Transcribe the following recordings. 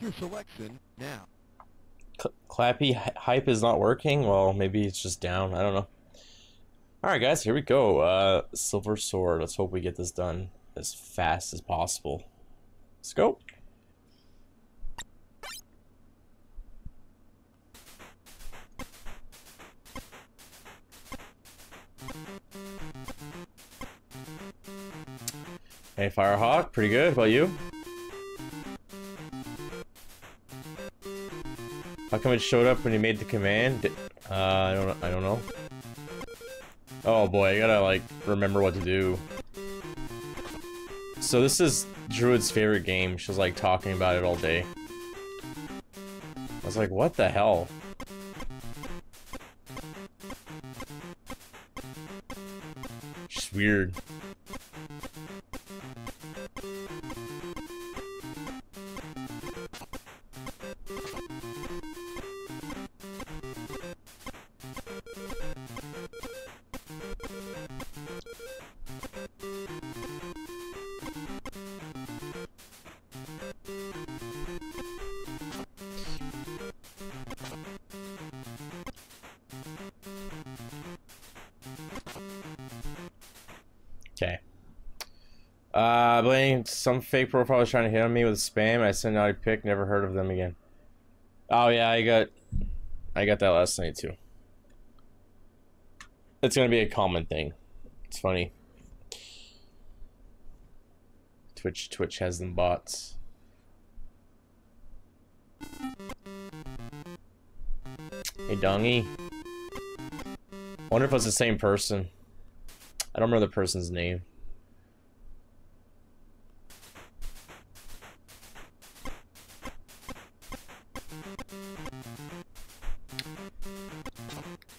Your selection now. Cl- Clappy hype is not working. Well, maybe it's just down. I don't know. All right, guys, here we go. Uh, Silver Sword. Let's hope we get this done as fast as possible. Let's go. Hey, Firehawk, pretty good. How about you? How come it showed up when you made the command? Uh, I don't. I don't know. Oh boy, I gotta like remember what to do. So this is Druid's favorite game. She's like talking about it all day. I was like, what the hell? She's weird. Some fake profile was trying to hit on me with spam. I sent out a pic, never heard of them again. Oh yeah, I got, I got that last night too. It's gonna be a common thing. It's funny. Twitch, Twitch has them bots. Hey, Dongy. Wonder if it's the same person. I don't remember the person's name.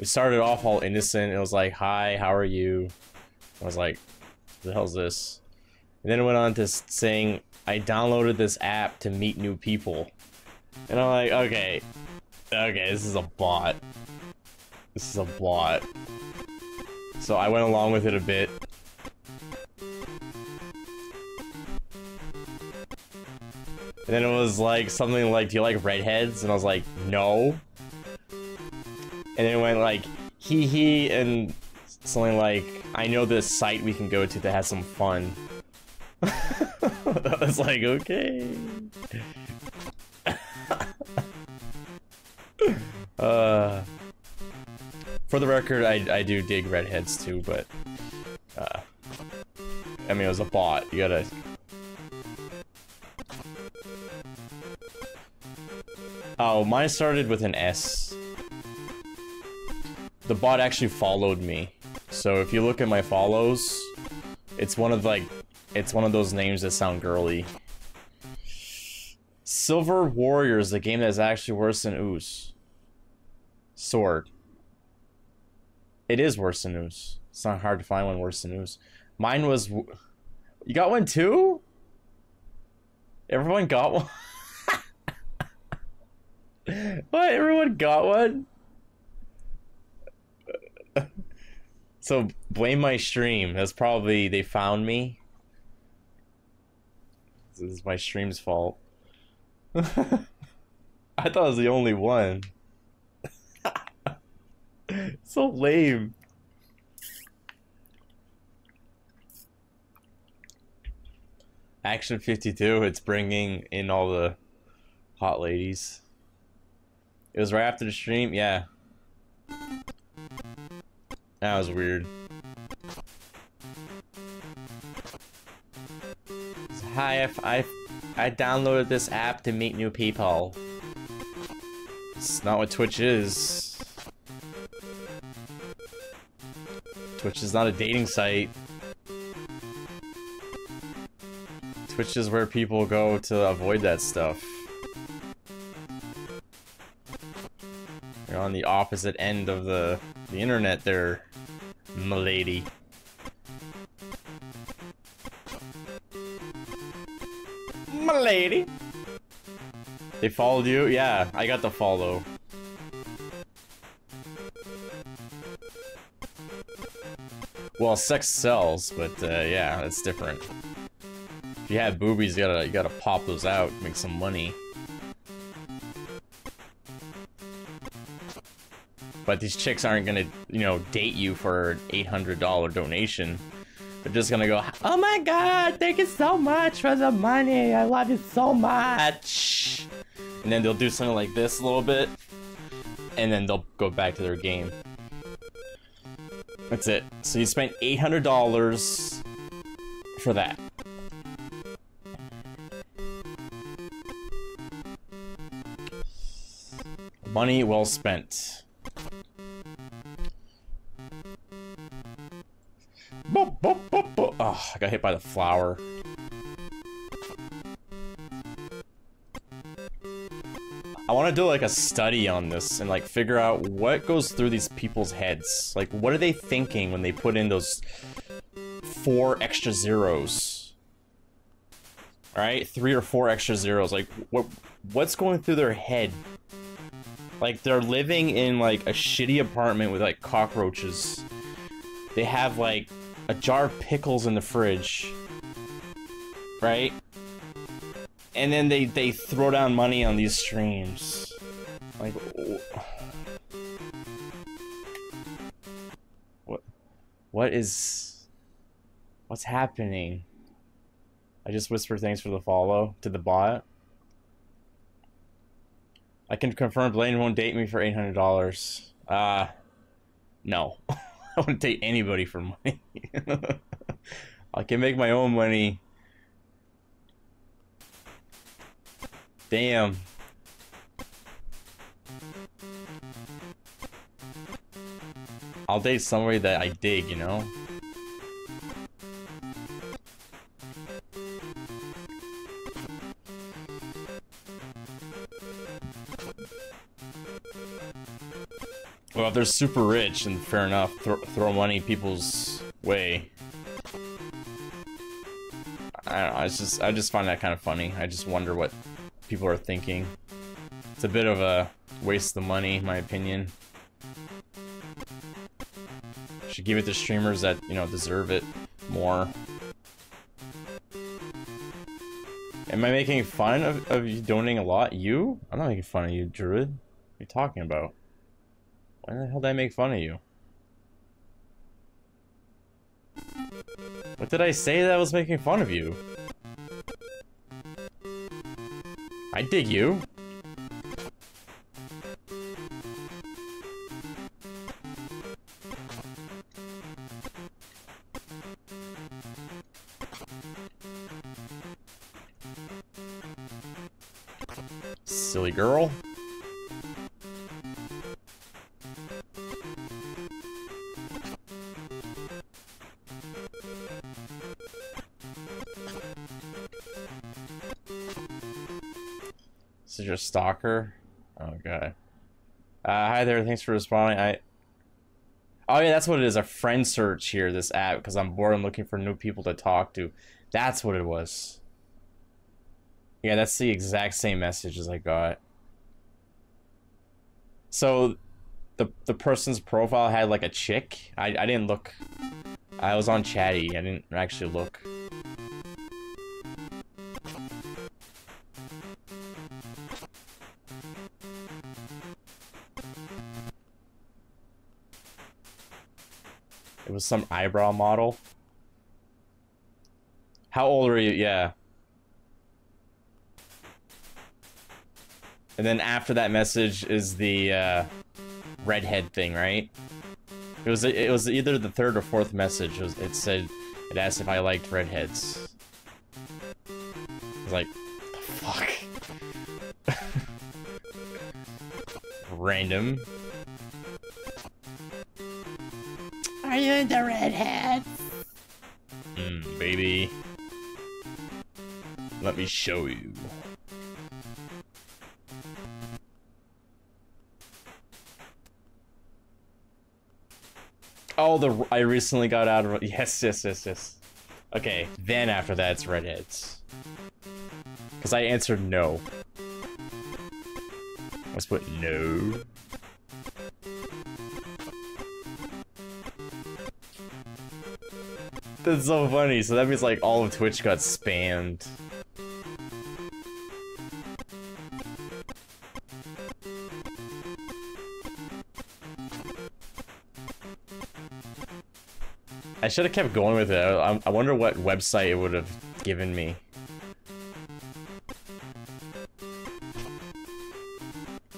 It started off all innocent. It was like, "Hi, how are you?" I was like, "What the hell's this?" And then it went on to saying, "I downloaded this app to meet new people," and I'm like, "Okay, okay, this is a bot. This is a bot." So I went along with it a bit. And then it was like something like, "Do you like redheads?" And I was like, "No." And it went like, "Hee hee," and something like, "I know this site we can go to that has some fun." I was like, "Okay." uh. For the record, I, I do dig redheads too, but uh, I mean it was a bot. You gotta. Oh, mine started with an S. The bot actually followed me, so if you look at my follows, it's one of like, it's one of those names that sound girly. Silver Warriors, the game that's actually worse than Ooze. Sword. It is worse than Ooze. It's not hard to find one worse than Ooze. Mine was. You got one too? Everyone got one? what? Everyone got one? so blame my stream. That's probably. They found me. This is my stream's fault. I thought I was the only one. so lame. Action 52, it's bringing in all the hot ladies. It was right after the stream, yeah. That was weird. Hi, I I downloaded this app to meet new people. It's not what Twitch is. Twitch is not a dating site. Twitch is where people go to avoid that stuff. You're on the opposite end of the the internet there, milady. Milady. They followed you? Yeah, I got the follow. Well, sex sells, but uh, yeah, that's different. If you have boobies, you gotta you gotta pop those out, make some money. But these chicks aren't gonna, you know, date you for $800 donation. They're just gonna go, oh my god, thank you so much for the money. I love you so much. And then they'll do something like this a little bit. And then they'll go back to their game. That's it. So you spent $800 for that. Money well spent. Oh, I got hit by the flower. I want to do like a study on this and like figure out what goes through these people's heads. Like, what are they thinking when they put in those four extra zeros? All right, three or four extra zeros. Like, what what's going through their head? Like, they're living in like a shitty apartment with like cockroaches. They have like a jar of pickles in the fridge. Right? And then they, they throw down money on these streams. Like... What... What is... What's happening? I just whisper thanks for the follow to the bot. I can confirm Blaine won't date me for $800. Uh... No. I wouldn't date anybody for money. I can make my own money. Damn. I'll date somebody that I dig, you know? If they're super rich, and fair enough, th throw money people's way. I don't know, it's just, I just find that kind of funny. I just wonder what people are thinking. It's a bit of a waste of money, in my opinion. Should give it to streamers that, you know, deserve it more. Am I making fun of, of you donating a lot? You? I'm not making fun of you, Druid. What are you talking about? Why the hell did I make fun of you? What did I say that was making fun of you? I dig you. Stalker? Oh god. Uh, hi there, thanks for responding. I Oh yeah, that's what it is, a friend search here, this app, because I'm bored and looking for new people to talk to. That's what it was. Yeah, that's the exact same message as I got. So, the the person's profile had like a chick. I, I didn't look. I was on chatty. I didn't actually look. It was some eyebrow model. How old are you? Yeah. And then after that message is the uh, redhead thing, right? It was it was either the third or fourth message. It, was, it said it asked if I liked redheads. I was like, fuck. Random. Are you into redheads? Hmm, baby. Let me show you. Oh, the I recently got out of yes, yes, yes, yes. Okay, then after that it's redheads. Because I answered no. Let's put no. That's so funny. So that means like all of Twitch got spammed. I should have kept going with it. I, I wonder what website it would have given me.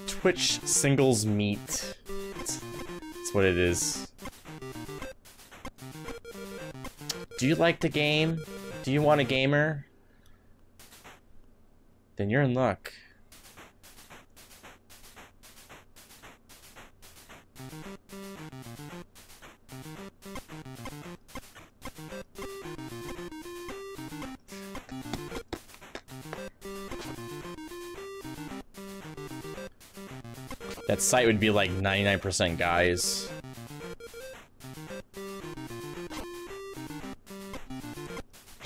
Twitch singles meet. That's what it is. Do you like the game? Do you want a gamer? Then you're in luck. That site would be like 99% guys.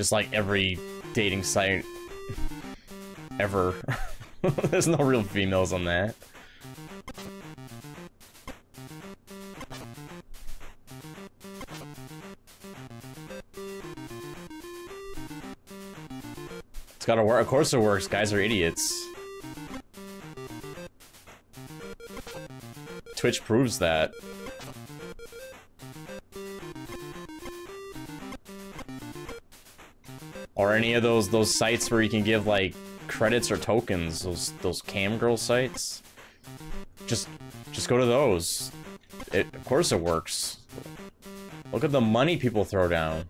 Just like every dating site ever. There's no real females on that. It's gotta work. Of course it works. Guys are idiots. Twitch proves that. Any of those those sites where you can give like credits or tokens, those those cam girl sites. Just just go to those. It of course it works. Look at the money people throw down.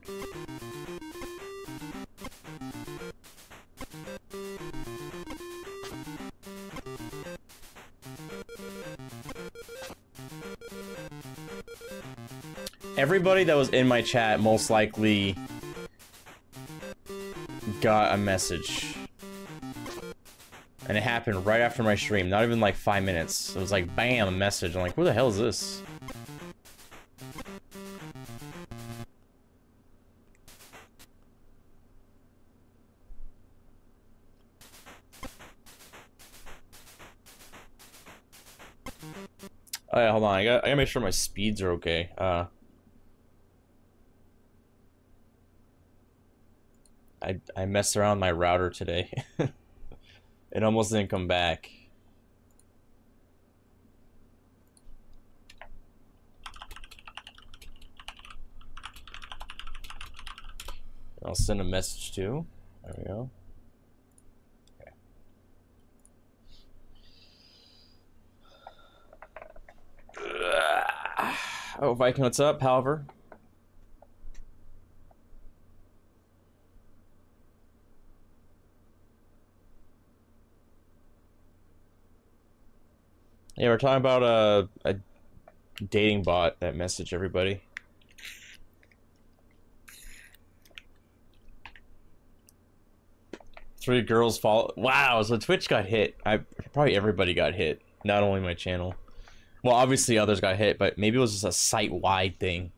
Everybody that was in my chat most likely got a message. And it happened right after my stream, not even like five minutes. It was like, bam, a message. I'm like, who the hell is this? Oh yeah, hold on. I got I gotta make sure my speeds are okay. Uh I I messed around my router today. it almost didn't come back. I'll send a message too. There we go. Okay. Oh, Viking, what's up? However. Yeah, we're talking about a, a dating bot that message everybody. Three girls fall. Wow, so Twitch got hit. I probably everybody got hit, not only my channel. Well, obviously others got hit, but maybe it was just a site-wide thing.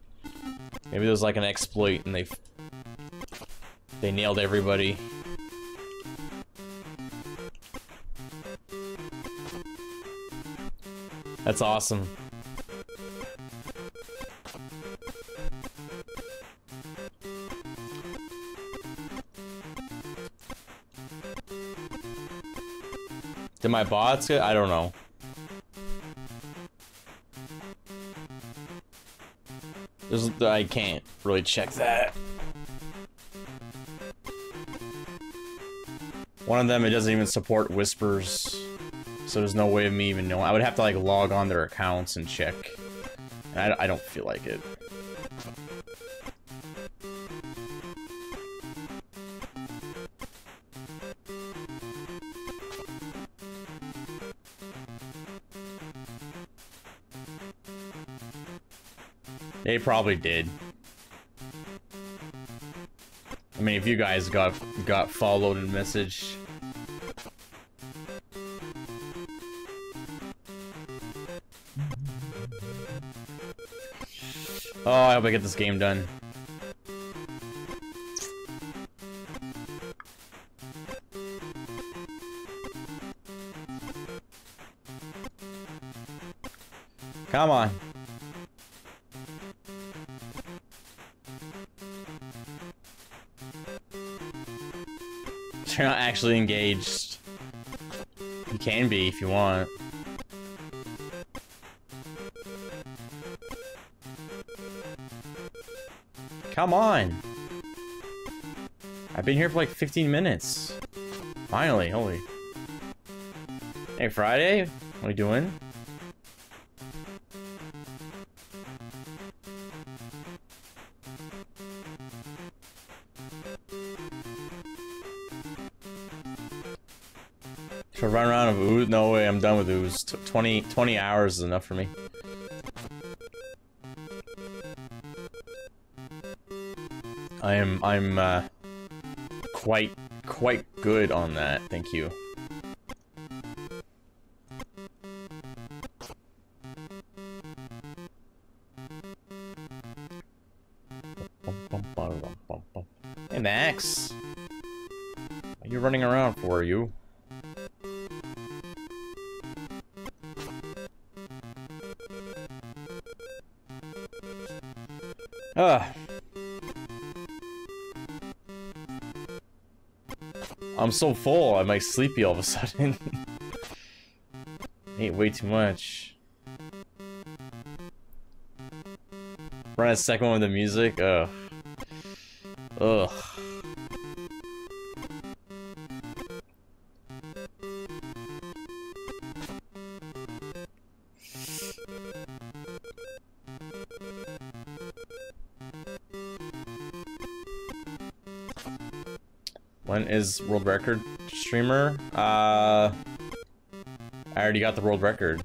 Maybe it was like an exploit and they they nailed everybody. That's awesome. Did my bots get? I don't know. I can't really check that. One of them, it doesn't even support whispers. So there's no way of me even knowing. I would have to like log on their accounts and check. And I, I don't feel like it. They probably did. I mean, if you guys got got followed and messaged, hope I get this game done. Come on. You're not actually engaged. You can be if you want. Come on! I've been here for like 15 minutes. Finally, holy. Hey, Friday? What are you doing? To run around of ooze? No way, I'm done with ooze. T 20, 20 hours is enough for me. I am, I'm, uh, quite, quite good on that, thank you. I'm so full, I'm like sleepy all of a sudden. Ate way too much. Run a second one with the music? Ugh. Ugh. Is world record streamer? Uh, I already got the world record.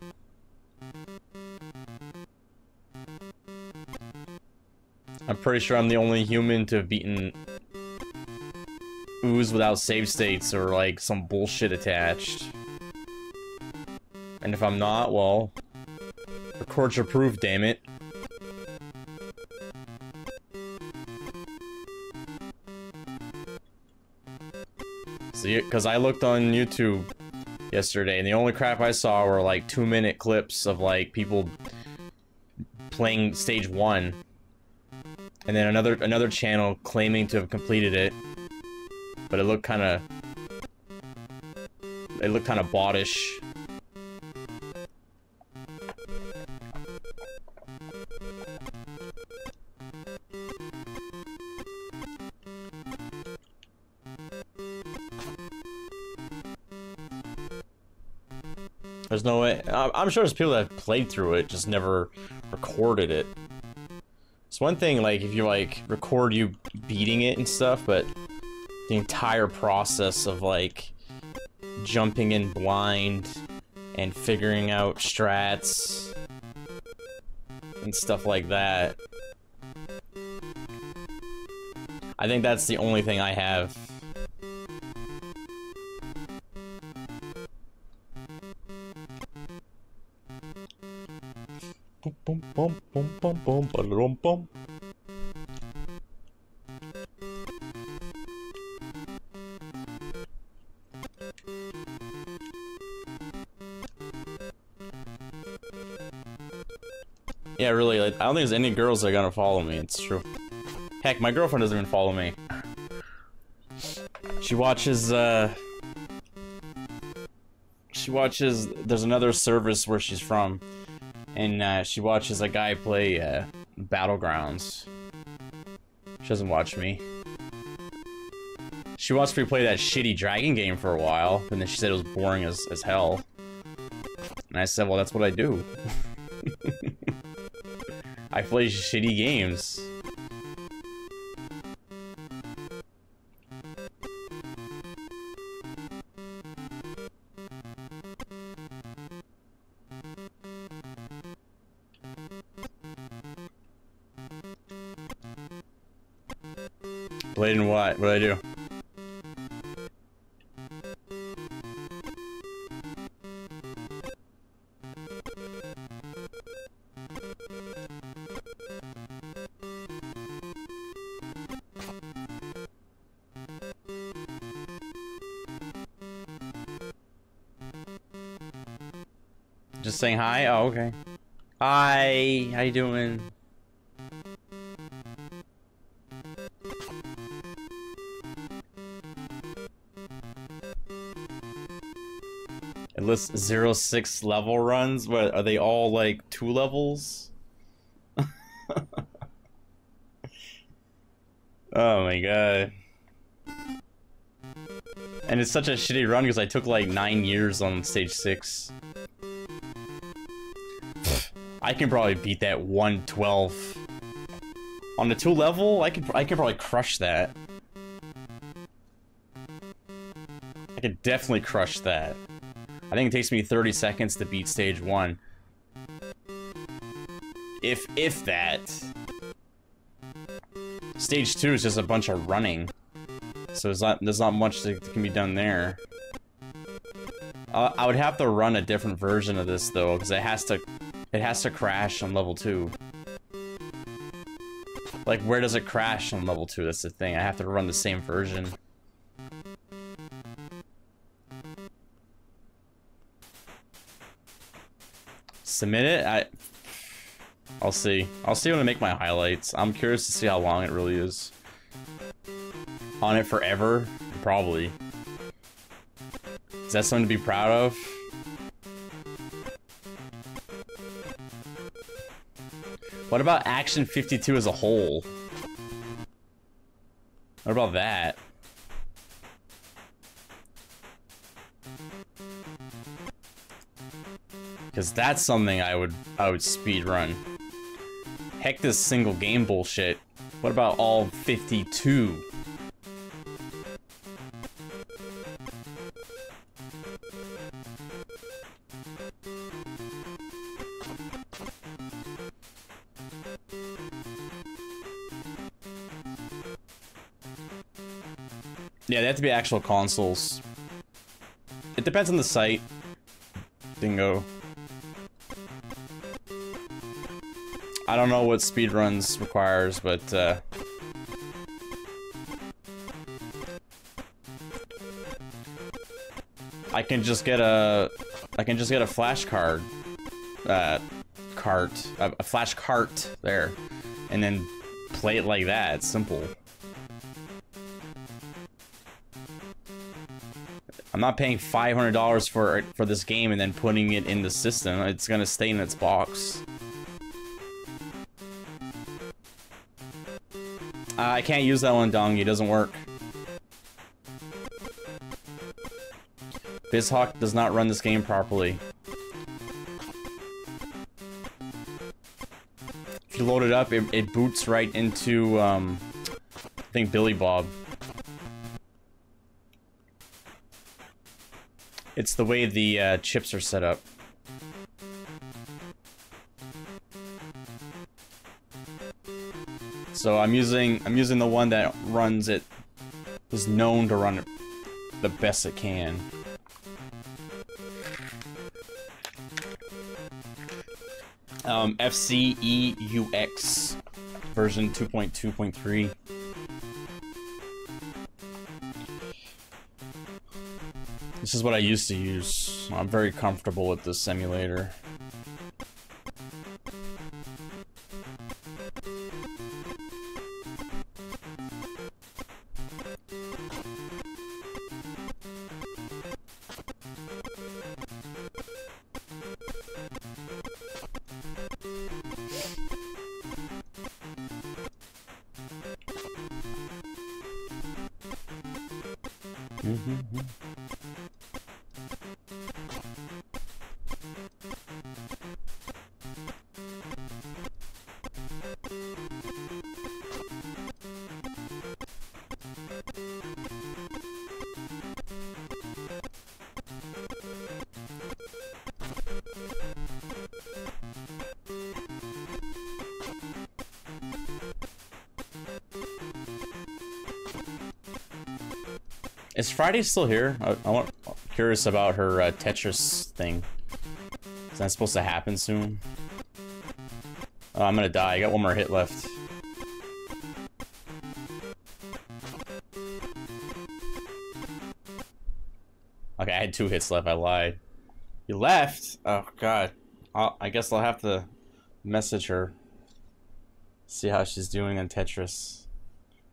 I'm pretty sure I'm the only human to have beaten ooze without save states or like some bullshit attached. And if I'm not, well, record your proof, damn it. See, because I looked on YouTube yesterday, and the only crap I saw were like two minute clips of like people playing stage one, and then another another channel claiming to have completed it, but it looked kind of it looked kind of bottish. No way. I'm sure there's people that have played through it, just never recorded it. It's one thing, like, if you, like, record you beating it and stuff, but the entire process of, like, jumping in blind and figuring out strats and stuff like that. I think that's the only thing I have. Boom, ba-da-dum, boom. Yeah, really, like, I don't think there's any girls that are gonna follow me, it's true. Heck, my girlfriend doesn't even follow me. She watches, uh... She watches, there's another service where she's from, and uh, she watches a guy play uh, Battlegrounds. She doesn't watch me. She watched me play that shitty dragon game for a while, and then she said it was boring as, as hell. And I said, well, that's what I do. I play shitty games. What? Did I do? Just saying hi? Oh, okay. Hi, how you doing? It lists zero six level runs. What are they all like two levels? Oh my god. And it's such a shitty run because I took like nine years on stage six. I can probably beat that 112. On the two level, I could I could probably crush that. I could definitely crush that. I think it takes me 30 seconds to beat stage one. If if that. Stage two is just a bunch of running. So there's not there's not much that can be done there. Uh, I would have to run a different version of this though, because it has to it has to crash on level two. Like where does it crash on level two? That's the thing. I have to run the same version. Submit it? I I'll see. I'll see when I make my highlights. I'm curious to see how long it really is. On it forever? Probably. Is that something to be proud of? What about Action 52 as a whole? What about that? Because that's something I would I would speed run. Heck this single game bullshit. What about all 52? Yeah, they have to be actual consoles. It depends on the site. Dingo. I don't know what speedruns requires, but uh, I can just get a I can just get a flash card uh, cart a, a flash cart there and then play it like that. It's simple. I'm not paying $500 for for this game and then putting it in the system. It's gonna stay in its box. I can't use that one, Dong. It doesn't work. BizHawk does not run this game properly. If you load it up, it, it boots right into, um, I think Billy Bob. It's the way the uh, chips are set up. So I'm using I'm using the one that runs it is known to run it the best it can. Um, FCEUX version 2.2.3. This is what I used to use. I'm very comfortable with this simulator. Friday still here? I, want curious about her uh, Tetris thing. Is that supposed to happen soon? Oh, I'm gonna die. I got one more hit left. Okay, I had two hits left. I lied. You left? Oh, God. I'll, I guess I'll have to message her. See how she's doing on Tetris.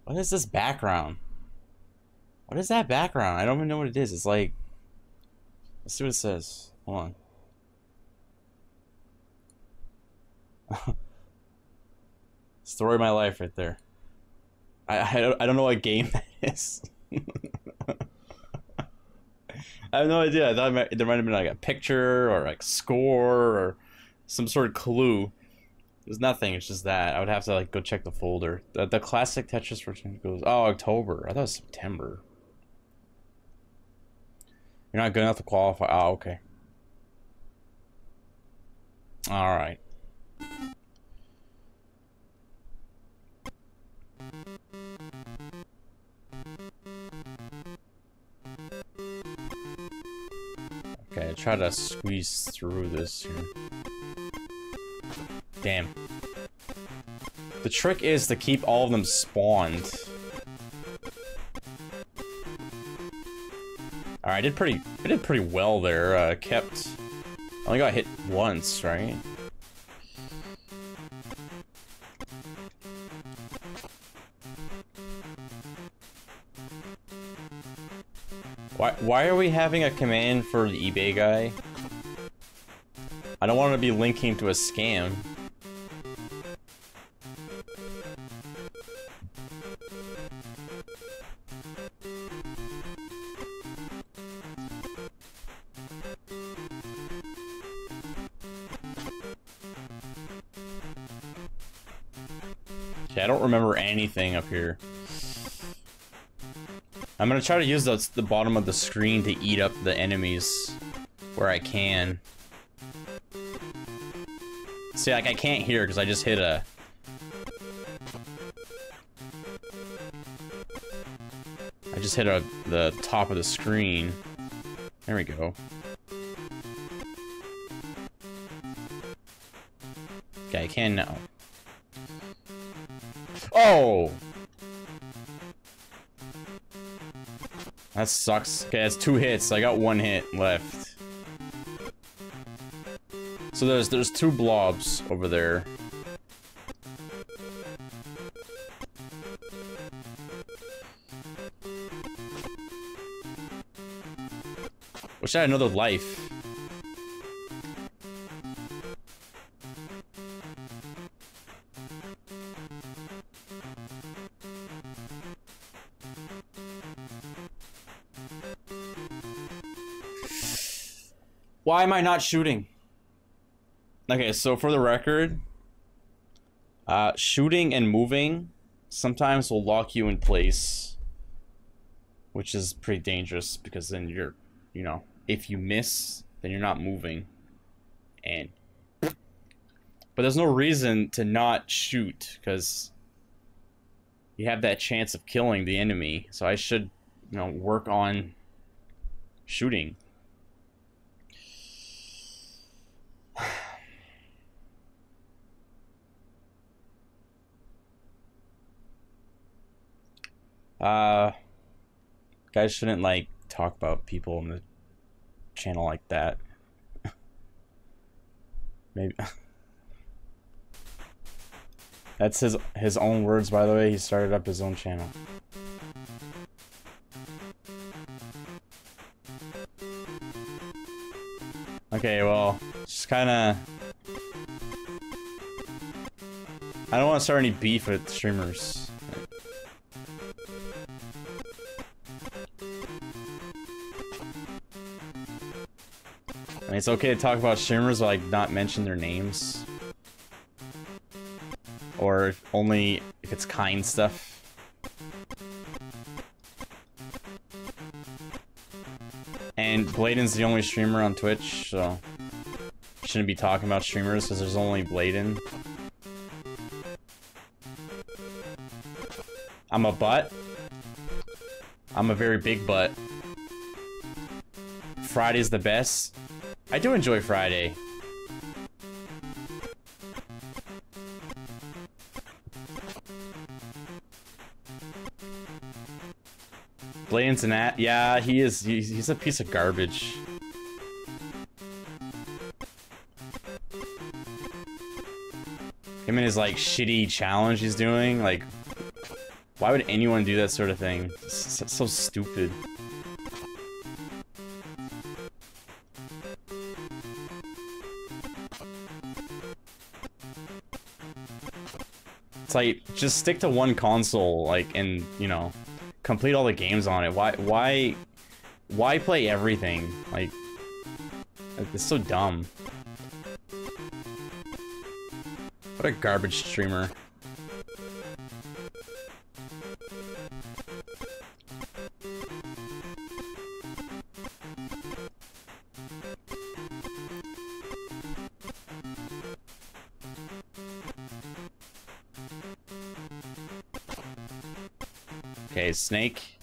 What is this background? What is that background? I don't even know what it is. It's like... Let's see what it says. Hold on. Story of my life right there. I, I, don't, I don't know what game that is. I have no idea. I thought there might have been like a picture or like score or some sort of clue. There's nothing. It's just that I would have to like go check the folder. The, the classic Tetris version goes. Oh, October. I thought it was September. You're not good enough to qualify. Oh, okay. All right. Okay, try to squeeze through this here. Damn. The trick is to keep all of them spawned. Alright, I did pretty I did pretty well there. Uh, kept I only got hit once, right? Why, why are we having a command for the eBay guy? I don't want to be linking to a scam. Anything up here. I'm gonna try to use the, the bottom of the screen to eat up the enemies where I can. See, like, I can't hear because I just hit a... I just hit a, the top of the screen. There we go. Okay, I can now. Oh! That sucks. Okay, that's two hits. I got one hit left. So there's there's two blobs over there. Wish I had another life. Why am I not shooting? Okay, so for the record, uh, shooting and moving sometimes will lock you in place, which is pretty dangerous because then you're, you know, if you miss, then you're not moving. And, but there's no reason to not shoot because you have that chance of killing the enemy. So I should, you know, work on shooting. Uh, guys shouldn't like talk about people in the channel like that. Maybe that's his his own words, by the way. He started up his own channel. Okay, well, just kind of. I don't want to start any beef with streamers. Mean, it's okay to talk about streamers, but like not mention their names. Or only if it's kind stuff. And Bladen's the only streamer on Twitch, so shouldn't be talking about streamers because there's only Bladen. I'm a butt. I'm a very big butt. Friday's the best. I do enjoy Friday. Bladen's an at yeah, he is he's, he's a piece of garbage. Him and his like shitty challenge he's doing, like why would anyone do that sort of thing? It's so stupid. It's like just stick to one console, like, and you know, complete all the games on it. Why, why, why play everything? Like, it's so dumb. What a garbage streamer. Snake.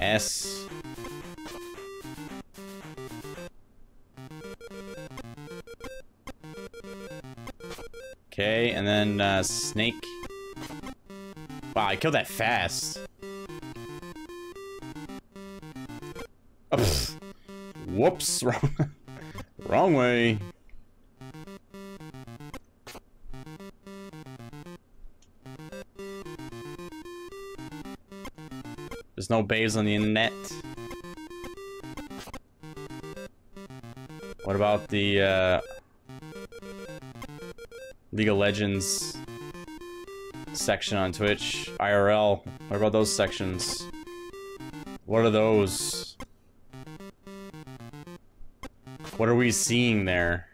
S. Okay, and then uh, snake. Wow, I killed that fast. Oh. Whoops, wrong, wrong way. There's no babes on the internet. What about the uh, League of Legends section on Twitch? IRL. What about those sections? What are those? What are we seeing there?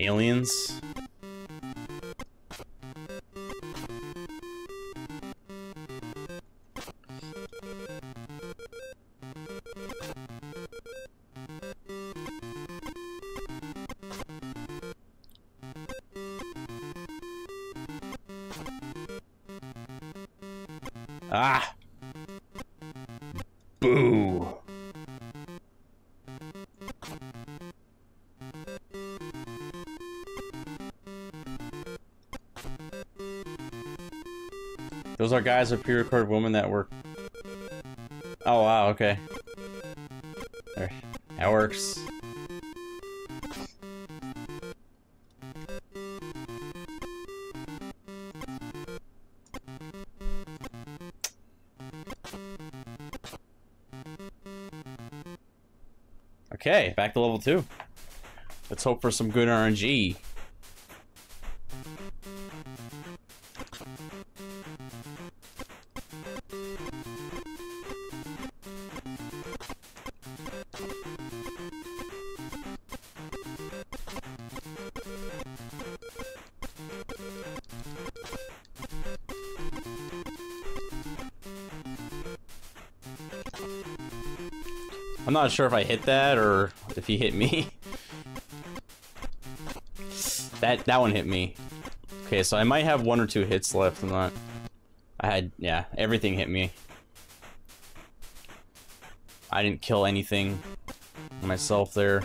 Aliens? Those are guys with pre-recorded women that work. Oh wow, okay. There, that works. Okay, back to level two. Let's hope for some good RNG. Not sure if I hit that or if he hit me. that that one hit me. Okay, so I might have one or two hits left. Not. I had yeah, everything hit me. I didn't kill anything myself there.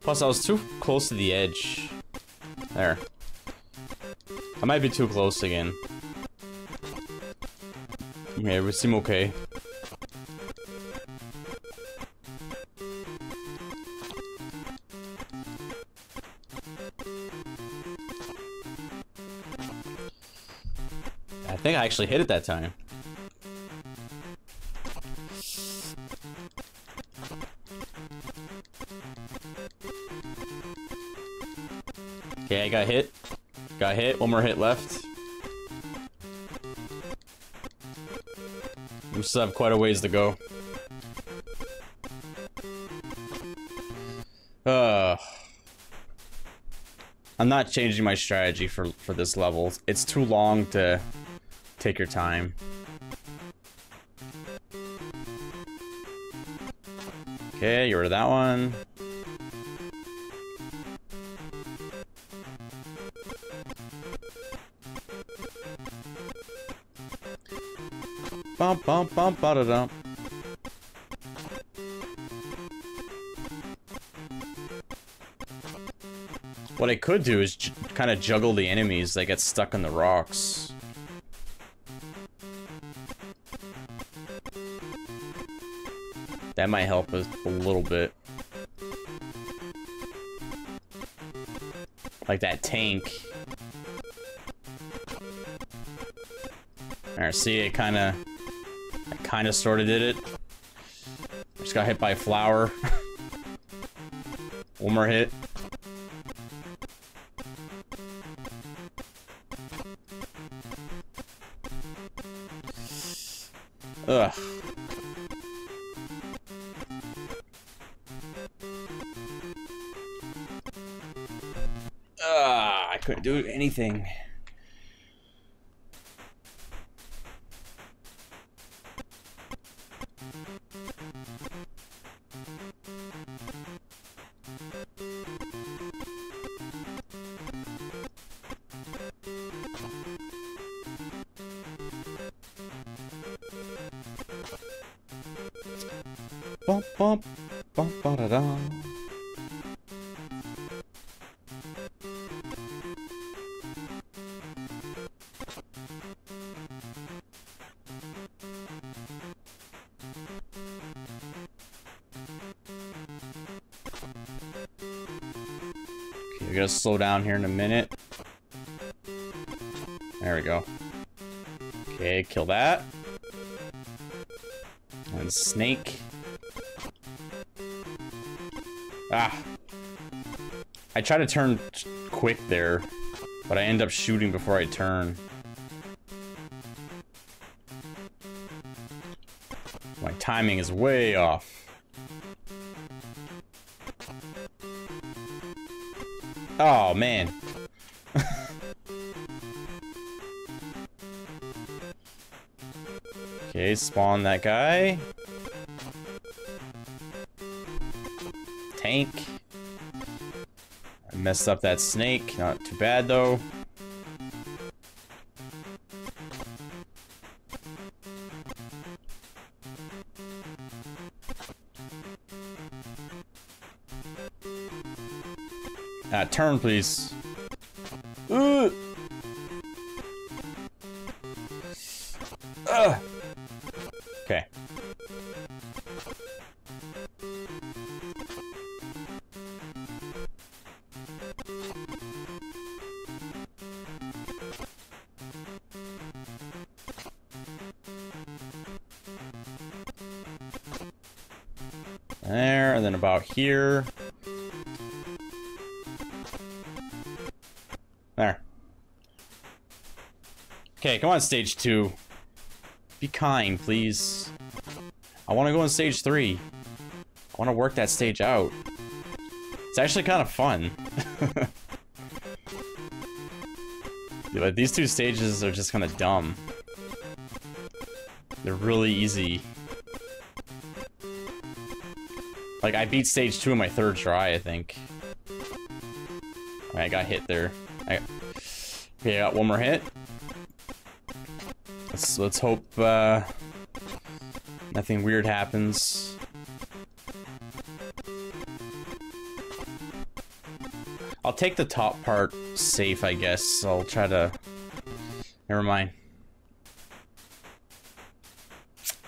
Plus, I was too close to the edge. There. I might be too close again. Okay, we seem okay. Actually hit it that time. Okay, I got hit. Got hit. One more hit left. We still have quite a ways to go. Uh, I'm not changing my strategy for, for this level. It's too long to take your time. Okay, you rid of that one. Bum bum bum ba da dum. What I could do is kind of juggle the enemies that get stuck in the rocks. That might help us a little bit. Like that tank. Alright, see, it kind of... Kind of sort of did it. Just got hit by a flower. One more hit. Couldn't Gotta slow down here in a minute. There we go. Okay, kill that. And snake. Ah. I try to turn quick there, but I end up shooting before I turn. My timing is way off. Oh, man. okay, spawn that guy. Tank. I messed up that snake. Not too bad, though. Turn, please. Okay. There, and then about here. Come on, stage two. Be kind, please. I want to go on stage three. I want to work that stage out. It's actually kind of fun. Yeah, but these two stages are just kind of dumb. They're really easy. Like, I beat stage two in my third try, I think. I got hit there. I, okay, I got one more hit. Let's let's hope uh, nothing weird happens. I'll take the top part safe, I guess. I'll try to. Never mind.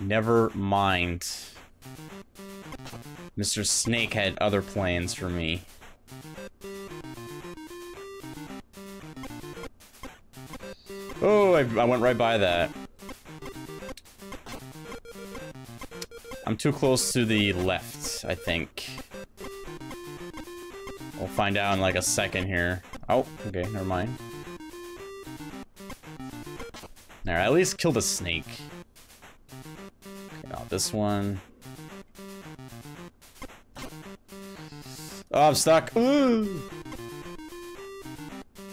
Never mind. Mr. Snake had other plans for me. Oh, I, I went right by that. Too close to the left, I think. We'll find out in like a second here. Oh, okay, never mind. There, at least killed a snake. Okay, now this one. Oh, I'm stuck. Ooh.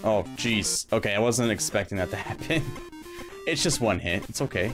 Oh, jeez. Okay, I wasn't expecting that to happen. it's just one hit. It's okay.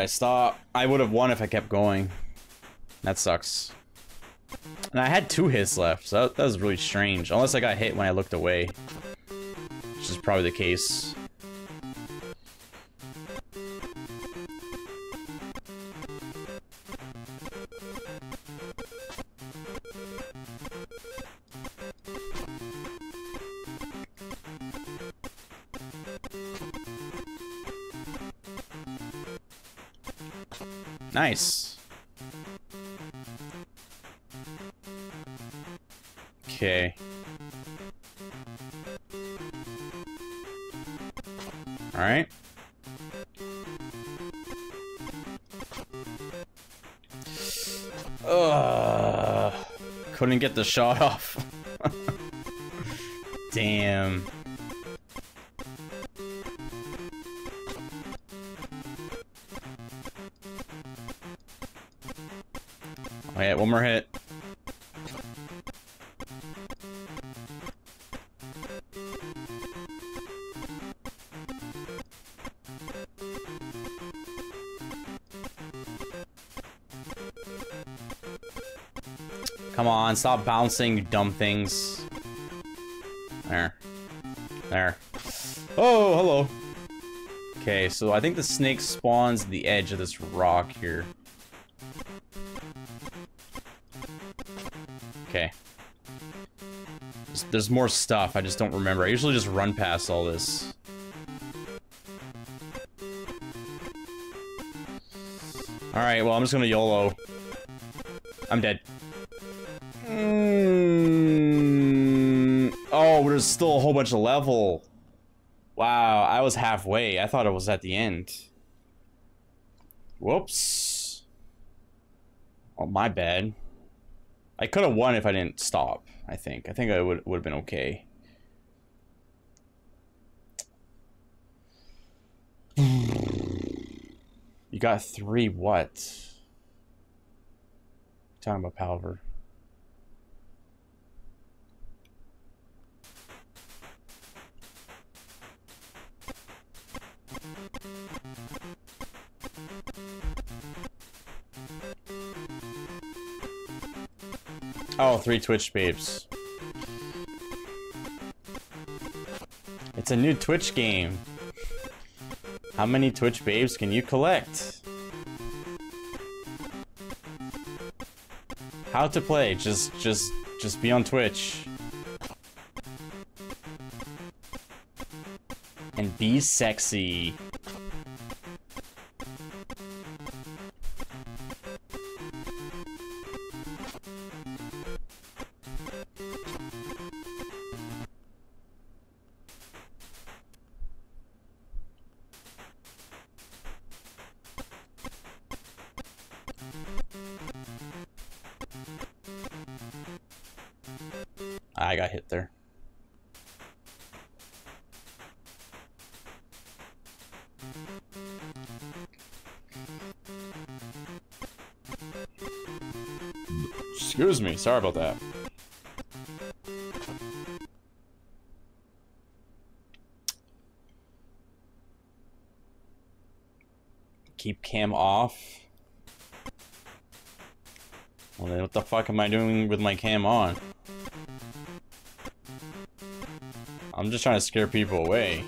I stop? I would have won if I kept going. That sucks. And I had two hits left, so that, that was really strange. Unless I got hit when I looked away. Which is probably the case. Nice. Okay. All right. Ugh. Couldn't get the shot off. Damn. Oh one more hit. Come on, stop bouncing, you dumb things. There. There. Oh, hello. Okay, so I think the snake spawns the edge of this rock here. There's, more stuff, I just don't remember. I usually just run past all this. Alright, well, I'm just gonna YOLO. I'm dead. Mm, oh, there's still a whole bunch of level. Wow, I was halfway. I thought it was at the end. Whoops. Oh, my bad. I could have won if I didn't stop, I think. I think I would would have been okay. You got three what? Talking about Palver. Three Twitch babes. It's a new Twitch game. How many Twitch babes can you collect? How to play? Just, just, just be on Twitch. And be sexy. Sorry about that. Keep cam off. Well then what the fuck am I doing with my cam on? I'm just trying to scare people away.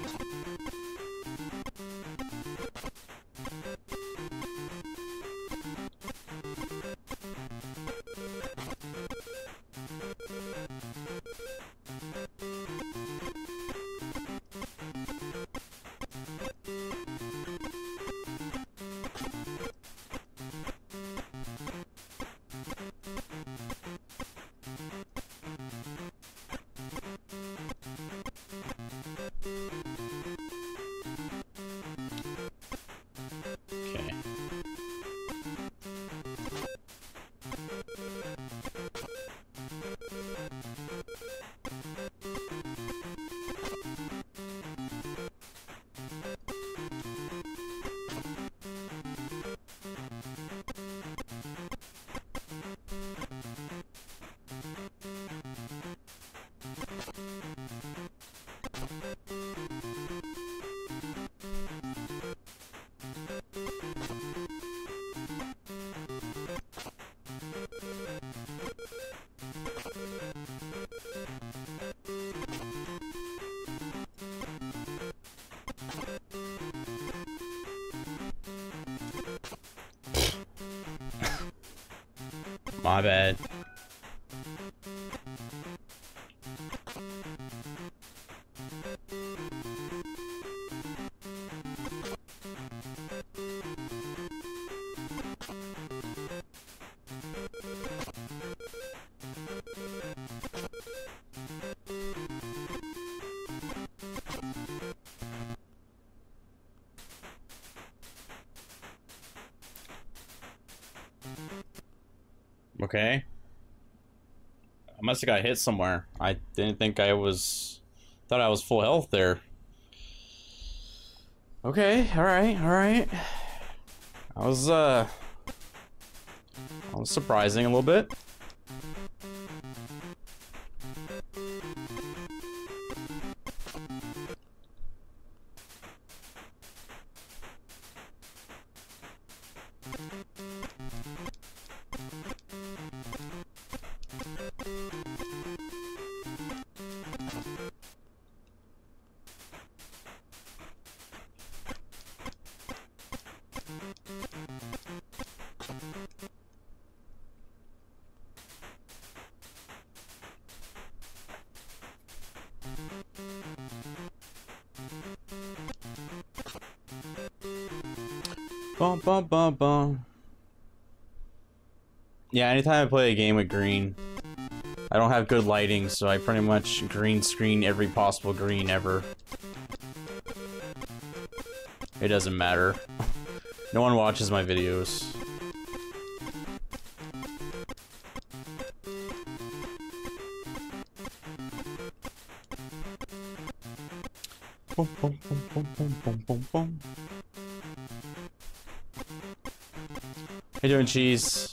Bad. Must have got hit somewhere. I didn't think I was... Thought I was full health there. Okay, alright, alright. I was, uh... I was surprising a little bit. Bum bum. Yeah, anytime I play a game with green, I don't have good lighting, so I pretty much green screen every possible green ever. It doesn't matter. No one watches my videos. Bum, bum, bum. Doing, cheese?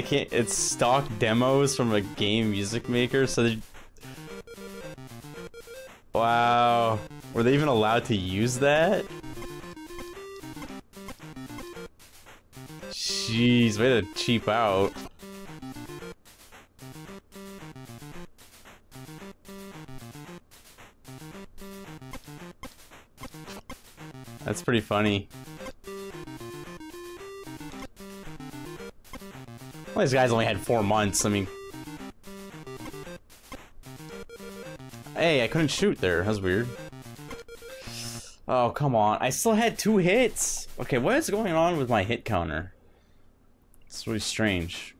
It can't. It's stock demos from a game music maker. So, they, wow, were they even allowed to use that? Jeez, way to cheap out. That's pretty funny. These guys only had four months. I mean, hey, I couldn't shoot there. That's weird. Oh, come on. I still had two hits. Okay, what is going on with my hit counter? It's really strange.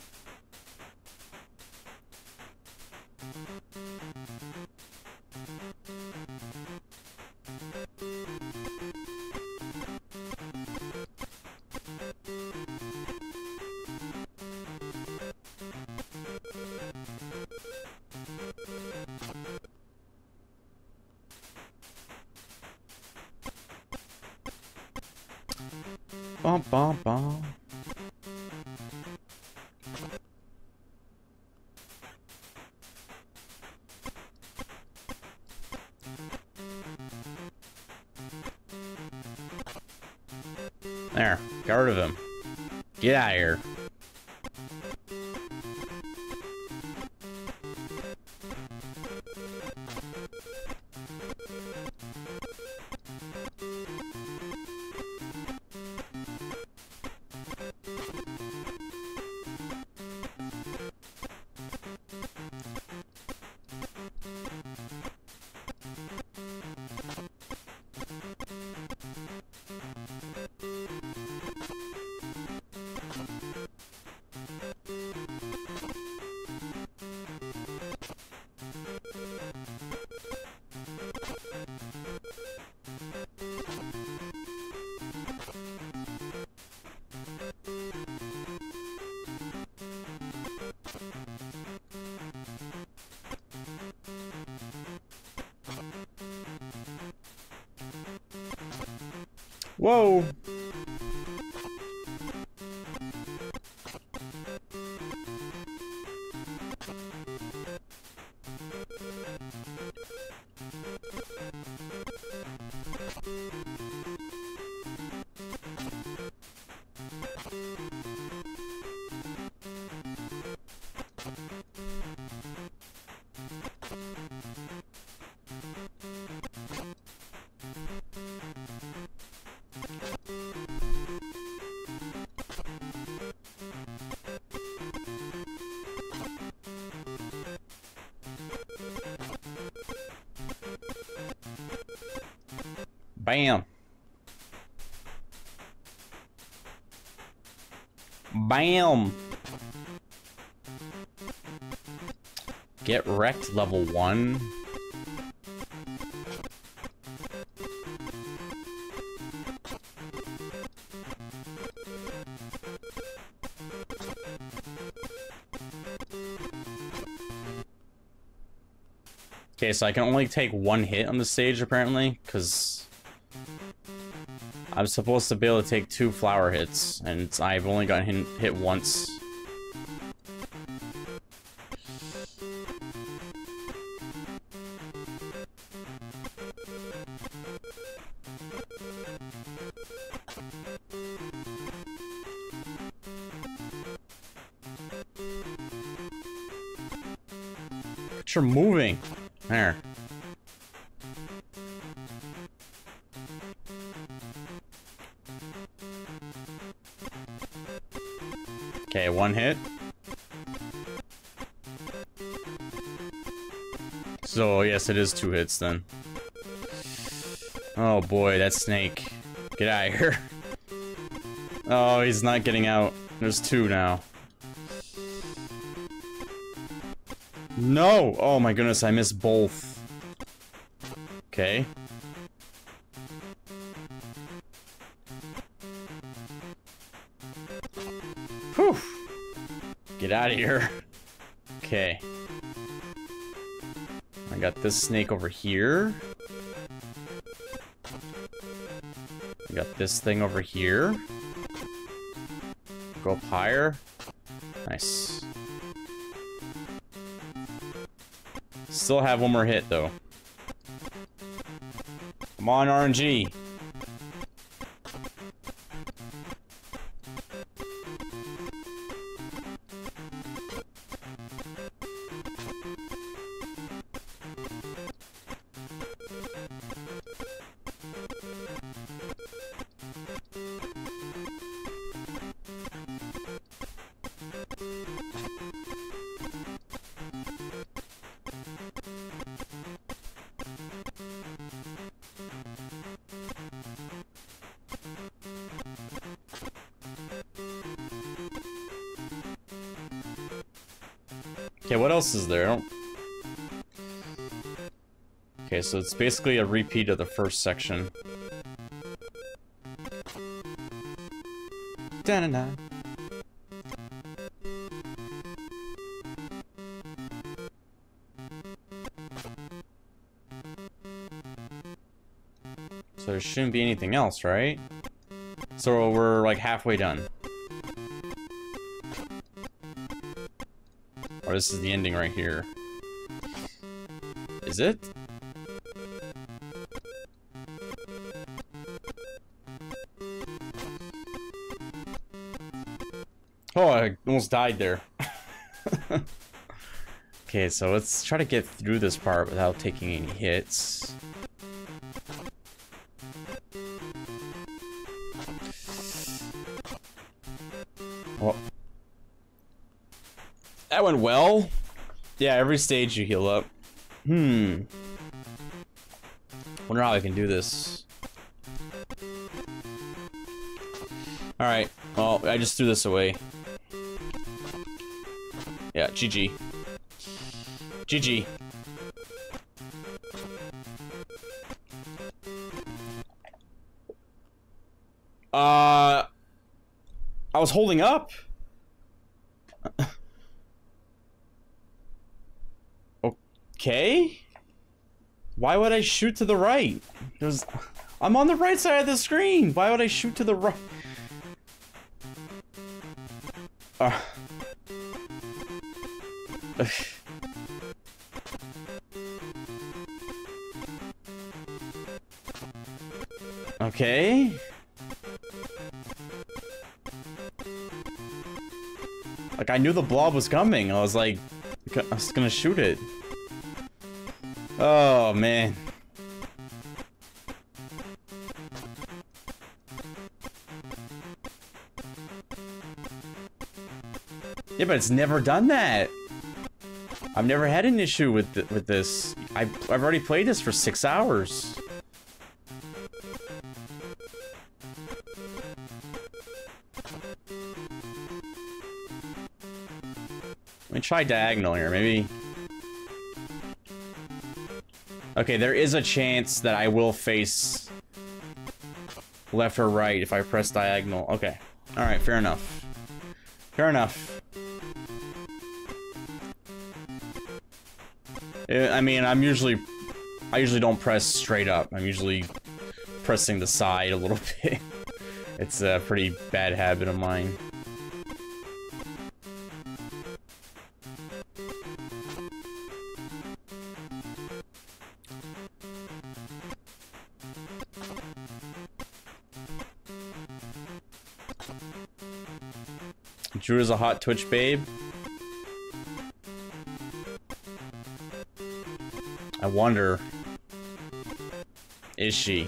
Whoa! Bam. Bam. Get wrecked level one. Okay, so I can only take one hit on the stage apparently, because I'm supposed to be able to take two flower hits, and I've only gotten hit, hit once. It is two hits then. Oh boy, that snake. Get out of here. Oh, he's not getting out. There's two now. No! Oh my goodness, I missed both. Okay. Whew. Get out of here. got this snake over here. I got this thing over here. Go up higher. Nice. Still have one more hit, though. Come on, RNG. Else is there? Okay, so it's basically a repeat of the first section. Da-na-na. So there shouldn't be anything else, right? So we're like halfway done. Or this is the ending right here. Is it? Oh, I almost died there. okay, so let's try to get through this part without taking any hits. Yeah, every stage you heal up. Hmm. Wonder how I can do this. Alright, well, I just threw this away. Yeah, GG. GG. Uh... I was holding up. Okay. Why would I shoot to the right? There's, I'm on the right side of the screen. Why would I shoot to the right? Uh. okay. Like I knew the blob was coming. I was like, I was gonna shoot it. Oh, man. Yeah, but it's never done that. I've never had an issue with th with this. I I've, I've already played this for six hours. Let me try diagonal here. Maybe Okay, there is a chance that I will face left or right if I press diagonal. Okay. Alright, fair enough. Fair enough. Uh, I mean, I'm usually... I usually don't press straight up. I'm usually pressing the side a little bit. it's a pretty bad habit of mine. Drew is a hot Twitch babe. I wonder. Is she?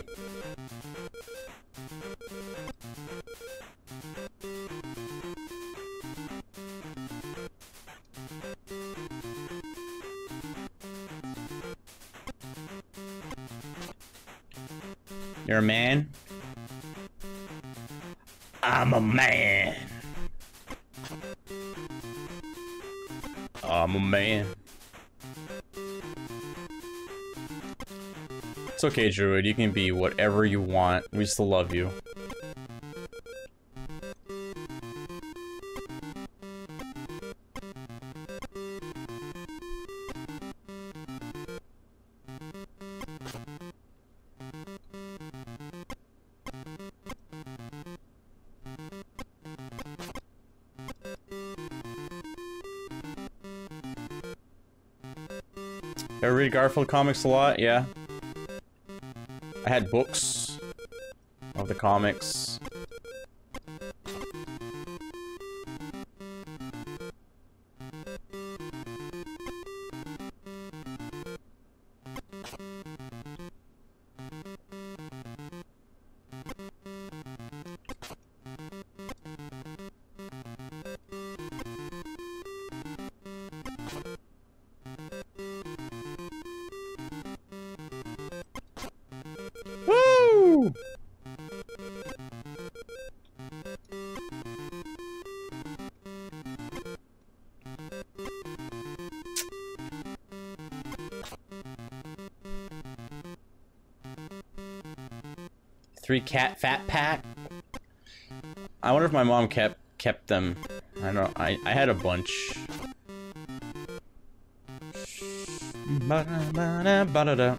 It's okay, Druid. You can be whatever you want. We still love you. I read Garfield comics a lot, yeah. Had books of the comics. Three cat fat pack. I wonder if my mom kept kept them. I don't. I I had a bunch. Ba-da-ba-da, ba-da-da.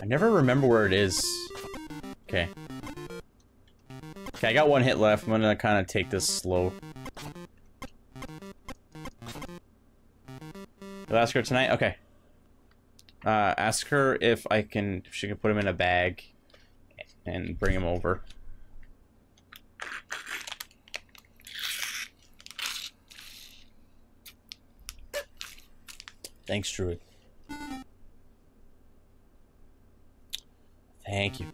I never remember where it is. Okay. Okay, I got one hit left. I'm gonna kind of take this slow. Ask her tonight? Okay. Uh, ask her if I can, if she can put him in a bag and bring him over. Thanks, Druid. Thank you.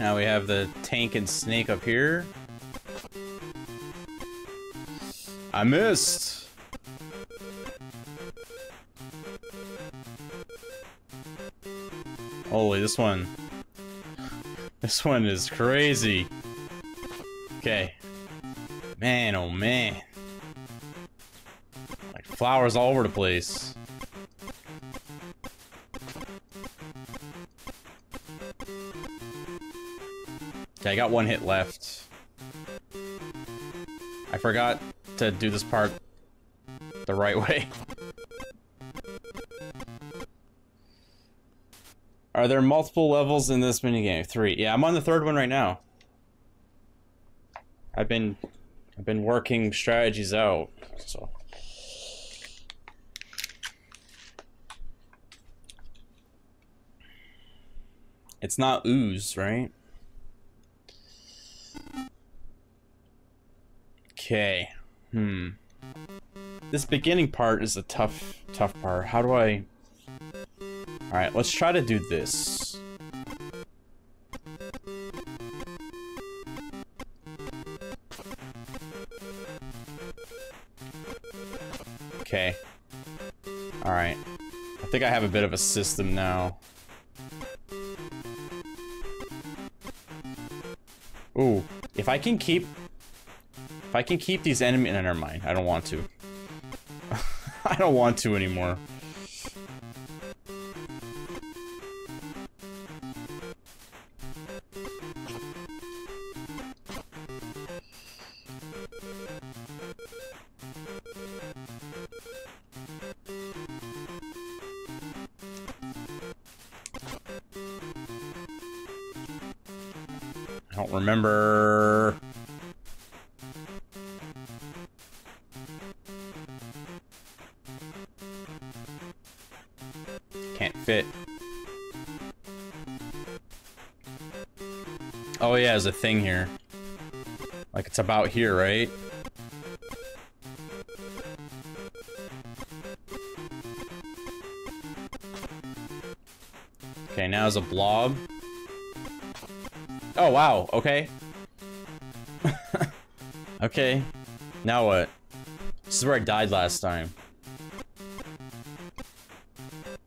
Now we have the tank and snake up here. I missed. Holy, this one. This one is crazy. Okay. Man, oh man. Like flowers all over the place. Okay, I got one hit left. I forgot to do this part the right way. Are there multiple levels in this minigame? Three. Yeah, I'm on the third one right now. I've been I've been working strategies out. So It's not ooze, right? Hmm. This beginning part is a tough, tough part. How do I... Alright, let's try to do this. Okay. Alright. I think I have a bit of a system now. Ooh, if I can keep... If I can keep these enemy... No, never mind. I don't want to. I don't want to anymore. I don't remember. A thing here. Like it's about here, right? Okay, now there's a blob. Oh, wow. Okay. okay. Now what? This is where I died last time.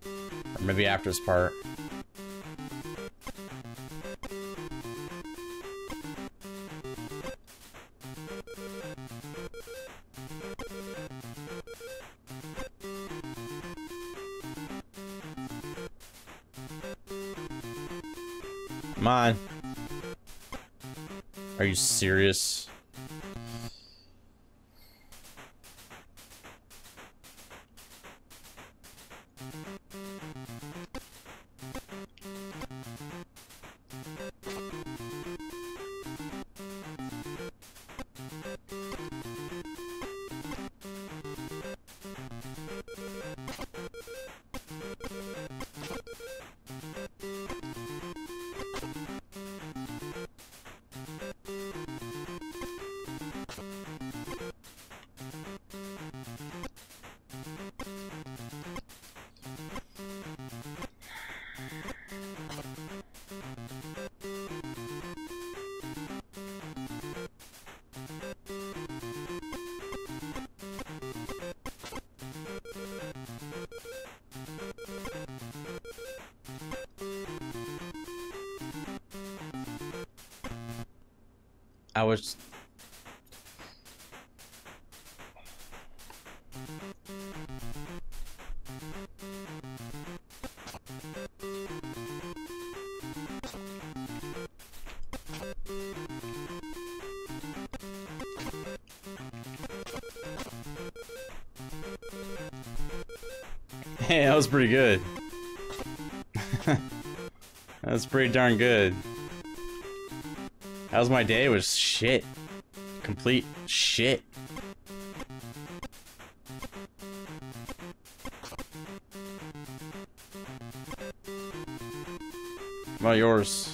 Or maybe after this part. Serious? Was pretty good. That's pretty darn good. How's my day? It was shit. Complete shit. About yours?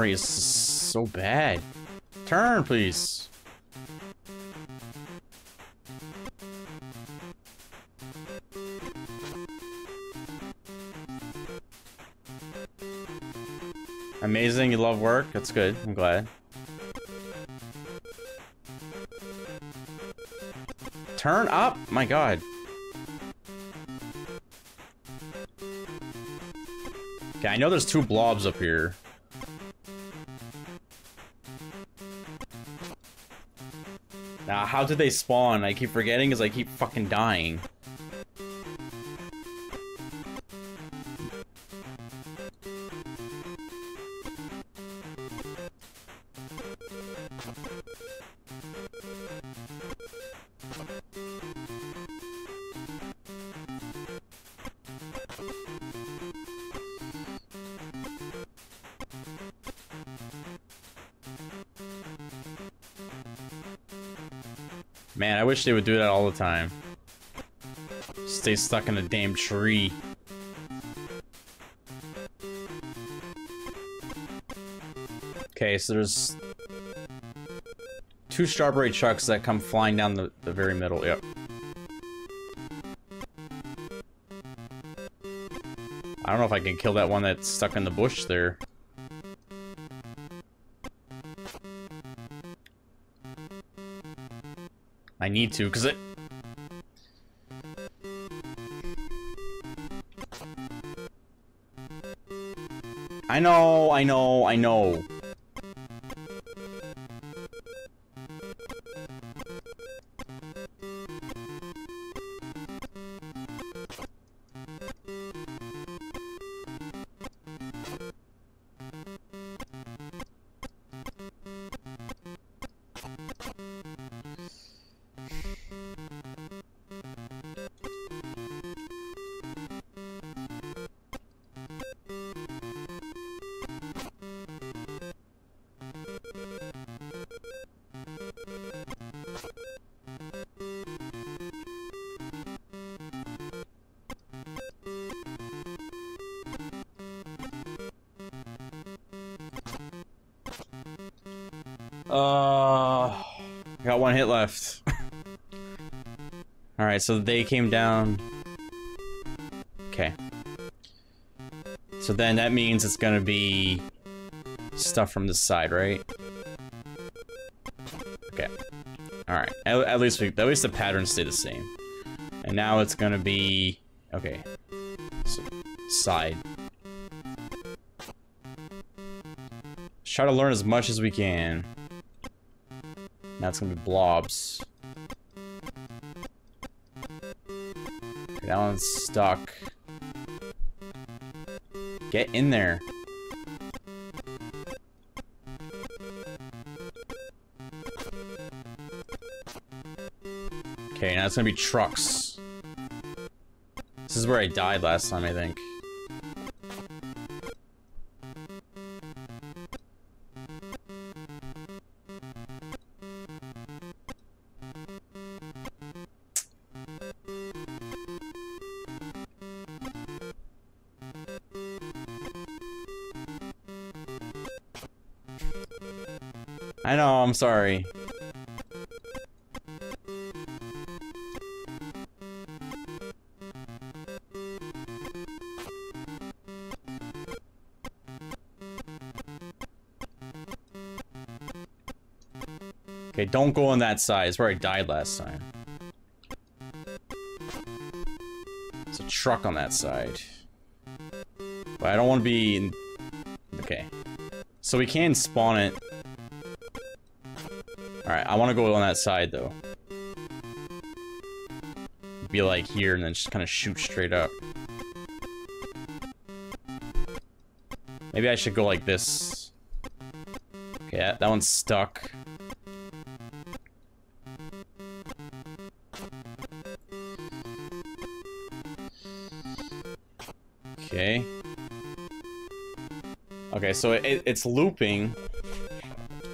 Memory is so bad. Turn, please. Amazing, you love work. That's good. I'm glad. Turn up? My god. Okay, I know there's two blobs up here. How did they spawn? I keep forgetting because I keep fucking dying. Wish they would do that all the time. Stay stuck in a damn tree. Okay, so there's two strawberry chucks that come flying down the, the very middle. Yep. I don't know if I can kill that one that's stuck in the bush there. Need to, because it... I know, I know, I know. Uh, got one hit left. Alright, so they came down. Okay. So then that means it's gonna be stuff from this side, right? Okay. Alright. At, at least we, at least the patterns stay the same. And now it's gonna be okay. So, side. Let's try to learn as much as we can. Now it's gonna be blobs. Okay, that one's stuck. Get in there. Okay, now it's gonna be trucks. This is where I died last time, I think. I'm sorry. Okay, don't go on that side. It's where I died last time. There's a truck on that side. But I don't want to be... Okay. So we can spawn it. I want to go on that side, though. Be like here, and then just kind of shoot straight up. Maybe I should go like this. Okay, that, that one's stuck. Okay. Okay, so it, it's looping.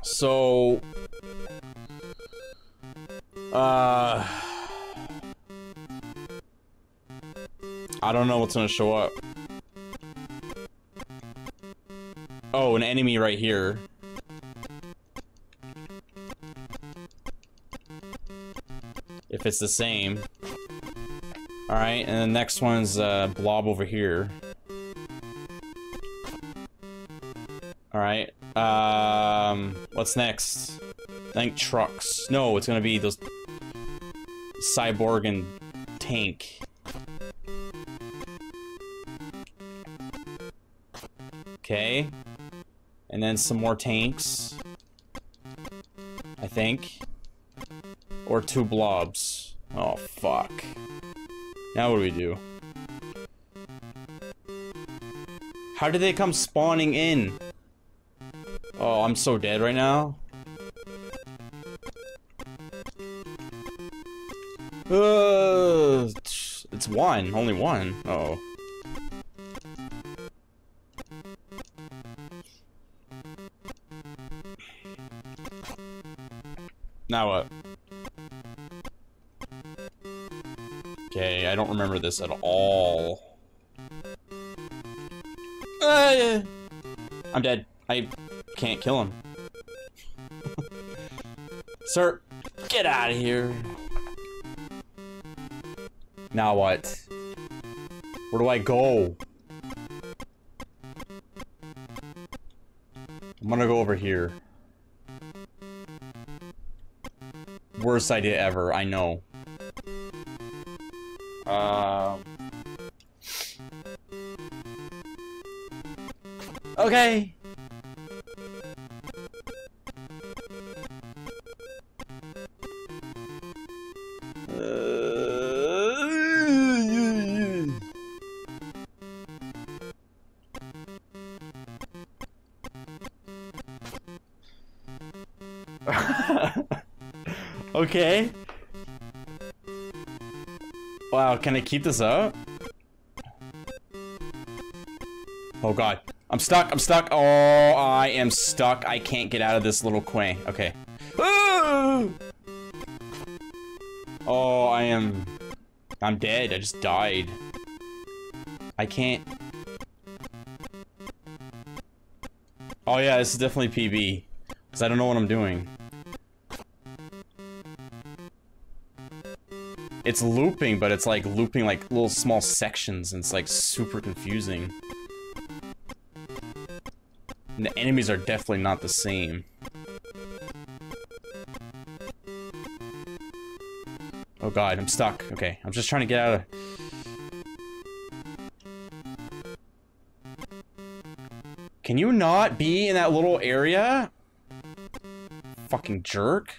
So... Uh... I don't know what's gonna show up. Oh, an enemy right here. If it's the same. Alright, and the next one's uh, blob over here. Alright. Um, what's next? I think trucks. No, it's gonna be those cyborg and tank. Okay. And then some more tanks. I think. Or two blobs. Oh, fuck. Now what do we do? How did they come spawning in? Oh, I'm so dead right now. One. Only one. Uh oh. Now what? Okay, I don't remember this at all. Uh, I'm dead. I can't kill him. Sir, get out of here. Now what? Where do I go? I'm gonna go over here. Worst idea ever, I know. Um. Okay. Okay. Wow, can I keep this up? Oh god. I'm stuck, I'm stuck. Oh, I am stuck. I can't get out of this little quay. Okay. Oh, I am... I'm dead. I just died. I can't... Oh yeah, this is definitely PB. Because I don't know what I'm doing. It's looping, but it's like looping like little small sections, and it's like super confusing. And the enemies are definitely not the same. Oh god, I'm stuck. Okay, I'm just trying to get out of... Can you not be in that little area? Fucking jerk.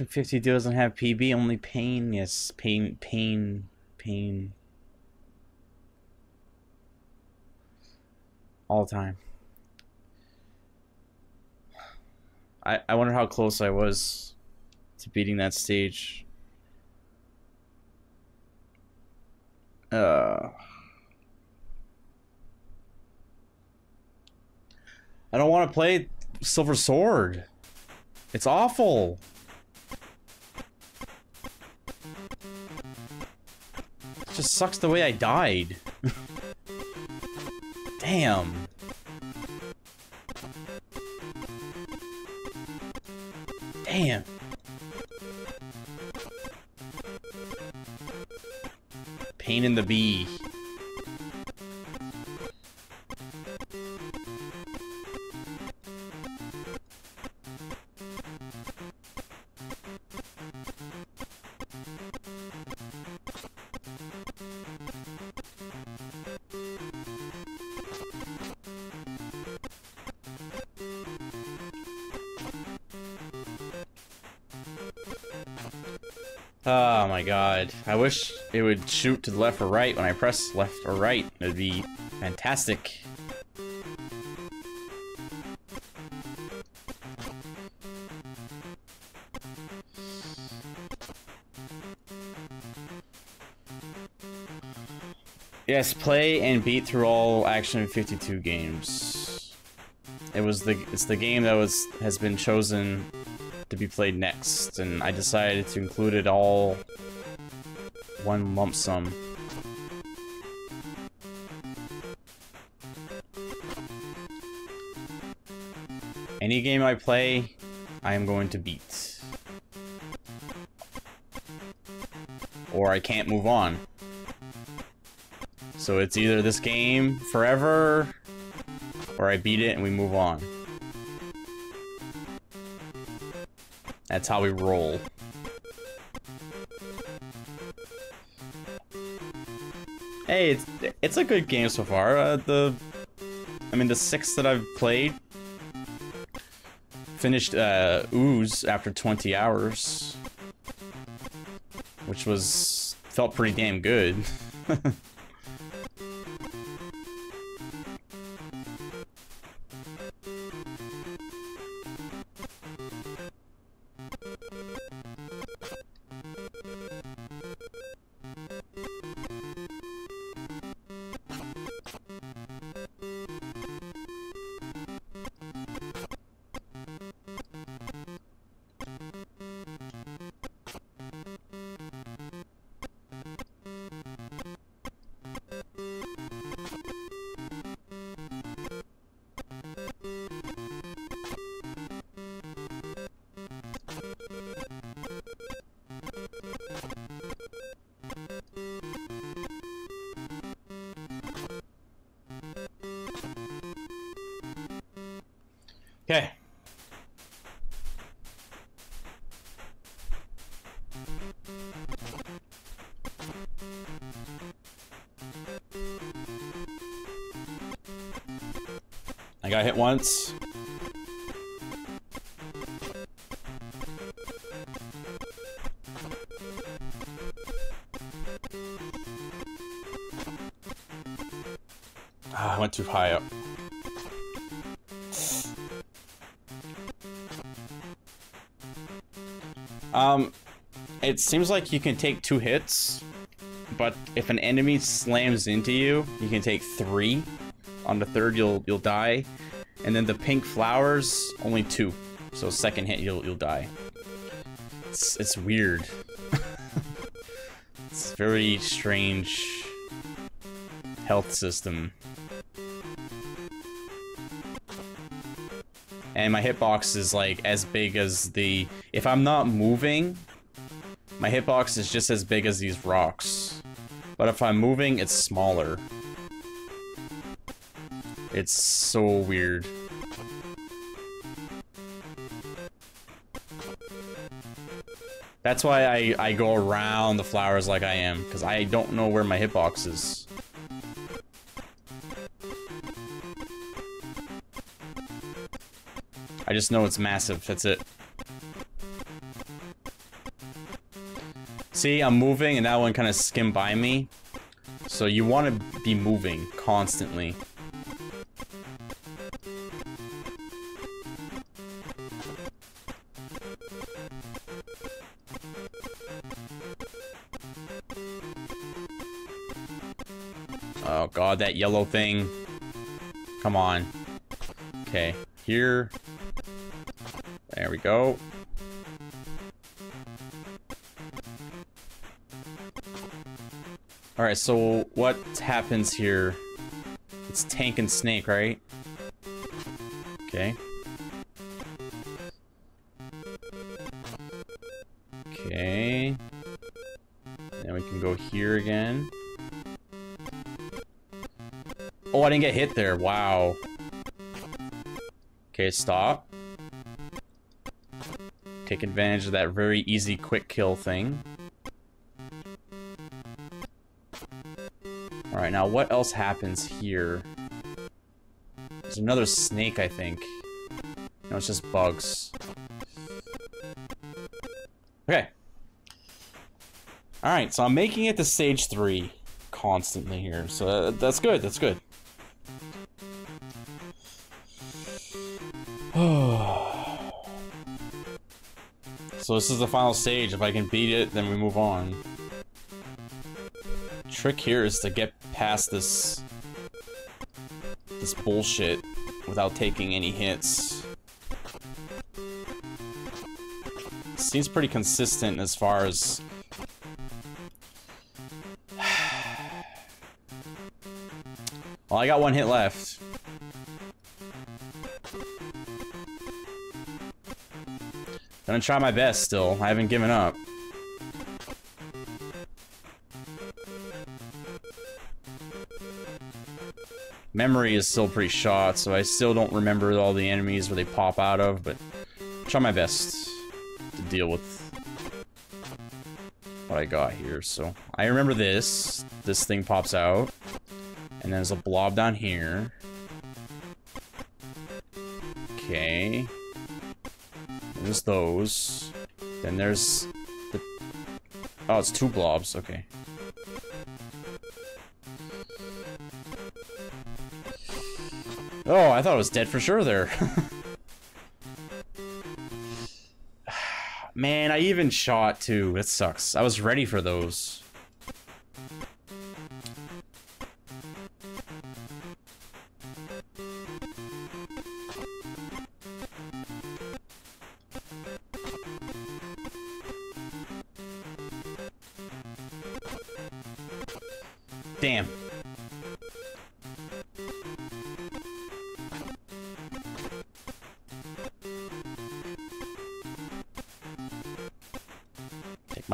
Uh, 50 doesn't have PB, only pain. Yes, pain, pain, pain. All the time. I, I wonder how close I was to beating that stage. Uh, I don't want to play Silver Sword. It's awful. Sucks the way I died. Damn. Damn. Pain in the bee. God. I wish it would shoot to the left or right when I press left or right. It'd be fantastic. Yes, play and beat through all Action 52 games. It was the it's the game that was has been chosen to be played next, and I decided to include it all one lump sum. Any game I play, I am going to beat. Or I can't move on. So it's either this game forever, or I beat it and we move on. That's how we roll. Hey, it's it's a good game so far. Uh, the, I mean, the six that I've played finished uh, Ooze after 20 hours, which was felt pretty damn good. Hit once. Ah, I went too high up. Um, it seems like you can take two hits, but if an enemy slams into you, you can take three. On the third, you'll you'll die, and then the pink flowers only two. So second hit, you'll you'll die. It's it's weird. it's very strange health system. and my hitbox is like as big as the if I'm not moving my hitbox is just as big as these rocks but if I'm moving it's smaller it's so weird that's why I, I go around the flowers like I am because I don't know where my hitbox is I just know it's massive, that's it. See, I'm moving and that one kind of skimmed by me. So you want to be moving constantly. That yellow thing. Come on. Okay, here. There we go. Alright, so what happens here? It's Tank and Snake, right? I didn't get hit there. Wow. Okay, stop. Take advantage of that very easy quick kill thing. Alright, now what else happens here? There's another snake, I think. No, it's just bugs. Okay. Alright, so I'm making it to stage 3 constantly here. So uh, that's good, that's good. so this is the final stage. If I can beat it, then we move on. Trick here is to get past this this bullshit without taking any hits. Seems pretty consistent as far as Well, I got one hit left. Gonna try my best still. I haven't given up. Memory is still pretty shot, so I still don't remember all the enemies where they pop out of, but I'll try my best to deal with what I got here. So I remember this. This thing pops out. And there's a blob down here. Okay. There's those. Then there's the... Oh, it's two blobs. Okay. Oh, I thought it was dead for sure there. Man, I even shot too. It sucks. I was ready for those.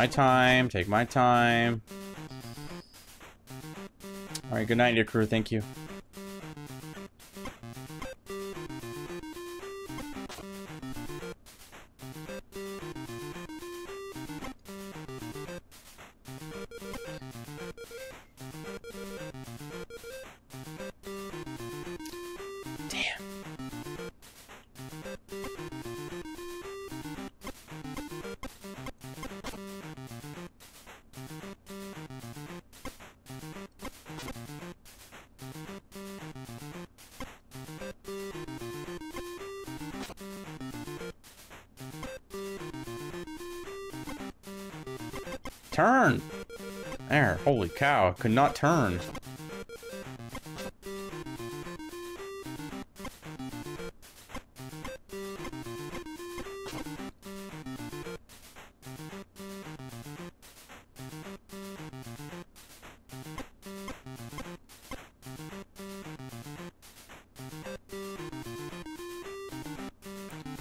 My time, take my time. Alright, good night, your crew, thank you. Could not turn.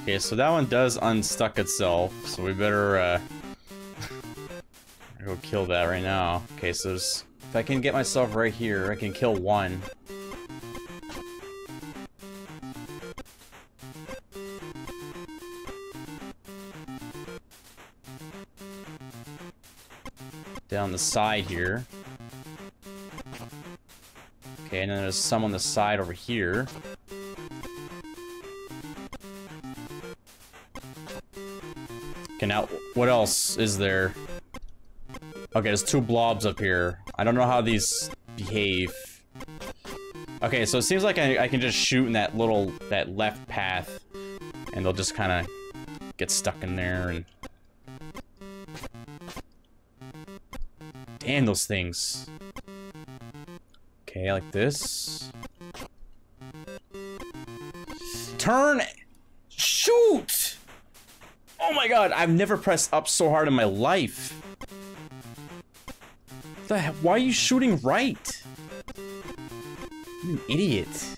Okay, so that one does unstuck itself, so we better, uh... go kill that right now. Okay, so there's... If I can get myself right here, I can kill one. Down the side here. Okay, and then there's some on the side over here. Okay, now, what else is there? Okay, there's two blobs up here. I don't know how these behave. Okay, so it seems like I, I can just shoot in that little, that left path. And they'll just kind of get stuck in there and... Damn those things. Okay, like this. Turn! Shoot! Oh my god, I've never pressed up so hard in my life. The he- why are you shooting right? You idiot.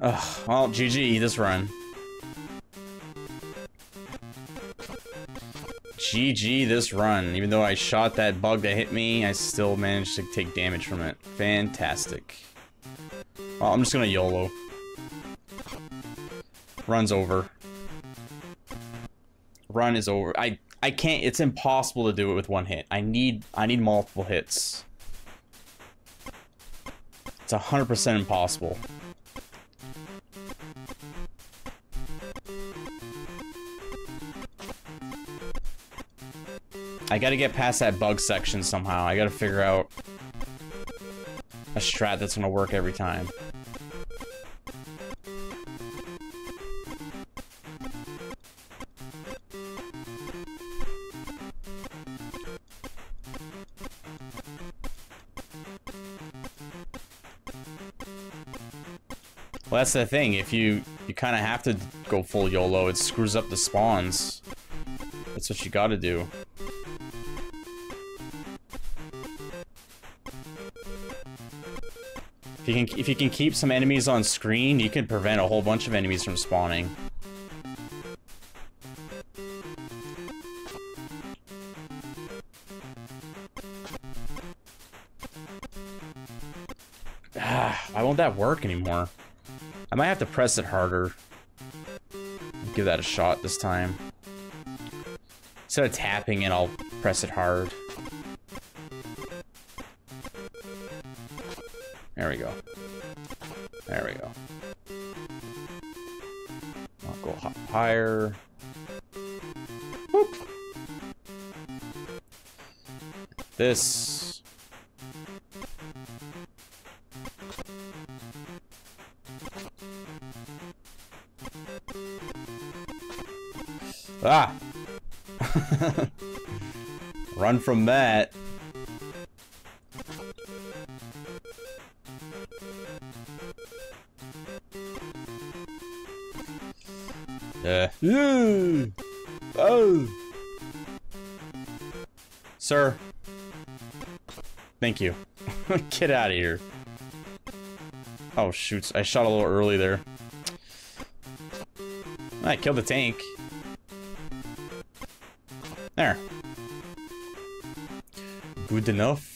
Ugh, well, GG, this run. GG this run. Even though I shot that bug that hit me, I still managed to take damage from it. Fantastic. Well, I'm just gonna YOLO. Run's over. Run is over. I I can't it's impossible to do it with one hit. I need I need multiple hits. It's 100% impossible. I gotta get past that bug section somehow. I gotta figure out a strat that's gonna work every time. That's the thing. If you you kind of have to go full YOLO, it screws up the spawns. That's what you got to do. If you can if you can keep some enemies on screen, you can prevent a whole bunch of enemies from spawning. Ah, why won't that work anymore? I might have to press it harder. Give that a shot this time. Instead of tapping it, I'll press it hard. There we go. There we go. I'll go higher. This. Run from that. Uh. Oh. Sir. Thank you. Get out of here. Oh, shoots. I shot a little early there. I killed the tank. Enough.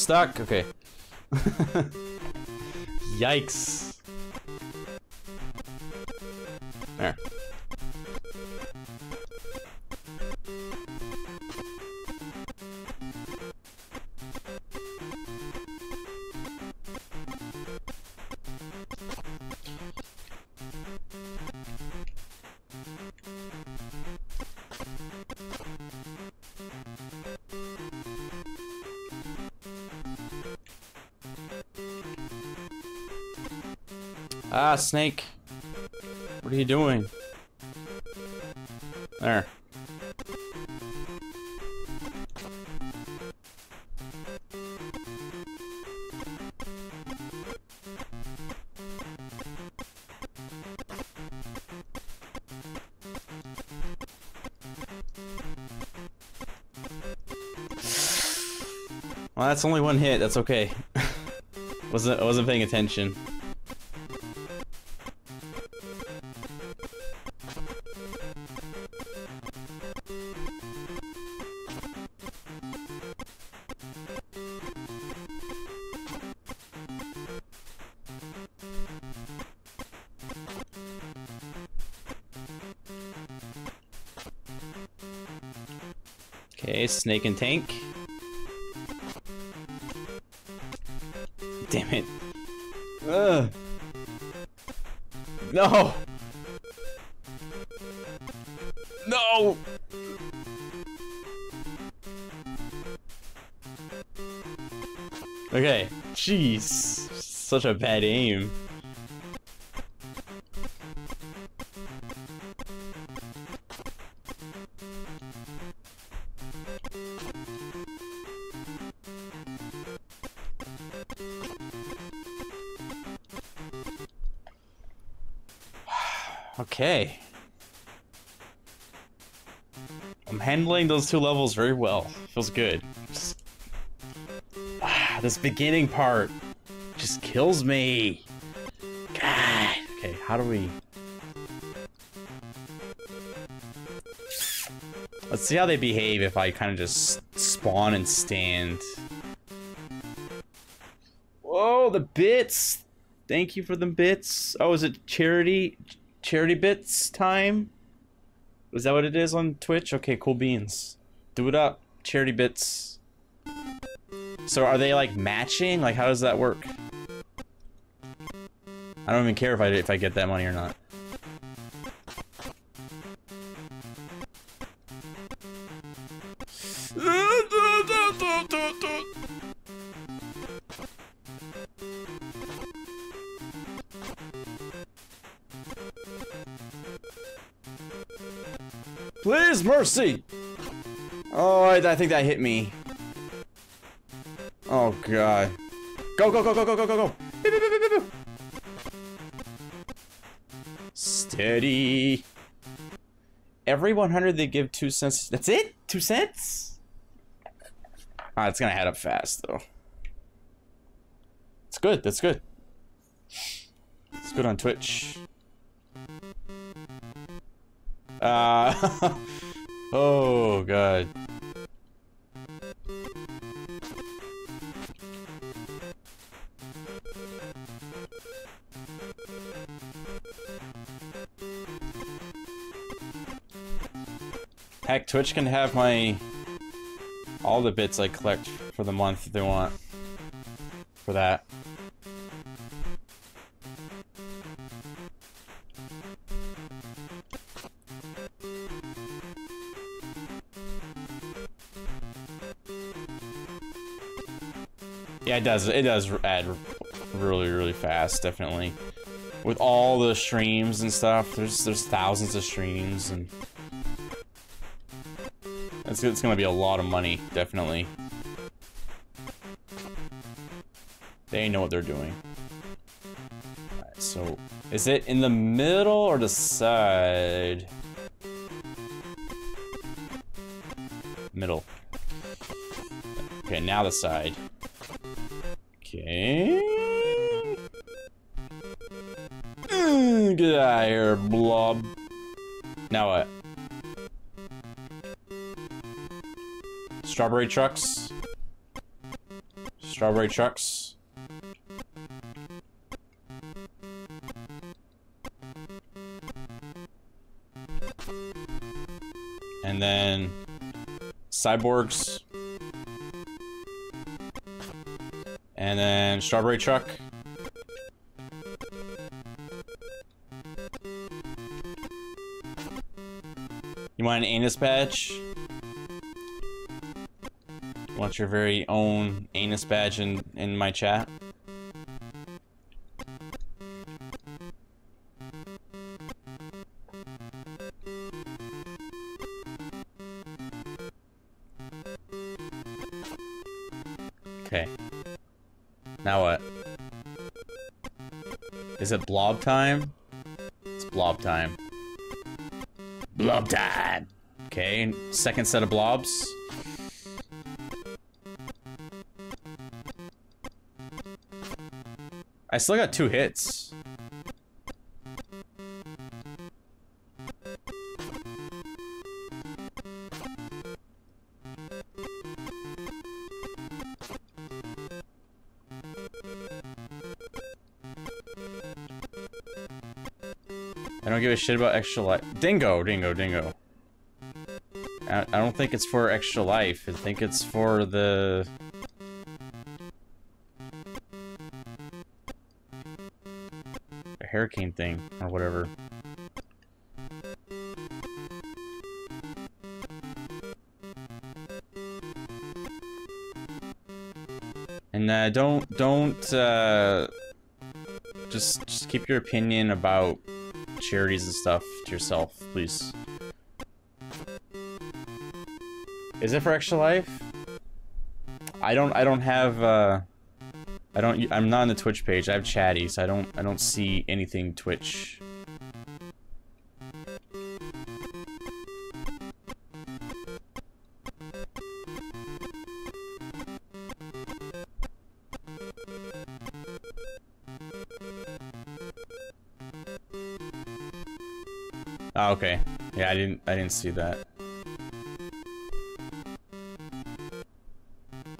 Stuck. Okay. Yikes. Snake. What are you doing? There. Well, that's only one hit. That's okay. wasn't I wasn't paying attention. Snake and Tank. Damn it. Ugh. No! No! Okay. Jeez. Such a bad aim. Two levels very well. Feels good. Just- Ah, this beginning part just kills me. God. Okay, how do we... Let's see how they behave if I kind of just spawn and stand. Whoa, the bits! Thank you for the bits. Oh, is it charity? Charity bits time? Is that what it is on Twitch? Okay, cool beans. Do it up. Charity bits. So are they like matching? Like how does that work? I don't even care if I if I get that money or not. Please, mercy! I, think that hit me. Oh, God. Go, go, go, go, go, go, go, go! Steady. Every 100 they give 2 cents. That's it? 2 cents? Ah, it's gonna add up fast, though. It's good, that's good. It's good on Twitch. Uh, oh god. Heck, Twitch can have my all the bits I collect for the month if they want for that. Yeah, it does. It does add really, really fast, definitely. With all the streams and stuff, there's there's thousands of streams, and it's it's gonna be a lot of money, definitely. They know what they're doing. Alright, so is it in the middle or the side? Middle. Okay, now the side. Okay. Mm, Get out of here, blob. Now what? Strawberry trucks. Strawberry trucks. And then cyborgs. And then strawberry truck. You want an anus badge? Want your very own anus badge in, in my chat? Okay. Now what? Is it blob time? It's blob time. Blob time! Okay, second set of blobs. I still got two hits. I don't give a shit about extra life. Dingo, dingo, dingo. I, I don't think it's for extra life. I think it's for the... hurricane thing or whatever. And uh, don't don't uh, just just keep your opinion about charities and stuff to yourself, please. Is it for Extra Life? I don't I don't have uh I don't I'm not on the Twitch page. I have chatty, so I don't I don't see anything Twitch. Oh, okay. Yeah, I didn't I didn't see that.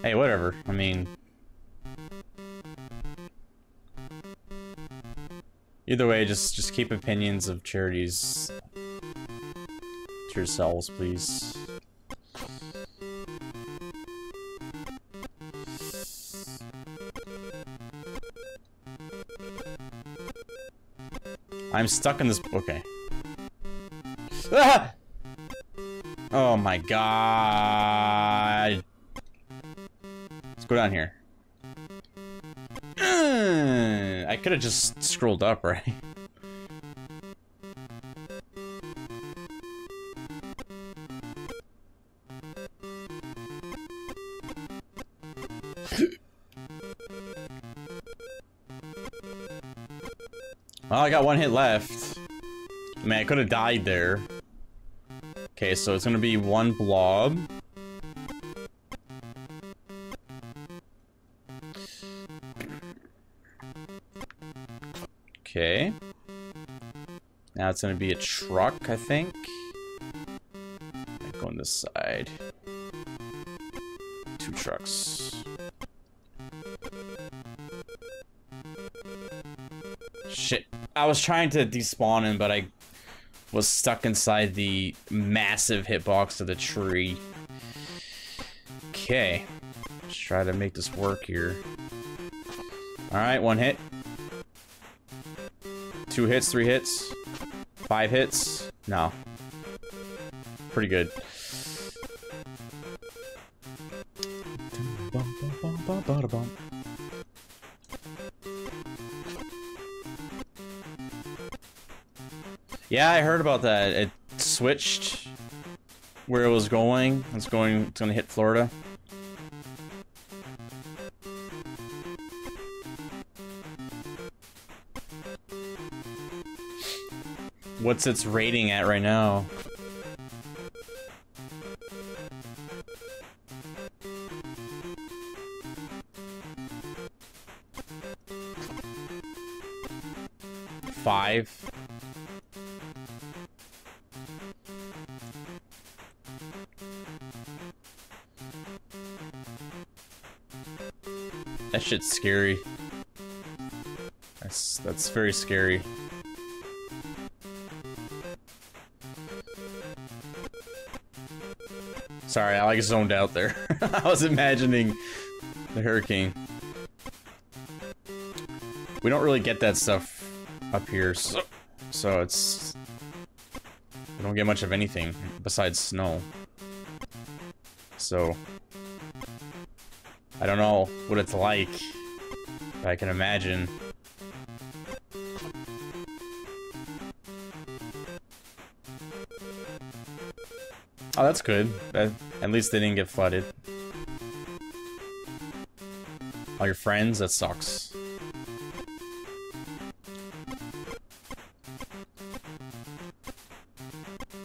Hey, whatever. I mean, either way, just just keep opinions of charities to yourselves, please. I'm stuck in this. Okay. Ah! Oh my god. Let's go down here. Could have just scrolled up, right? well, I got one hit left. I mean, I could have died there. Okay, so it's gonna be one blob. It's gonna be a truck, I think. Go on this side. Two trucks. Shit. I was trying to despawn him, but I was stuck inside the massive hitbox of the tree. Okay. Let's try to make this work here. Alright, one hit. Two hits, three hits. Five hits. No. Pretty good. Yeah, I heard about that. It switched where it was going. It's going. It's to hit Florida. What's its rating at right now? Five. That shit's scary. That's that's very scary. Sorry, I like zoned out there. I was imagining the hurricane. We don't really get that stuff up here, so, so it's... We don't get much of anything besides snow. So... I don't know what it's like, but I can imagine. Oh, that's good. At, least they didn't get flooded. All your friends? That sucks.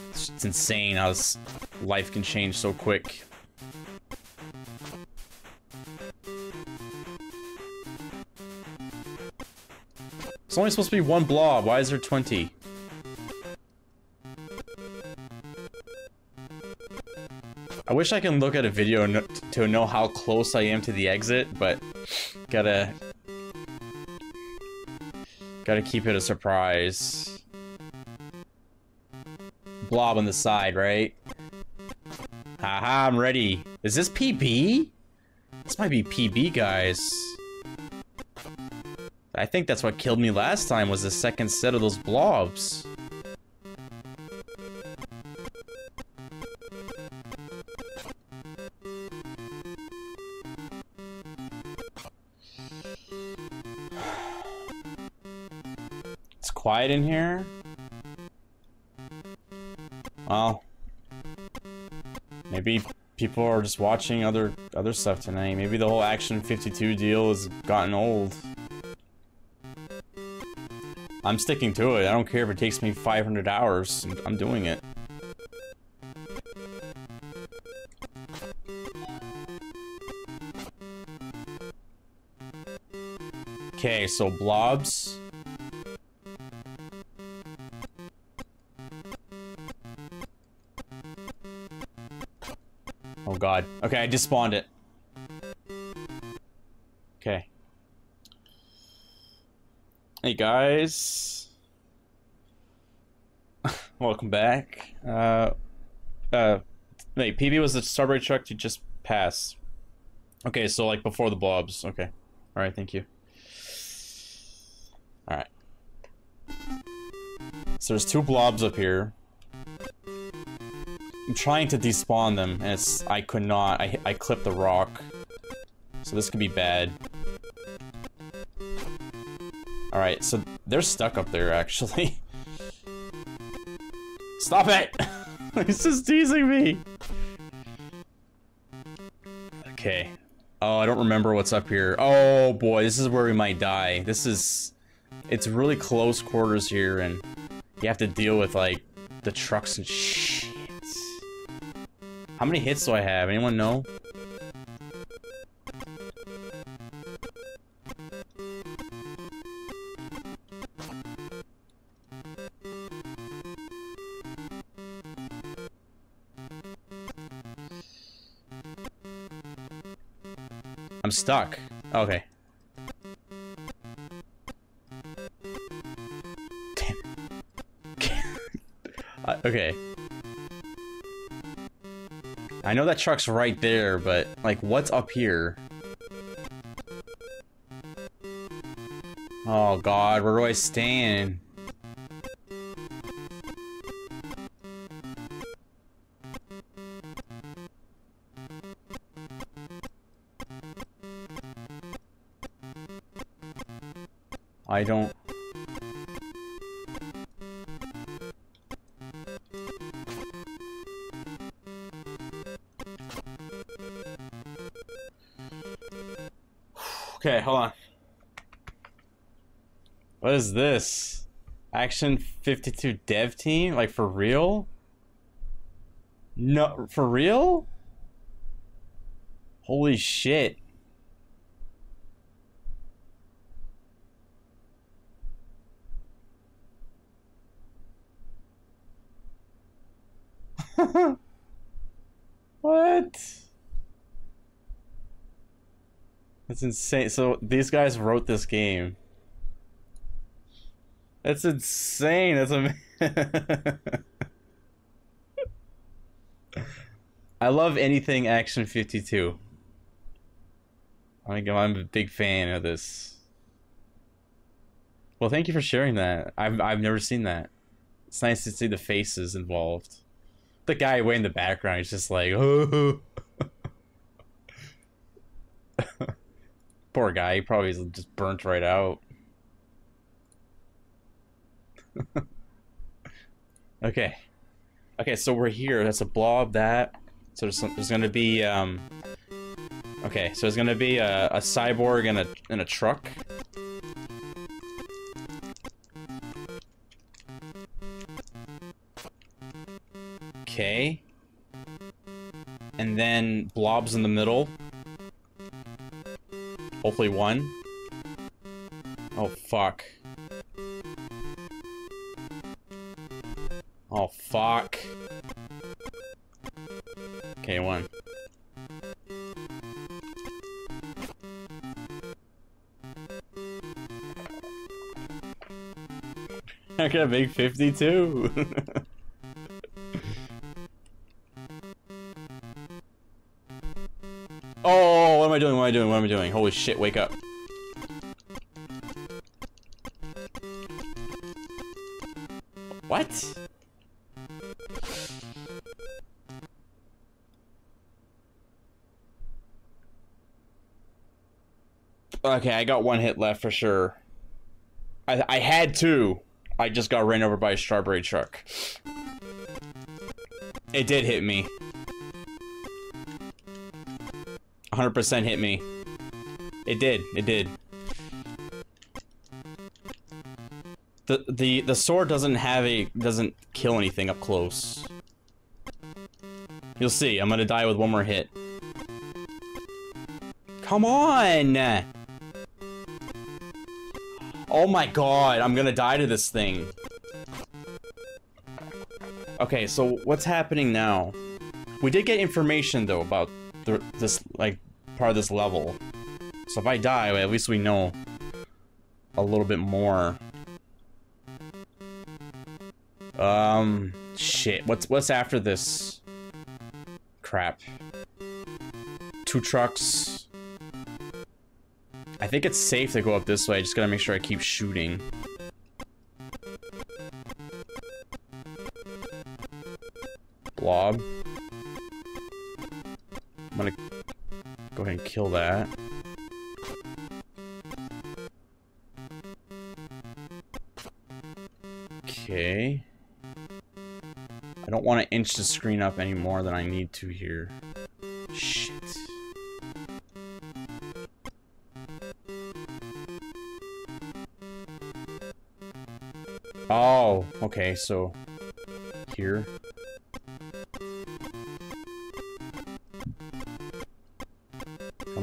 It's, it's insane how this life can change so quick. It's only supposed to be one blob. Why is there 20? Wish I can look at a video to know how close I am to the exit, but gotta... Gotta keep it a surprise. Blob on the side, right? Haha, I'm ready. Is this PB? This might be PB, guys. I think that's what killed me last time was the second set of those blobs. Quiet in here. Well, maybe people are just watching other other stuff tonight. Maybe the whole Action 52 deal has gotten old. I'm sticking to it. I don't care if it takes me 500 hours. I'm doing it. Okay, so blobs. God. Okay, I just spawned it. Okay. Hey guys. Welcome back. Uh uh wait, PB was the Strawberry truck to just pass. Okay, so like before the blobs. Okay. Alright, thank you. Alright. So there's two blobs up here. I'm trying to despawn them, and it's I could not. I I clipped the rock, so this could be bad. All right, so they're stuck up there actually. Stop it! He's just teasing me. Okay. Oh, I don't remember what's up here. Oh boy, this is where we might die. This is, it's really close quarters here, and you have to deal with like the trucks and shit. How many hits do I have? Anyone know? I'm stuck. Okay. Damn. Okay. I know that truck's right there, but like, what's up here? Oh god, where do I stand? I don't... hold on. What is this? Action 52 dev team? Like for real? No, for real? Holy shit. what? That's insane. So these guys wrote this game. That's insane. That's amazing. I love anything Action 52. I mean, I'm a big fan of this. Well, thank you for sharing that. I've I've never seen that. It's nice to see the faces involved. The guy way in the background is just like, oh. Poor guy, he probably just burnt right out. okay. Okay, so we're here. That's a blob, that. So there's, there's gonna be, um... Okay, so there's gonna be a, a cyborg and a, and a truck. Okay. And then blobs in the middle. Hopefully one. Oh, fuck. Oh, fuck. Okay, one. I got a big 52. am I doing? What am I doing? Holy shit, wake up. What? Okay, I got one hit left for sure. I, I had two. I just got ran over by a strawberry truck. It did hit me. 100% hit me. It did. It did. The the the sword doesn't have a doesn't kill anything up close. You'll see. I'm gonna die with one more hit. Come on! Oh my god, I'm gonna die to this thing. Okay, so what's happening now? We did get information though about the, this like part of this level. So if I die, at least we know a little bit more. Um, shit. What's what's after this? Crap. Two trucks. I think it's safe to go up this way. I just gotta make sure I keep shooting. Kill that. Okay. I don't want to inch the screen up any more than I need to here. Shit. Oh, okay, so here.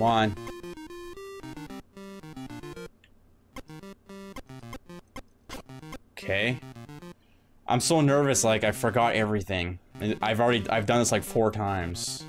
On. Okay. I'm so nervous, like, I forgot everything. I've already- I've done this like four times.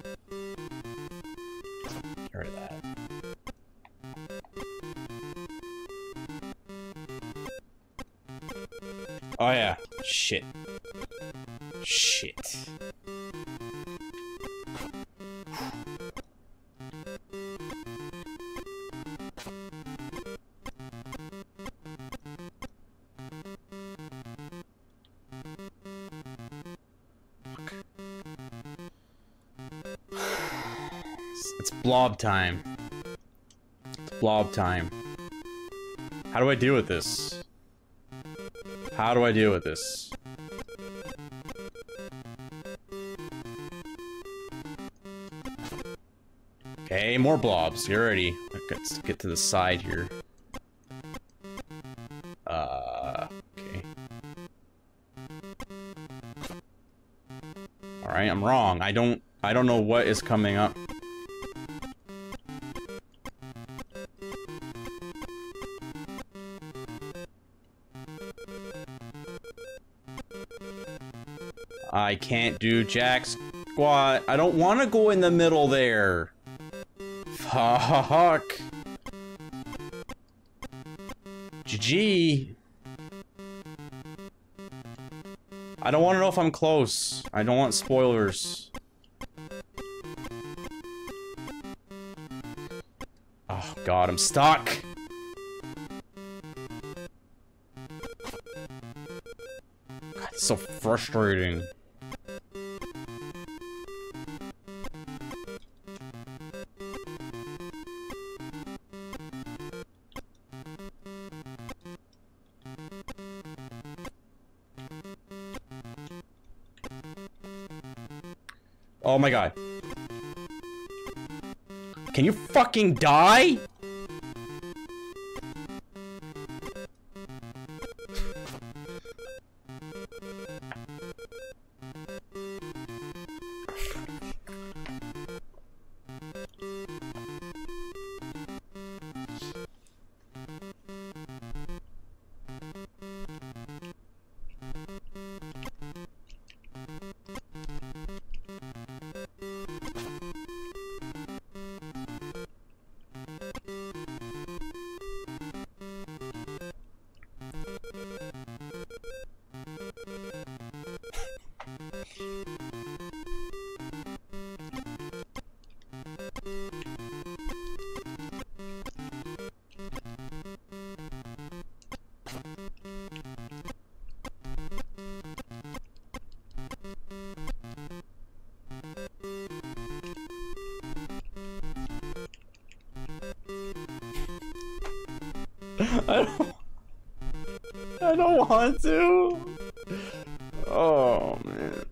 Blob time. It's blob time. How do I deal with this? How do I deal with this? Okay, more blobs. You're ready. Let's get to the side here. Uh, okay. Alright, I'm wrong. I don't I don't know what is coming up. I can't do jack squat. I don't want to go in the middle there. Fuck. GG. I don't want to know if I'm close. I don't want spoilers. Oh god, I'm stuck. God, it's so frustrating. Oh my god. Can you fucking die? Want to. Oh man.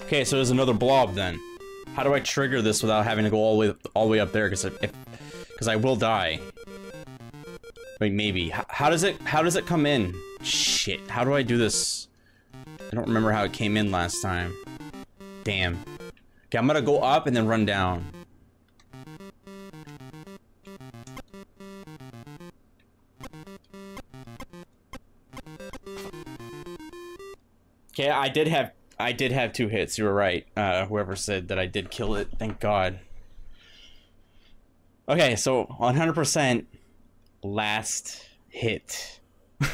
Okay, so there's another blob then. How do I trigger this without having to go all the way all the way up there? Because if because I will die. Wait, maybe. How, how does it how does it come in? Shit. How do I do this? I don't remember how it came in last time. Damn. Okay, I'm gonna go up and then run down. Okay, I did have I did have two hits. You were right. Uh, whoever said that I did kill it, thank God. Okay, so 100% last hit.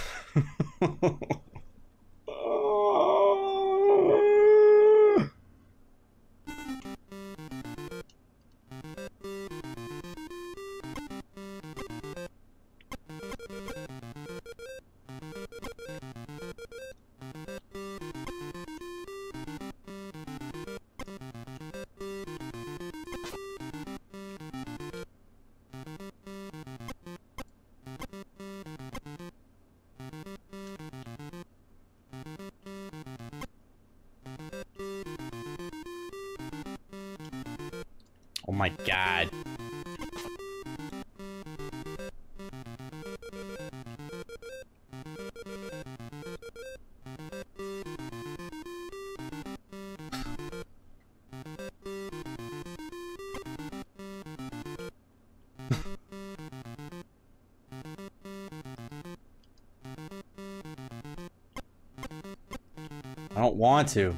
want to.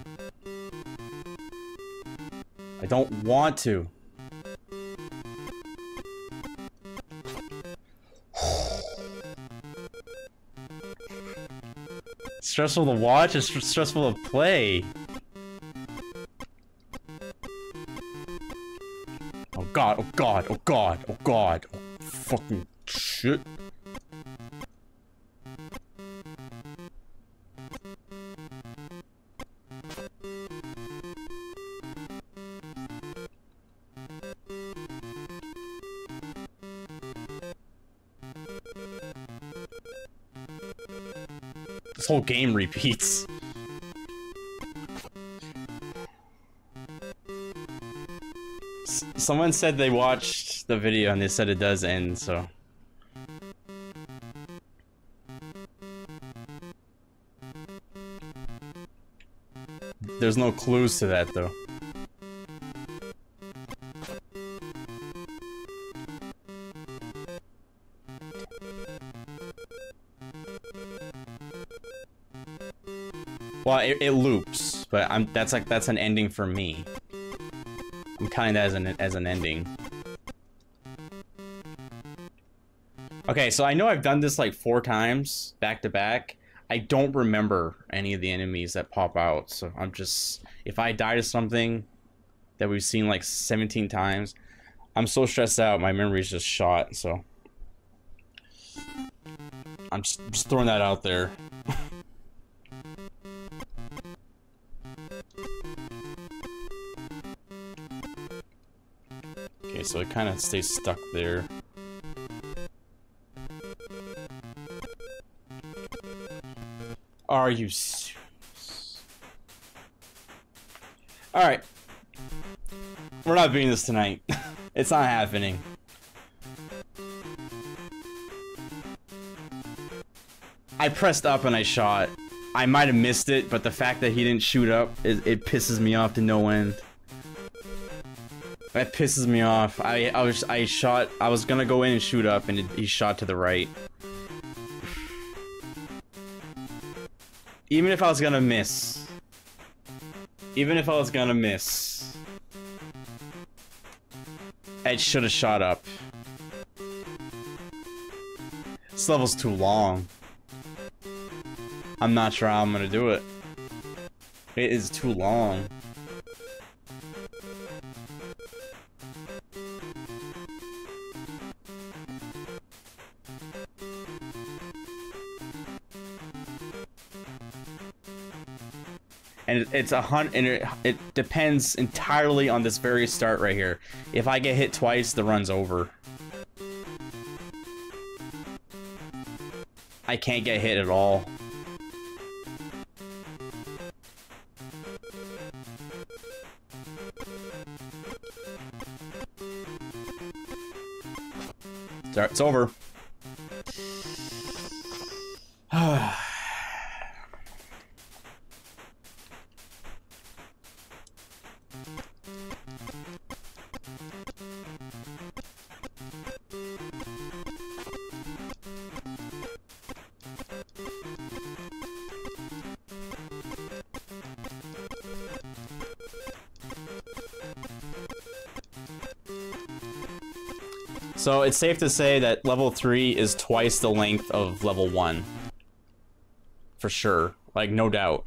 I don't want to. stressful to watch, it's stressful to play. Oh god, oh god, oh god, oh god. Oh, fucking shit. Game repeats. Someone said they watched the video and they said it does end, so... There's no clues to that, though. It, it loops, but I'm that's like that's an ending for me. I'm counting that as an as an ending. Okay, so I know I've done this like four times back to back. I don't remember any of the enemies that pop out, so I'm just if I die to something that we've seen like 17 times, I'm so stressed out. My memory's just shot. So I'm just, just throwing that out there. So it kind of stays stuck there. Are you serious? Alright. We're not doing this tonight. it's not happening. I pressed up and I shot. I might have missed it, but the fact that he didn't shoot up, it, it pisses me off to no end. That pisses me off. I I was I shot. I was gonna go in and shoot up, and it, he shot to the right. Even if I was gonna miss. Even if I was gonna miss. It should have shot up. This level's too long. I'm not sure how I'm gonna do it. It is too long. It's a hunt, and it, it depends entirely on this very start right here. If I get hit twice, the run's over. I can't get hit at all. It's it's over. So it's safe to say that level 3 is twice the length of level 1. For sure. Like, no doubt.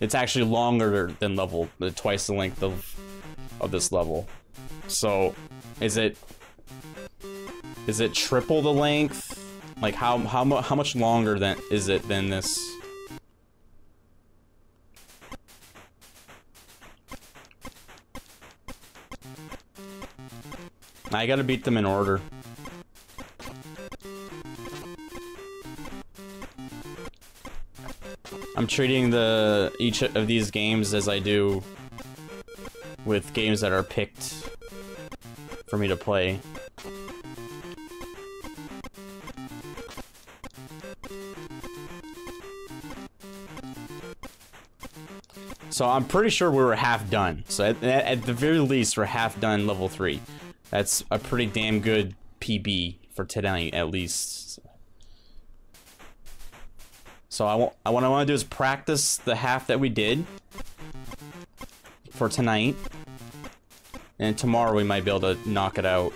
It's actually longer than level, uh, twice the length of, of this level. So, is it... Is it triple the length? Like, how, how, how much longer than is it than this... I gotta beat them in order. I'm treating the each of these games as I do with games that are picked for me to play. So I'm pretty sure we were half done. So at, at the very least, we're half done level 3. That's a pretty damn good PB for today, at least. So I want, what I want to do is practice the half that we did for tonight. And tomorrow we might be able to knock it out.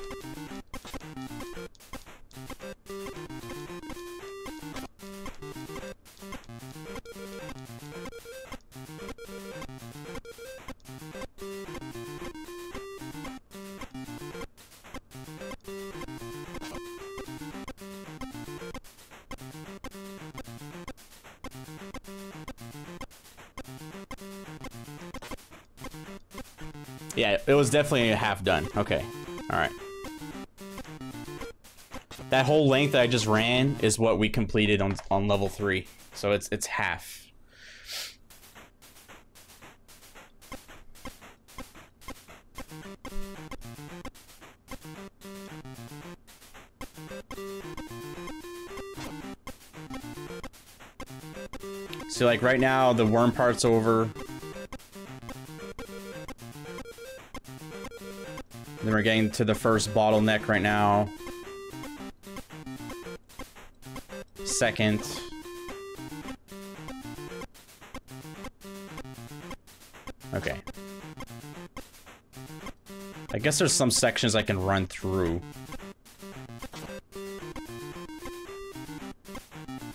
Was definitely half done. Okay. Alright. That whole length that I just ran is what we completed on, on level 3. So it's it's half. So like right now the worm part's over. We're getting to the first bottleneck right now. Second. Okay. I guess there's some sections I can run through.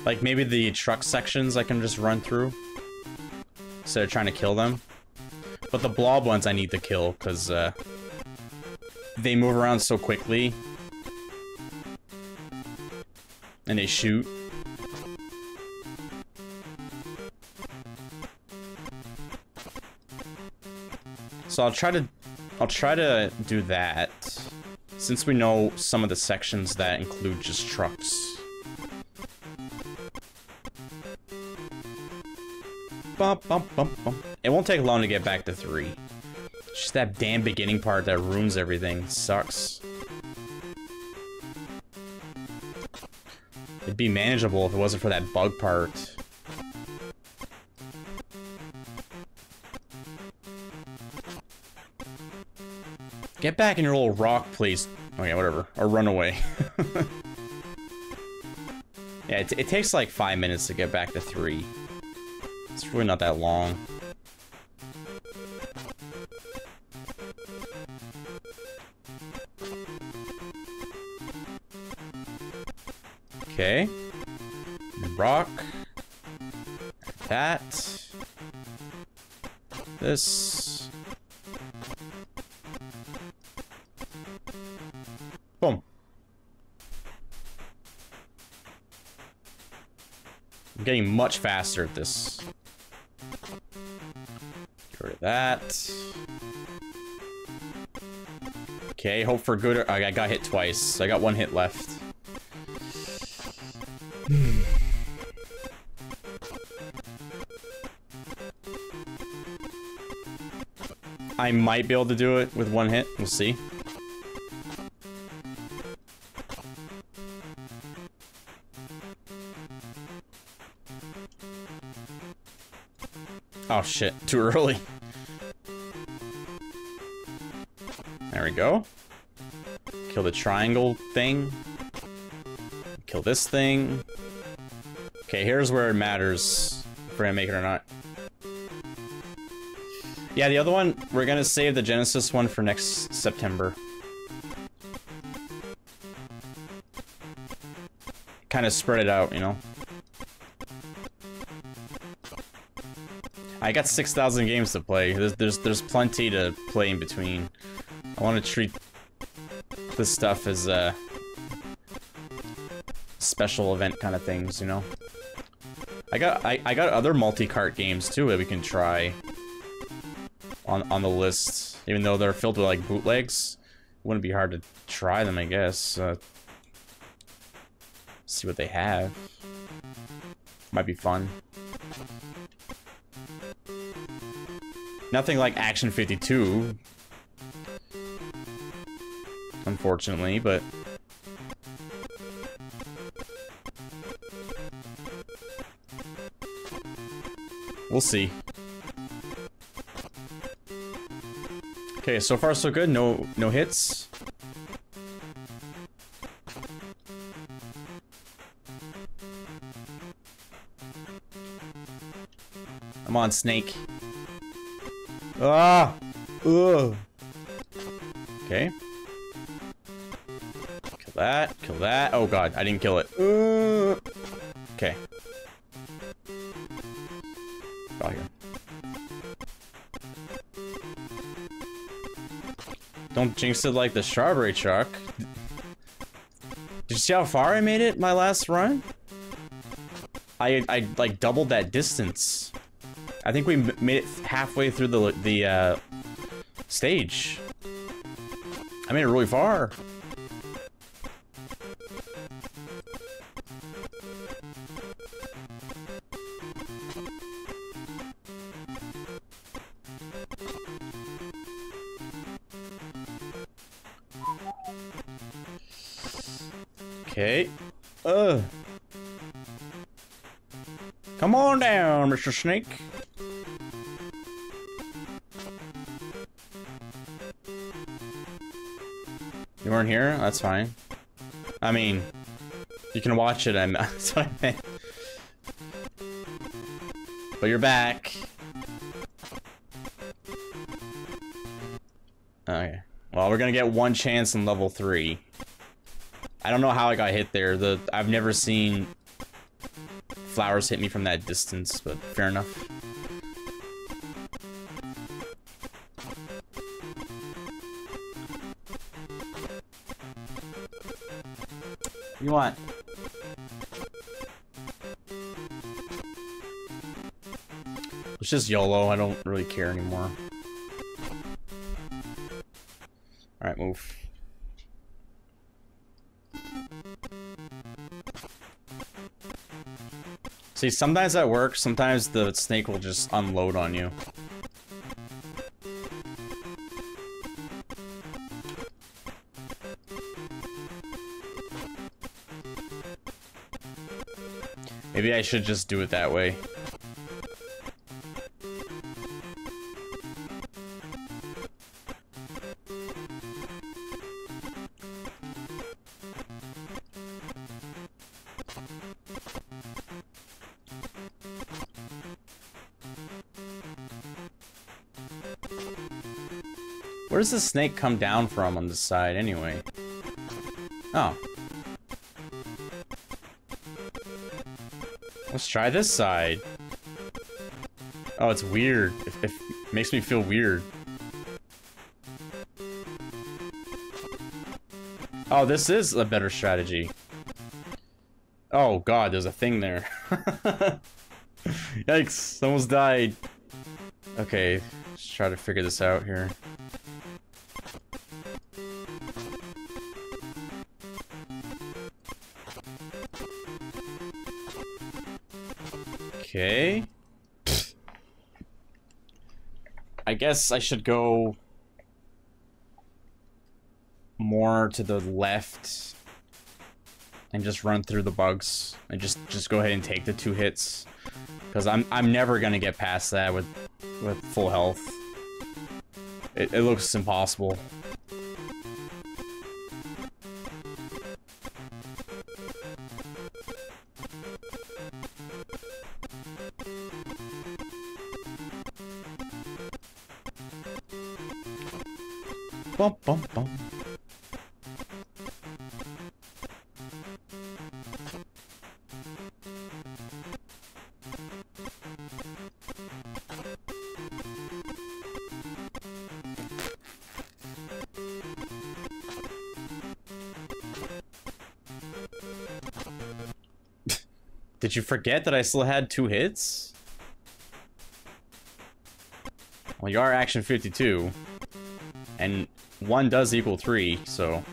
Like maybe the truck sections I can just run through. Instead of trying to kill them. But the blob ones I need to kill, because, uh they move around so quickly. And they shoot. So I'll try to I'll try to do that since we know some of the sections that include just trucks. Bump, bump, bump. It won't take long to get back to three. That damn beginning part that ruins everything. Sucks. It'd be manageable if it wasn't for that bug part. Get back in your little rock. Oh yeah, whatever. Or run away. yeah, it, it takes like five minutes to get back to three. It's really not that long. Much faster at this. Get rid of that. Okay, hope for good. I got hit twice. I got one hit left. I might be able to do it with one hit. We'll see. Oh shit, too early. There we go. Kill the triangle thing. Kill this thing. Okay, here's where it matters if we're gonna make it or not. Yeah, the other one, we're gonna save the Genesis one for next September. Kind of spread it out, you know? I got 6,000 games to play. There's, there's, there's plenty to play in between. I want to treat this stuff as, uh, special event kind of things, you know? I got, I, I got other multi-cart games, too, that we can try on, on the list. Even though they're filled with, like, bootlegs. Wouldn't be hard to try them, I guess. Uh, see what they have. Might be fun. Nothing like Action 52. Unfortunately, but... We'll see. Okay, so far so good. No no hits. I'm on Snake. Ah! Ugh. Okay. Kill that. Kill that. Oh god, I didn't kill it. Uh. Okay. Out here. Don't jinx it like the strawberry truck. Did you see how far I made it my last run? I I like doubled that distance. I think we made it halfway through the the uh, stage. I made it really far. Okay. Ugh. Come on down, Mr. Snake. Here? That's fine. I mean, you can watch it, I'm, that's what I meant. But you're back. Okay. Well, we're gonna get one chance in level 3. I don't know how I got hit there. The I've never seen flowers hit me from that distance, but fair enough. Want? It's just YOLO. I don't really care anymore. Alright, move. See, sometimes that works, sometimes the snake will just unload on you. Maybe I should just do it that way. Where does the snake come down from on this side anyway? Oh. Let's try this side. Oh, it's weird. It, it makes me feel weird. Oh, this is a better strategy. Oh god, there's a thing there. Yikes, almost died. Okay, let's try to figure this out here. Guess I should go more to the left and just run through the bugs and just just go ahead and take the two hits because I'm I'm never gonna get past that with with full health. It, it looks impossible. You forget that I still had two hits? Well, you are Action 52. And one does equal three, so...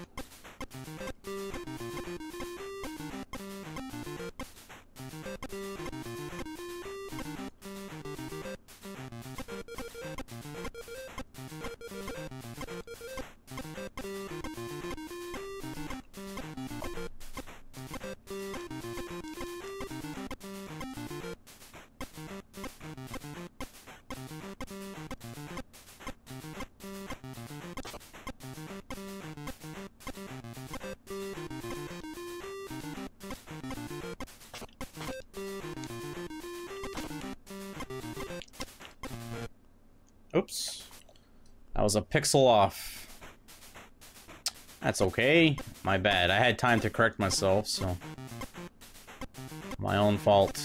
was a pixel off. That's okay. My bad. I had time to correct myself, so... My own fault.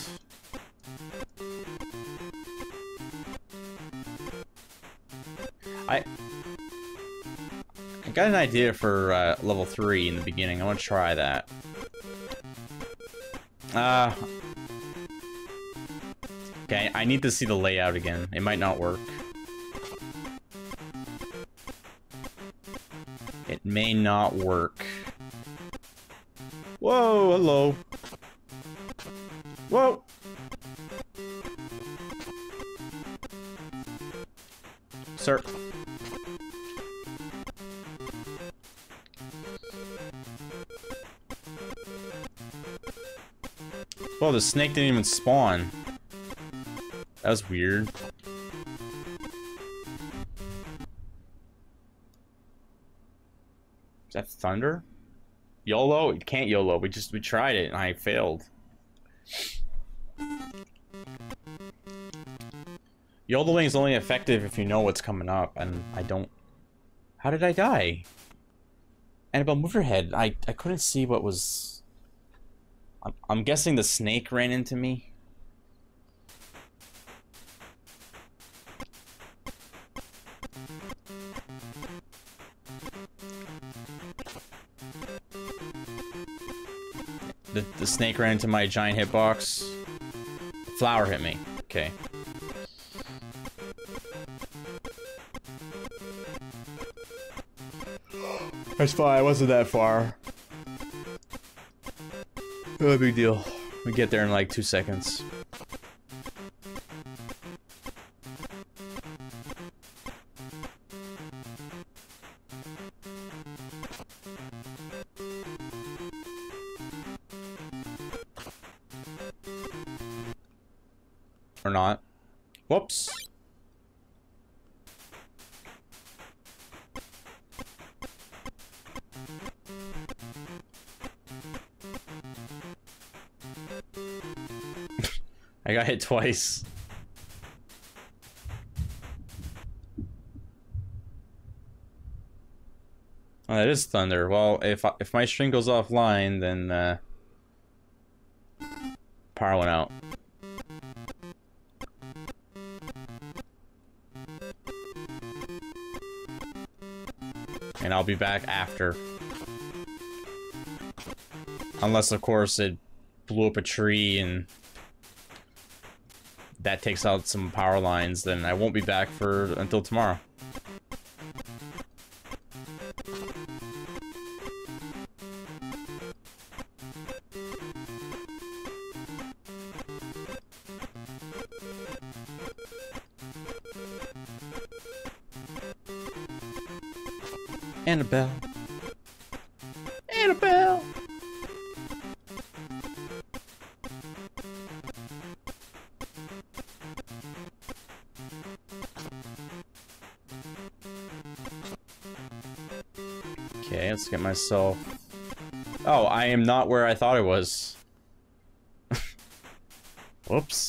I... I got an idea for uh, level 3 in the beginning. I want to try that. Uh... Okay, I need to see the layout again. It might not work. Not work. Whoa, hello. Whoa! Sir. Well, the snake didn't even spawn. That was weird. Thunder? YOLO? Can't YOLO. We just we tried it and I failed. YOLOing is only effective if you know what's coming up, and I don't. How did I die? Annabelle, move your head. I I couldn't see what was. I'm, I'm guessing the snake ran into me. Snake ran into my giant hitbox. Flower hit me. Okay. That's fine, I wasn't that far. No big deal. We get there in like two seconds. Twice. Oh, that is thunder. Well, if I- if my string goes offline, then uh, power went out. And I'll be back after. Unless, of course, it blew up a tree and that takes out some power lines, then I won't be back for until tomorrow. Annabelle. Let's get myself... Oh, I am not where I thought I was. Whoops.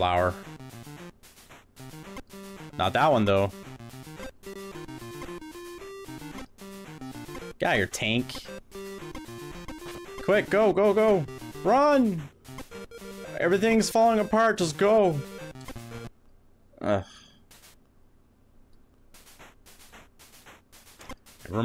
Flower. Not that one, though. Get your tank. Quick, go, go, go. Run! Everything's falling apart, just go. Ugh. Never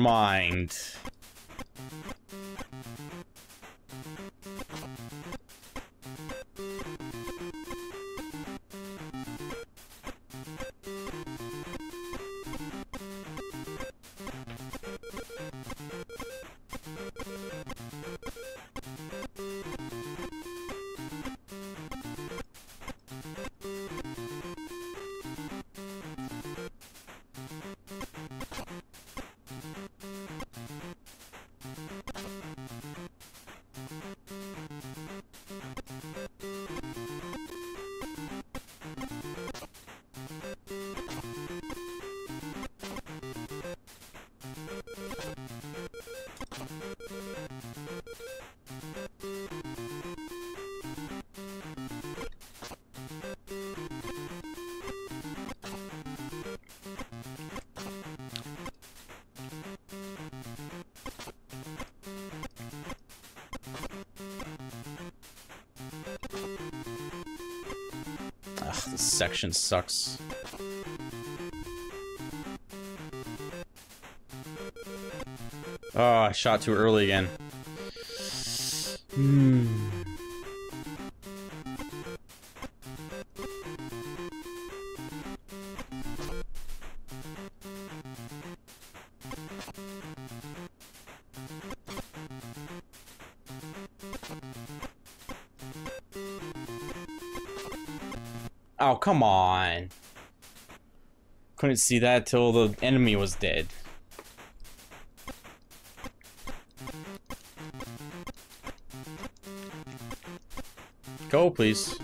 section sucks. Oh, I shot too early again. Come on. Couldn't see that till the enemy was dead. Go, please.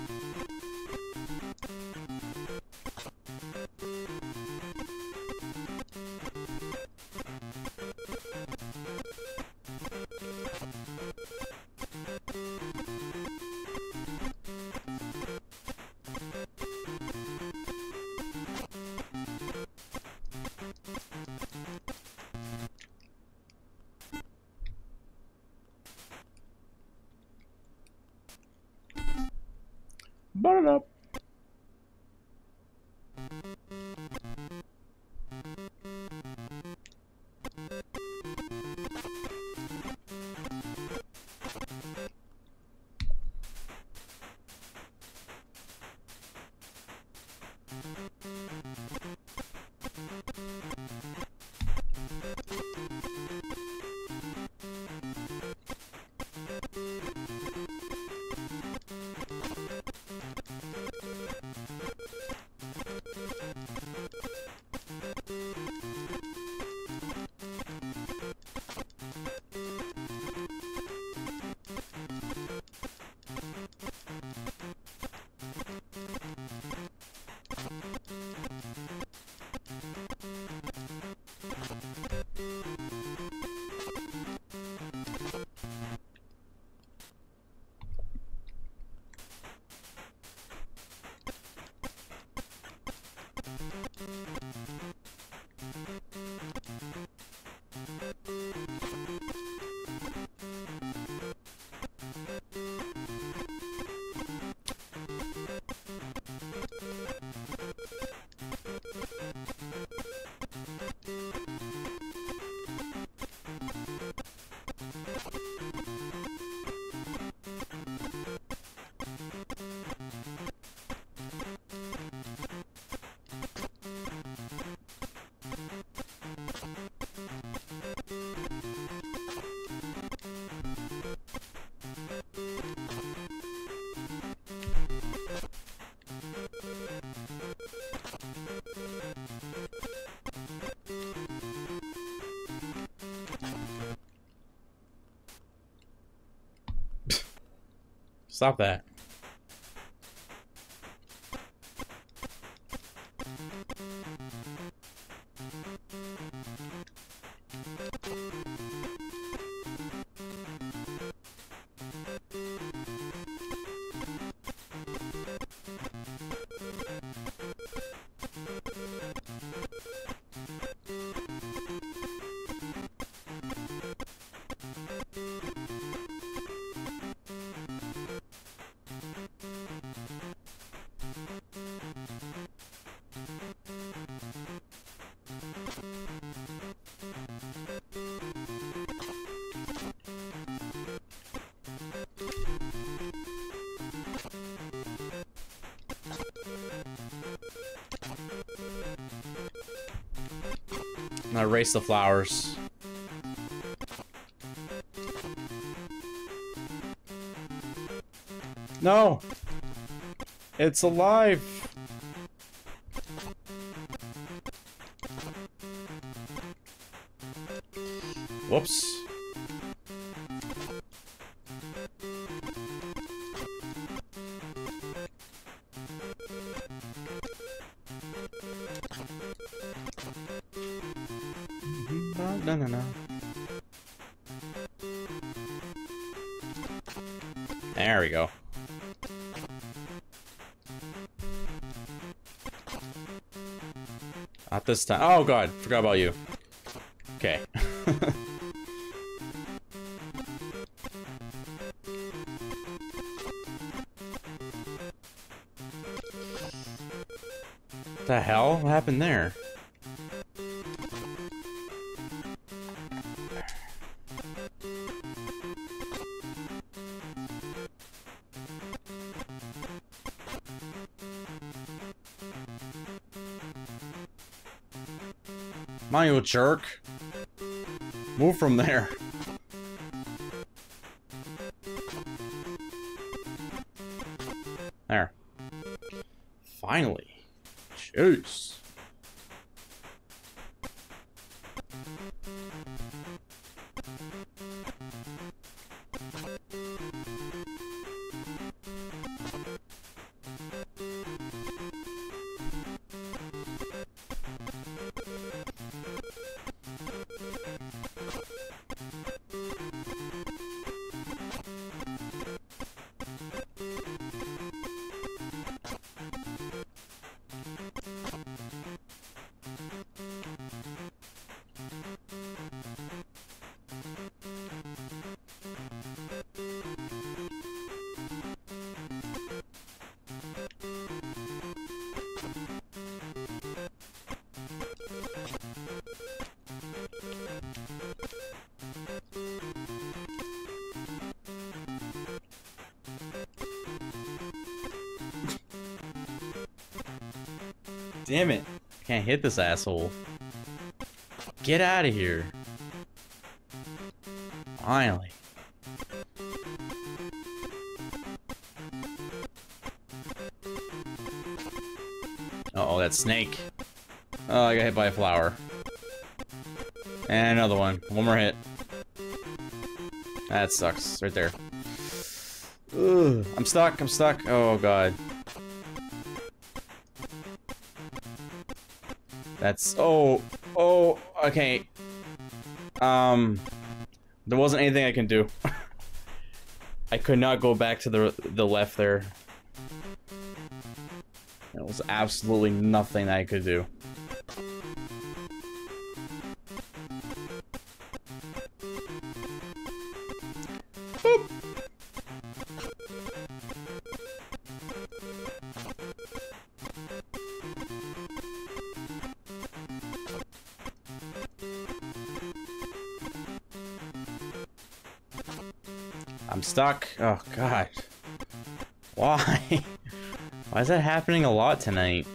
Stop that. Erase the flowers. No! It's alive! This time. Oh god, forgot about you. You jerk. Move from there. There. Finally. Jeez. Can't hit this asshole. Get out of here. Finally. Uh oh, that snake. Oh, I got hit by a flower. And another one. One more hit. That sucks. Right there. Ugh. I'm stuck. I'm stuck. Oh, God. That's... Oh. Oh. Okay. Um... There wasn't anything I can do. I could not go back to the the left there. There was absolutely nothing I could do. Stuck. Oh god. Why? Why is that happening a lot tonight?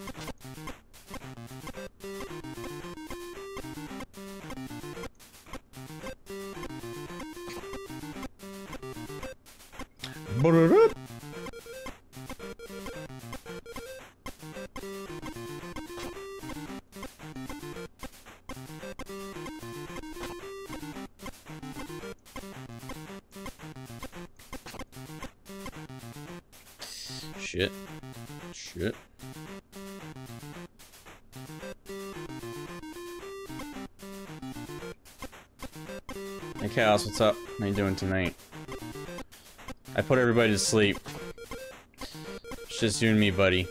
Doing tonight? I put everybody to sleep. It's just you and me, buddy.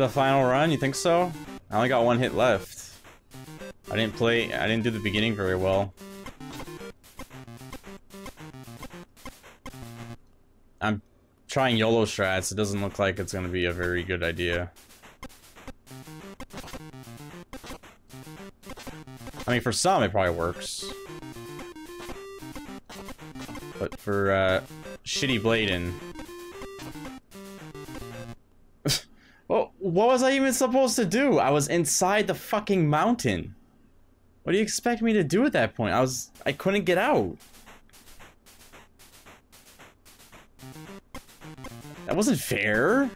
The final run? You think so? I only got one hit left. I didn't play- I didn't do the beginning very well. I'm trying YOLO strats. It doesn't look like it's gonna be a very good idea. I mean, for some, it probably works. But for, uh, shitty Bladen... what was I even supposed to do? I was inside the fucking mountain. What do you expect me to do at that point? I was... I couldn't get out. That wasn't fair.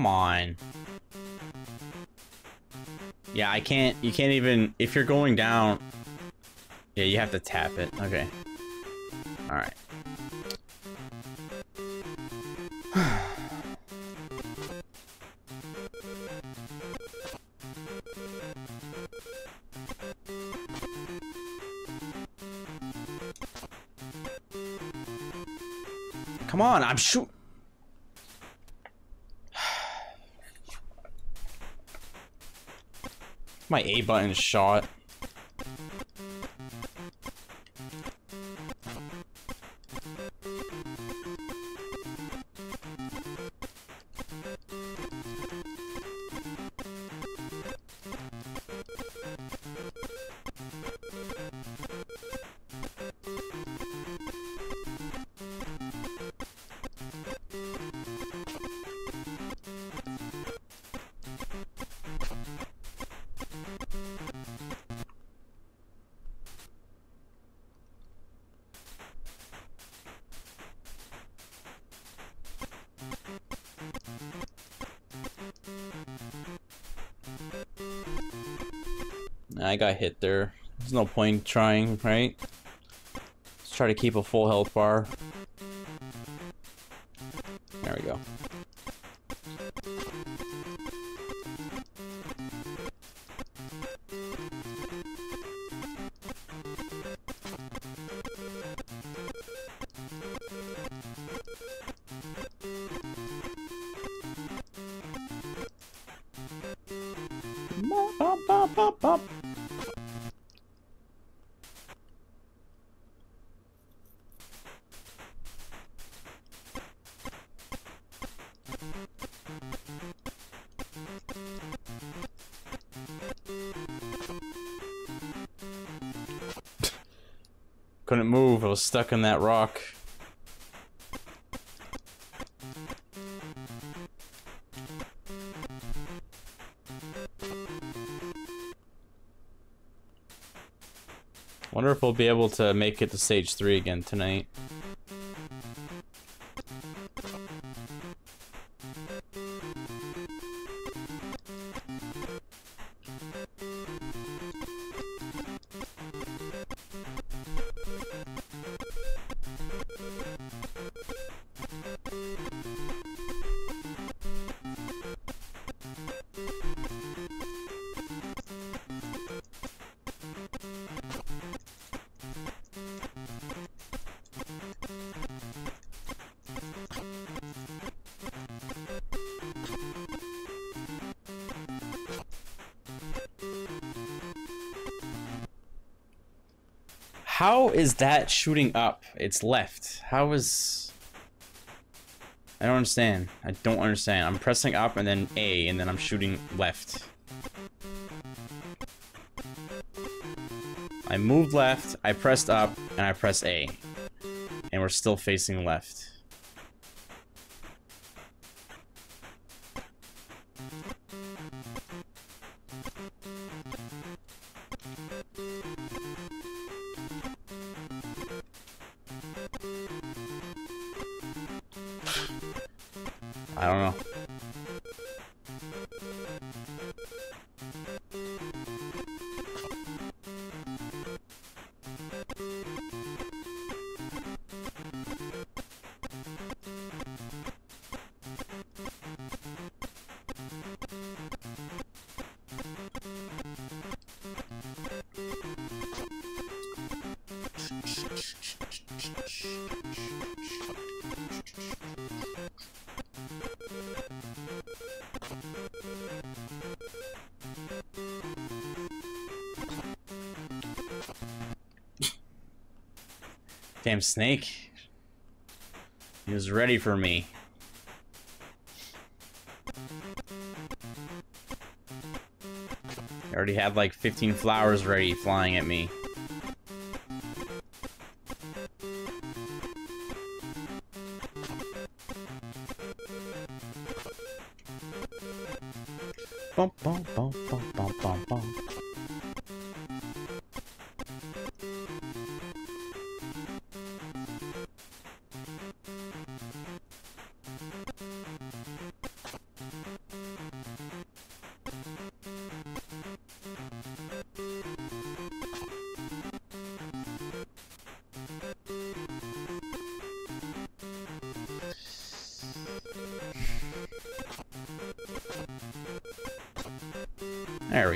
Come on. Yeah, I can't, you can't even, if you're going down, yeah, you have to tap it. Okay. Alright. Come on, I'm shoot. My A button shot. Got hit there. There's no point trying, right? Let's try to keep a full health bar. Stuck in that rock. Wonder if we'll be able to make it to stage 3 again tonight. Is that shooting up? It's left. How is... I don't understand. I don't understand. I'm pressing up and then A, and then I'm shooting left. I moved left, I pressed up, and I pressed A. And we're still facing left. Snake. He was ready for me. I already had like 15 flowers ready flying at me.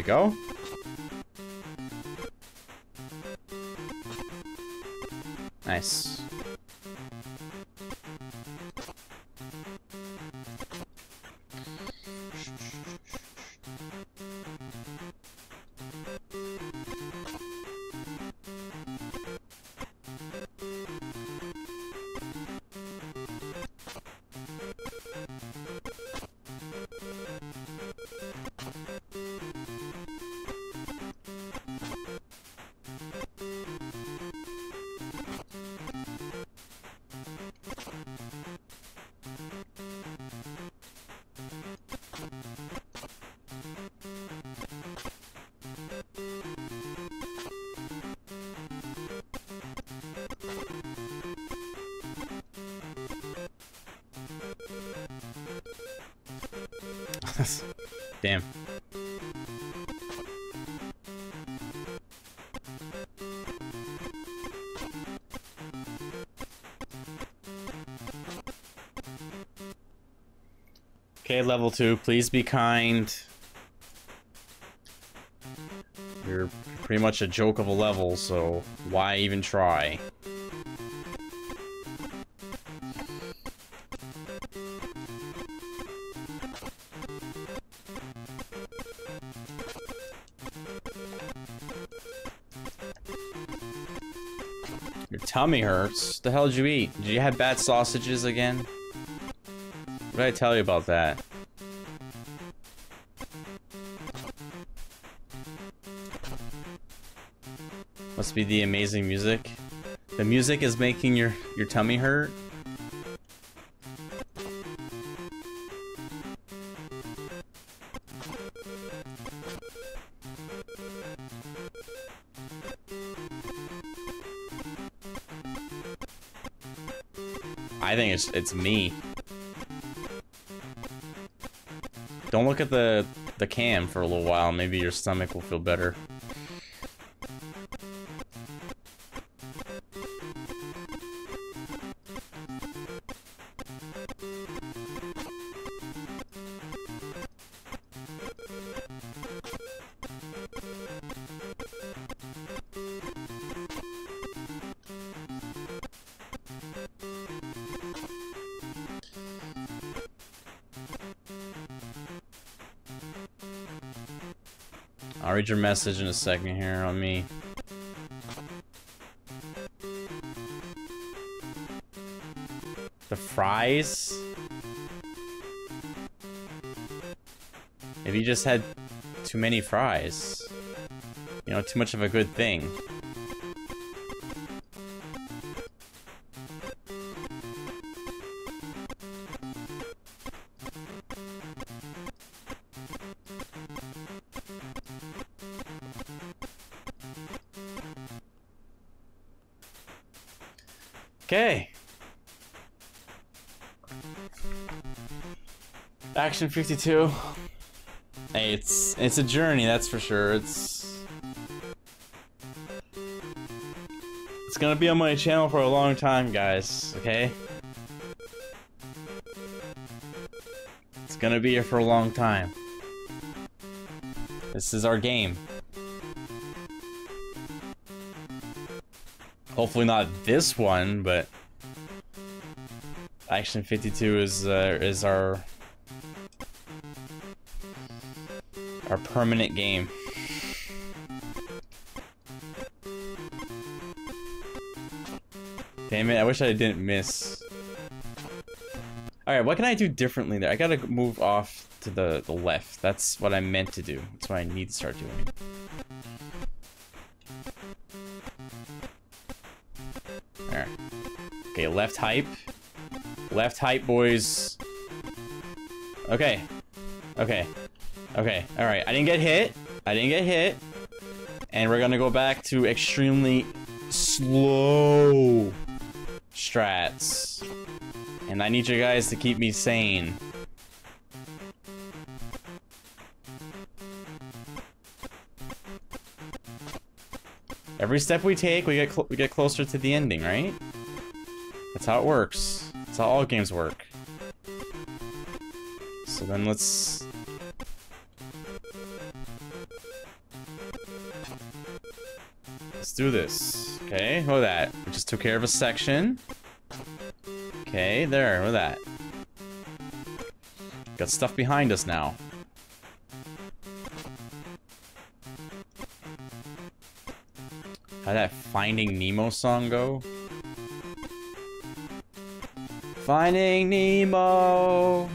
Go. Okay, level two, please be kind. You're pretty much a joke of a level, so why even try? Your tummy hurts. The hell did you eat? Did you have bad sausages again? What did I tell you about that? Be the amazing music. The music is making your your tummy hurt. I think it's it's me. Don't look at the the cam for a little while. Maybe your stomach will feel better. Read your message in a second here on me. The fries? Maybe you just had too many fries. You know, too much of a good thing. Action 52. Hey, it's it's a journey, that's for sure. It's It's gonna be on my channel for a long time, guys, okay? It's gonna be here for a long time. This is our game. Hopefully not this one, but Action 52 is uh, is our our permanent game. Damn it, I wish I didn't miss. Alright, what can I do differently there? I gotta move off to the, the left. That's what I meant to do. That's what I need to start doing. There. Okay, left hype. Left hype, boys. Okay. Okay. Okay. Alright, I didn't get hit. I didn't get hit. And we're gonna go back to extremely slow strats. And I need you guys to keep me sane. Every step we take, we get we get closer to the ending, right? That's how it works. That's how all games work. So then let's do this. Okay, look at that. We just took care of a section. Okay, there, look at that. Got stuff behind us now. How'd that Finding Nemo song go? Finding Nemo!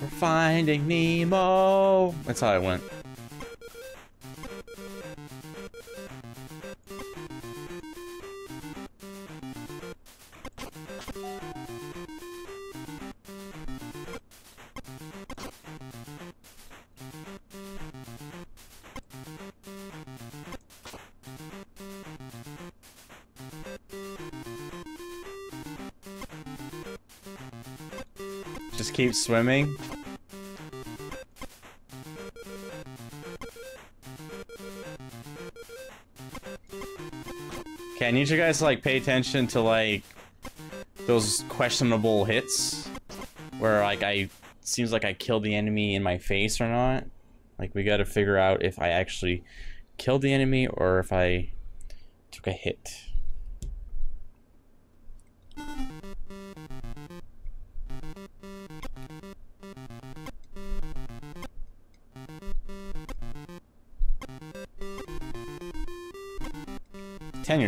We're finding Nemo! That's how it went. Keep swimming. Okay, I need you guys to like pay attention to like those questionable hits where like I seems like I killed the enemy in my face or not. Like we got to figure out if I actually killed the enemy or if I took a hit.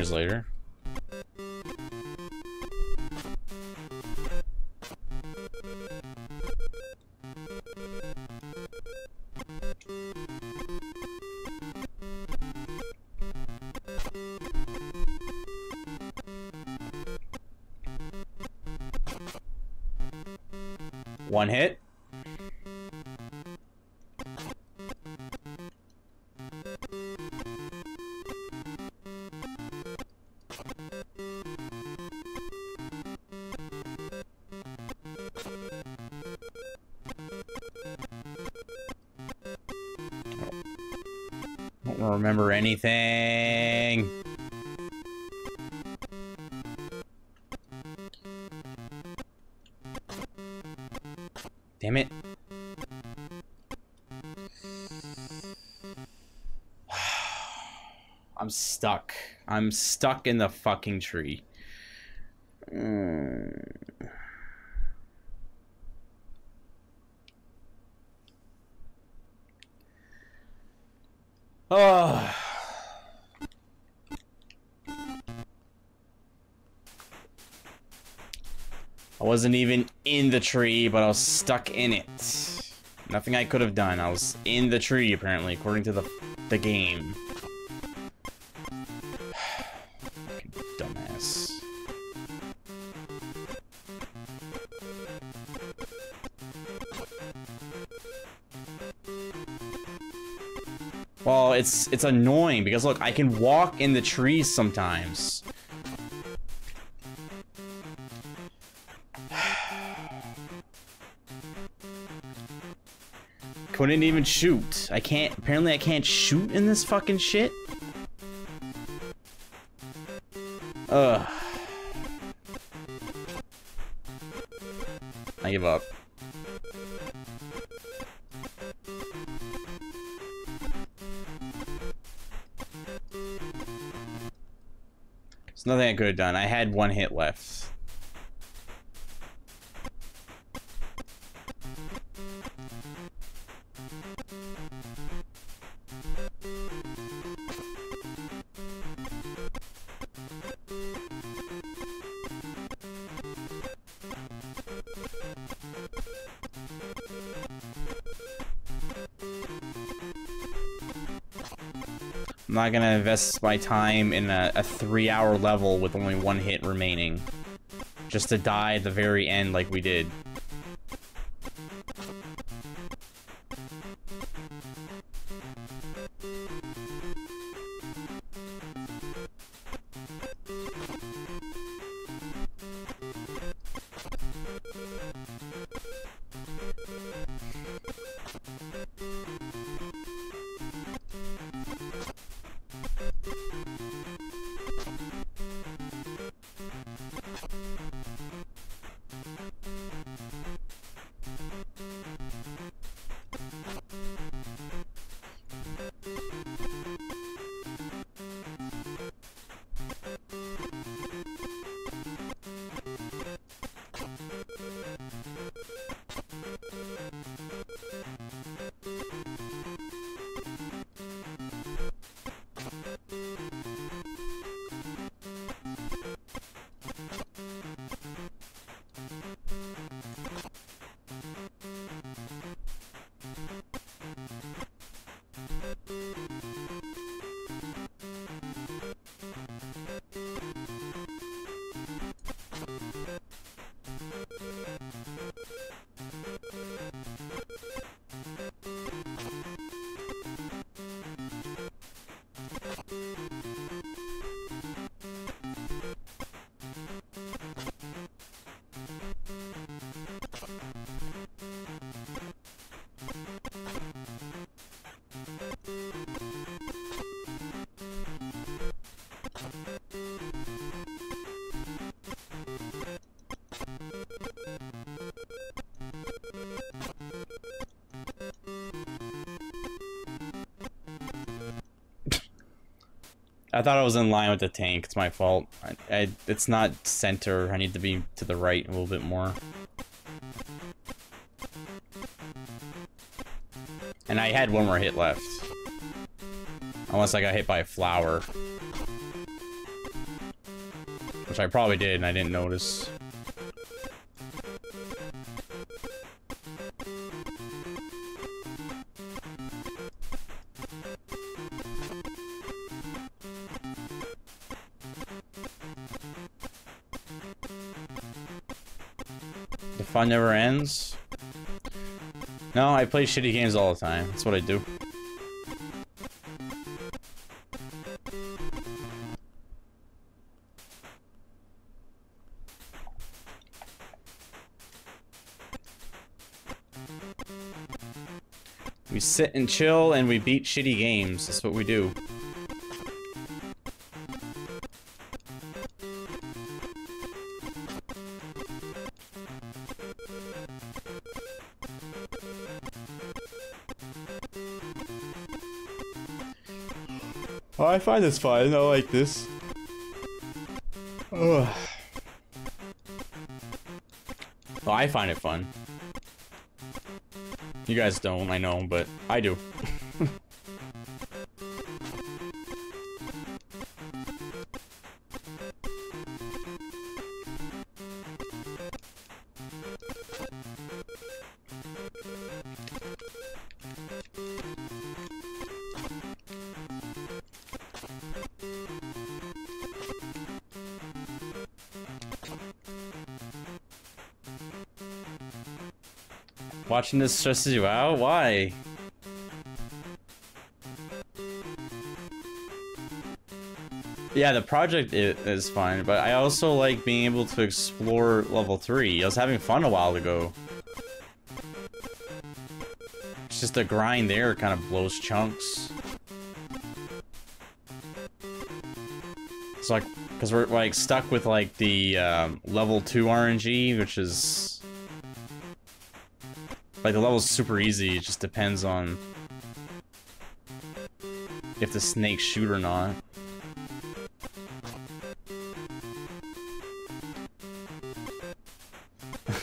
Years later. One hit. Anything. Damn it. I'm stuck. I'm stuck in the fucking tree. Wasn't even in the tree, but I was stuck in it. Nothing I could have done. I was in the tree, apparently, according to the the game. Dumbass. Well, it's it's annoying because look, I can walk in the trees sometimes. Couldn't even shoot. I can't. Apparently, I can't shoot in this fucking shit. Ugh. I give up. There's nothing I could have done. I had one hit left. Not gonna invest my time in a, a three hour level with only one hit remaining. Just to die at the very end like we did. I thought I was in line with the tank. It's my fault. I, I, it's not center. I need to be to the right a little bit more. And I had one more hit left. Unless I got hit by a flower. Which I probably did and I didn't notice. The fun never ends. No, I play shitty games all the time. That's what I do. We sit and chill and we beat shitty games. That's what we do. I find this fun. I like this. Ugh. Well, I find it fun. You guys don't, I know, but I do. Watching this stresses you out? Why? Yeah, the project is fine, but I also like being able to explore level 3. I was having fun a while ago. It's just the grind there kind of blows chunks. It's like, because we're like stuck with like the um, level 2 RNG, which is like the level's super easy, it just depends on if the snakes shoot or not.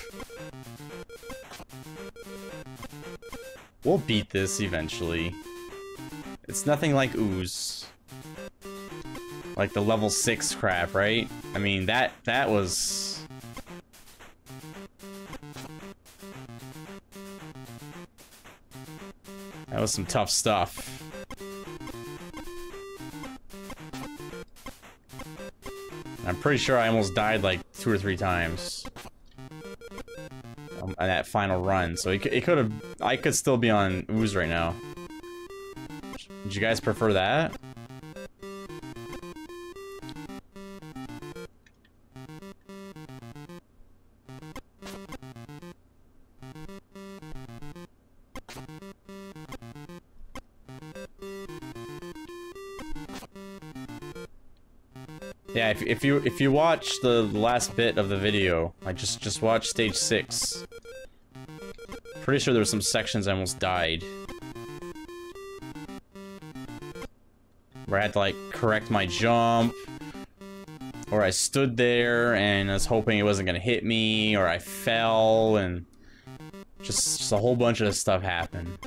we'll beat this eventually. It's nothing like ooze. Like the level 6 crap, right? I mean, that that was was some tough stuff. I'm pretty sure I almost died like two or three times. Um, on that final run, so it, it could have... I could still be on Ooze right now. Would you guys prefer that? If, you if you watch the last bit of the video, I just just watch stage six. Pretty sure there were some sections I almost died. Where I had to like correct my jump. Or I stood there and I was hoping it wasn't gonna hit me, or I fell and just, just a whole bunch of stuff happened.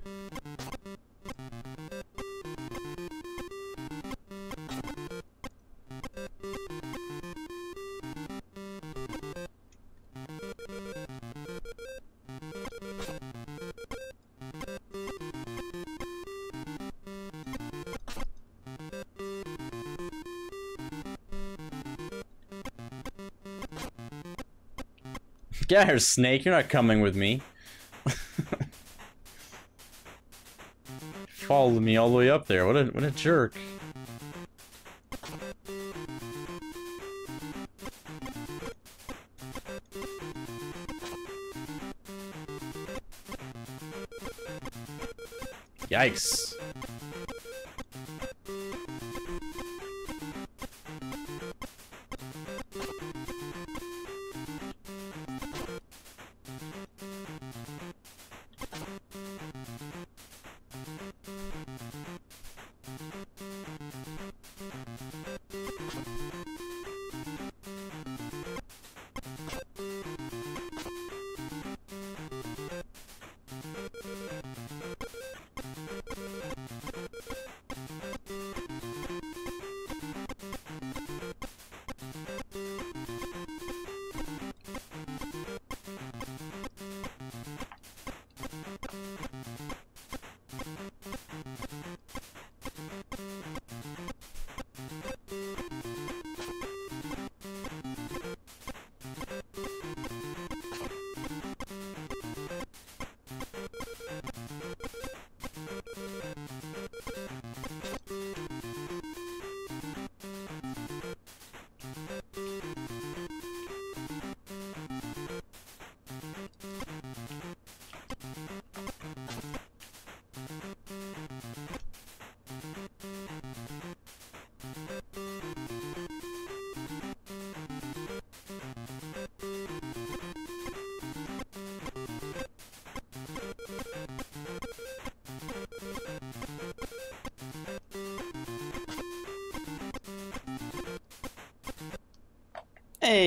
Get out here, Snake. You're not coming with me. Followed me all the way up there. What a what a jerk. Yikes.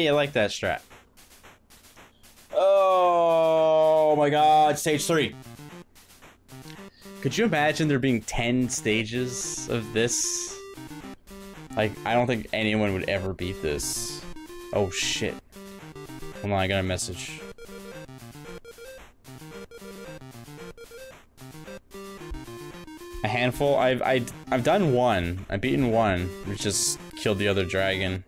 I like that strat. Oh my god, stage three. Could you imagine there being 10 stages of this? Like, I don't think anyone would ever beat this. Oh shit. Hold on, I got a message. A handful? I've, I, I've done one. I've beaten one, which just killed the other dragon.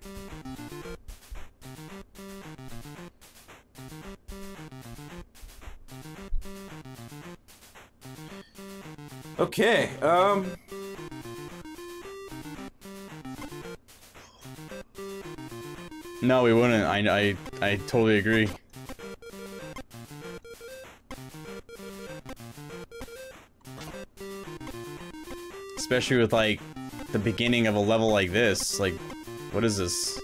Okay, um... No, we wouldn't. I, I, I totally agree. Especially with, like, the beginning of a level like this. Like, what is this?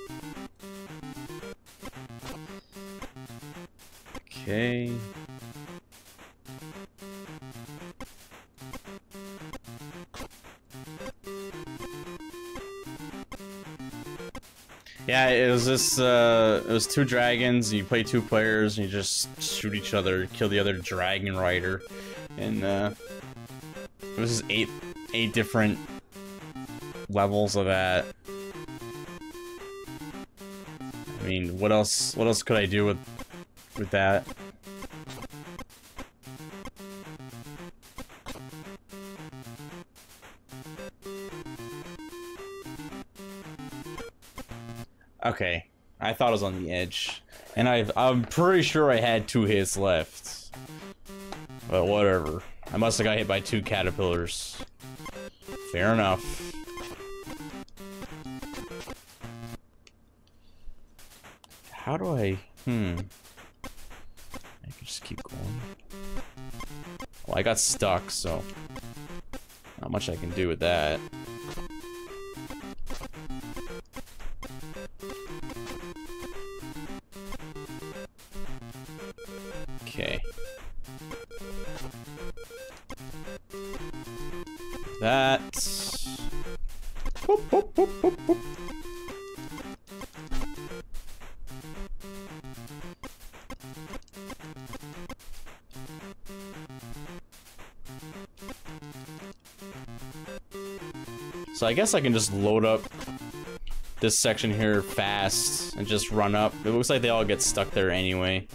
Yeah, it was this, uh, it was two dragons, you play two players, and you just shoot each other, kill the other dragon rider, and, uh, it was just eight, eight different levels of that. I mean, what else, what else could I do with, with that? I thought I was on the edge. And i I'm pretty sure I had two hits left. But whatever. I must have got hit by two caterpillars. Fair enough. How do I... Hmm. I can just keep going. Well, I got stuck, so... Not much I can do with that. I guess I can just load up this section here fast and just run up. It looks like they all get stuck there anyway.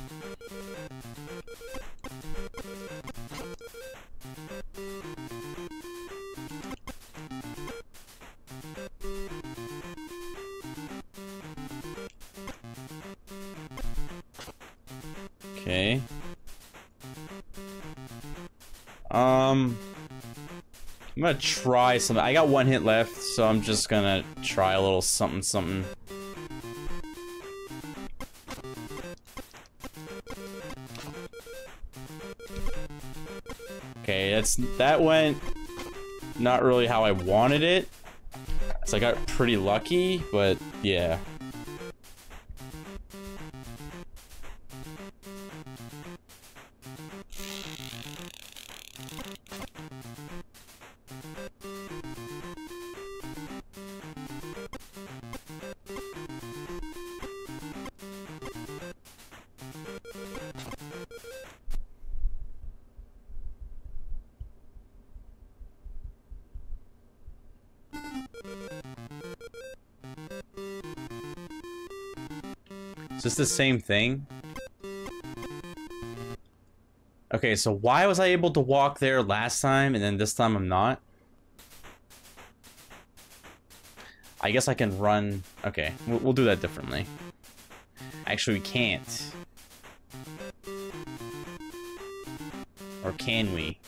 Try something. I got one hit left, so I'm just gonna try a little something something. Okay, that's that went not really how I wanted it. So I got pretty lucky, but yeah. The same thing? Okay, so why was I able to walk there last time and then this time I'm not? I guess I can run... Okay, we'll, we'll do that differently. Actually, we can't. Or can we?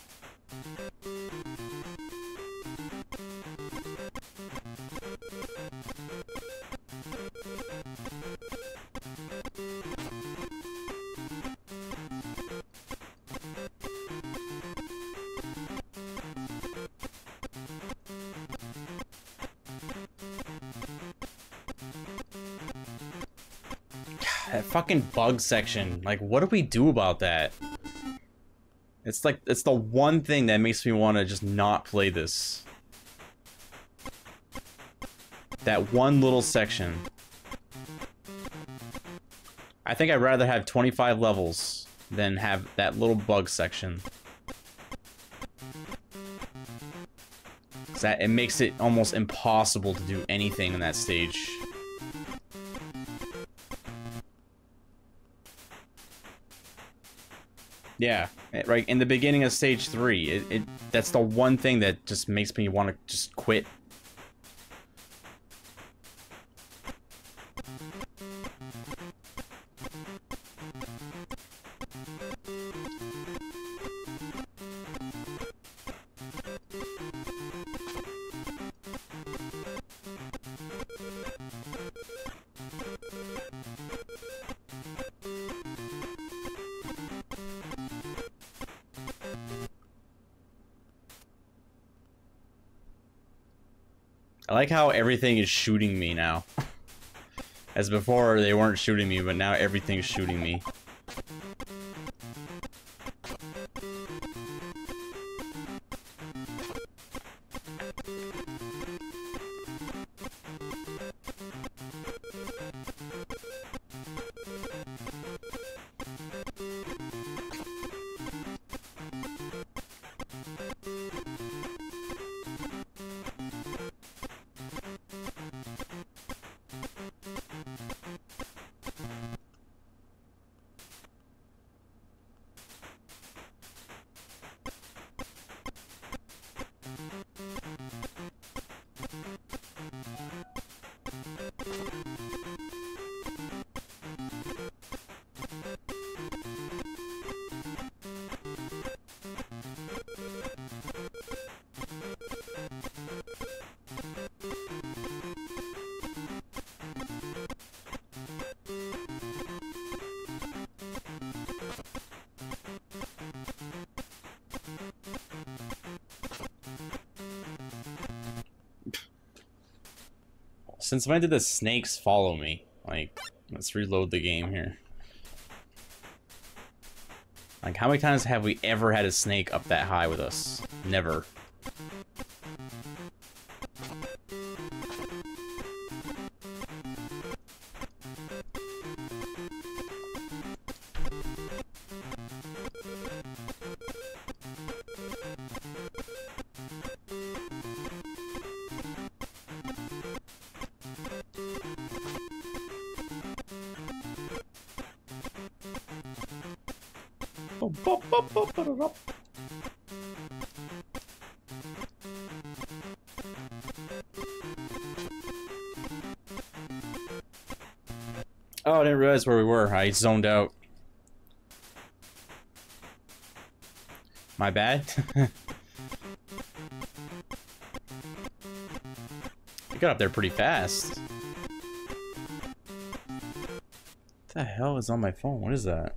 Fucking bug section. Like, what do we do about that? It's like, it's the one thing that makes me want to just not play this. That one little section. I think I'd rather have 25 levels than have that little bug section. That it makes it almost impossible to do anything in that stage. Yeah, eh, right in the beginning of stage three, it, it that's the one thing that just makes me want to just quit. Like how everything is shooting me now. As before, they weren't shooting me, but now everything's shooting me. Since when did the snakes follow me? Like, let's reload the game here. Like, how many times have we ever had a snake up that high with us? Never. Oh, I didn't realize where we were. I zoned out. My bad. I got up there pretty fast. What the hell is on my phone? What is that?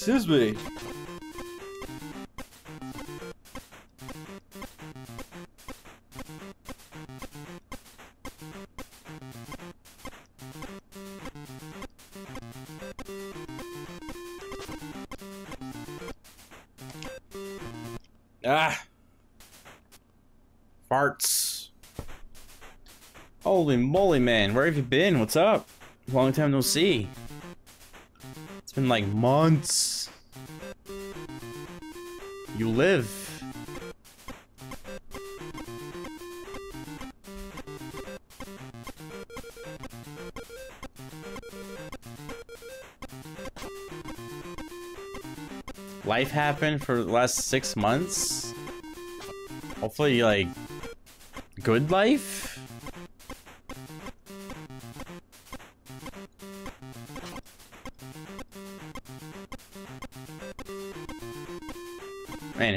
Excuse me. Ah! Farts. Holy moly, man. Where have you been? What's up? Long time no see. It's been like months. Live. Life happened for the last six months. Hopefully, like, good life?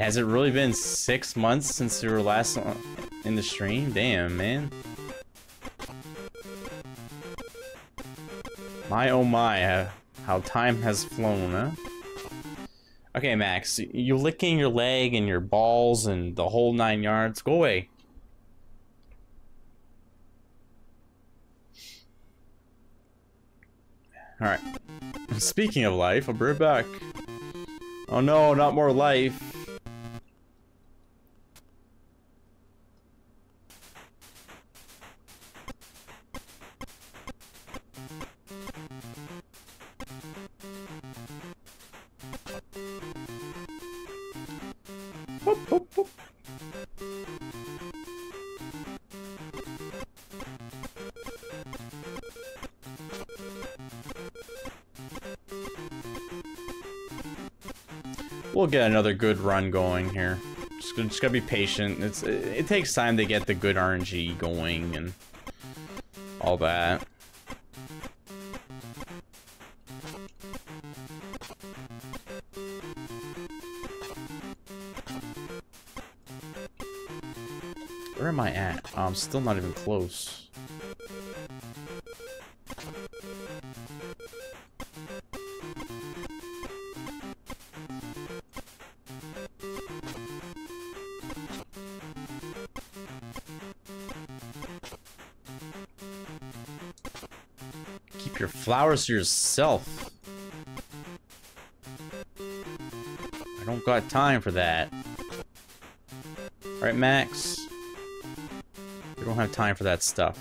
Has it really been six months since we were last in the stream? Damn, man. My oh my, uh, how time has flown, huh? Okay, Max, you licking your leg and your balls and the whole nine yards. Go away. Alright. Speaking of life, I'll be right back. Oh no, not more life. Get another good run going here. Just, just gotta be patient. It's it, it takes time to get the good RNG going and all that. Where am I at? I'm still not even close. To yourself. I don't got time for that. Alright, Max? We don't have time for that stuff.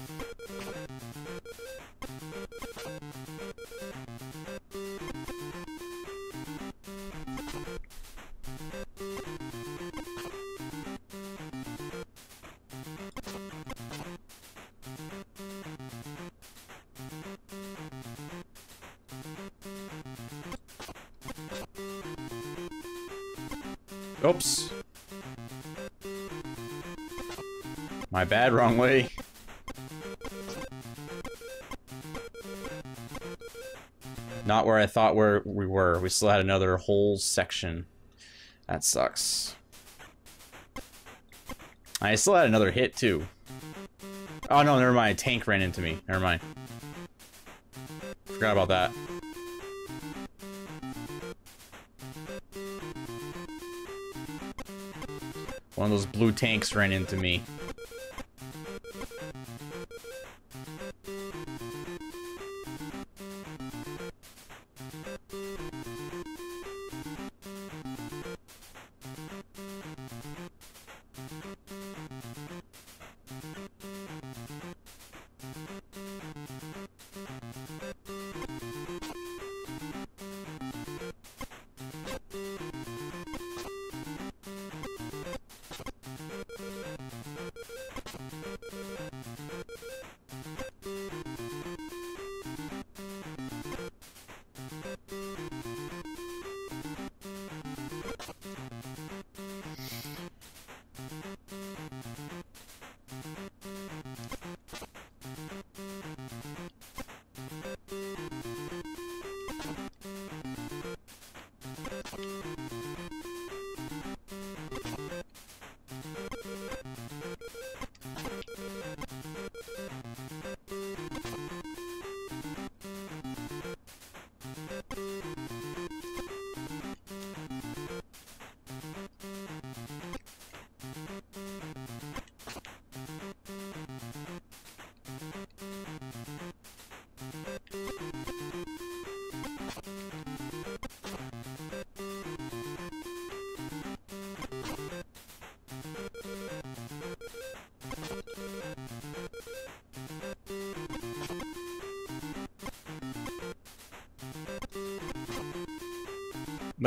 Bad, wrong way. Not where I thought where we were. We still had another whole section. That sucks. I still had another hit, too. Oh, no, never mind. A tank ran into me. Never mind. Forgot about that. One of those blue tanks ran into me.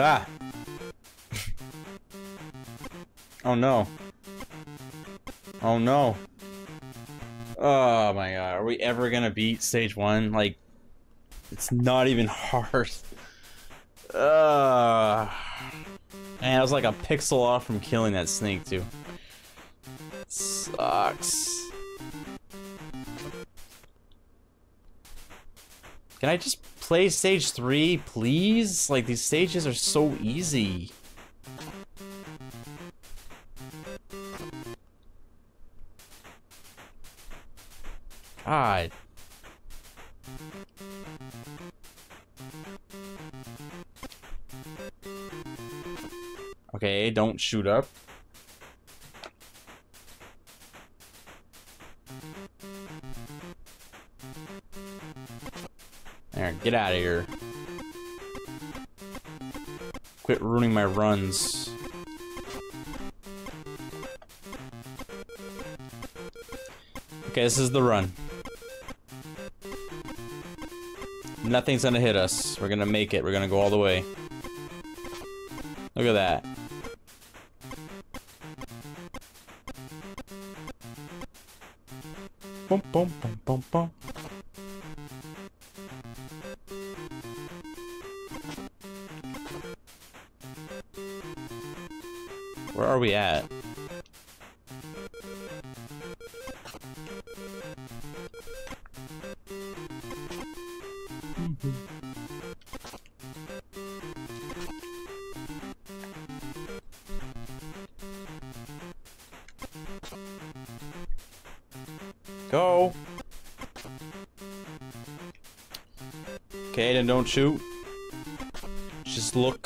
Ah. oh no. Oh no. Oh my god, are we ever gonna beat stage one? Like, it's not even hard. Uh, and I was like a pixel off from killing that snake too. play stage 3, please? Like, these stages are so easy. God. Okay, don't shoot up. Get out of here. Quit ruining my runs. Okay, this is the run. Nothing's gonna hit us. We're gonna make it. We're gonna go all the way. Look at that. Bum, bum, bum, are we at? Go. Okay, then don't shoot. Just look.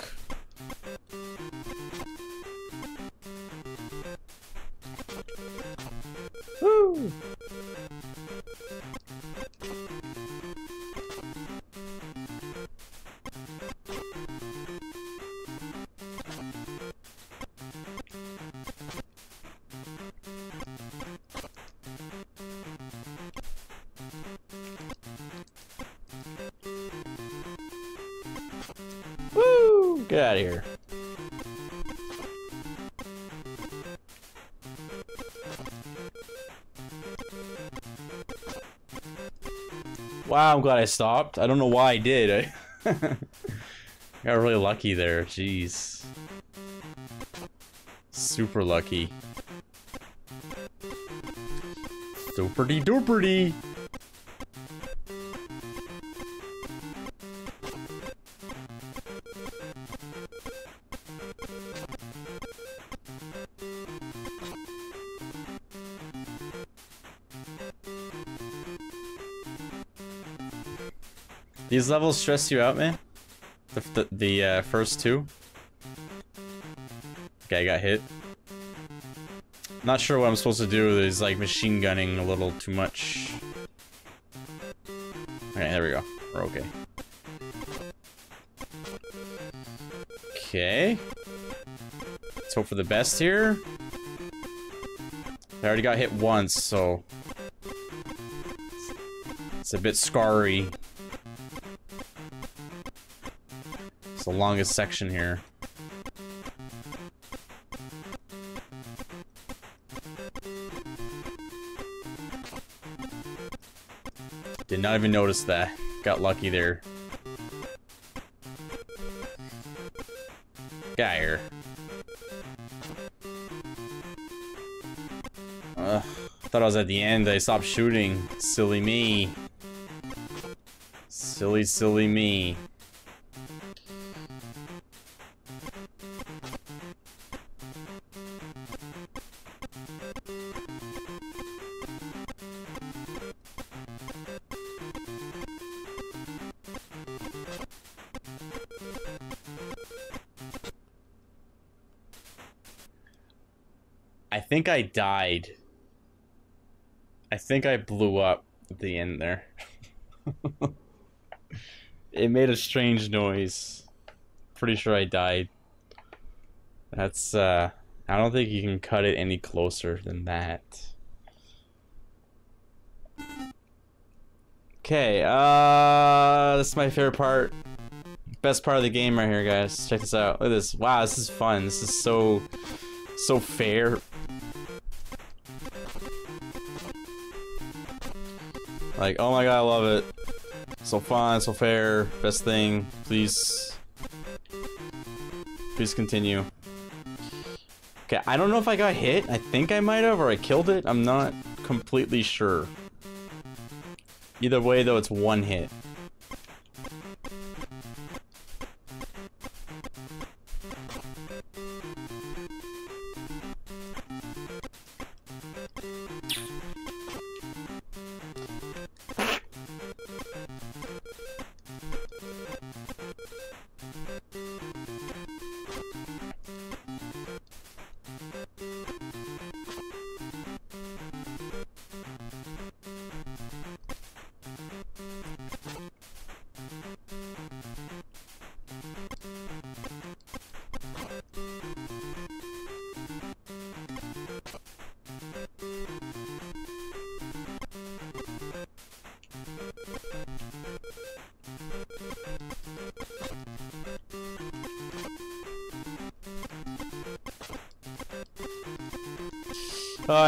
I'm glad I stopped. I don't know why I did. I got really lucky there. Jeez. Super lucky. Superty duperty. These levels stress you out, man? The, the, the uh, first two? Okay, I got hit. Not sure what I'm supposed to do. There's like machine gunning a little too much. Okay, there we go. We're okay. Okay. Let's hope for the best here. I already got hit once, so... It's a bit scarry. It's the longest section here. Did not even notice that. Got lucky there. Of here. Ugh, thought I was at the end. I stopped shooting. Silly me. Silly, silly me. I died. I think I blew up at the end there. it made a strange noise. Pretty sure I died. That's, uh, I don't think you can cut it any closer than that. Okay, uh, this is my favorite part. Best part of the game right here, guys. Check this out. Look at this. Wow, this is fun. This is so, so fair. Like, oh my god, I love it. So fun, so fair, best thing. Please. Please continue. Okay, I don't know if I got hit. I think I might have, or I killed it. I'm not completely sure. Either way, though, it's one hit.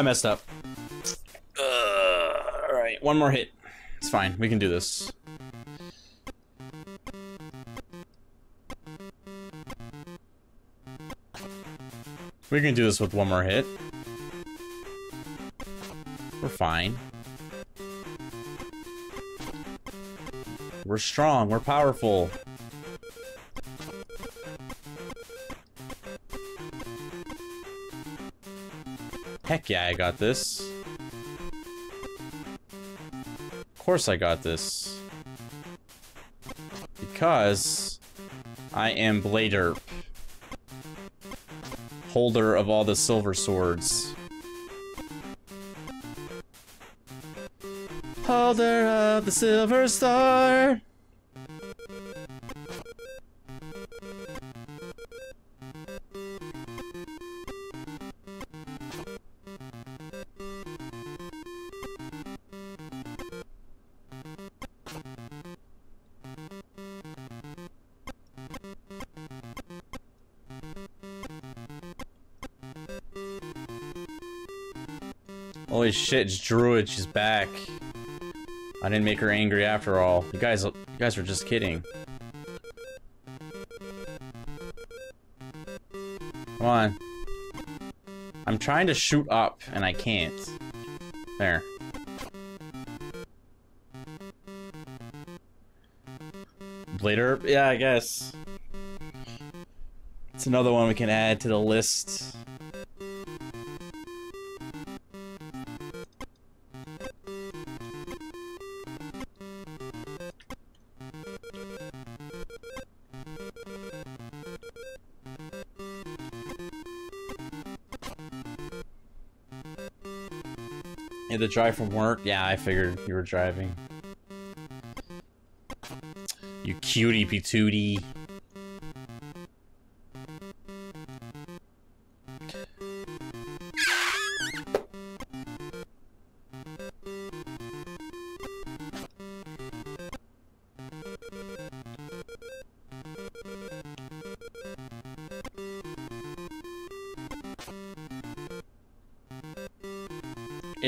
I messed up. Uh, Alright, one more hit. It's fine. We can do this. We can do this with one more hit. We're fine. We're strong. We're powerful. Heck yeah, I got this. Of course I got this. Because I am Bladen. Holder of all the silver swords. Holder of the silver star. Holy shit, it's Druid, she's back. I didn't make her angry after all. You guys, you guys were just kidding. Come on. I'm trying to shoot up, and I can't. There. Bladen? Yeah, I guess. It's another one we can add to the list. To drive from work? Yeah, I figured you were driving. You cutie patootie.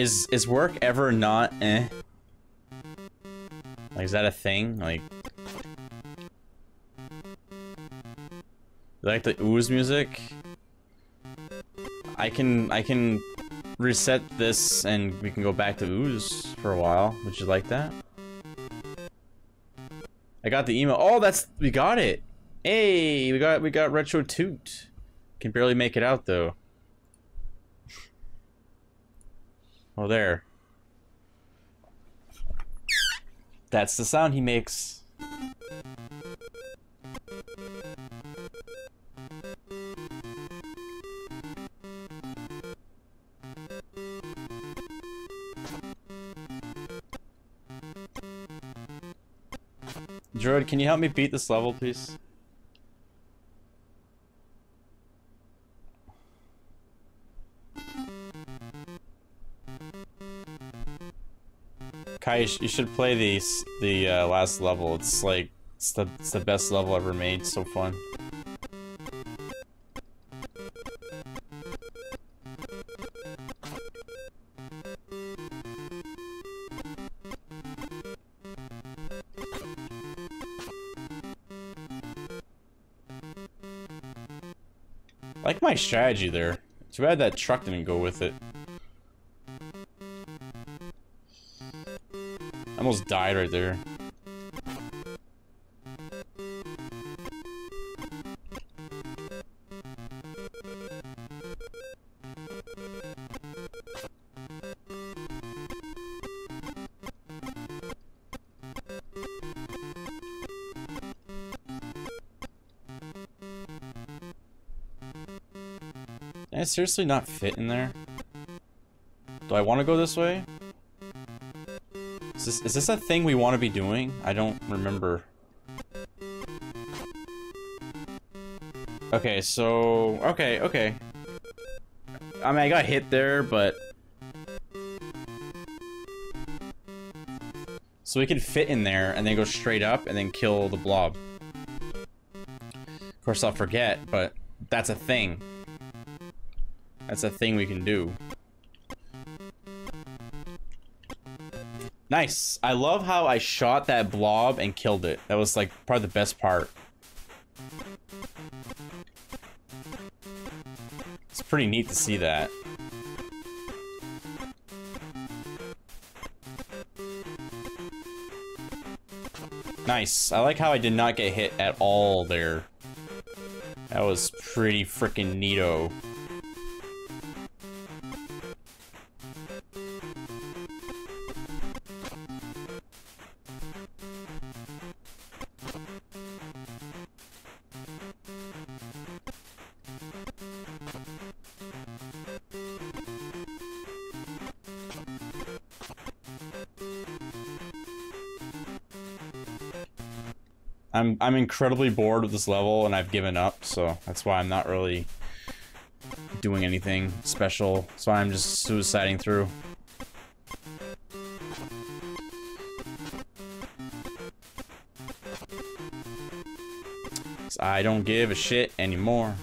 Is is work ever not eh? Like is that a thing? Like like the ooze music? I can I can reset this and we can go back to ooze for a while. Would you like that? I got the email. Oh, that's we got it. Hey, we got we got retro toot. Can barely make it out though. Oh, there. That's the sound he makes. Droid, can you help me beat this level, please? You, sh you should play the the uh, last level. It's like it's the it's the best level ever made. So fun. Like my strategy there. Too bad that truck didn't go with it. Almost died right there. Can I seriously not fit in there? Do I want to go this way? Is this, is this a thing we want to be doing? I don't remember. Okay, so... Okay, okay. I mean, I got hit there, but... So we can fit in there and then go straight up and then kill the blob. Of course, I'll forget, but that's a thing. That's a thing we can do. Nice. I love how I shot that blob and killed it. That was like probably the best part. It's pretty neat to see that. Nice. I like how I did not get hit at all there. That was pretty freaking neato. I'm incredibly bored with this level and I've given up, so that's why I'm not really doing anything special. That's why I'm just suiciding through. I don't give a shit anymore.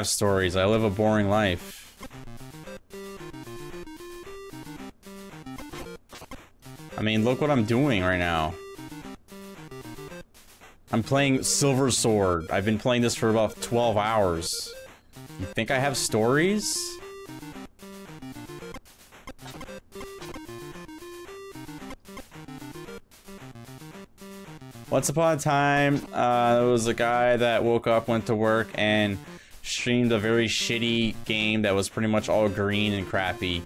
Have stories. I live a boring life. I mean, look what I'm doing right now. I'm playing Silver Sword. I've been playing this for about 12 hours. You think I have stories? Once upon a time, uh, there was a guy that woke up, went to work, and streamed a very shitty game that was pretty much all green and crappy.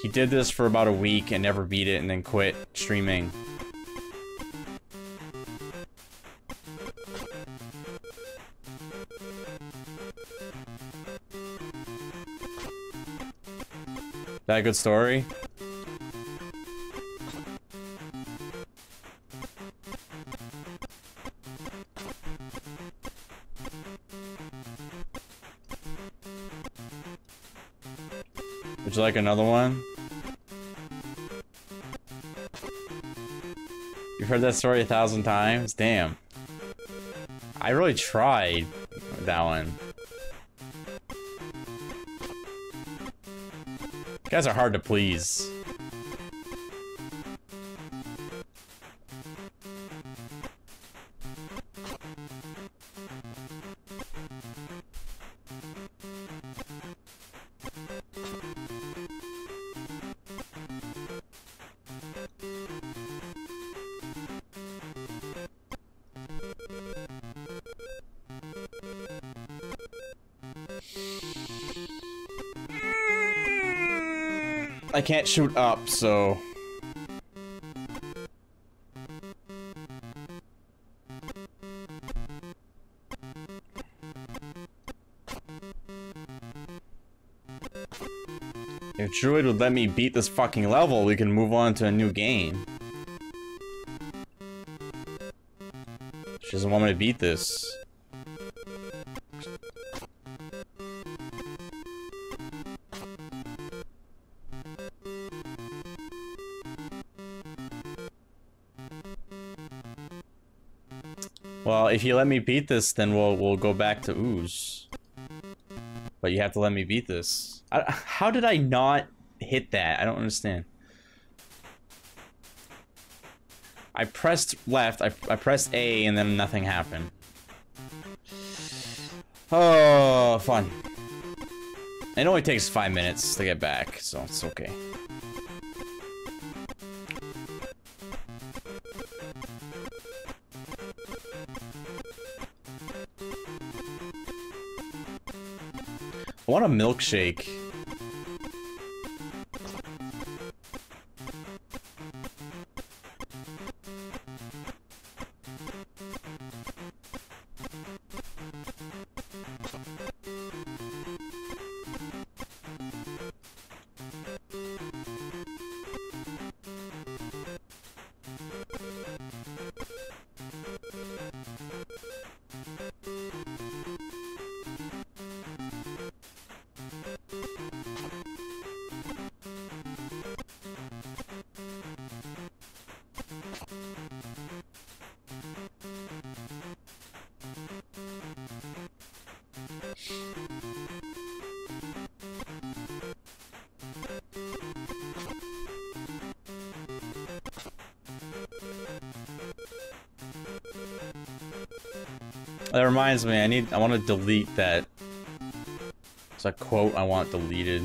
He did this for about a week and never beat it and then quit streaming. That a good story? Like another one? You've heard that story a thousand times? Damn. I really tried that one. You guys are hard to please. I can't shoot up, so... If Druid would let me beat this fucking level, we can move on to a new game. She doesn't want me to beat this. If you let me beat this, then we'll we'll go back to ooze. But you have to let me beat this. I, how did I not hit that? I don't understand. I pressed left, I, I pressed A, and then nothing happened. Oh, fun. It only takes five minutes to get back, so it's okay. Want a milkshake. Reminds me, I need I want to delete that. It's a quote I want deleted.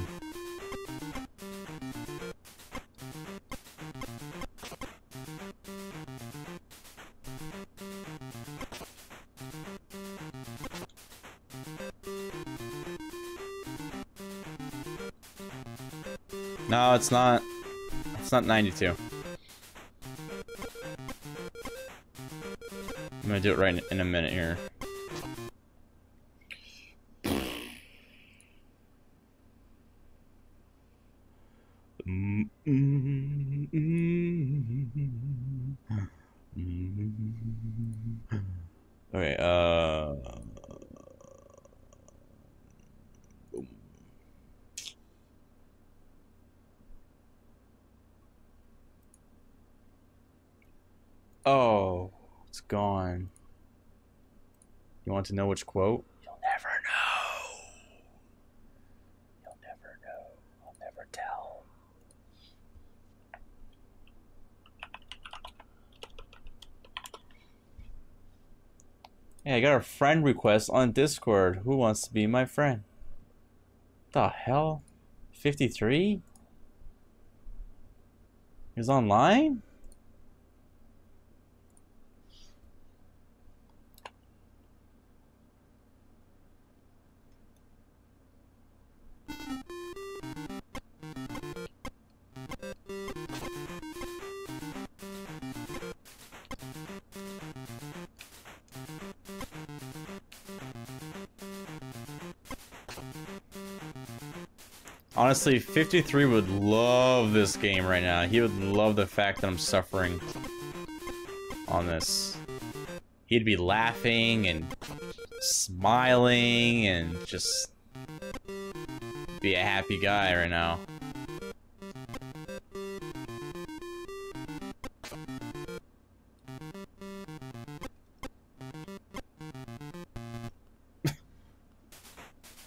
No, it's not. It's not 92. I'm gonna do it right in a minute here. Okay, uh... Oh, it's gone. You want to know which quote? You'll never know. You'll never know. I'll never tell. Hey, I got a friend request on Discord. Who wants to be my friend? The hell? 53? He's online? Honestly, 53 would love this game right now. He would love the fact that I'm suffering on this. He'd be laughing and smiling and just be a happy guy right now.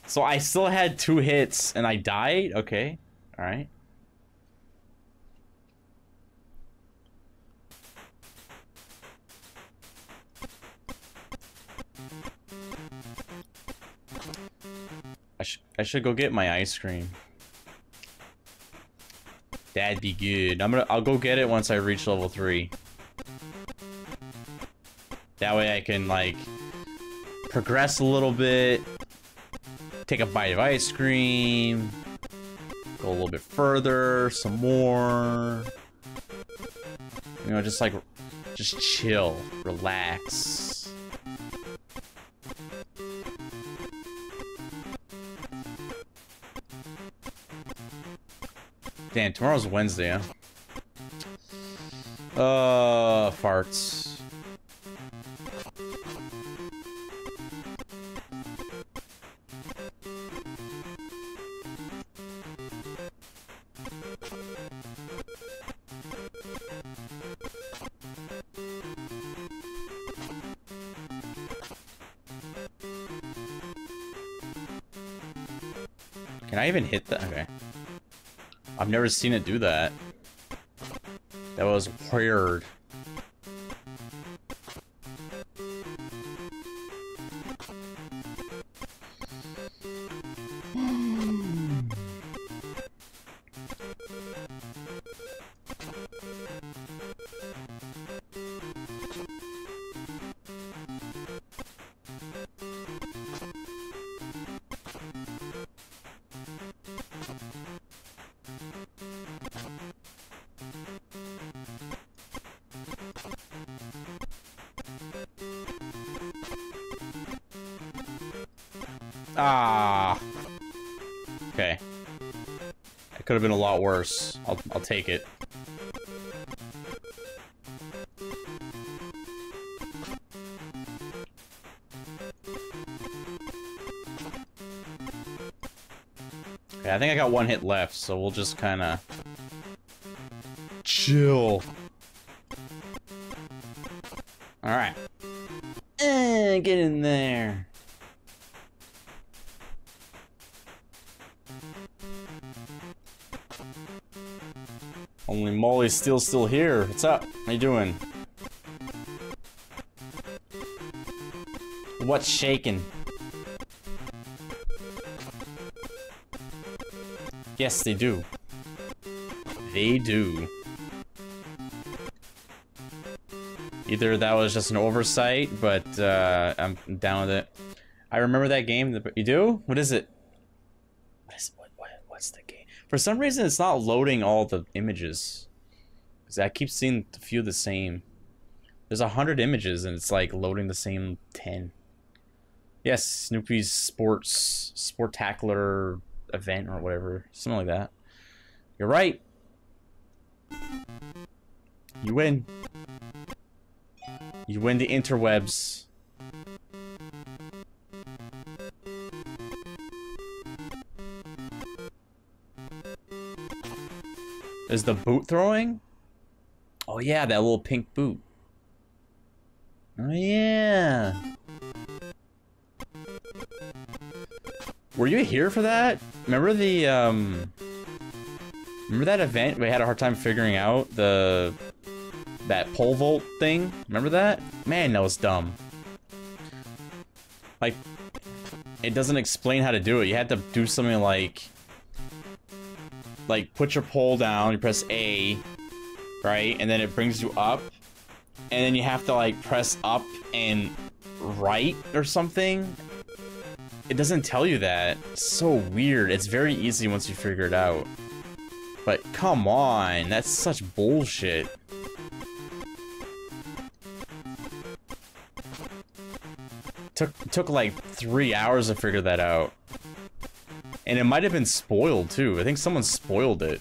So I still had two hits and I died? Okay. Alright. I, I should go get my ice cream. That'd be good. I'm gonna I'll go get it once I reach level 3. That way I can like progress a little bit take a bite of ice cream, go a little bit further, some more. You know, just like, just chill, relax. Damn, tomorrow's Wednesday, huh? Uh, farts. I even hit that? Okay. I've never seen it do that. That was weird. Ah. Okay. It could have been a lot worse. I'll, I'll take it. Okay, I think I got one hit left, so we'll just kind of chill. All right. Eh, get in there. Molly's still still here. What's up? How you doing? what's shaking. Yes, they do. They do. Either that was just an oversight, but uh, I'm down with it. I remember that game. that- You do? What is it? What is what, what what's the game? For some reason, it's not loading all the images. I keep seeing a few of the same. There's a hundred images, and it's like loading the same ten. Yes, Snoopy's sports sportacular event or whatever, something like that. You're right. You win. You win the interwebs. Is the boot throwing? Oh yeah, that little pink boot. Oh yeah. Were you here for that? Remember the um Remember that event we had a hard time figuring out the that pole vault thing? Remember that? Man, that was dumb. Like it doesn't explain how to do it. You had to do something like like put your pole down, you press A, right? And then it brings you up. And then you have to like press up and right or something. It doesn't tell you that. It's so weird. It's very easy once you figure it out. But come on, that's such bullshit. Took took like three hours to figure that out. And it might have been spoiled too. I think someone spoiled it.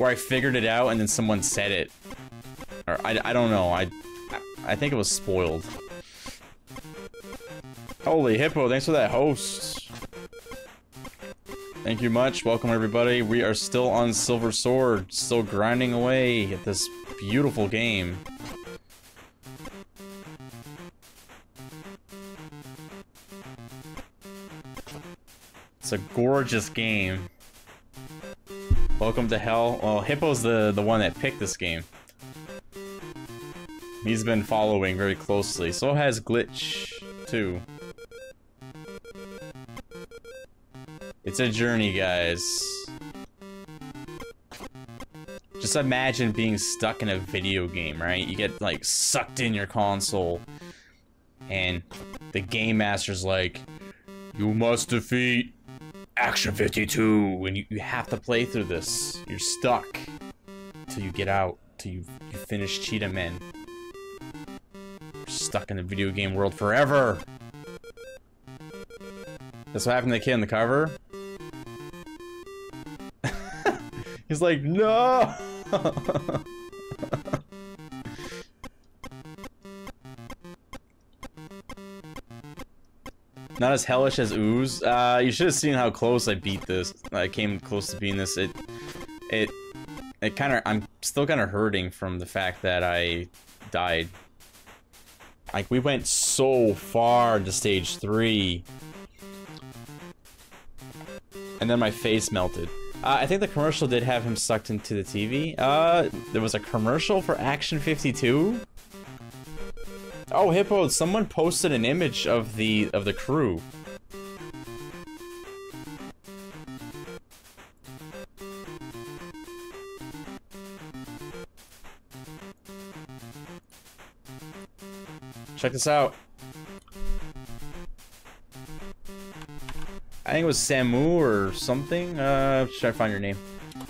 Where I figured it out and then someone said it. Or I, I don't know. I I think it was spoiled. Holy hippo, thanks for that host. Thank you much. Welcome everybody. We are still on Silver Sword, still grinding away at this beautiful game. It's a gorgeous game. Welcome to hell. Well, Hippo's the, the one that picked this game. He's been following very closely. So has Glitch, too. It's a journey, guys. Just imagine being stuck in a video game, right? You get, like, sucked in your console. And the game master's like, You must defeat Action 52, and you, you have to play through this. You're stuck till you get out, till you, you finish Cheetah Men. You're stuck in the video game world forever. That's what happened to the kid in the cover. He's like, no! Not as hellish as Ooze. Uh, you should have seen how close I beat this. I came close to beating this. It, it, it kind of. I'm still kind of hurting from the fact that I died. Like we went so far to stage three, and then my face melted. Uh, I think the commercial did have him sucked into the TV. Uh, there was a commercial for Action 52. Oh, Hippo, someone posted an image of the of the crew. Check this out. I think it was Samu or something. Uh, trying to find your name.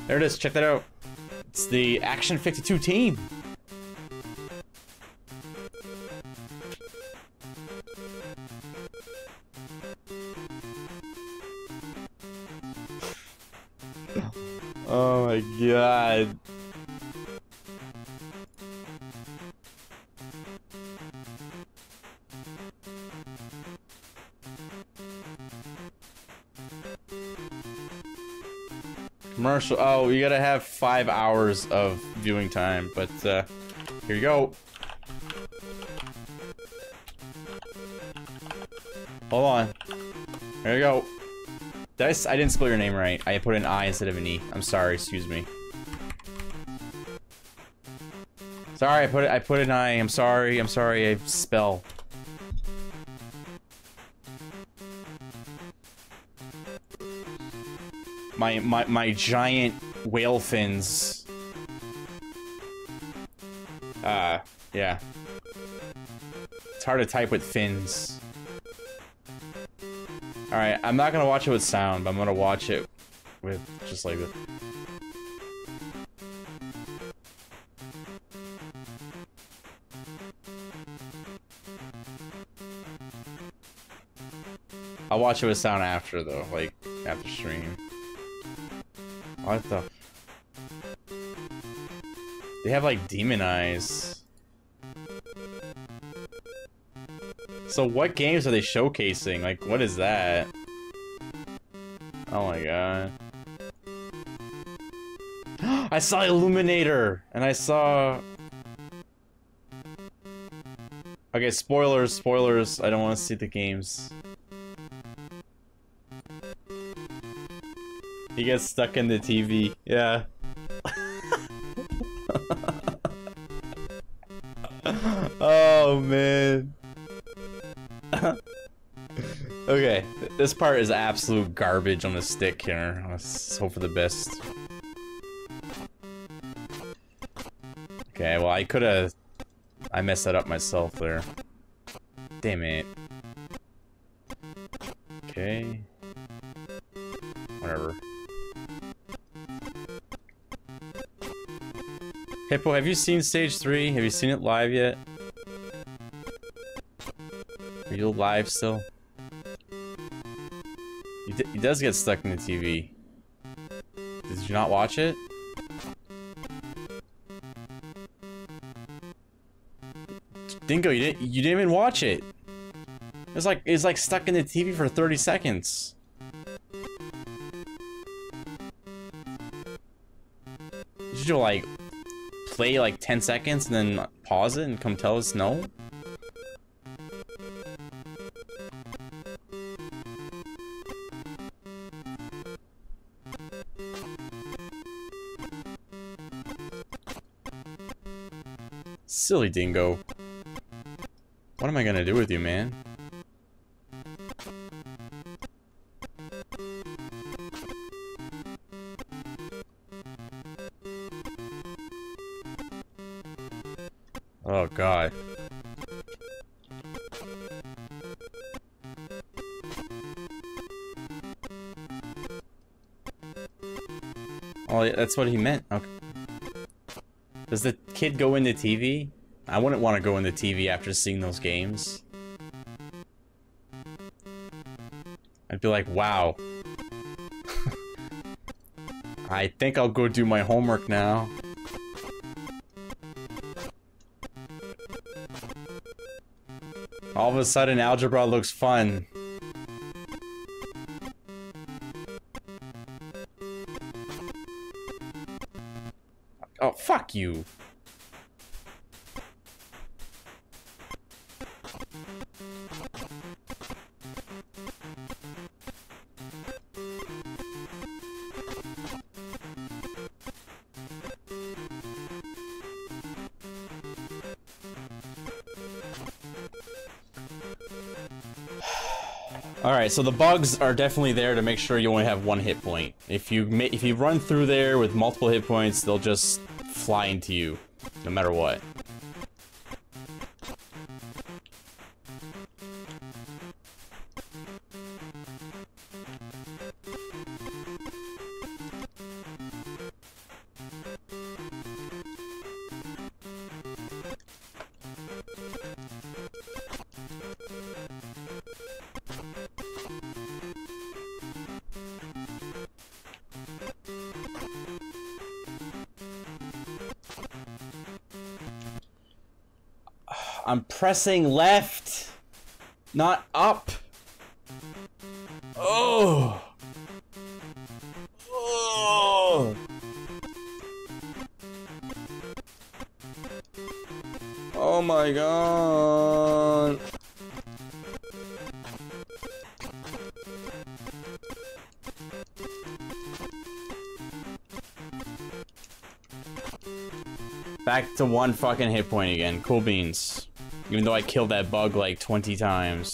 There it is. Check that out. It's the Action 52 team. My god. Commercial. Oh, you gotta have five hours of viewing time, but uh, here you go. Hold on. Here you go. Did I, didn't spell your name right. I put an I instead of an E. I'm sorry, excuse me. Sorry, I put it, I put an I. I'm sorry, I'm sorry, I spell. My, my, my giant whale fins. Uh, yeah. It's hard to type with fins. Alright, I'm not gonna watch it with sound, but I'm gonna watch it with just like. I'll watch it with sound after though, like after stream. What the? They have like demon eyes. So what games are they showcasing? Like what is that? Oh my god. I saw Illuminator and I saw Okay, spoilers, spoilers. I don't want to see the games. He gets stuck in the TV. Yeah. oh man. Okay, this part is absolute garbage on the stick here. Let's hope for the best. Okay, well I could have I messed that up myself there. Damn it. Okay. Whatever. Hippo, have you seen stage 3? Have you seen it live yet? Are you live still? He, does get stuck in the TV. Did you not watch it? Dingo, you didn't you didn't even watch it. It's like it's like stuck in the TV for 30 seconds. Did you like play like 10 seconds and then pause it and come tell us no? Silly dingo. What am I gonna do with you, man? Oh god. Oh, yeah, that's what he meant. Okay. Does the kid go into TV? I wouldn't want to go in the TV after seeing those games. I'd be like, wow. I think I'll go do my homework now. All of a sudden, algebra looks fun. Oh, fuck you. So the bugs are definitely there to make sure you only have one hit point. If you if you run through there with multiple hit points, they'll just fly into you, no matter what. Pressing left, not up. Oh. Oh. Oh my god. Back to one fucking hit point again. Cool beans. Even though I killed that bug like 20 times.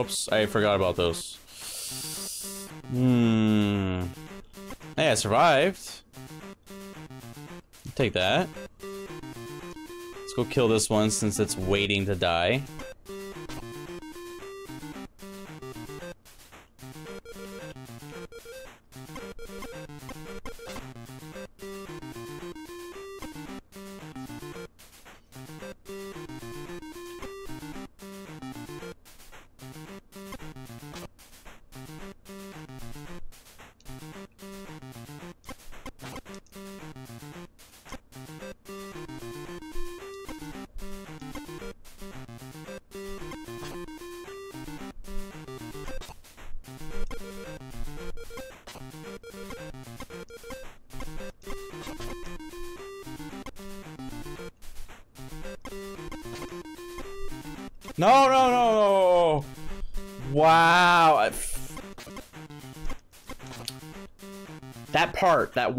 Whoops, I forgot about those. Hmm. Hey, I survived. Take that. Let's go kill this one since it's waiting to die.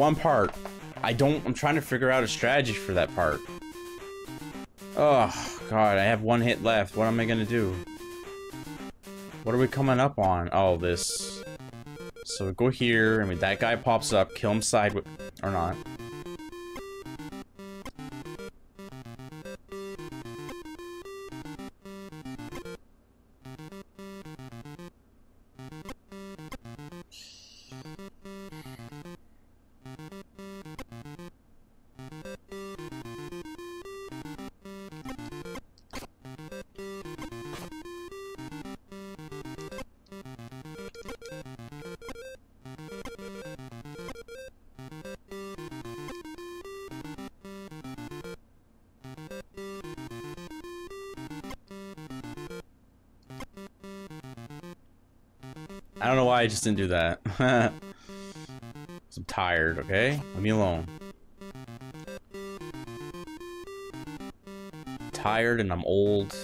One part. I don't, I'm trying to figure out a strategy for that part. Oh, God, I have one hit left. What am I gonna do? What are we coming up on? Oh, this. So we go here, I mean, that guy pops up, kill him side, or not. I just didn't do that. I'm tired, okay? Leave me alone. Tired and I'm old.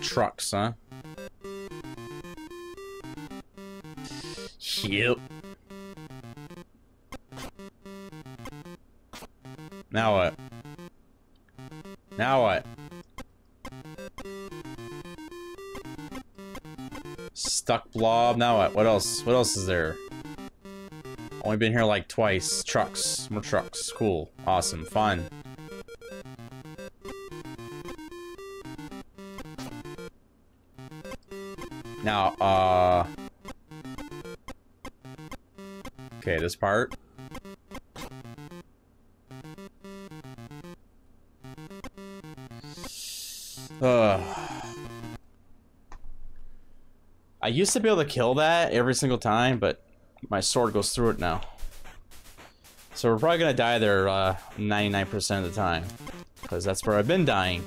Trucks, huh? Now what? Now what? Stuck blob. Now what? What else? What else is there? Only been here like twice. Trucks. More trucks. Cool. Awesome. Fun. Now, uh... Okay, this part. Used to be able to kill that every single time, but my sword goes through it now. So we're probably gonna die there uh, 99% of the time. Because that's where I've been dying.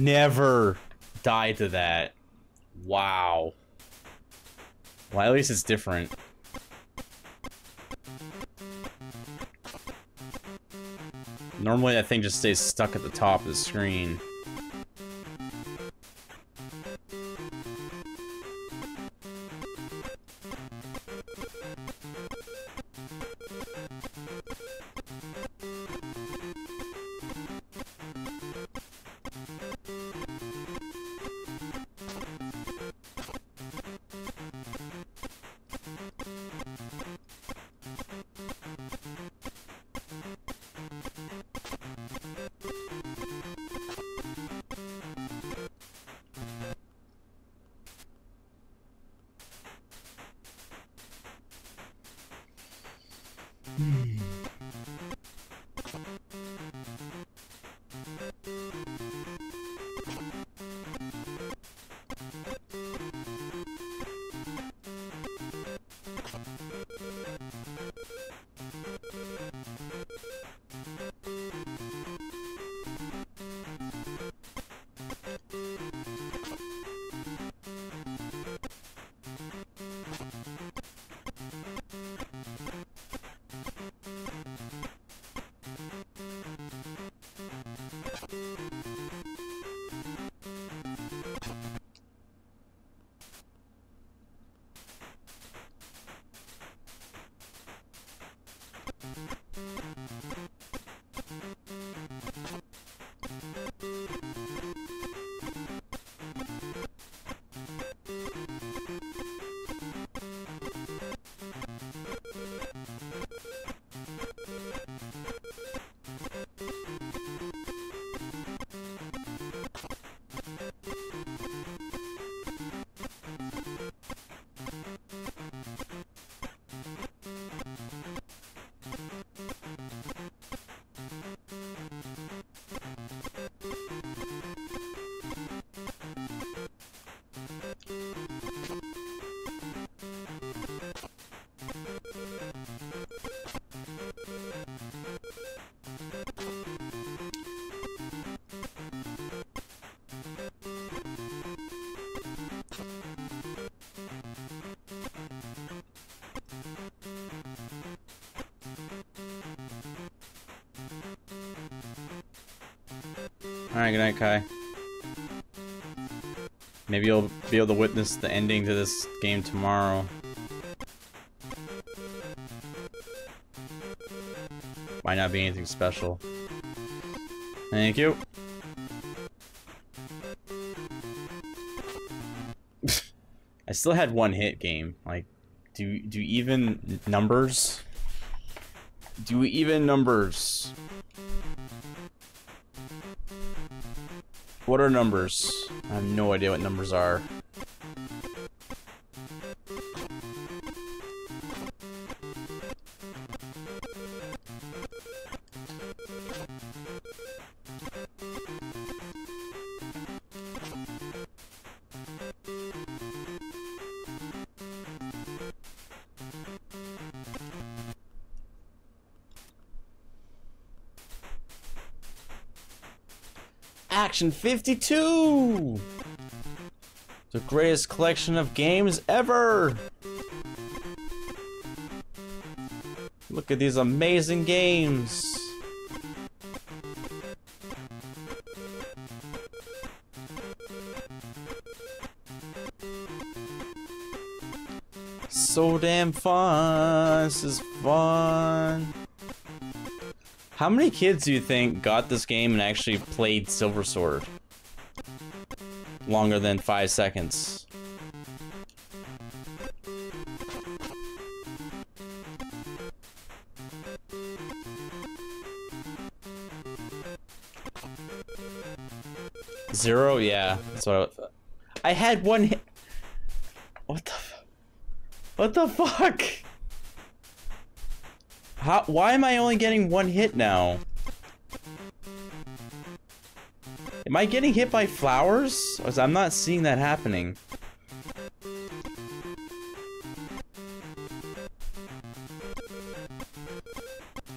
Never die to that. Wow. Well, at least it's different. Normally that thing just stays stuck at the top of the screen. Night, Kai. Maybe you'll be able to witness the ending to this game tomorrow. Might not be anything special. Thank you. I still had one hit game. Like, do do even numbers? Do even numbers? What are numbers? I have no idea what numbers are. Action 52! The greatest collection of games ever! Look at these amazing games! So damn fun! This is fun! How many kids do you think got this game and actually played Silver Sword? Longer than five seconds. Zero? Yeah, that's what I, I had one hit. What the? What the fuck? How, why am I only getting one hit now? Am I getting hit by flowers? I'm not seeing that happening.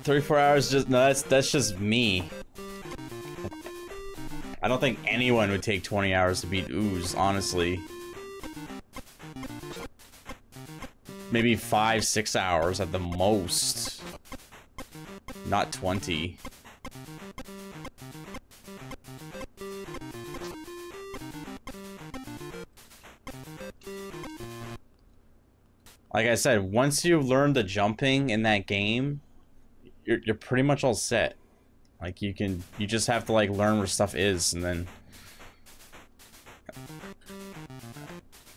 Thirty-four hours just no. That's that's just me. I don't think anyone would take 20 hours to beat Ooze, honestly. Maybe five, six hours at the most. Not 20. Like I said, once you learn the jumping in that game, you're, you're pretty much all set. Like you can, you just have to like learn where stuff is and then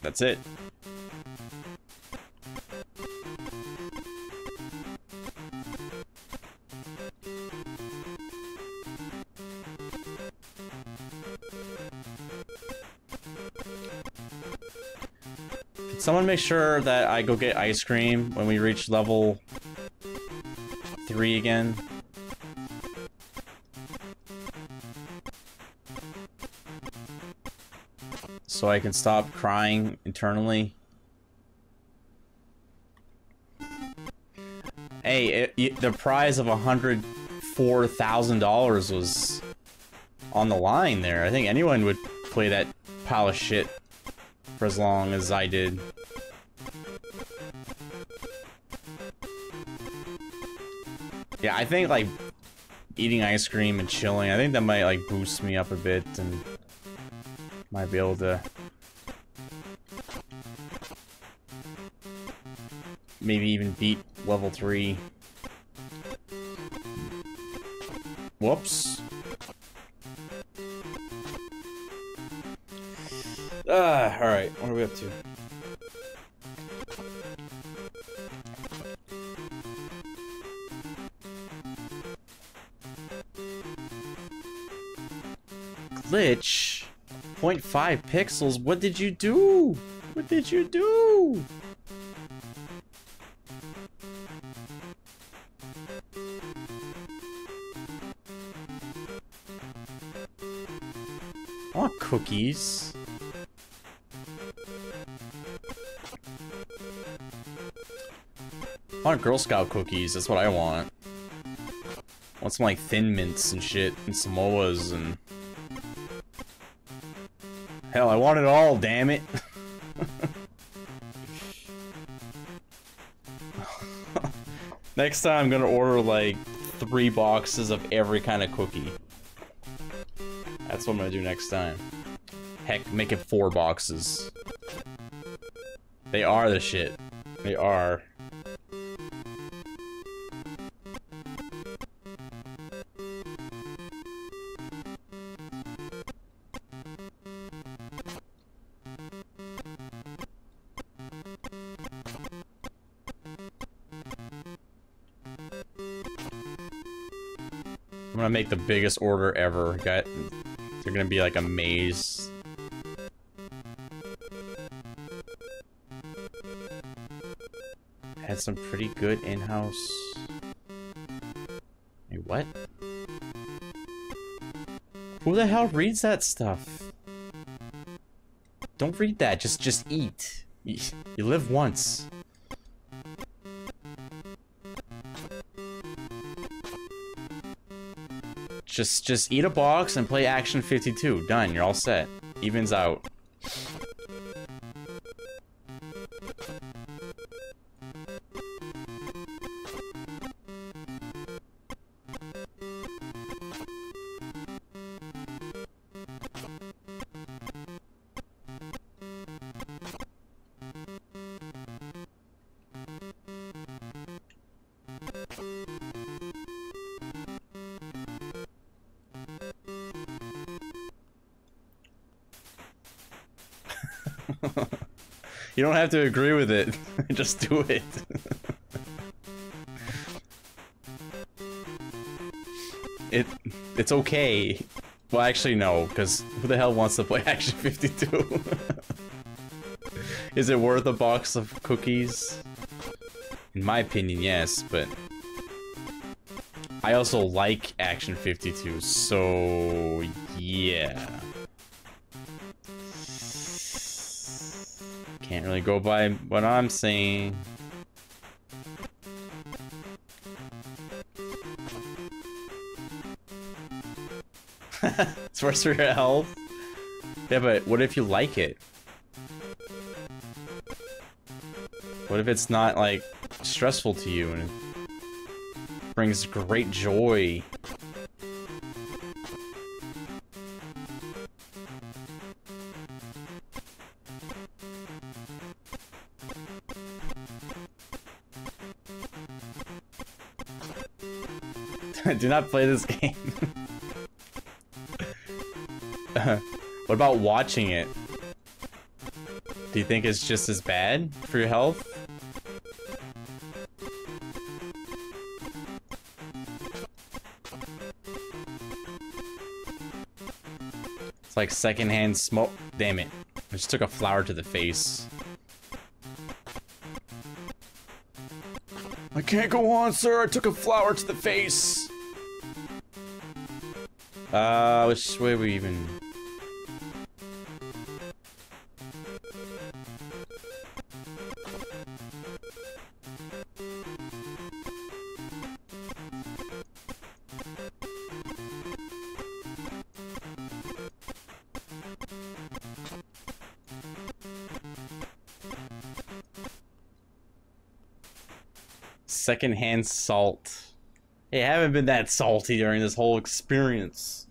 that's it. Someone make sure that I go get ice cream when we reach level three again? So I can stop crying internally. Hey, it, it- the prize of a hundred four thousand dollars was on the line there. I think anyone would play that pile of shit for as long as I did. Yeah, I think like eating ice cream and chilling, I think that might like boost me up a bit and might be able to maybe even beat level 3. Whoops. Ah, alright, what are we up to? 0.5 pixels. What did you do? What did you do? I want cookies. I want Girl Scout cookies. That's what I want. I want some like Thin Mints and shit, and Samoas and. Hell, I want it all, damn it. Next time I'm gonna order like three boxes of every kind of cookie. That's what I'm gonna do next time. Heck, make it four boxes. They are the shit. They are. Make the biggest order ever. Got they're gonna be like a maze. Had some pretty good in-house. Wait, what? Who the hell reads that stuff? Don't read that. Just just eat. You live once. Just just eat a box and play Action 52. Done. You're all set. Evens out. You don't have to agree with it. Just do it. it it's okay. Well, actually no, because who the hell wants to play Action 52? Is it worth a box of cookies? In my opinion, yes, but I also like Action 52, so yeah. Go by what I'm saying. it's worse for your health. Yeah, but what if you like it? What if it's not like stressful to you and it brings great joy? Do not play this game. what about watching it? Do you think it's just as bad for your health? It's like secondhand smoke. Damn it. I just took a flower to the face. I can't go on, sir. I took a flower to the face. Uh, which way we even... Secondhand salt. Hey, I haven't been that salty during this whole experience.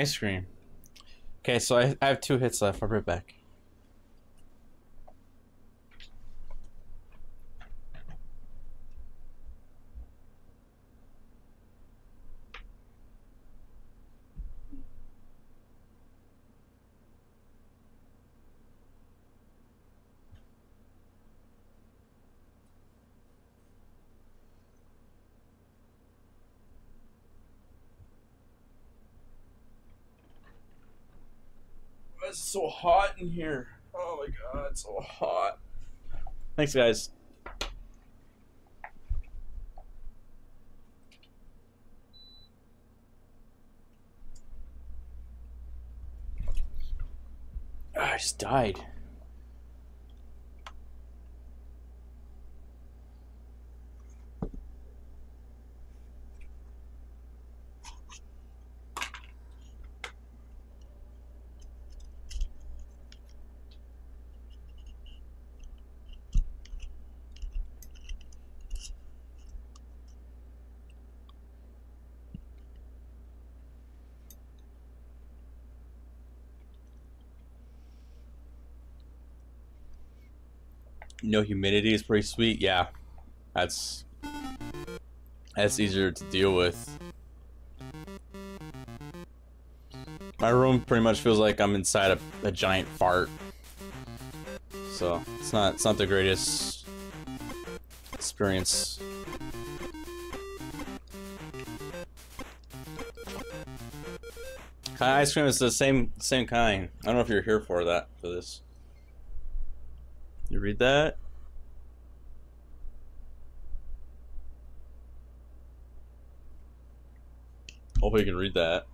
Ice cream. Okay, so I, I have two hits left. I'll be right back. It's so hot in here. Oh my god, it's so hot. Thanks, guys. Ah, I just died. No humidity is pretty sweet. Yeah, that's that's easier to deal with. My room pretty much feels like I'm inside a, a giant fart. So it's not it's not the greatest experience. Ice cream is the same same kind. I don't know if you're here for that for this. You read that? Hopefully you can read that.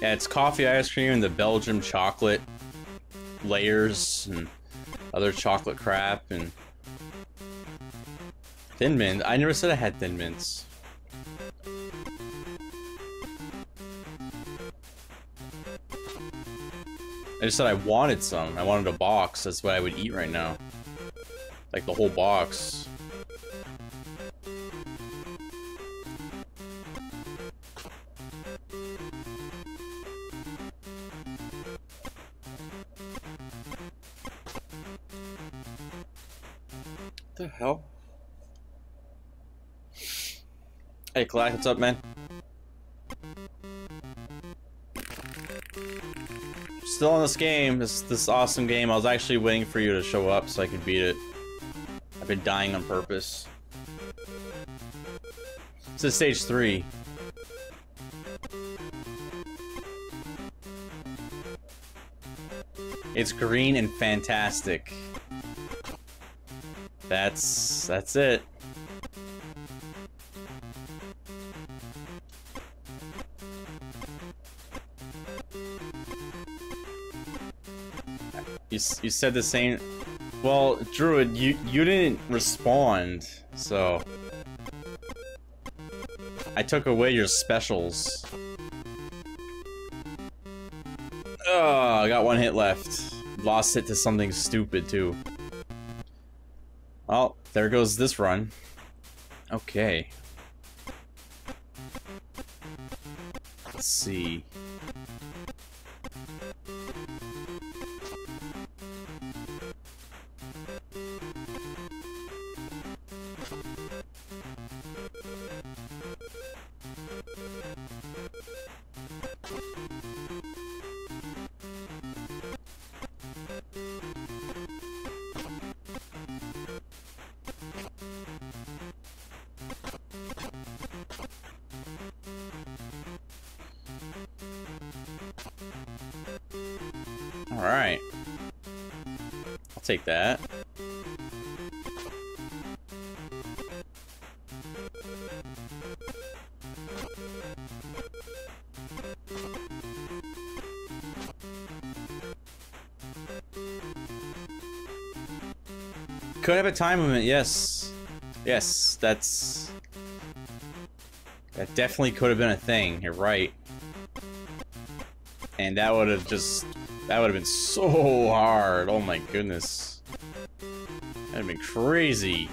Yeah, it's coffee ice cream and the Belgium chocolate layers and other chocolate crap and thin mint. I never said I had thin mints. I just said I wanted some. I wanted a box. That's what I would eat right now. Like the whole box. Clack, what's up, man? Still on this game, this this awesome game. I was actually waiting for you to show up so I could beat it. I've been dying on purpose. This is stage three. It's green and fantastic. That's that's it. You, said the same. Well, Druid, you you didn't respond, so I took away your specials. Oh, I got one hit left. Lost it to something stupid too. Well, there goes this run. Okay. Let's see. Take that. Could have a time limit, yes. Yes, that's... That definitely could have been a thing, you're right. And that would have just... That would have been so hard, oh my goodness. Crazy.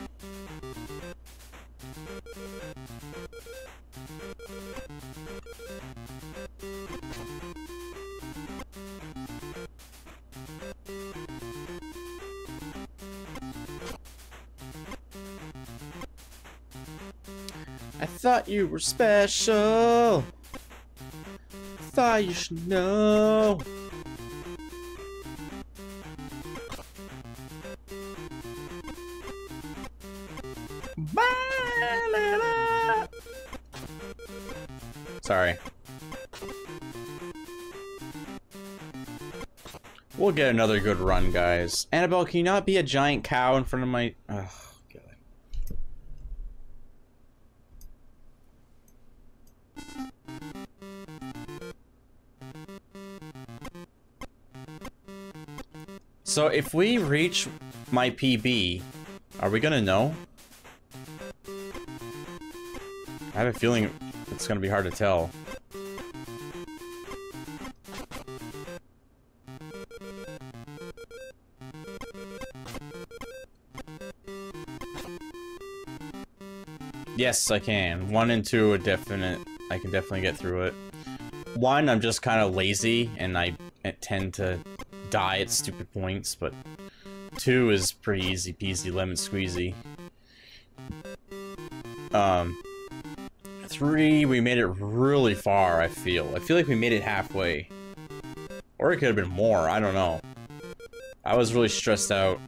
I thought you were special. Thought you should know. Get another good run, guys. Annabelle, can you not be a giant cow in front of my... Ugh, So if we reach my PB, are we gonna know? I have a feeling it's gonna be hard to tell. Yes, I can. One and two are definite. I can definitely get through it. One, I'm just kind of lazy, and I tend to die at stupid points, but two is pretty easy peasy lemon squeezy. Um, three, we made it really far, I feel. I feel like we made it halfway. Or it could have been more, I don't know. I was really stressed out.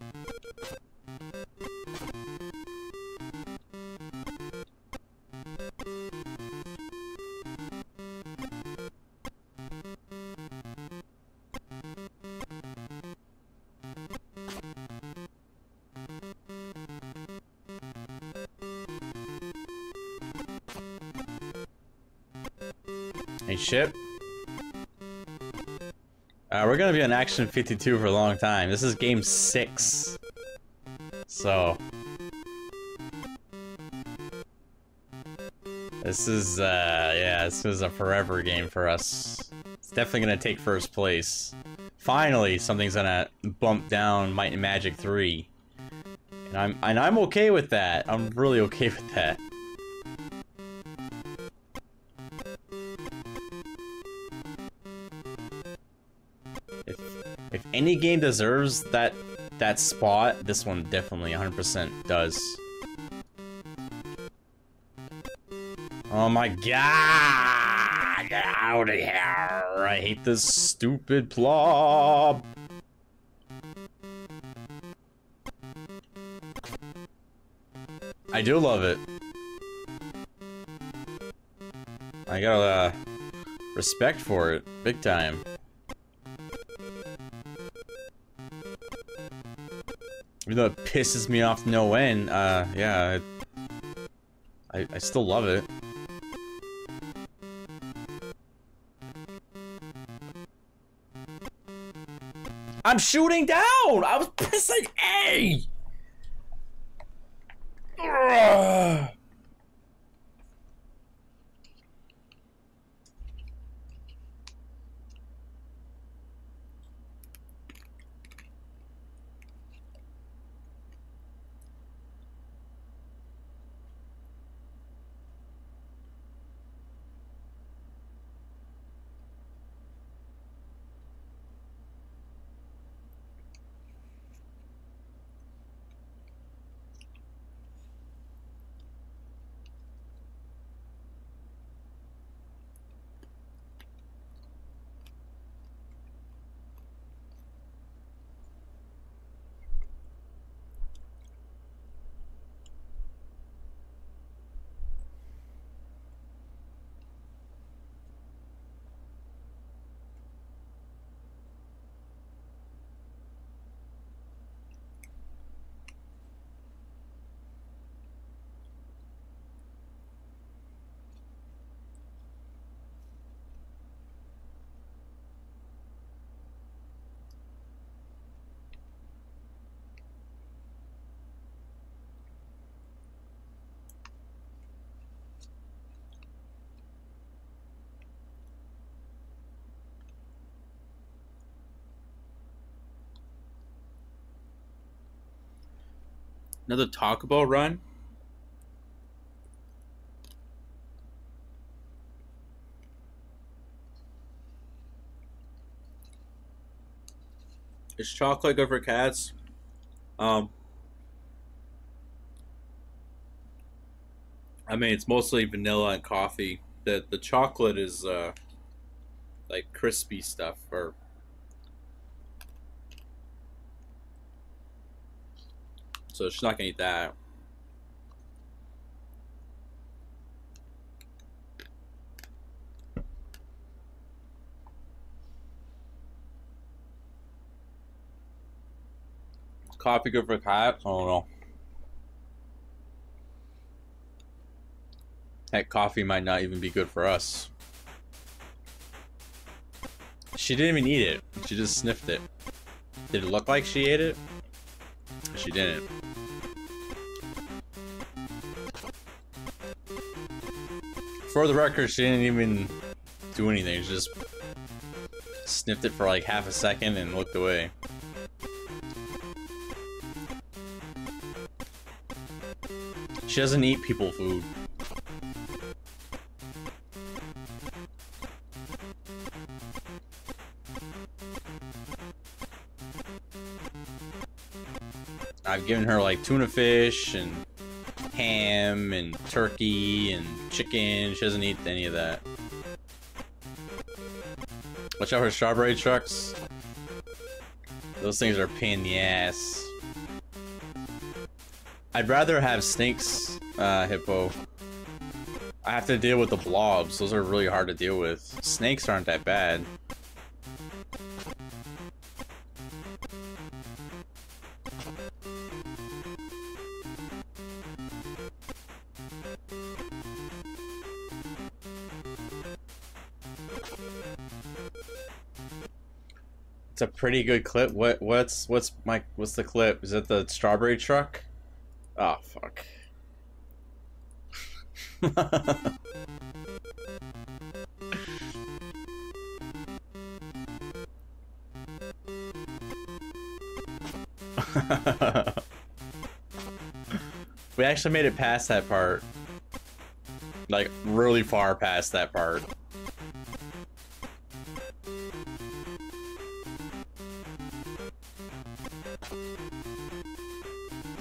Action 52 for a long time. This is game 6. So... This is, uh, yeah, this is a forever game for us. It's definitely gonna take first place. Finally, something's gonna bump down Might and Magic 3. And I'm, and I'm okay with that. I'm really okay with that. Any game deserves that that spot, this one definitely 100% does. Oh my god! Get out of here! I hate this stupid blob! I do love it. I got uh, respect for it, big time. Even though it pisses me off no end, uh, yeah, I, I still love it. I'm shooting down! I was pressing A! Ugh. Another Taco Bell run. Is chocolate good for cats? Um, I mean, it's mostly vanilla and coffee. The the chocolate is uh, like crispy stuff or so she's not gonna eat that. Coffee good for cats? I don't know. That coffee might not even be good for us. She didn't even eat it. She just sniffed it. Did it look like she ate it? She didn't. For the record, she didn't even do anything. She just sniffed it for like half a second and looked away. She doesn't eat people food. I've given her like tuna fish and ham and turkey and chicken. She doesn't eat any of that. Watch out for strawberry trucks. Those things are pain in the ass. I'd rather have snakes, uh, hippo. I have to deal with the blobs. Those are really hard to deal with. Snakes aren't that bad. It's a pretty good clip. What what's what's my what's the clip? Is it the strawberry truck? Oh fuck. we actually made it past that part. Like really far past that part.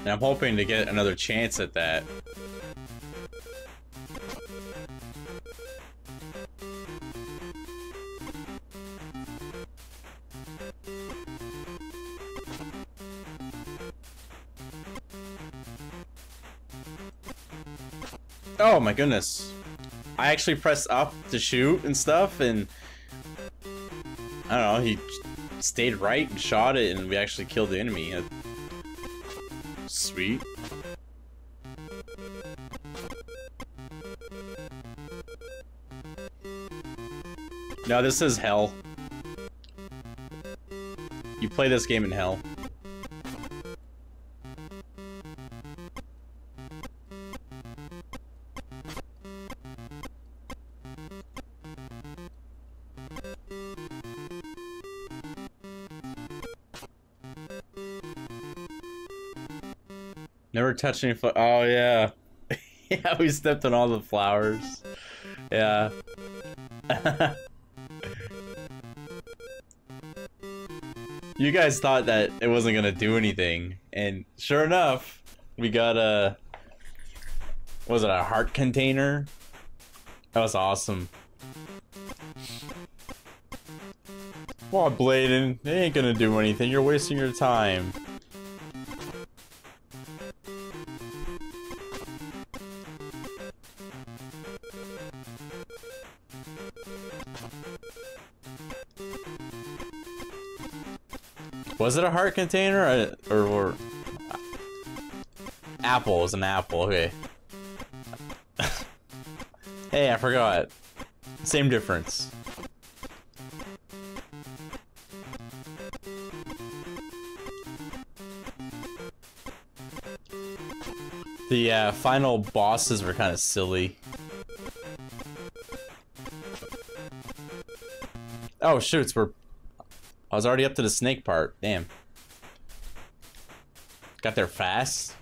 And I'm hoping to get another chance at that. Oh my goodness. I actually pressed up to shoot and stuff and I don't know, he stayed right and shot it and we actually killed the enemy. Sweet. No, this is hell. You play this game in hell. Never touch any Oh, yeah. yeah, we stepped on all the flowers. Yeah. you guys thought that it wasn't gonna do anything, and sure enough, we got a. Was it a heart container? That was awesome. Well, Bladen, they ain't gonna do anything. You're wasting your time. Was it a heart container or, or, or apple? It an apple. Okay. hey, I forgot. Same difference. The uh, final bosses were kind of silly. Oh, shoots, we're I was already up to the snake part. Damn. Got there fast.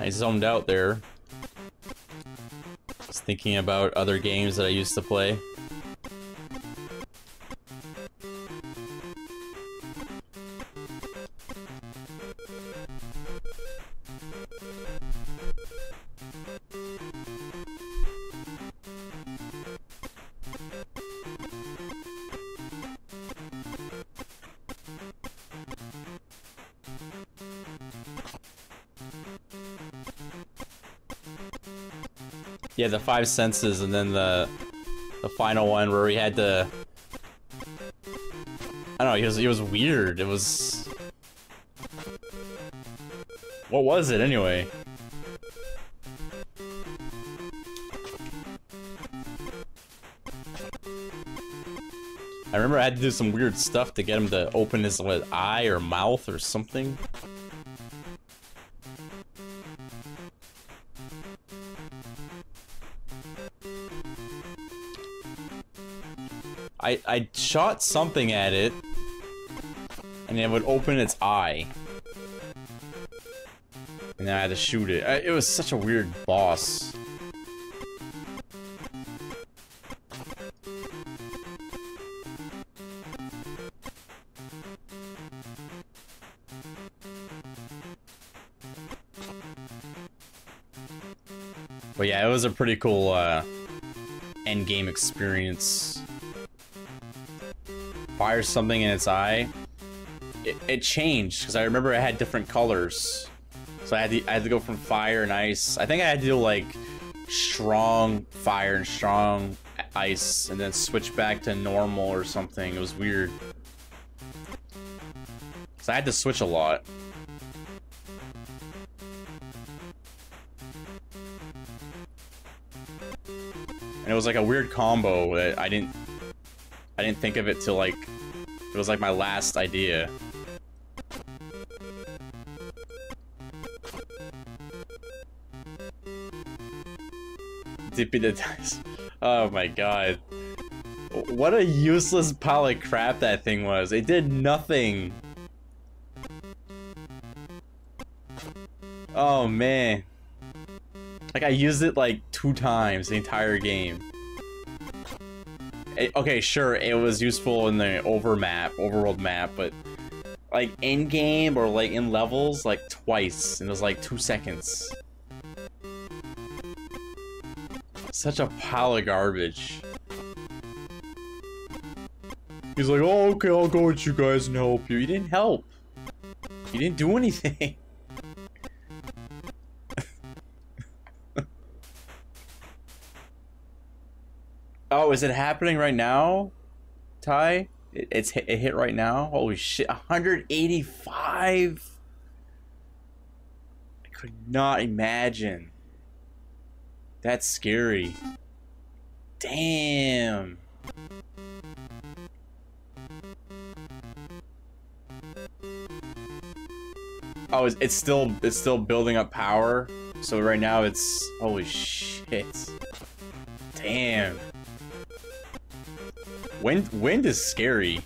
I zoned out there. Just thinking about other games that I used to play. Yeah, the five senses, and then the the final one where we had to. I don't know. It was it was weird. It was. What was it anyway? I remember I had to do some weird stuff to get him to open his what, eye or mouth or something. I, I shot something at it, and it would open its eye. And then I had to shoot it. I, it was such a weird boss. But yeah, it was a pretty cool uh, end game experience fire something in its eye, it, it changed because I remember it had different colors. So I had to I had to go from fire and ice. I think I had to do like strong fire and strong ice, and then switch back to normal or something. It was weird. So I had to switch a lot. And it was like a weird combo that I didn't I didn't think of it till like it was like my last idea. Dippy the dice. Oh my god. What a useless pile of crap that thing was. It did nothing. Oh man. Like I used it like two times the entire game. It, okay, sure, it was useful in the over map, overworld map, but like in game or like in levels like twice and it was like two seconds. Such a pile of garbage. He's like, oh, okay, I'll go with you guys and help you. You didn't help. You didn't do anything. oh, is it happening right now, Ty? It, it's hit, it hit right now. Holy shit, 185. I could not imagine. That's scary. Damn. Oh, it's, it's still it's still building up power. So right now it's holy shit. Damn. Wind wind is scary.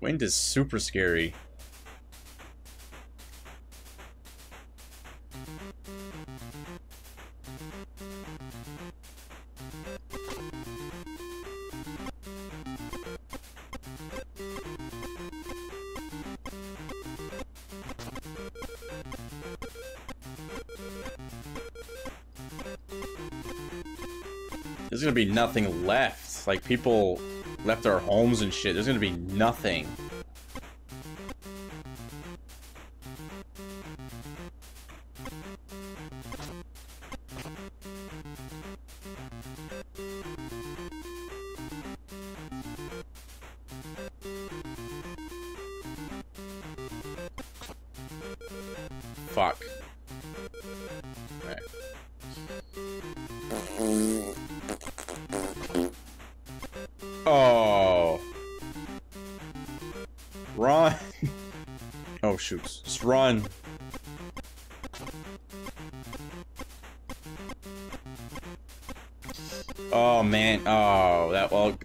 Wind is super scary. Gonna be nothing left. Like, people left their homes and shit. There's gonna be nothing.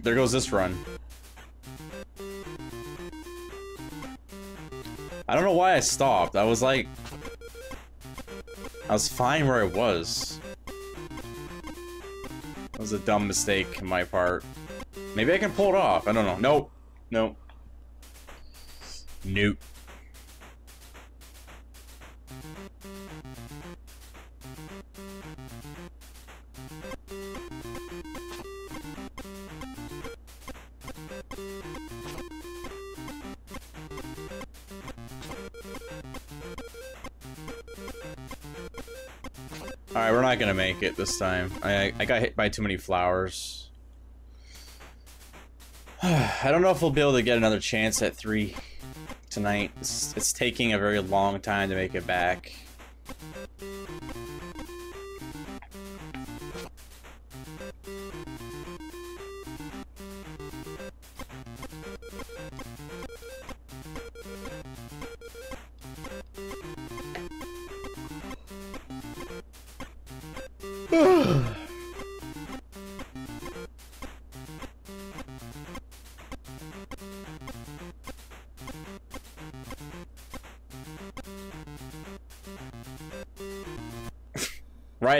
There goes this run. I don't know why I stopped. I was like... I was fine where I was. That was a dumb mistake on my part. Maybe I can pull it off. I don't know. Nope. Nope. Nope. Make it this time. I I got hit by too many flowers. I don't know if we'll be able to get another chance at three tonight. It's, it's taking a very long time to make it back.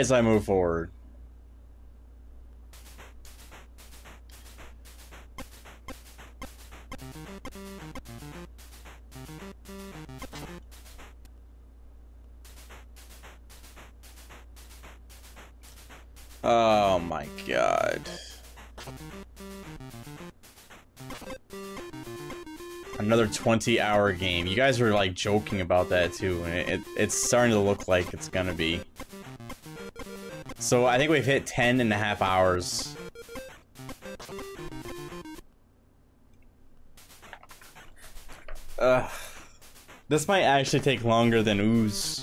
As I move forward. Oh my god. Another 20 hour game. You guys were like joking about that too, and it, it, it's starting to look like it's gonna be. So I think we've hit 10 and a half hours. Ugh. This might actually take longer than Ooze.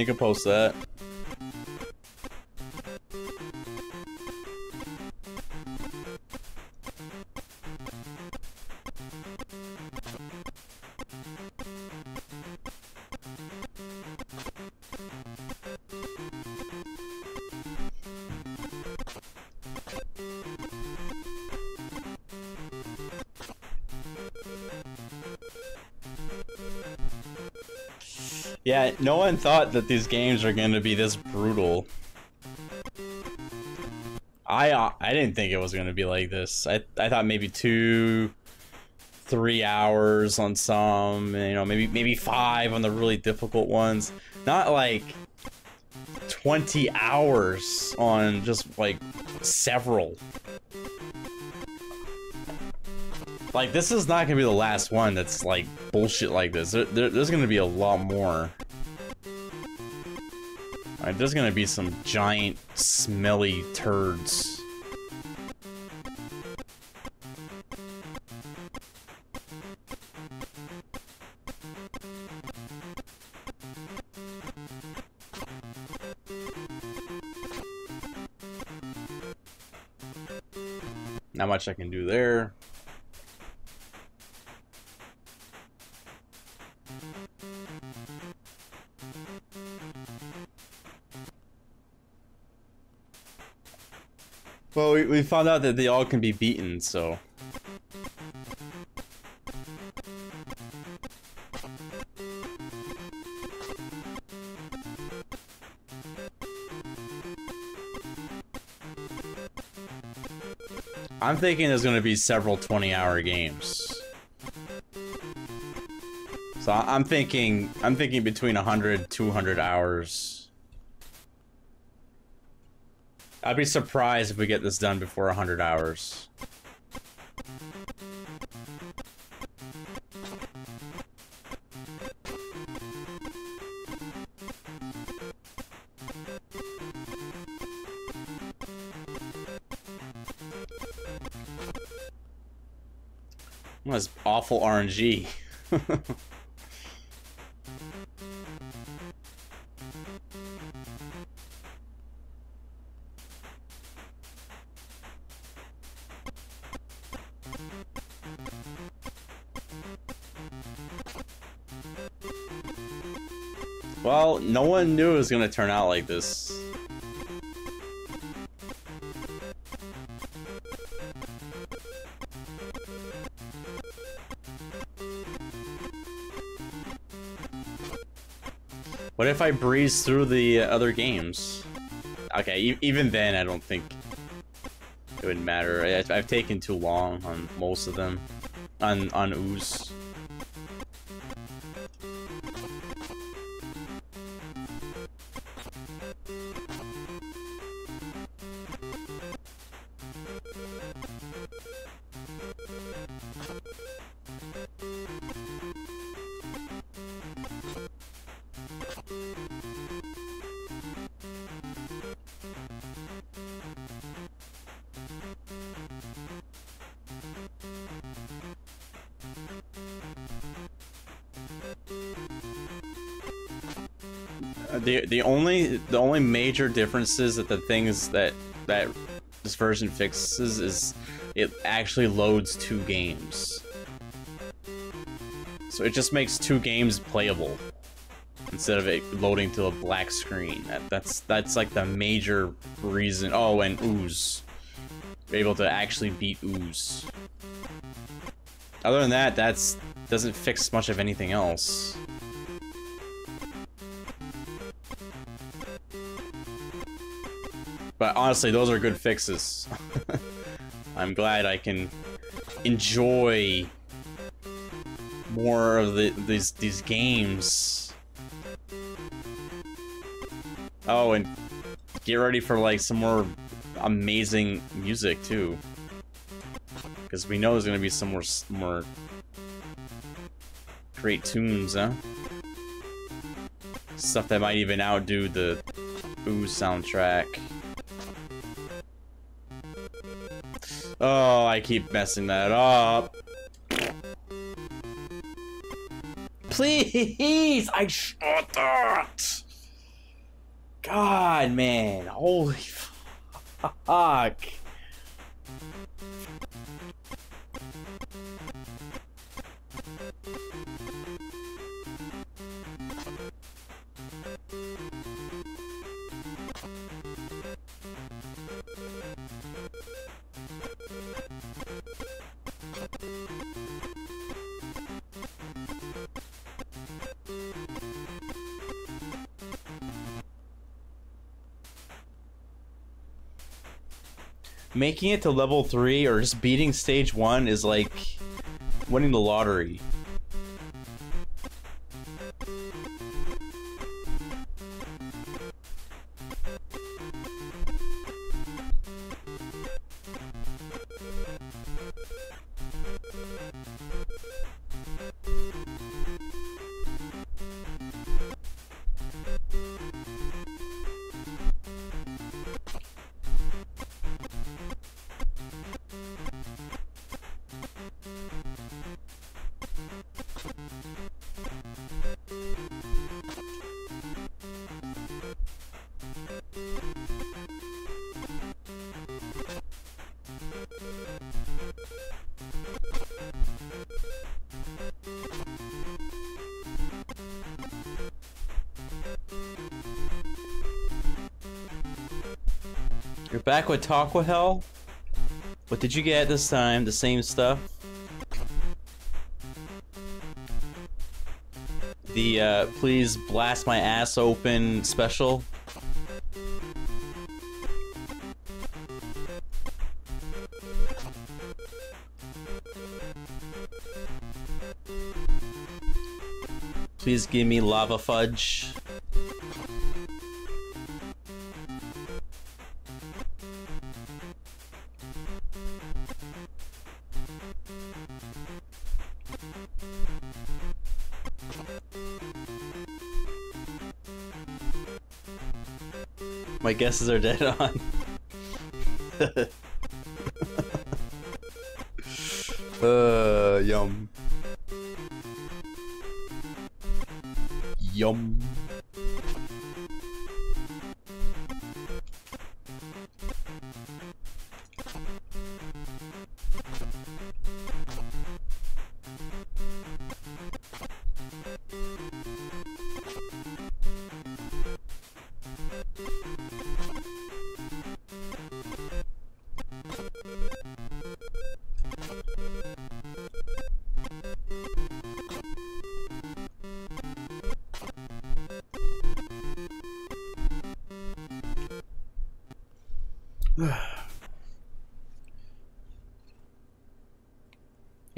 You can post that. Yeah, no one thought that these games are going to be this brutal. I uh, I didn't think it was going to be like this. I I thought maybe two, three hours on some. You know, maybe maybe five on the really difficult ones. Not like twenty hours on just like several. Like this is not gonna be the last one that's like bullshit like this. There, there, there's gonna be a lot more. There's gonna be some giant, smelly turds. Not much I can do there. Well, we, we found out that they all can be beaten, so... I'm thinking there's going to be several 20-hour games. So I'm thinking, I'm thinking between 100, 200 hours. I'd be surprised if we get this done before 100 hours. What is awful RNG? one knew it was gonna turn out like this. What if I breeze through the other games? Okay, e even then, I don't think it would matter. I I've taken too long on most of them. On, on Ooze. The only the only major differences that the things that that this version fixes is it actually loads two games. So it just makes two games playable instead of it loading to a black screen. That, that's that's like the major reason. Oh, and ooze, You're able to actually beat ooze. Other than that, that's doesn't fix much of anything else. But honestly, those are good fixes. I'm glad I can enjoy more of the these these games. Oh, and get ready for like some more amazing music too. Because we know there's gonna be some more more great tunes, huh? Stuff that might even outdo the Ooze soundtrack. Oh, I keep messing that up. Please, I shot oh, that. God, man, holy fuck. Making it to level three or just beating stage one is like winning the lottery. With Taco Hell? What did you get this time? The same stuff? The uh, please blast my ass open special? Please give me lava fudge. Guesses are dead on. uh, yum. Yum.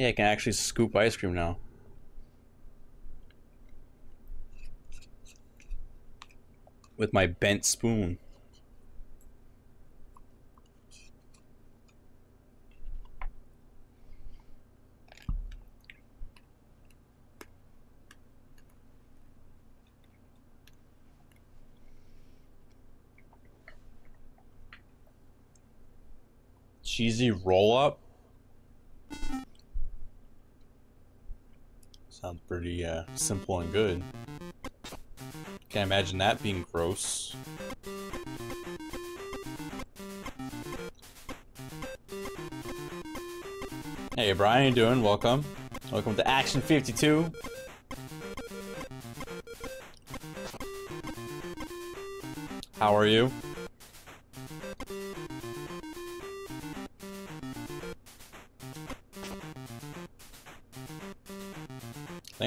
Yeah, I can actually scoop ice cream now. With my bent spoon. Cheesy roll up? Pretty uh, simple and good. Can't imagine that being gross. Hey Brian, you doing? Welcome. Welcome to Action 52. How are you?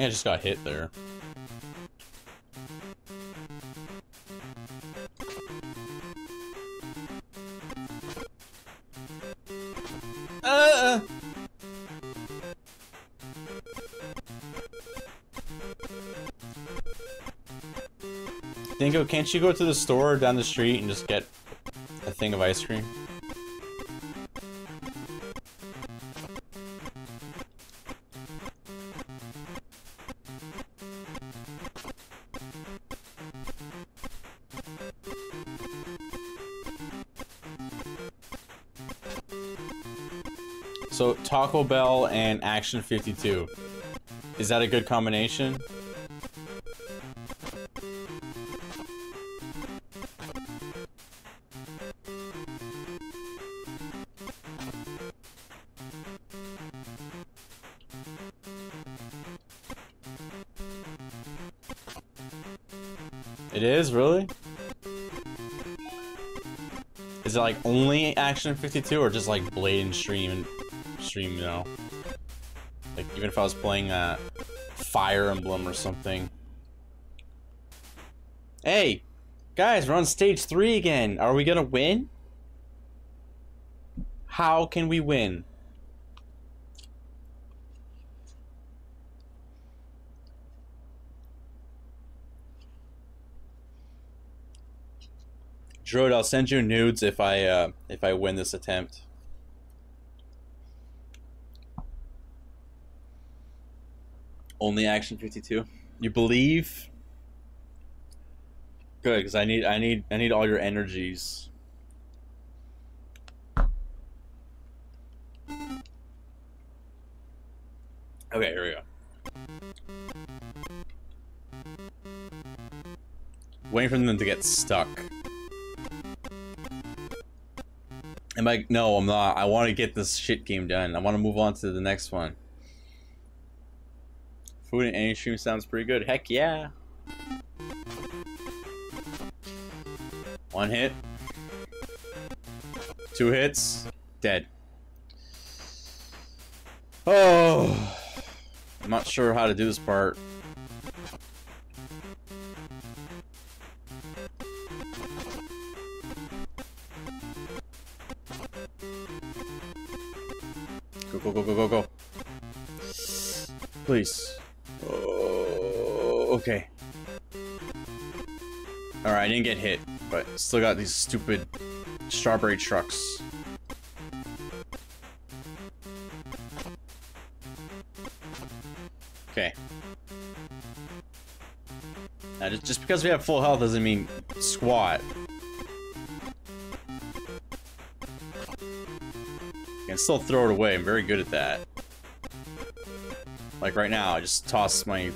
I just got hit there. Uh. Dingo, can't you go to the store down the street and just get a thing of ice cream? Taco Bell and Action 52. Is that a good combination? It is, really? Is it like only Action 52 or just like Bladen Stream and Stream, you know? Like even if I was playing uh Fire Emblem or something. Hey! Guys, we're on stage three again. Are we gonna win? How can we win? Droid, I'll send you nudes if I uh, if I win this attempt. Only action fifty two. You believe? Good, because I need I need I need all your energies. Okay, here we go. Waiting for them to get stuck. Am I? No, I'm not. I want to get this shit game done. I want to move on to the next one. Food and any stream sounds pretty good. Heck yeah. One hit. Two hits. Dead. Oh. I'm not sure how to do this part. Go, go, go, go, go, go. Please. Okay. Alright, I didn't get hit, but still got these stupid strawberry trucks. Okay. Now, just, just because we have full health doesn't mean squat. I can still throw it away. I'm very good at that. Like right now, I just toss my...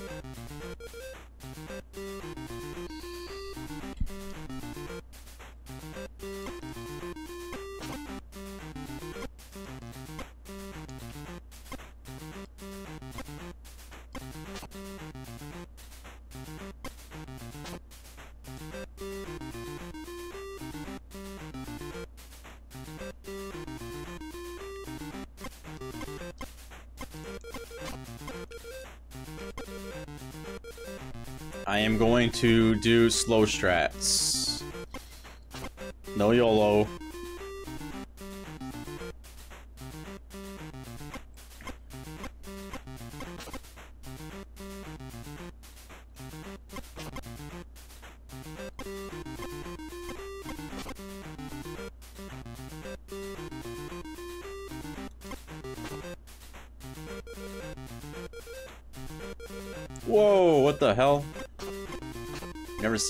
to do slow strats. No YOLO.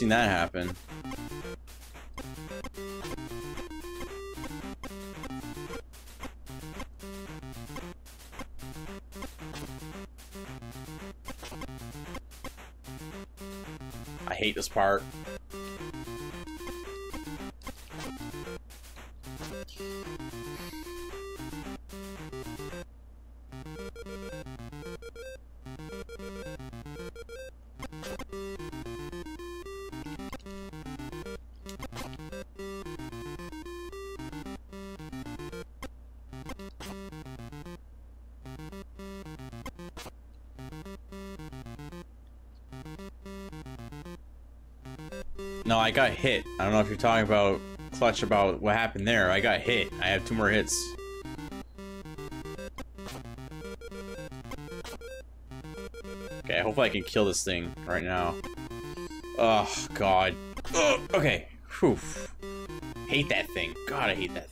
Seen that happen. I hate this part. I got hit. I don't know if you're talking about clutch about what happened there. I got hit. I have two more hits. Okay, hopefully I can kill this thing right now. Oh, God. Ugh, okay. Whew. Hate that thing. God, I hate that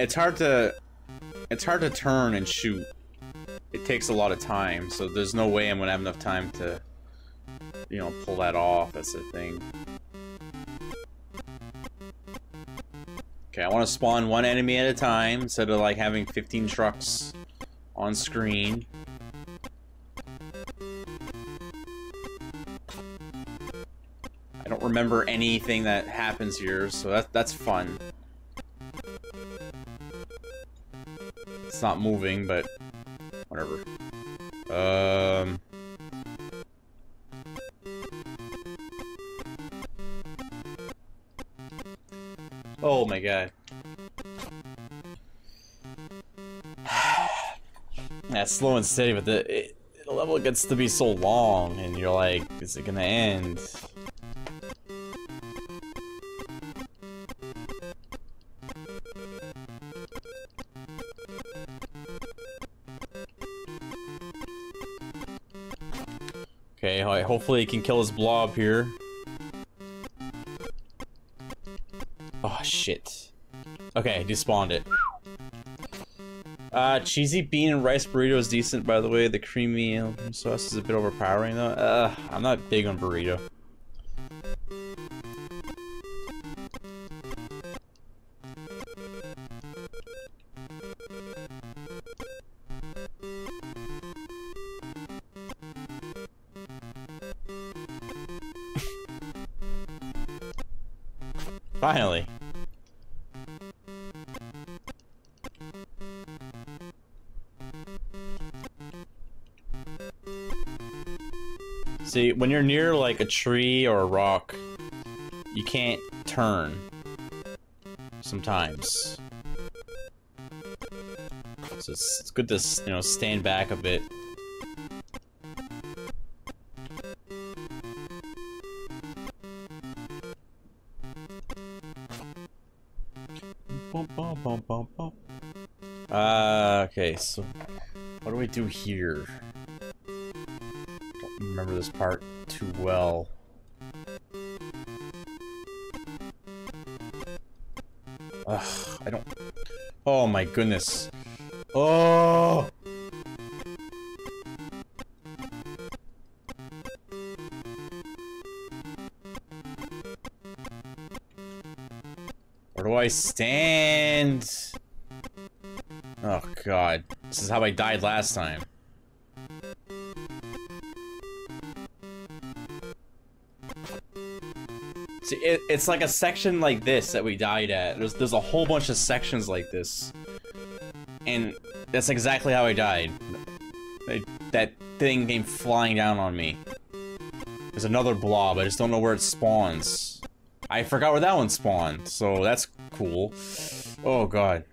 it's hard to it's hard to turn and shoot. It takes a lot of time, so there's no way I'm gonna have enough time to you know pull that off. That's the thing. Okay, I want to spawn one enemy at a time instead of like having 15 trucks on screen. I don't remember anything that happens here, so that, that's fun. It's not moving, but whatever. Um... my god. That's slow and steady, but the, it, the level gets to be so long, and you're like, is it gonna end? Hopefully he can kill his blob here. Oh, shit. Okay, despawned it. Uh, cheesy bean and rice burrito is decent, by the way. The creamy um, sauce is a bit overpowering, though. Uh, I'm not big on burrito. When you're near like a tree or a rock, you can't turn. Sometimes. So it's, it's good to, you know, stand back a bit. Uh, okay, so what do we do here? Remember this part too well. Ugh, I don't. Oh my goodness. Oh! Where do I stand? Oh god. This is how I died last time. See, it, it's like a section like this that we died at. There's, there's a whole bunch of sections like this. And that's exactly how I died. That thing came flying down on me. There's another blob, I just don't know where it spawns. I forgot where that one spawned, so that's cool. Oh god.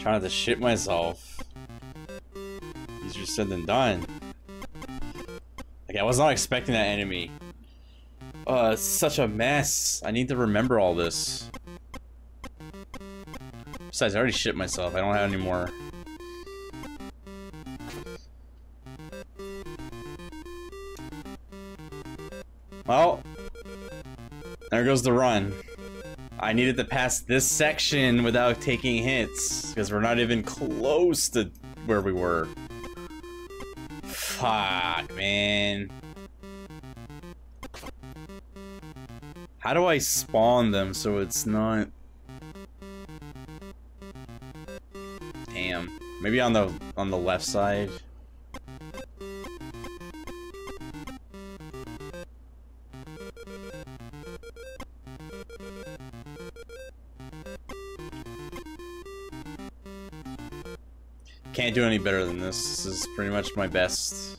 Trying to shit myself. Easier said than done. Like, I was not expecting that enemy. Uh, such a mess. I need to remember all this. Besides, I already shit myself. I don't have any more. Goes the run. I needed to pass this section without taking hits, because we're not even close to where we were. Fuck, man. How do I spawn them so it's not... Damn. Maybe on the on the left side. Do any better than this. This is pretty much my best.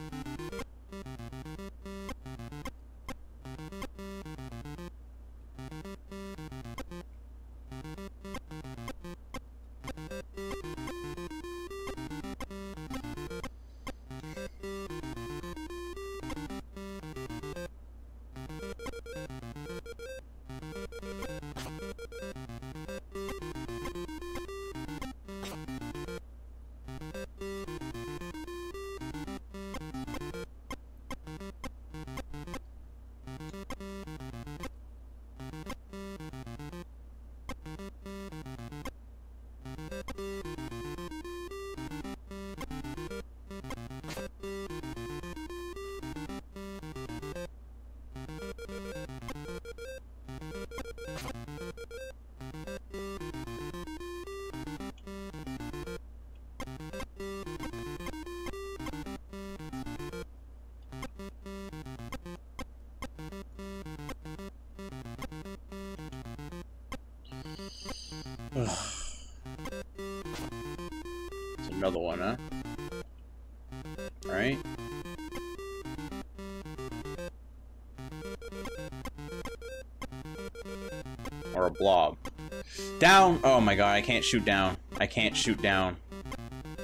Down! Oh my god, I can't shoot down. I can't shoot down.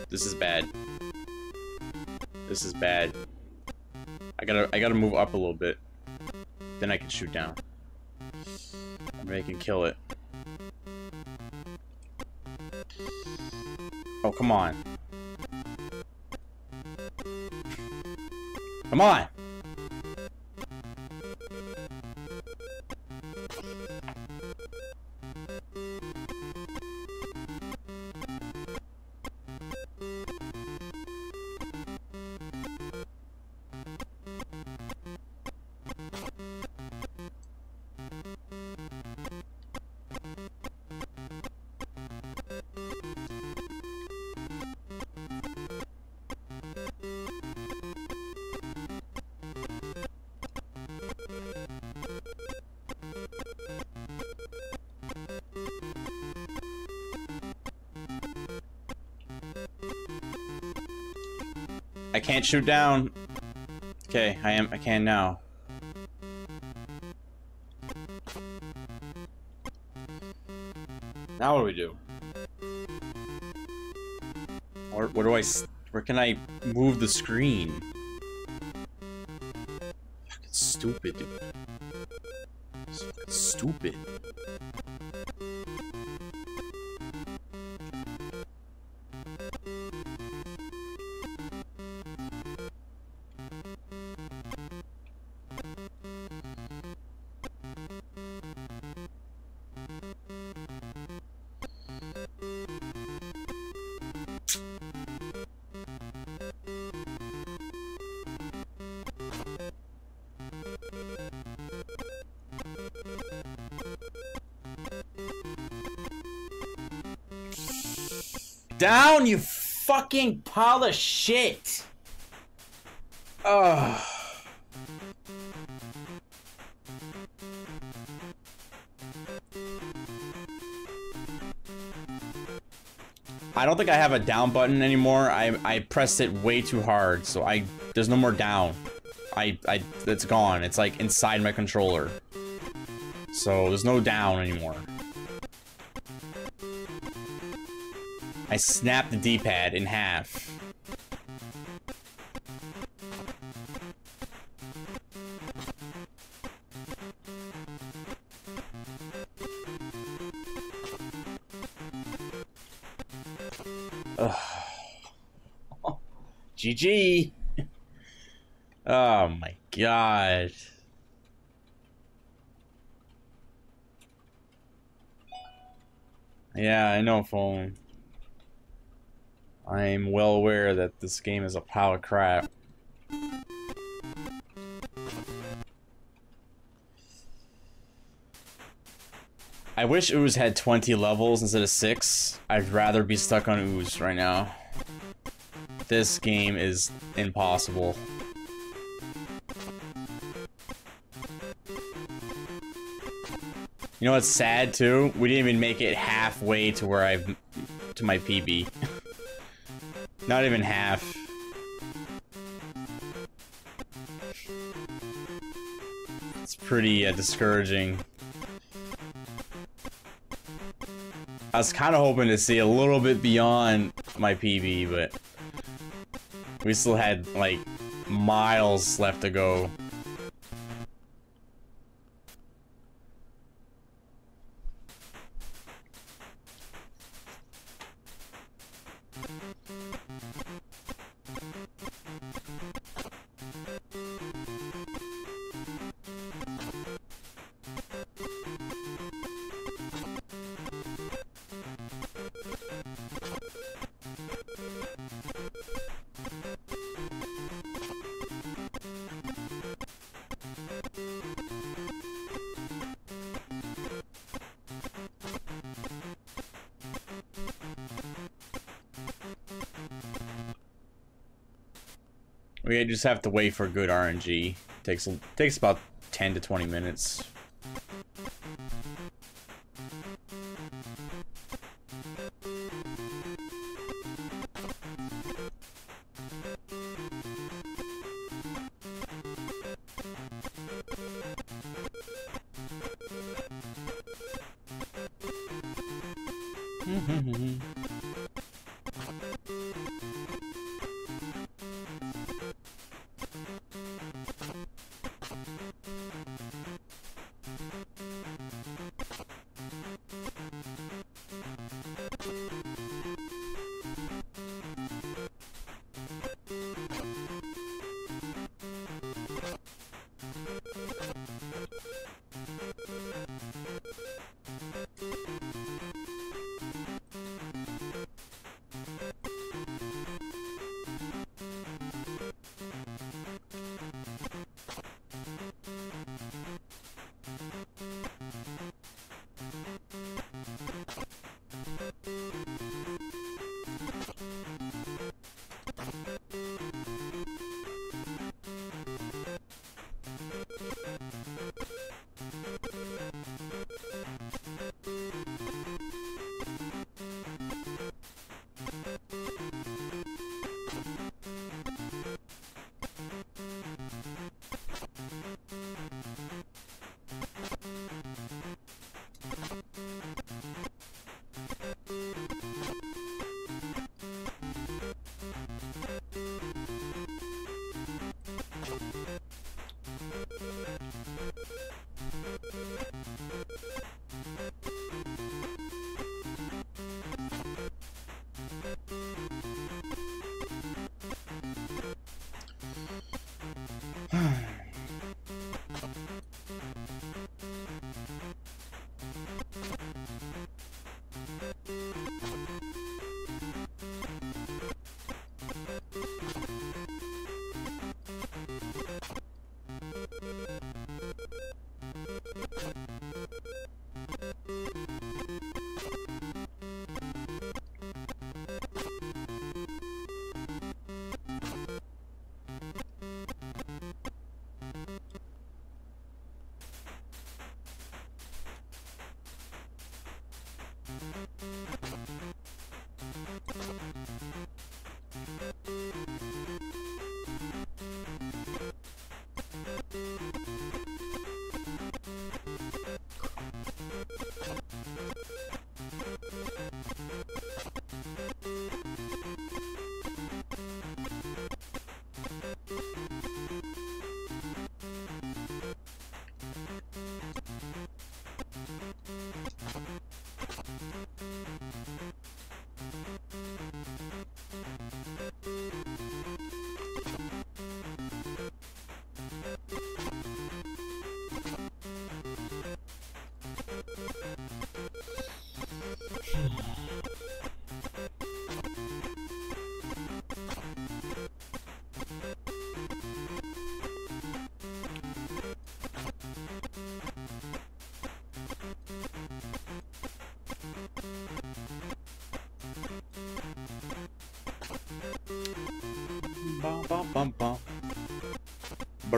This is bad. This is bad. I gotta I gotta move up a little bit. Then I can shoot down. Maybe I can kill it. Oh, come on. Come on! Can't shoot down. Okay, I am. I can now. Now what do we do? Where, where do I? Where can I move the screen? Fucking stupid, dude. Fucking stupid. Down, you fucking pile of shit! Ugh. I don't think I have a down button anymore. I I pressed it way too hard, so I there's no more down. I I it's gone. It's like inside my controller. So there's no down anymore. I snapped the D-pad in half. GG. Oh my god. Yeah, I know, phone. I'm well aware that this game is a pile of crap. I wish Ooze had 20 levels instead of 6. I'd rather be stuck on Ooze right now. This game is impossible. You know what's sad too? We didn't even make it halfway to where I've to my PB. Not even half. It's pretty uh, discouraging. I was kind of hoping to see a little bit beyond my PB, but we still had like miles left to go. Just have to wait for a good RNG. Takes takes about 10 to 20 minutes.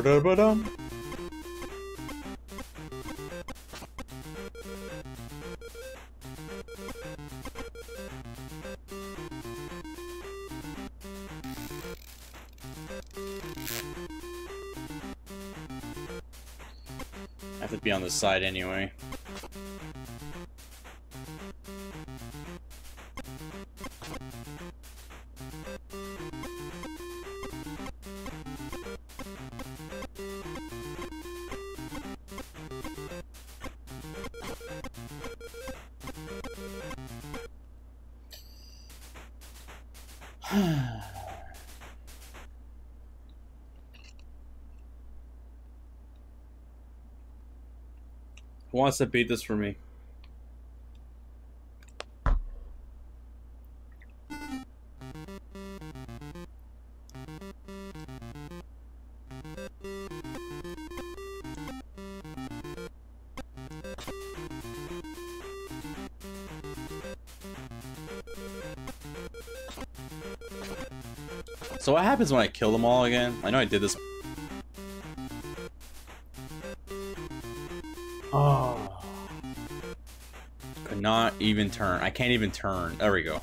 Ba-da-ba-dum. I have to be on the side anyway. Wants to beat this for me? So what happens when I kill them all again? I know I did this. even turn. I can't even turn. There we go.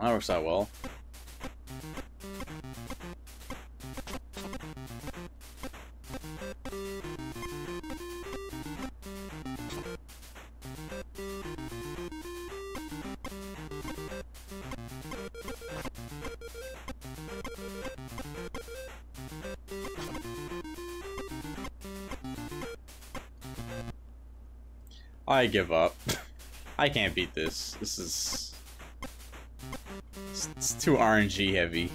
That works out well. I give up. I can't beat this. This is... It's, too RNG heavy.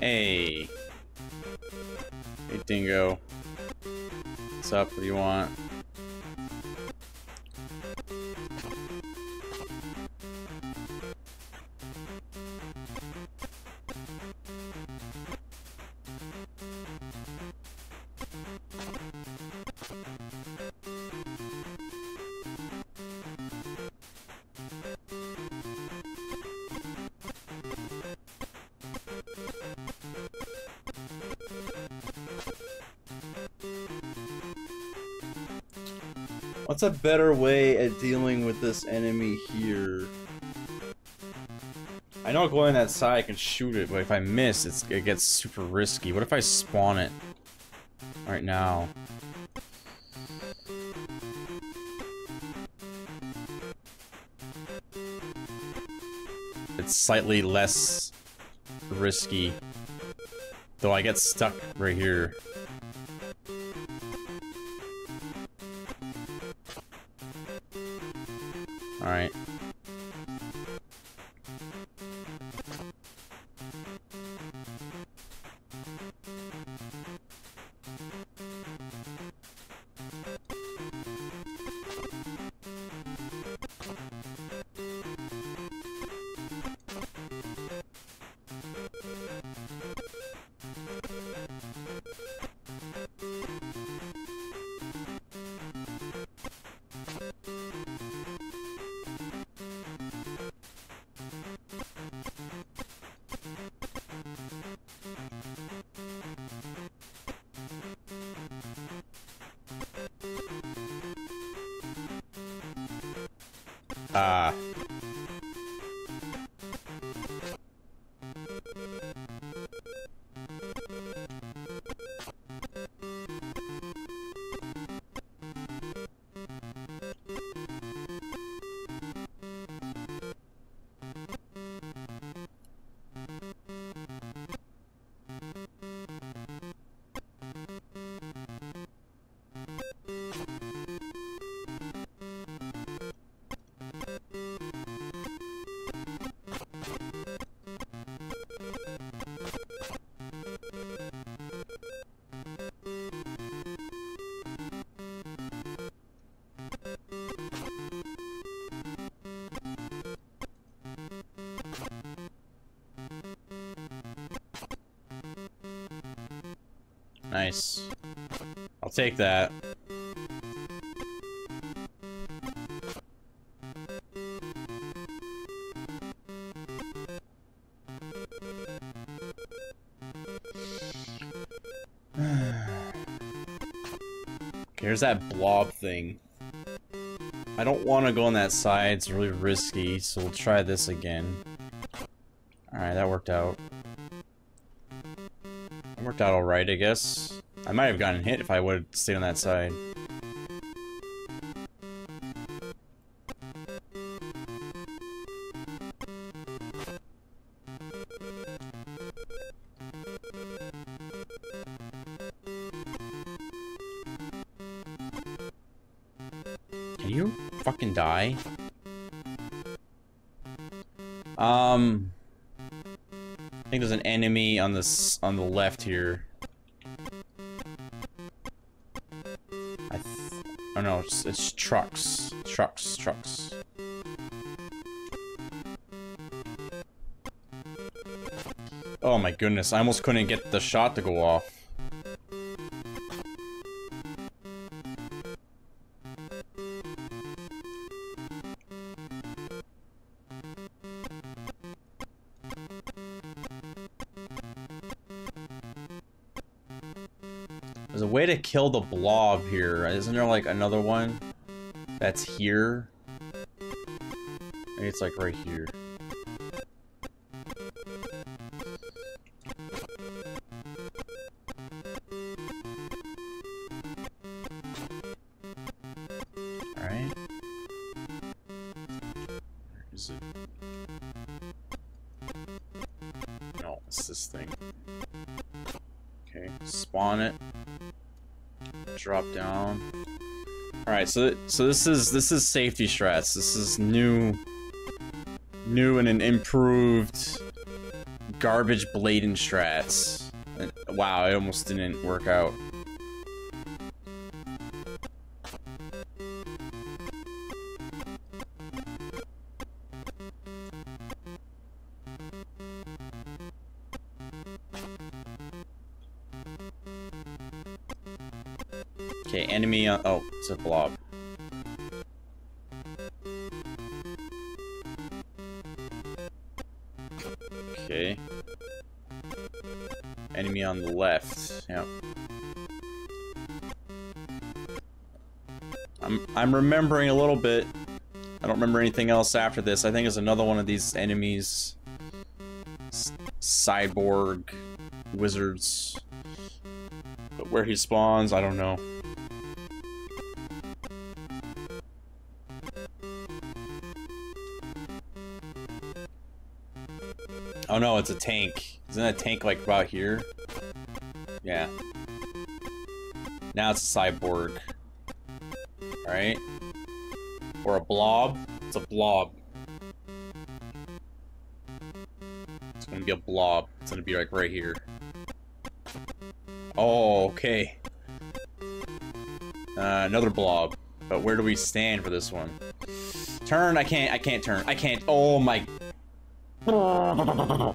Hey. Hey, Dingo. What's up? What do you want? What's a better way at dealing with this enemy here? I know going that side I can shoot it, but if I miss, it gets super risky. What if I spawn it right now? It's slightly less risky. Though I get stuck right here. Nice. I'll take that. Here's that blob thing. I don't want to go on that side, it's really risky, so we'll try this again. Alright, that worked out. Worked out alright, I guess. I might have gotten hit if I would have stayed on that side. This on the left here. I oh no, it's, it's trucks, trucks, trucks. Oh my goodness, I almost couldn't get the shot to go off. Kill the blob here. Isn't there like another one that's here? It's like right here. So so this is this is safety strats. This is new, new and an improved garbage strats. And, wow, it almost didn't work out. Remembering a little bit. I don't remember anything else after this. I think it's another one of these enemies. S cyborg wizards. But where he spawns, I don't know. Oh no, it's a tank. Isn't a tank like about here? Yeah. Now it's a cyborg. Alright. Or a blob. It's a blob. It's gonna be a blob. It's gonna be like right here. Oh, okay. Uh, another blob. But where do we stand for this one? Turn, I can't, I can't turn. I can't, oh my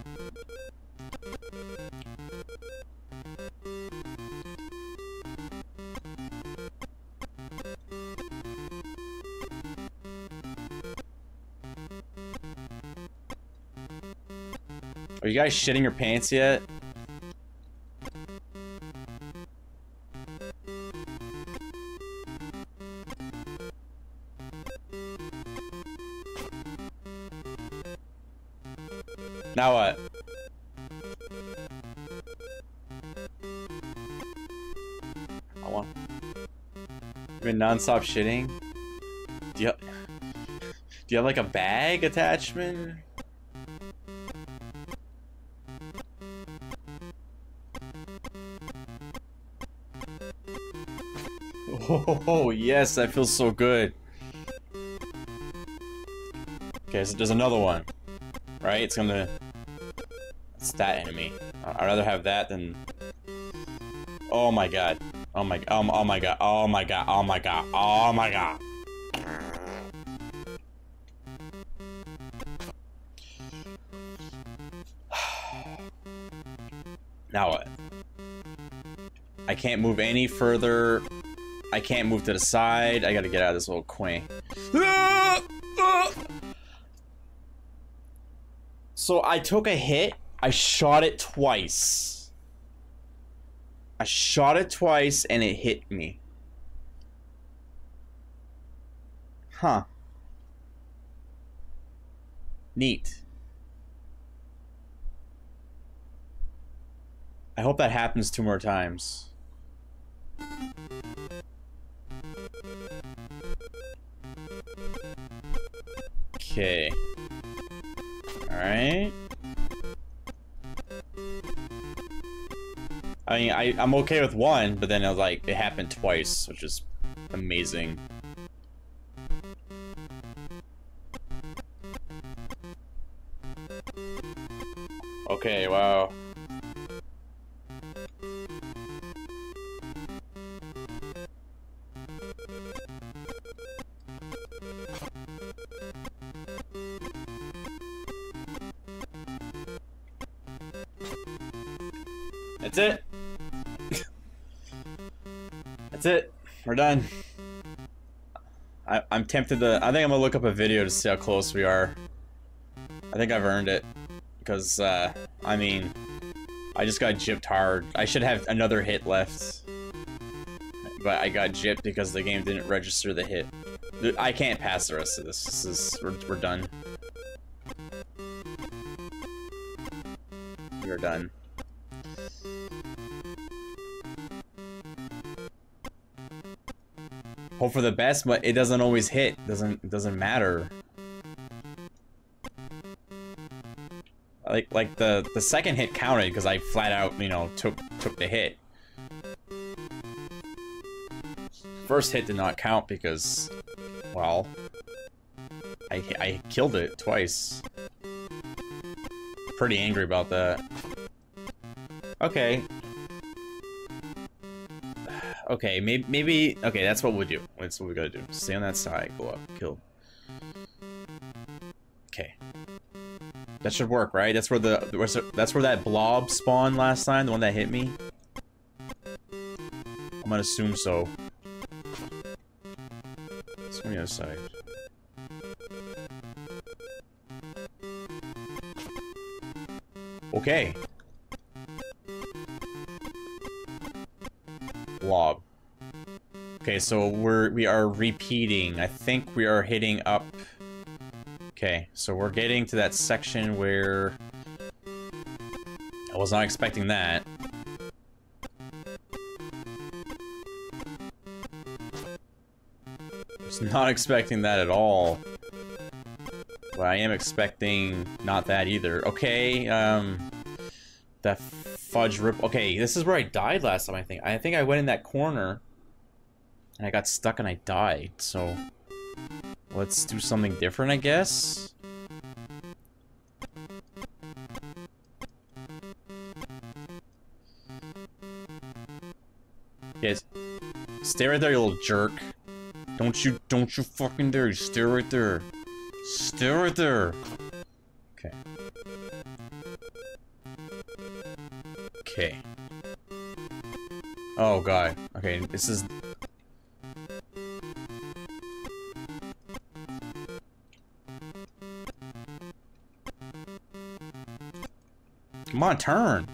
guys shitting your pants yet? Now what? I want. You've been nonstop shitting. Do you? Do you have like a bag attachment? Oh yes, that feels so good. Okay, so there's another one, right? It's gonna. It's that enemy. I'd rather have that than. Oh my god. Oh my. Oh, oh my god. Oh my god. Oh my god. Oh my god. Now what? I can't move any further. I can't move to the side. I gotta get out of this little quay. So I took a hit. I shot it twice. I shot it twice and it hit me. Huh. Neat. I hope that happens two more times. Okay. Alright. I mean, I, I'm okay with one, but then it was like, it happened twice, which is amazing. Okay, wow. Done. I, I'm tempted to. I think I'm gonna look up a video to see how close we are. I think I've earned it. Because, uh, I mean, I just got gypped hard. I should have another hit left. but I got gypped because the game didn't register the hit. I can't pass the rest of this. This is we're, we're done. We're done. Hope for the best, but it doesn't always hit. Doesn't doesn't matter. Like like the the second hit counted because I flat out you know took took the hit. First hit did not count because, well, I I killed it twice. Pretty angry about that. Okay. Okay, maybe, maybe, okay, that's what we do. That's what we gotta do. Stay on that side, go up, kill. Okay. That should work, right? That's where the, that's where that blob spawned last time, the one that hit me? I'm gonna assume so. It's on the other side. Okay. So we're we are repeating. I think we are hitting up. Okay, so we're getting to that section where I was not expecting that. Was not expecting that at all. But I am expecting not that either. Okay, um... That fudge rip... Okay, this is where I died last time, I think. I think I went in that corner. And I got stuck and I died, so... Let's do something different, I guess? Yes. Stay right there, you little jerk. Don't you, don't you fucking dare. Stay right there. Stay right there. Okay. Okay. Oh god. Okay, this is... On, turn.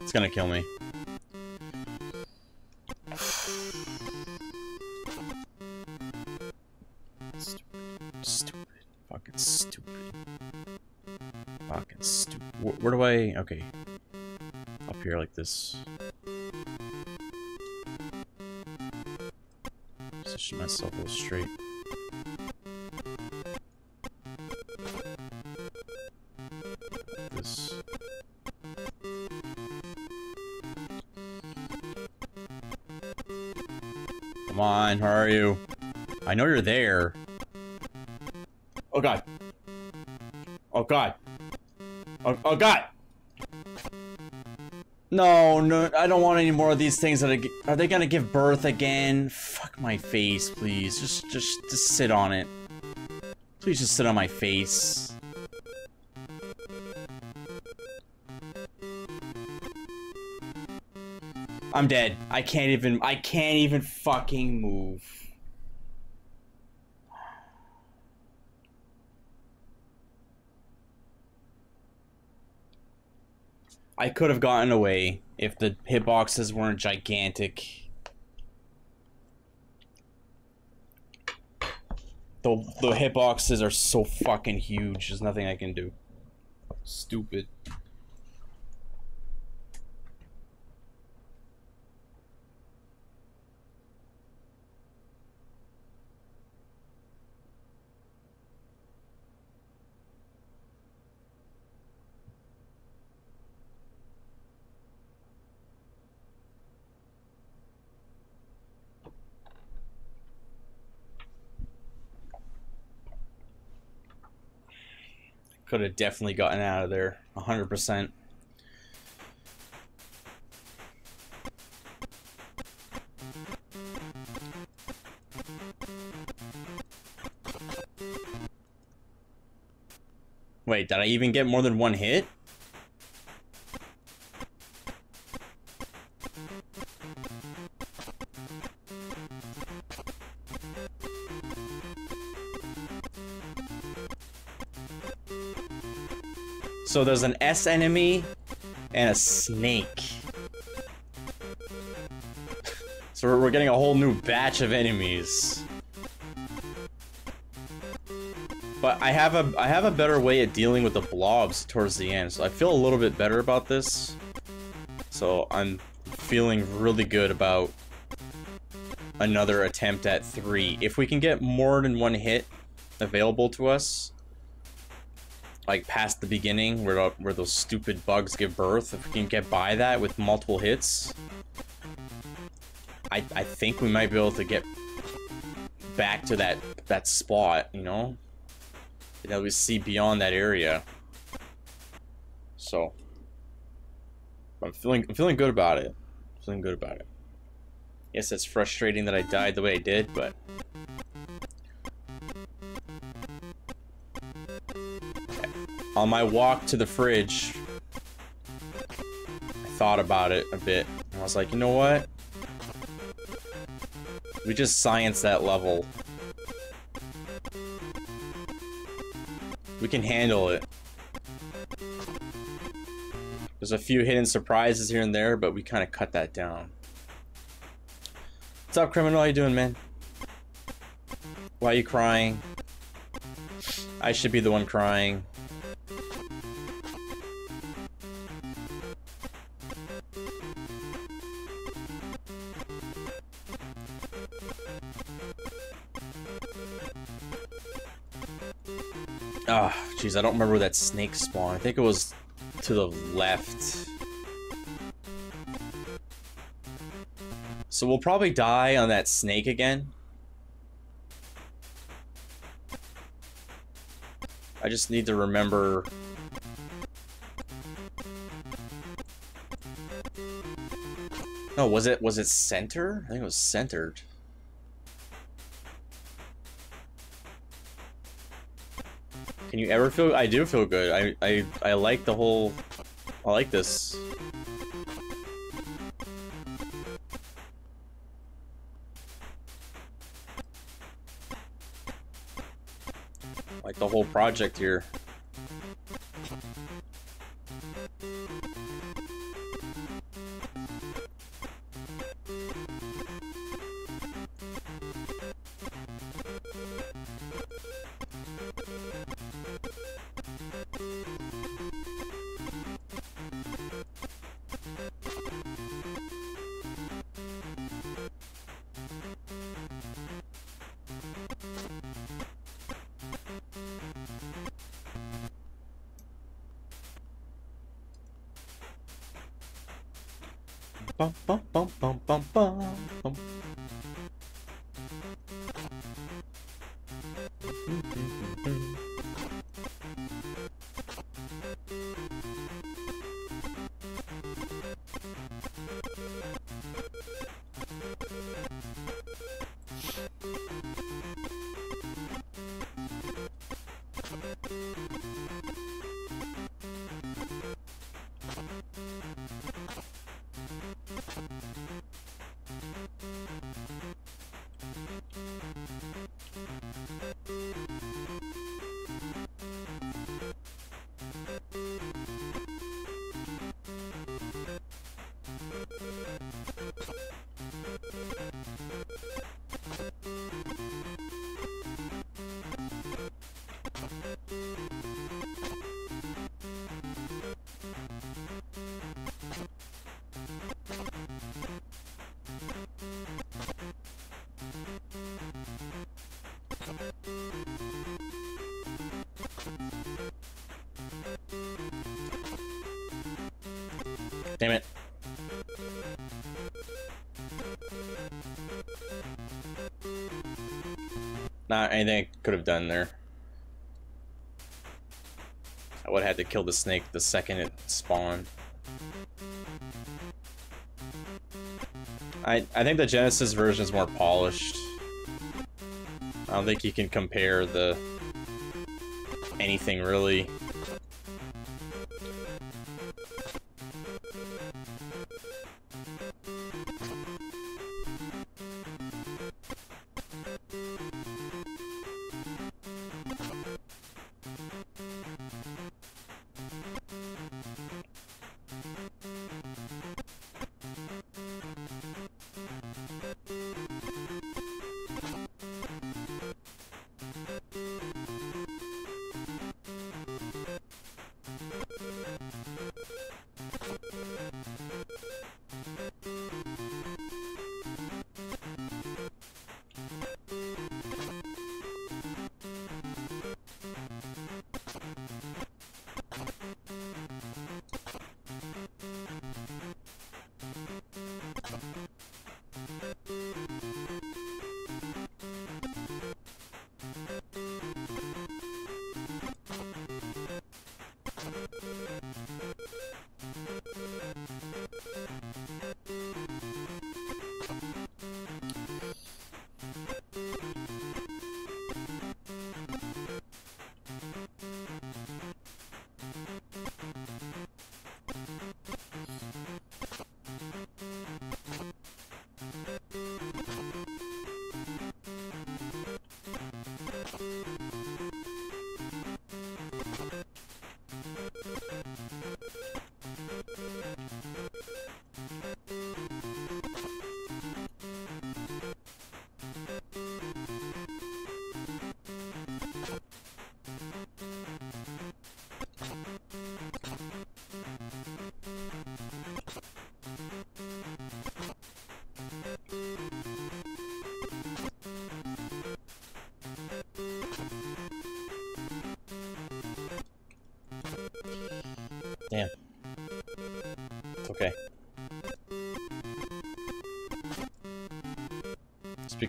It's gonna kill me. Okay. Up here like this. Position myself a little straight. This. Come on, how are you? I know you're there. Oh god. Oh god. Oh, oh god! No, no, I don't want any more of these things that are, are they gonna give birth again? Fuck my face, please. Just, just, just sit on it. Please just sit on my face. I'm dead. I can't even, I can't even fucking move. I could have gotten away if the hitboxes weren't gigantic. The, the hitboxes are so fucking huge, there's nothing I can do. Stupid. Could have definitely gotten out of there. 100%. Wait, did I even get more than one hit? So there's an S enemy and a snake. So we're, getting a whole new batch of enemies. But I have a I have a better way of dealing with the blobs towards the end, so I feel a little bit better about this. So I'm feeling really good about another attempt at three. If we can get more than one hit available to us, like past the beginning where uh, where those stupid bugs give birth, if we can get by that with multiple hits, I I think we might be able to get back to that that spot, you know, that we see beyond that area. So I'm feeling I'm feeling good about it. Feeling good about it. Yes, it's frustrating that I died the way I did, but on my walk to the fridge, I thought about it a bit. I was like, you know what? We just science that level. We can handle it. There's a few hidden surprises here and there, but we kind of cut that down. What's up, criminal? How you doing, man? Why are you crying? I should be the one crying. Jeez, I don't remember where that snake spawned. I think it was to the left. So we'll probably die on that snake again. I just need to remember... No, was it was it center? I think it was centered. Can you ever feel? I do feel good. I I I like the whole. I like this. like the whole project here. Bum bum Not anything I could have done there. I would have had to kill the snake the second it spawned. I, I think the Genesis version is more polished. I don't think you can compare the anything really.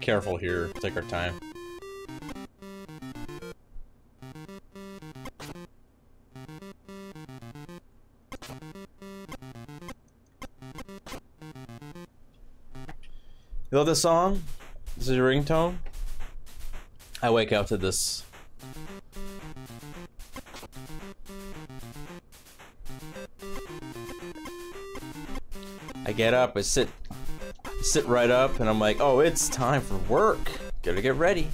Careful here. Take our time. You love this song? This is your ringtone? I wake up to this. I get up, I sit sit right up, and I'm like, oh, it's time for work. Gotta get ready.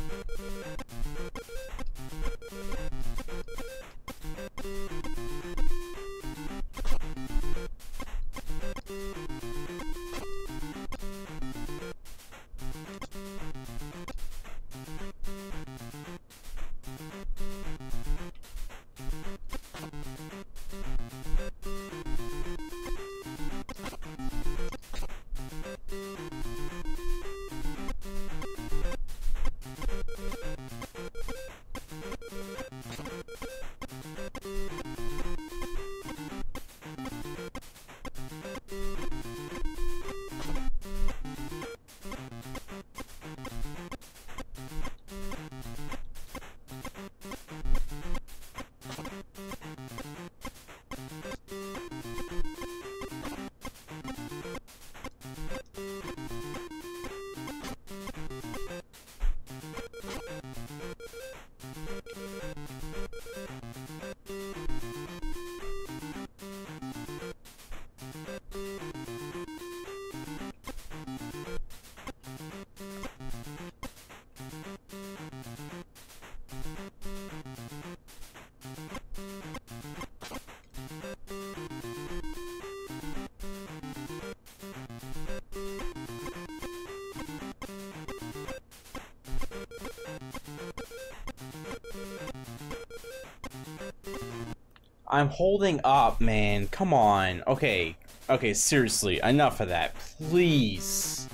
I'm holding up, man. Come on. Okay. Okay, seriously. Enough of that. Please.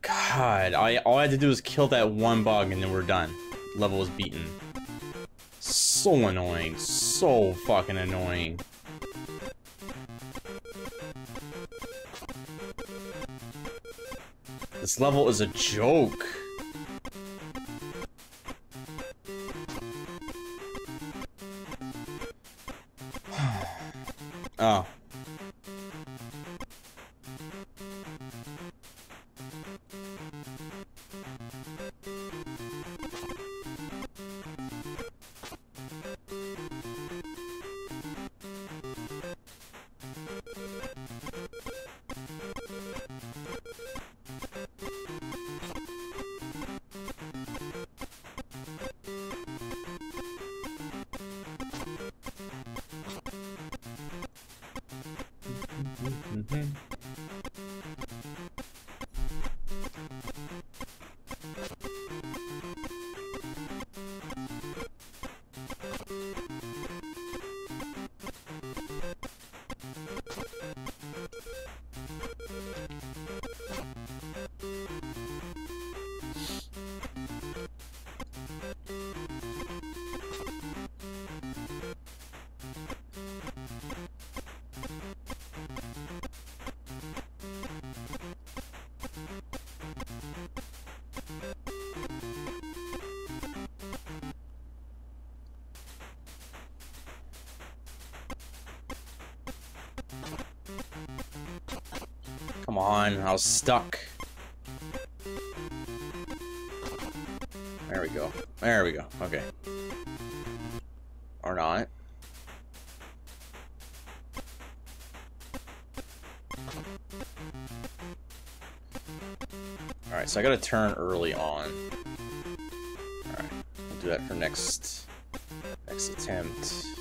God, I all I had to do was kill that one bug and then we're done. Level was beaten. So annoying. So fucking annoying. This level is a joke. I was stuck. There we go. There we go. Okay. Or not. Alright, so I gotta turn early on. Alright, we'll do that for next next attempt.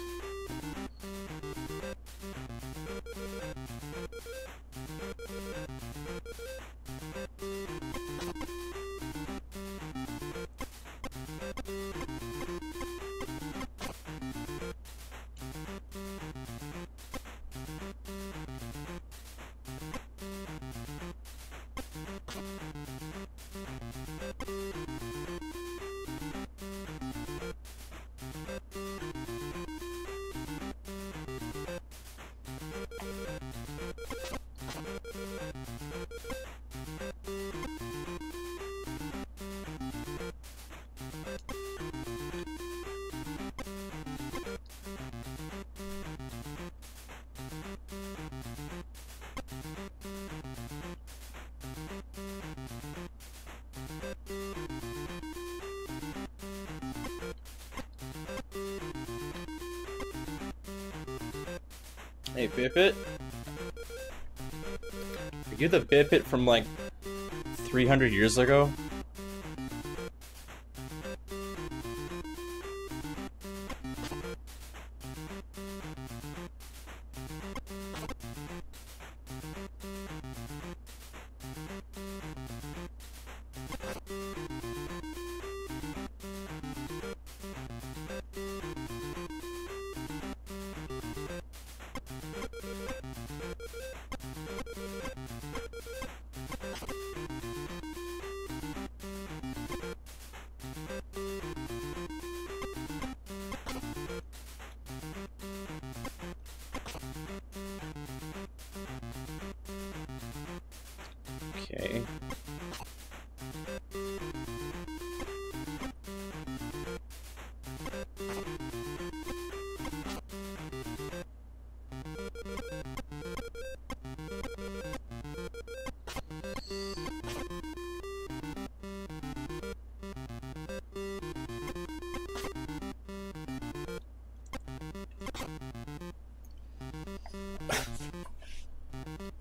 Hey, Bipit. Are you the Bipit from like 300 years ago?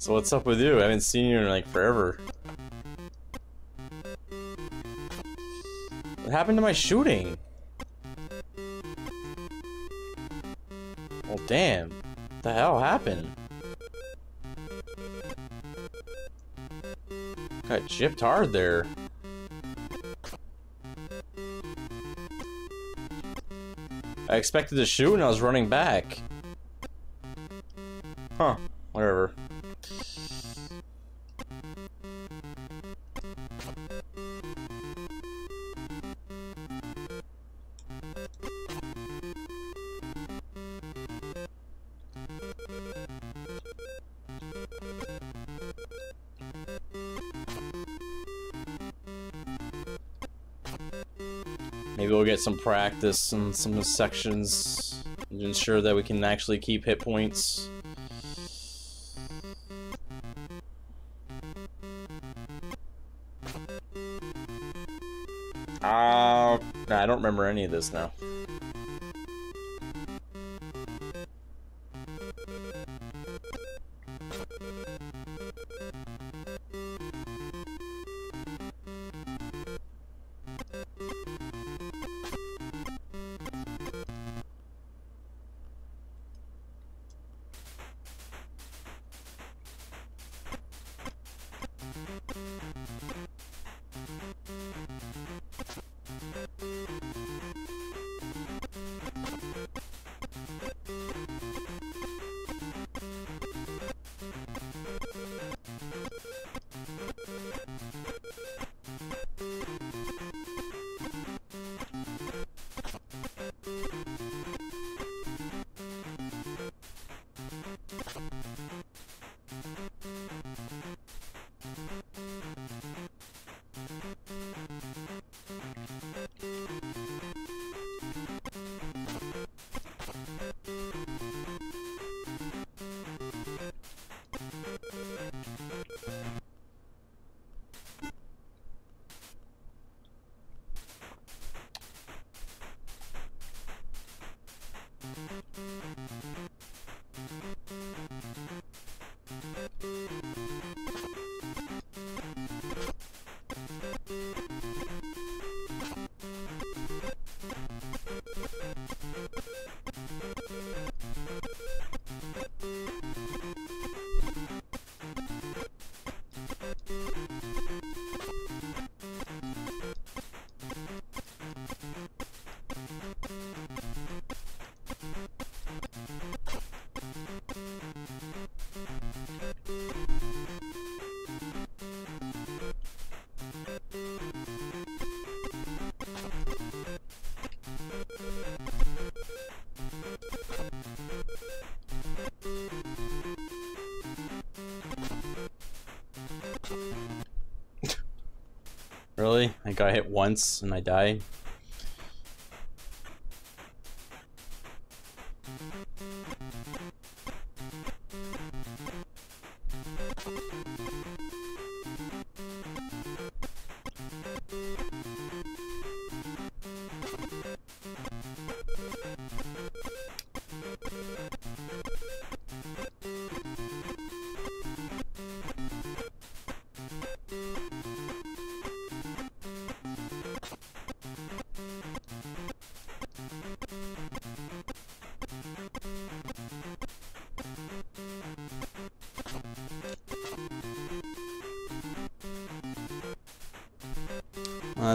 So what's up with you? I haven't seen you in like forever. What happened to my shooting? Well, damn. What the hell happened? Got gypped hard there. I expected to shoot and I was running back. Get some practice in some sections to ensure that we can actually keep hit points. Uh, I don't remember any of this now. Really? I hit once and I died?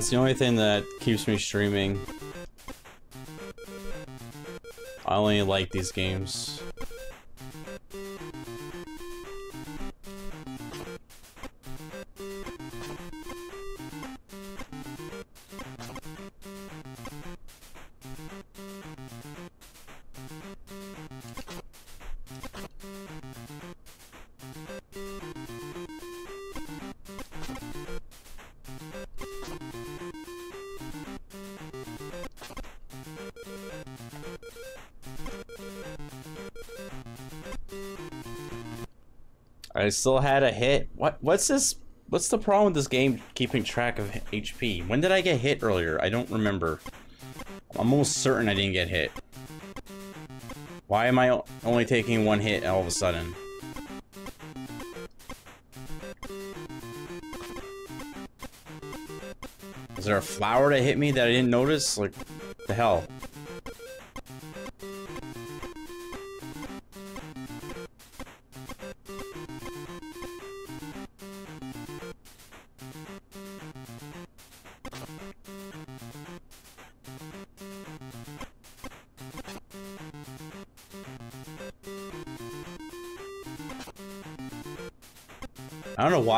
That's the only thing that keeps me streaming. I only like these games. I still had a hit. What? What's this? What's the problem with this game keeping track of HP? When did I get hit earlier? I don't remember. I'm almost certain I didn't get hit. Why am I only taking one hit all of a sudden? Is there a flower that hit me that I didn't notice? Like, the hell?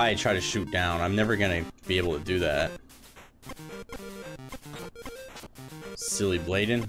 I try to shoot down. I'm never gonna be able to do that. Silly Bladen.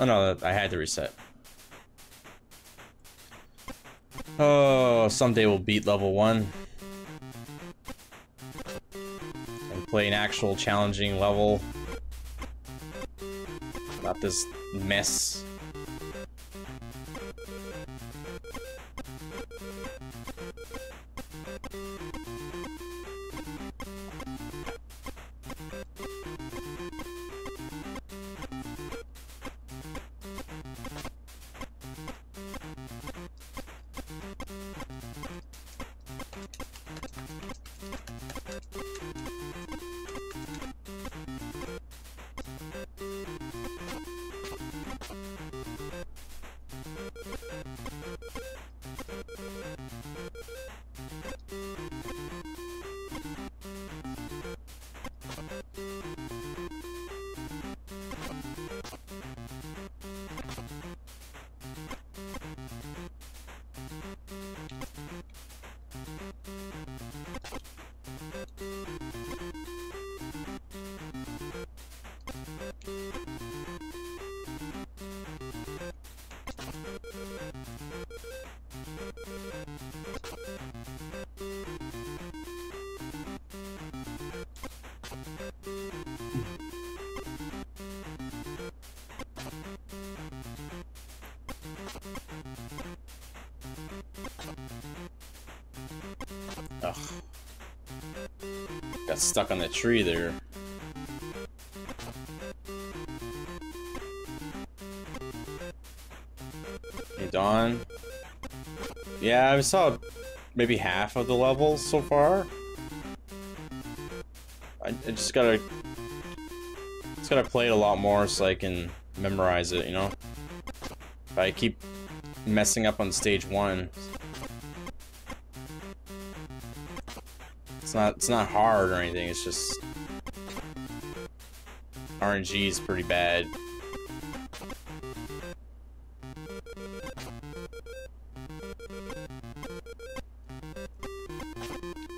Oh no, I had to reset. Oh, someday we'll beat level 1. And play an actual challenging level. Not this mess. Stuck on that tree there. Okay, Dawn. Yeah, I saw maybe half of the levels so far. I, I just gotta... Just gotta play it a lot more so I can memorize it, you know? If I keep messing up on stage one... It's not, it's not hard or anything, it's just... RNG is pretty bad.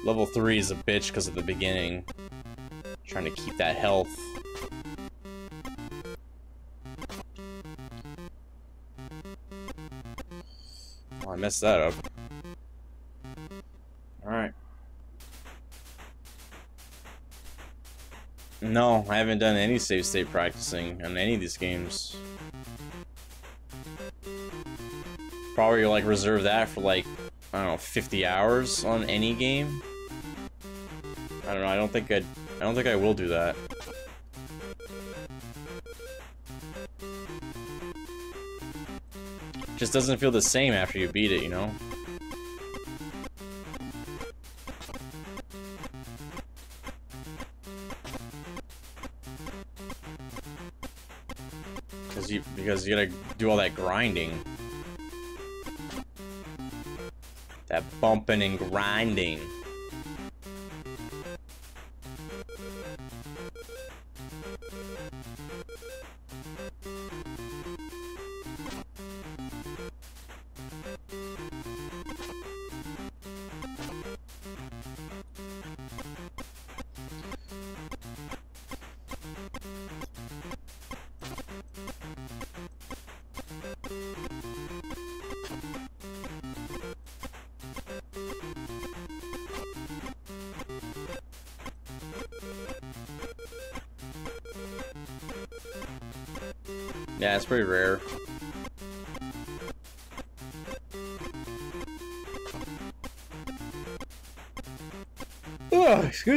Level 3 is a bitch because of the beginning. Trying to keep that health. Oh, I messed that up. No, I haven't done any save state practicing on any of these games. Probably like reserve that for like, I don't know, 50 hours on any game. I don't know, I don't think I'd, I don't think I will do that. Just doesn't feel the same after you beat it, you know? Because you gotta do all that grinding. That bumping and grinding.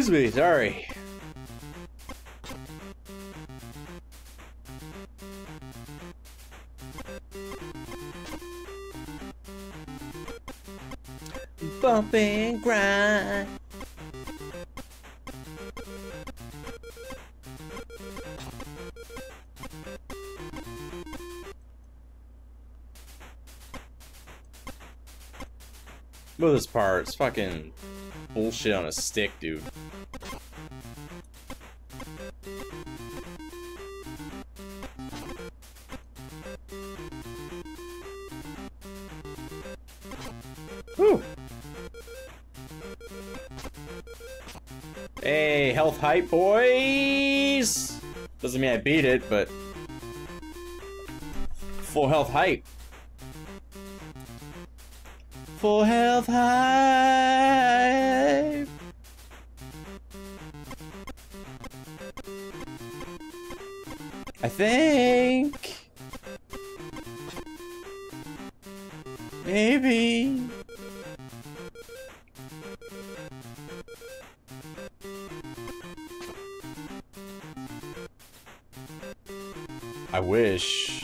Excuse me, sorry. Bump and grind. Look this part. It's fucking bullshit on a stick, dude. 12 hype boys! Doesn't mean I beat it, but... Full health hype. Full health hype! I think... Maybe... I wish.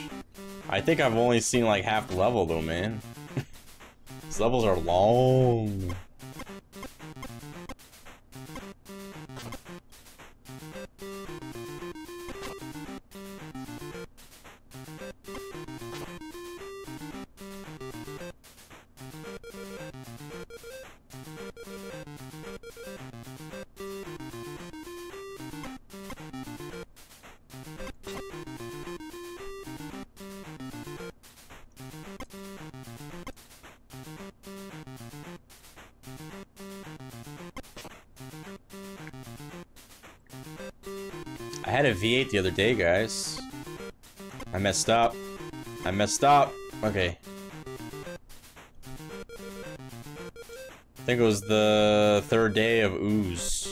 I think I've only seen like half the level though, man. These levels are long. V8 the other day, guys. I messed up. I messed up. Okay. I think it was the third day of Ooze.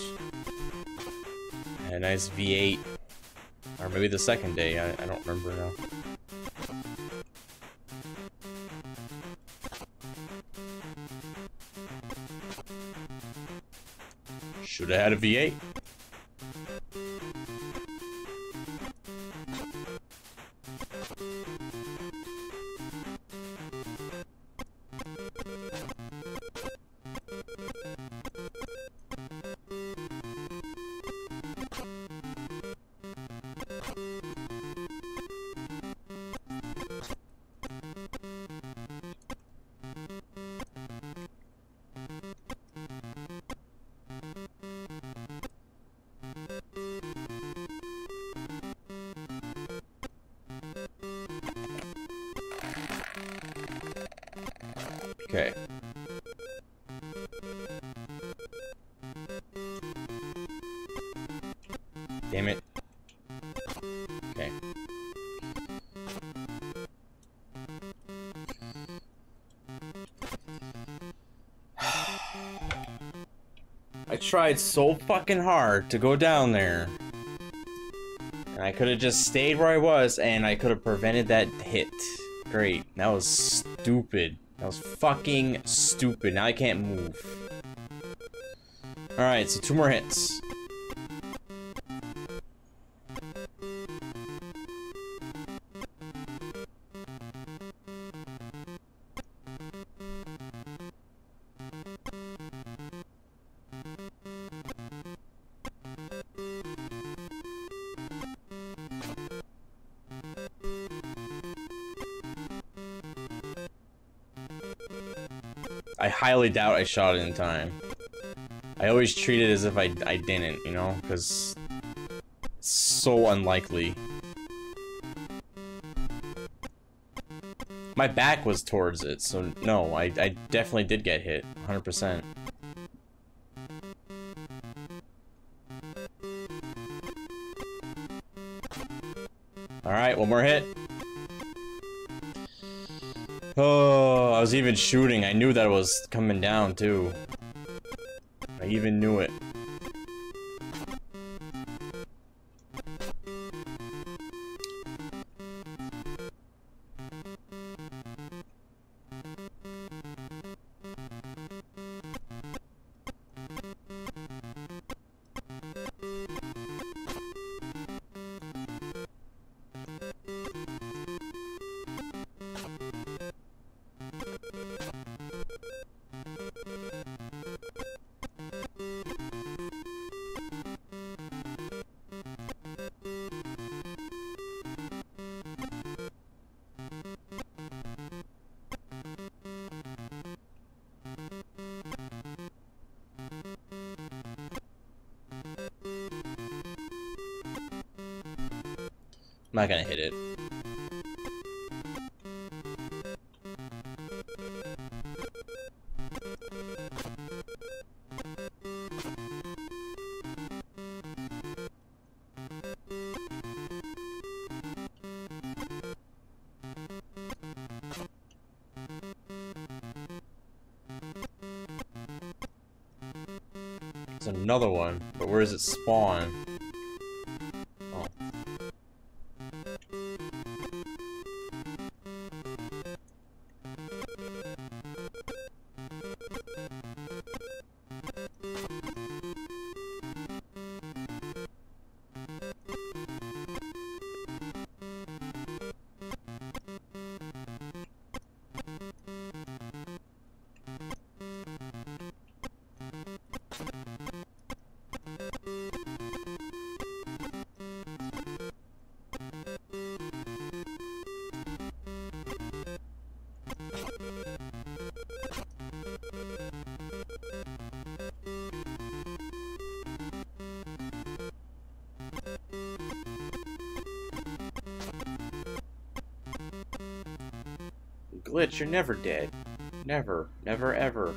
A nice V8. Or maybe the second day, I, I don't remember now. Should have had a V8. Tried so fucking hard to go down there. And I could have just stayed where I was and I could have prevented that hit. Great. That was stupid. That was fucking stupid. Now I can't move. Alright, so two more hits. Highly doubt I shot it in time. I always treat it as if I, I didn't, you know? Because so unlikely. My back was towards it, so no, I, I definitely did get hit. 100%. Alright, one more hit. Oh, I was even shooting. I knew that it was coming down, too. I even knew it. Not gonna hit it. Another one, but where does it spawn? Glitch, you're never dead. Never. Never ever.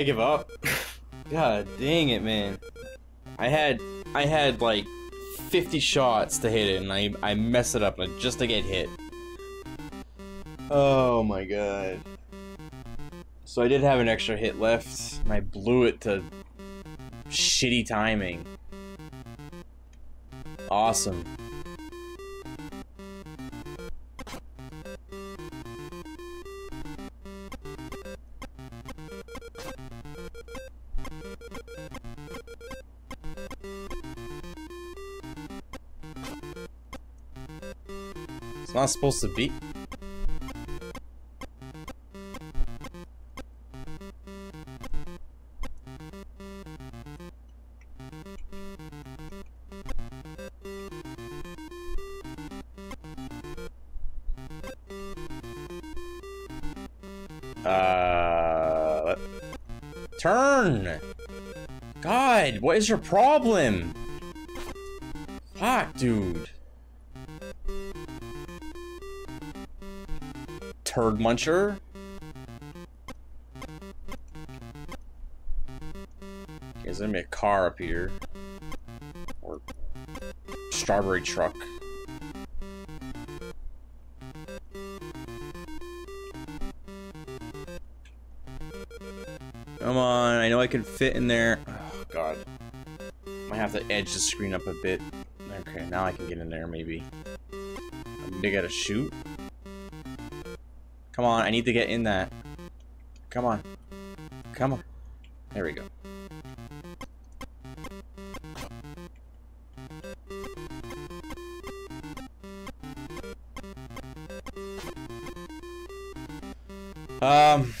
I give up. God dang it, man. I had I had like 50 shots to hit it and I I mess it up just to get hit. Oh my god. So I did have an extra hit left, and I blew it to shitty timing. Awesome. Not supposed to be. Uh, turn. God, what is your problem? Fuck, dude. Turd muncher. Okay, there's gonna be a car up here. Or strawberry truck. Come on, I know I can fit in there. Oh, God. Might have to edge the screen up a bit. Okay, now I can get in there, maybe. I gotta get a shoot? Come on, I need to get in that. Come on. Come on. There we go. Um...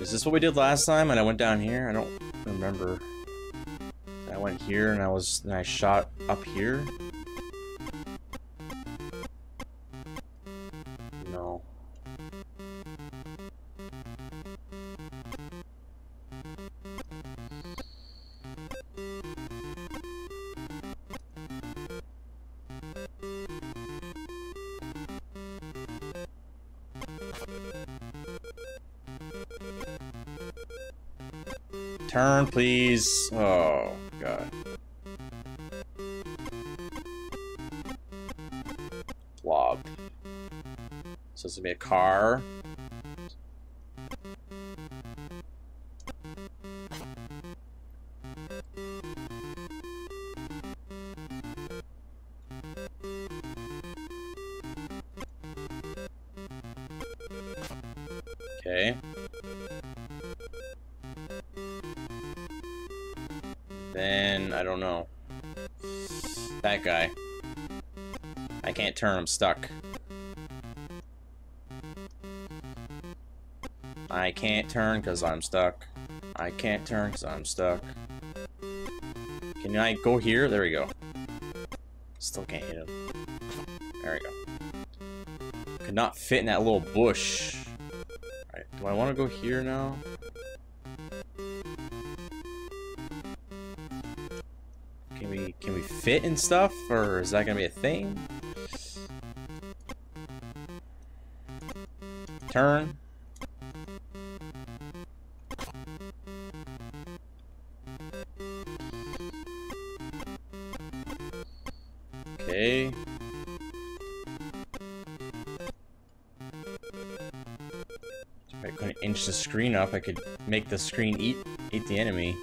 Is this what we did last time and I went down here? I don't remember. I went here and I was and I shot up here. Please. Oh, God. Blob. So this would be a car. Turn, I'm stuck. I can't turn because I'm stuck. I can't turn because I'm stuck. Can I go here? There we go. Still can't hit him. There we go. Could not fit in that little bush. Alright, do I want to go here now? Can we can we fit and stuff, or is that gonna be a thing? Turn. Okay. If I couldn't inch the screen up, I could make the screen eat eat the enemy.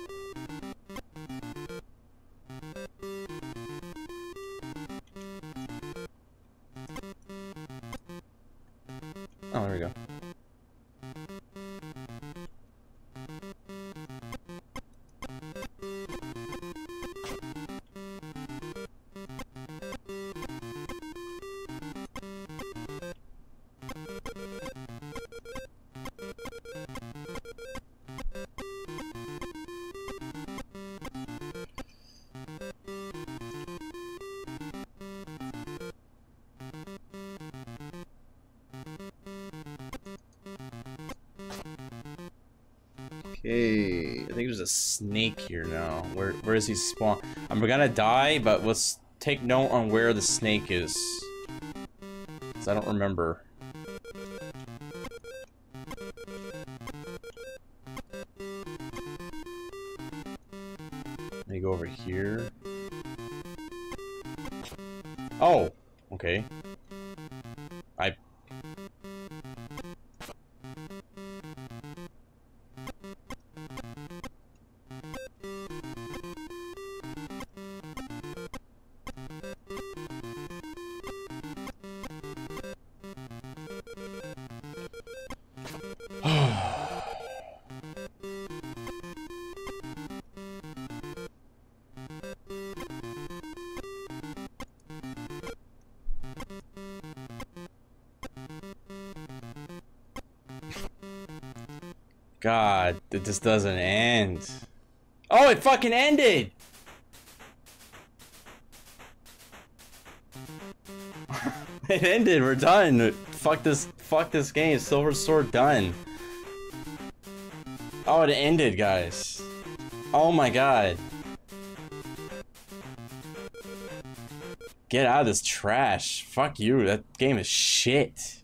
Snake here now. Where where is he spawn? I'm gonna die, but let's take note on where the snake is. Cause I don't remember. Let me go over here. God, it just doesn't end. Oh, it fucking ended! it ended, we're done. Fuck this, fuck this game. Silver Sword done. Oh, it ended, guys. Oh my god. Get out of this trash. Fuck you. That game is shit.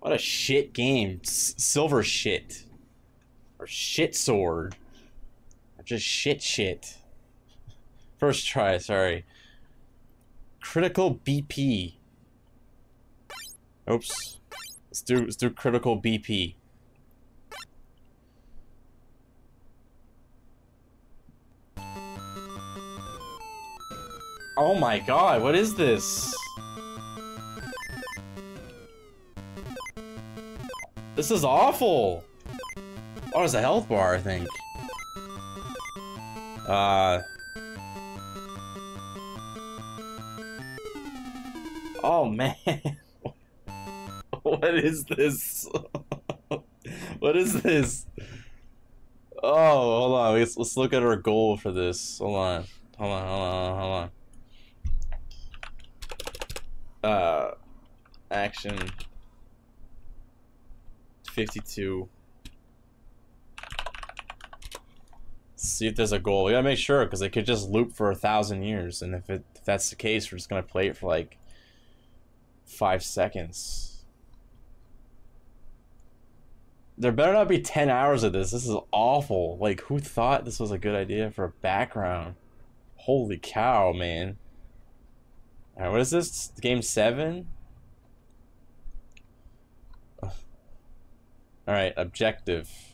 What a shit game. S silver shit. Shit sword. Or just shit shit. First try, sorry. Critical Beep. Oops. Let's do let's do critical Beep. Oh my god, what is this? This is awful! Oh, there's a health bar, I think. Uh... Oh, man. what is this? what is this? Oh, hold on. Let's, let's look at our goal for this. Hold on. Hold on, hold on, hold on uh, action 52 see if there's a goal. We gotta make sure because it could just loop for a thousand years and if, it, if that's the case we're just gonna play it for like five seconds. There better not be 10 hours of this. This is awful. Like who thought this was a good idea for a background? Holy cow man. Alright, what is this? Game 7? Alright, objective.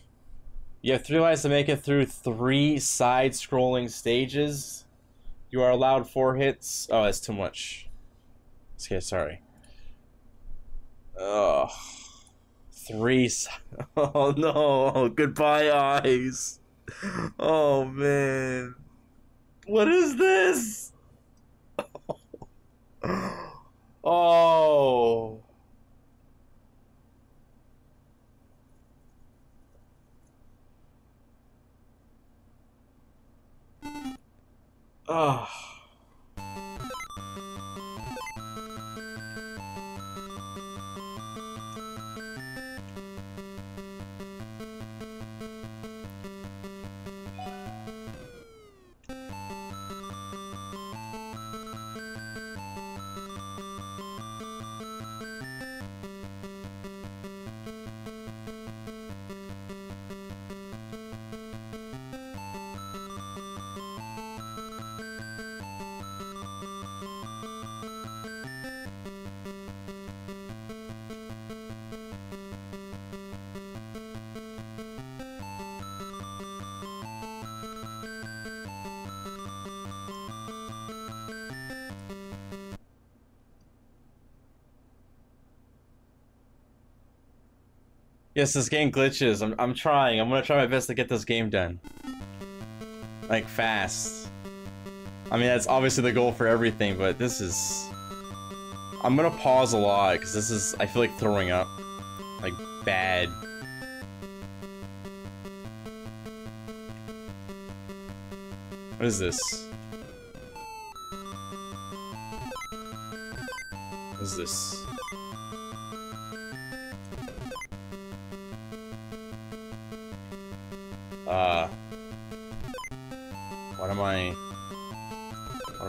You have three lives to make it through three side-scrolling stages. You are allowed four hits. Oh, that's too much. Okay, sorry. Ugh. Three. Oh no! Goodbye, eyes. Oh man. What is this? oh. Oh. Yes, this game glitches. I'm, I'm trying. I'm gonna try my best to get this game done. Like, fast. I mean, that's obviously the goal for everything, but this is... I'm gonna pause a lot, because this is... I feel like throwing up. Like, bad. What is this? What is this?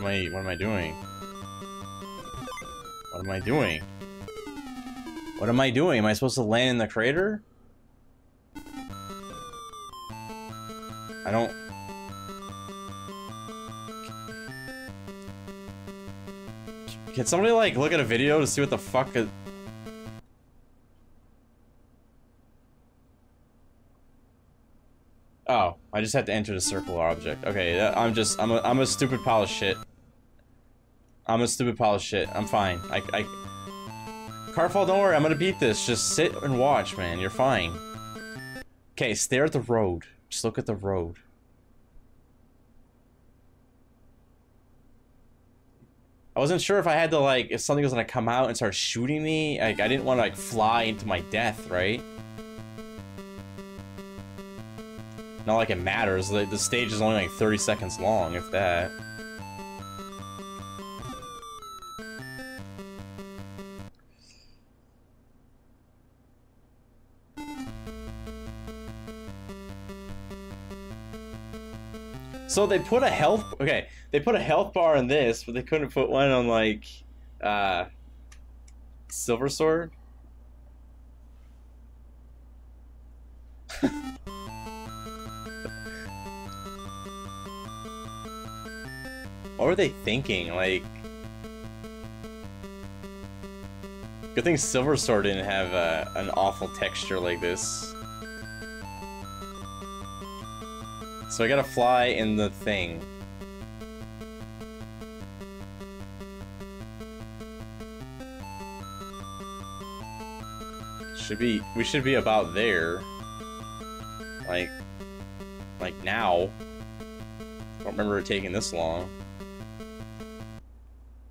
I? What am I doing? What am I doing? What am I doing? Am I supposed to land in the crater? I don't. Can somebody like look at a video to see what the fuck? Is... Oh, I just had to enter the circular object. Okay, I'm just, I'm a, I'm a stupid pile of shit. I'm a stupid pile of shit. I'm fine. I, I... Carfall, don't worry, I'm gonna beat this. Just sit and watch, man. You're fine. Okay, stare at the road. Just look at the road. I wasn't sure if I had to, like, if something was gonna come out and start shooting me. Like, I didn't want to, like, fly into my death, right? Not like it matters. The, the stage is only like 30 seconds long, if that. So they put a health okay, they put a health bar in this, but they couldn't put one on like uh Silver Sword. what were they thinking? Like Good thing Silver Sword didn't have uh, an awful texture like this. So I gotta fly in the thing. Should be, we should be about there. Like, like now. I Don't remember it taking this long.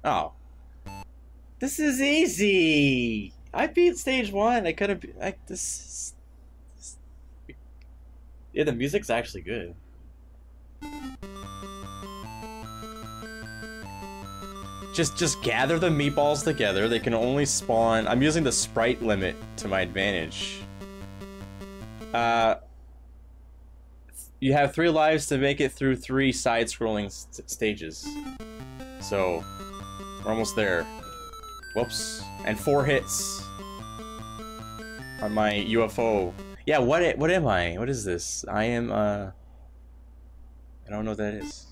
Oh. This is easy! I beat stage one, I could've, like, this, this yeah, the music's actually good. Just just gather the meatballs together. They can only spawn. I'm using the sprite limit to my advantage. Uh, you have three lives to make it through three side-scrolling st stages. So, we're almost there. Whoops. And four hits on my UFO. Yeah, what what am I? What is this? I am, uh... I don't know what that is.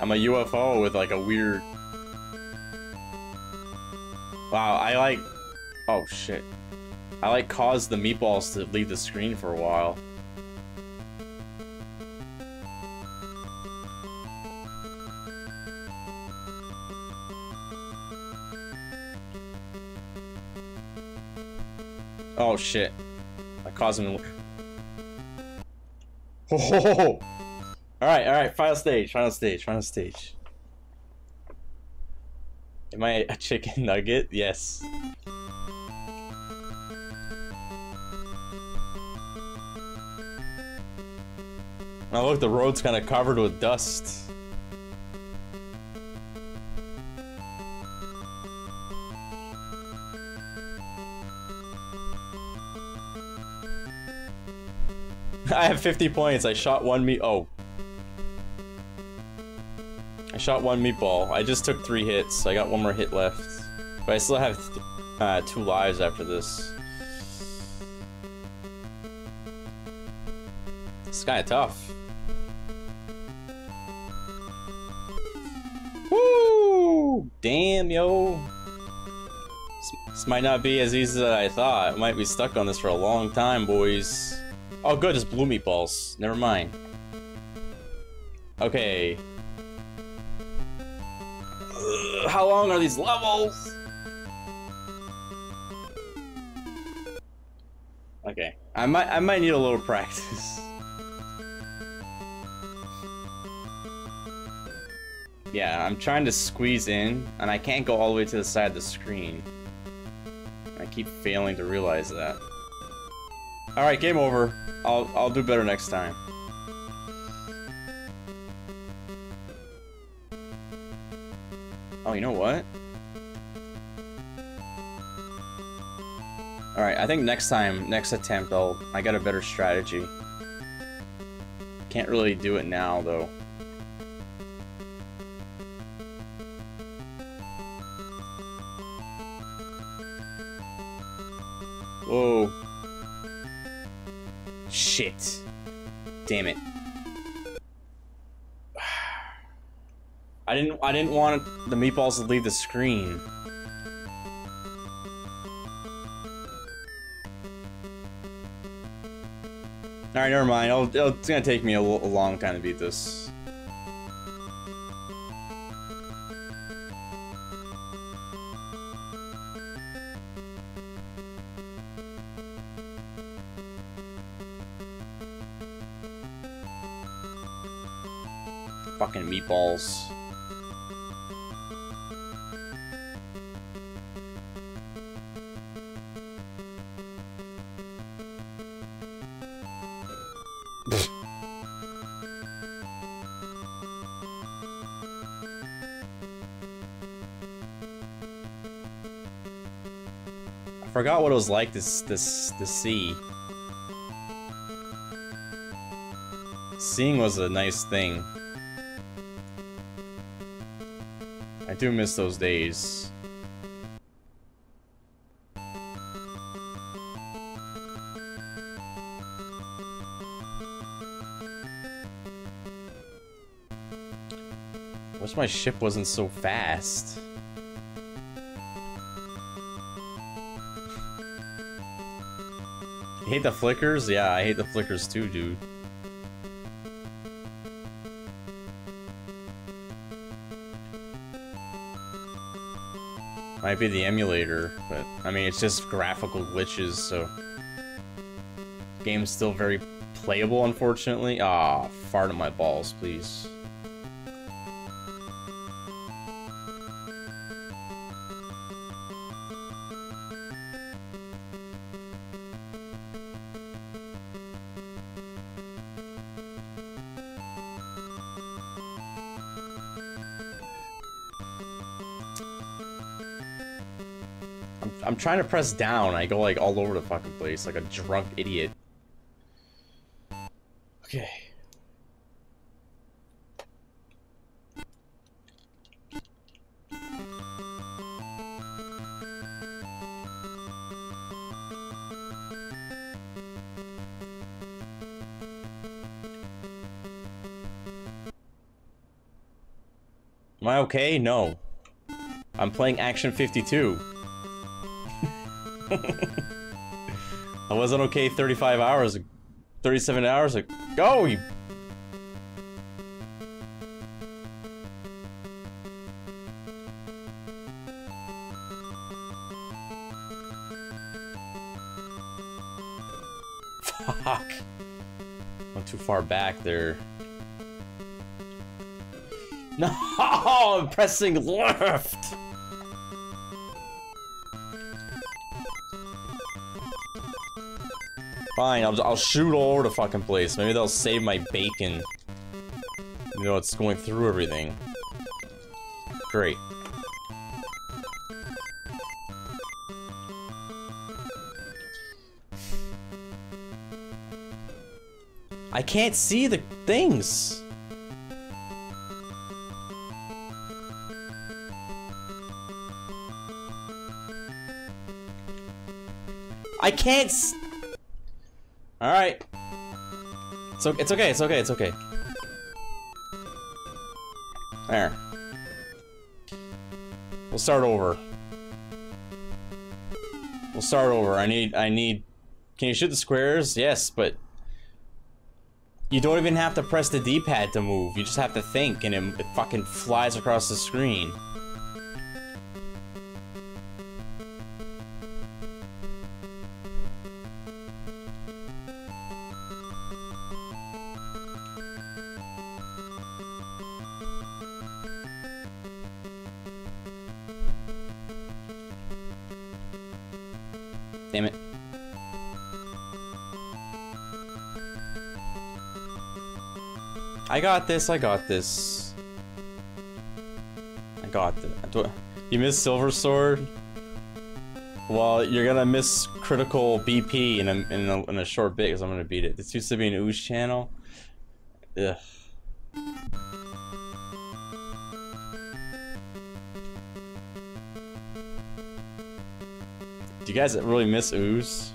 I'm a UFO with like a weird... Wow, I like... Oh shit. I like caused the meatballs to leave the screen for a while. Oh shit. I caused him to... Oh! Alright, alright, final stage, final stage, final stage. Am I a chicken nugget? Yes. Oh look, the road's kind of covered with dust. I have 50 points. I shot one meat. Oh. Shot one meatball. I just took three hits. I got one more hit left. But I still have uh, two lives after this. It's kind of tough. Woo! Damn, yo. This might not be as easy as I thought. I might be stuck on this for a long time, boys. Oh, good, it's blue meatballs. Never mind. Okay. Ugh, how long are these levels? Okay, I might I might need a little practice. yeah, I'm trying to squeeze in, and I can't go all the way to the side of the screen. I keep failing to realize that. Alright, game over. I'll, I'll do better next time. Oh, you know what? Alright, I think next time, next attempt, I'll, I got a better strategy. Can't really do it now, though. Whoa. Shit. Damn it. I didn't I didn't want the meatballs to leave the screen. All right, never mind. I'll, it's gonna take me a, a long time to beat this. Fucking meatballs. I forgot what it was like this this the sea. Seeing was a nice thing. I do miss those days. Wish my ship wasn't so fast. You hate the flickers? Yeah, I hate the flickers too, dude. Might be the emulator, but I mean, it's just graphical glitches, so. Game's still very playable, unfortunately. Ah, fart in my balls, please. I'm, trying to press down. I go like all over the fucking place like a drunk idiot. Okay. Am I okay? No. I'm playing Action 52. I wasn't okay 35 hours, 37 hours ago, you... Fuck. Went too far back there. No, I'm pressing left! Fine, I'll, I'll shoot all over the fucking place. Maybe they'll save my bacon. You know, it's going through everything. Great. I can't see the things. I can't s- Alright. It's okay, it's okay, it's okay, it's okay. There. We'll start over. We'll start over. I need, I need... Can you shoot the squares? Yes, but... You don't even have to press the D-pad to move. You just have to think, and it, it fucking flies across the screen. I got this, I got this. I got this. You missed Silver Sword? Well, you're gonna miss Critical Beep in a, in a, in a short bit because I'm gonna beat it. This used to be an Ooze channel. Ugh. Do you guys really miss Ooze?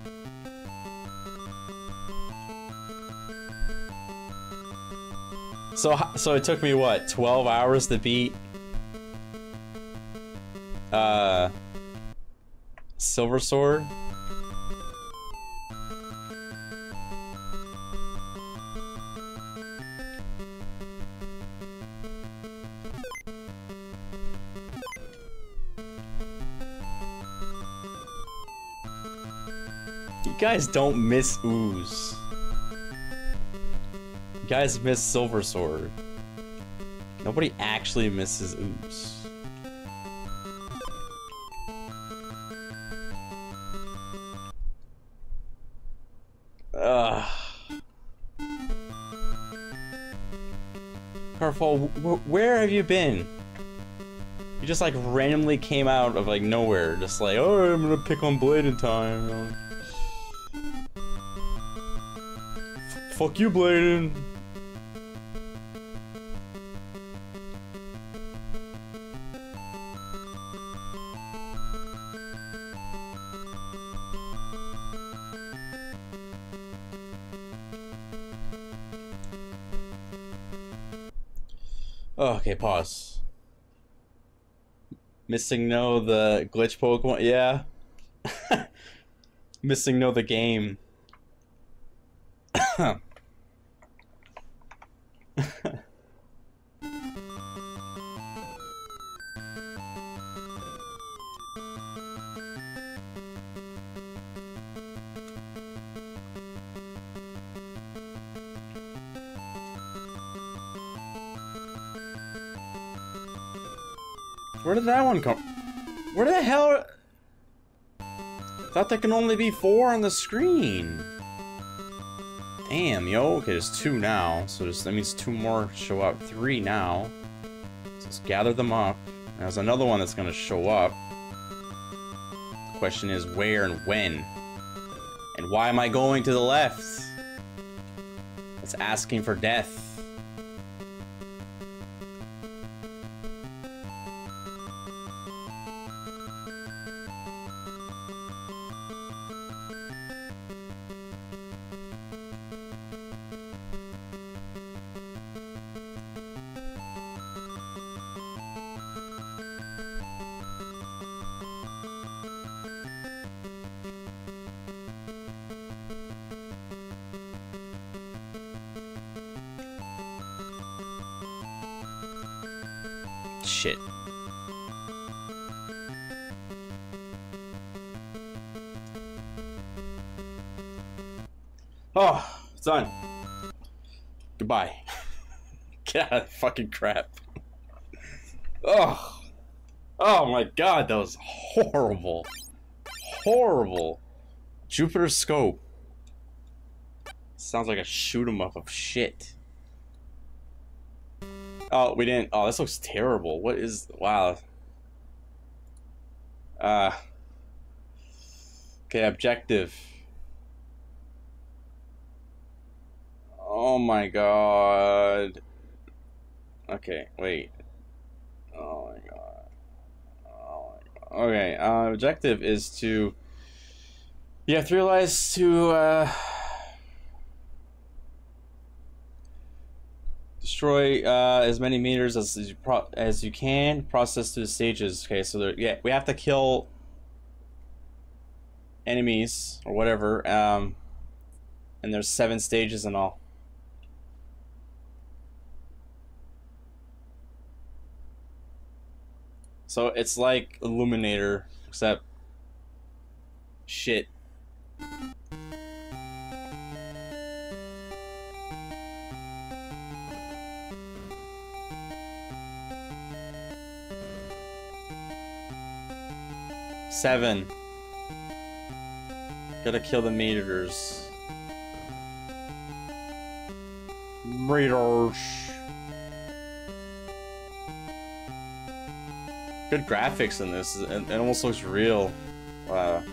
So, so it took me what, 12 hours to beat? Uh, Silver Sword? You guys don't miss Ooze. Guys miss Silver Sword. Nobody actually misses oops. Ugh. Carfall, wh where have you been? You just like randomly came out of like nowhere, just like, oh, I'm gonna pick on Blade in time. fuck you, Bladen. Okay, pause. MissingNo the glitch Pokemon. Yeah. MissingNo the game. There can only be four on the screen. Damn, yo. Okay, there's two now. So that means two more show up. Three now. So let's gather them up. There's another one that's gonna show up. The question is where and when. And why am I going to the left? It's asking for death. Fucking crap. Oh. Oh my god, that was horrible. Horrible. Jupiter scope. Sounds like a shoot 'em up of shit. Oh, we didn't. Oh, this looks terrible. What is. Wow. Uh. Okay, objective. Oh my god. Okay, wait. Oh my god. Oh my god. Okay, uh, objective is to. You have to realize to, uh. destroy uh, as many meters as as you, as you can. Process through the stages. Okay, so there, yeah, we have to kill enemies or whatever. Um, and there's seven stages in all. So it's like Illuminator, except shit. Seven. Gotta kill the meters. Meters. Good graphics in this. It, it almost looks real. Wow.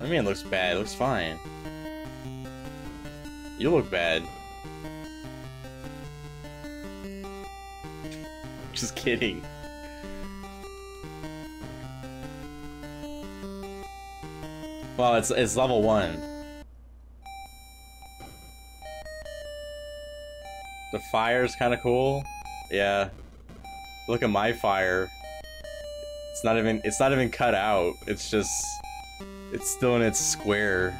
I mean, it looks bad. It looks fine. You look bad. Just kidding. Well, it's it's level one. The fire's kind of cool. Yeah. Look at my fire. It's not even it's not even cut out. It's just it's still in its square.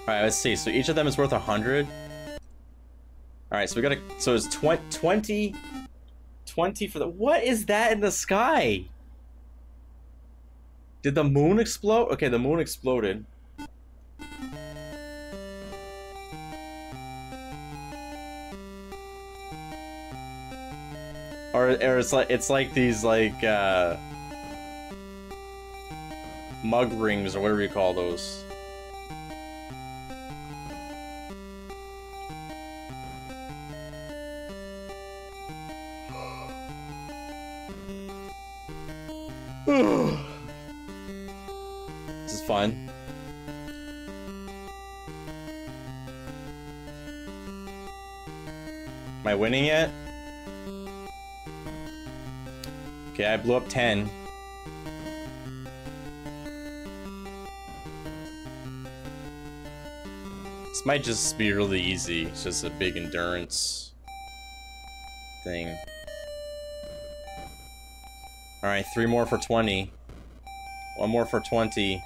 Alright, let's see. So each of them is worth a hundred. Alright, so we gotta so it's tw 20 20 for the what is that in the sky? Did the moon explode? Okay, the moon exploded. Or, or it's like it's like these like uh mug rings or whatever you call those. this is fun. Am I winning yet? Okay, I blew up 10. This might just be really easy. It's just a big endurance thing. Alright, three more for 20. One more for 20.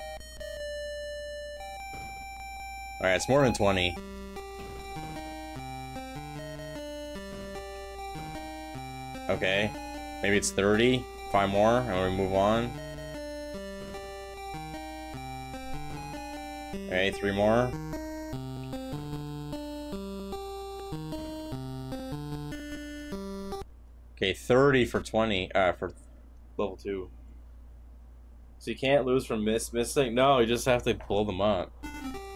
Alright, it's more than 20. Okay. Maybe it's 30. Five more, and we move on. Okay, three more. Okay, 30 for 20, uh, for level 2. So you can't lose from miss missing? No, you just have to blow them up.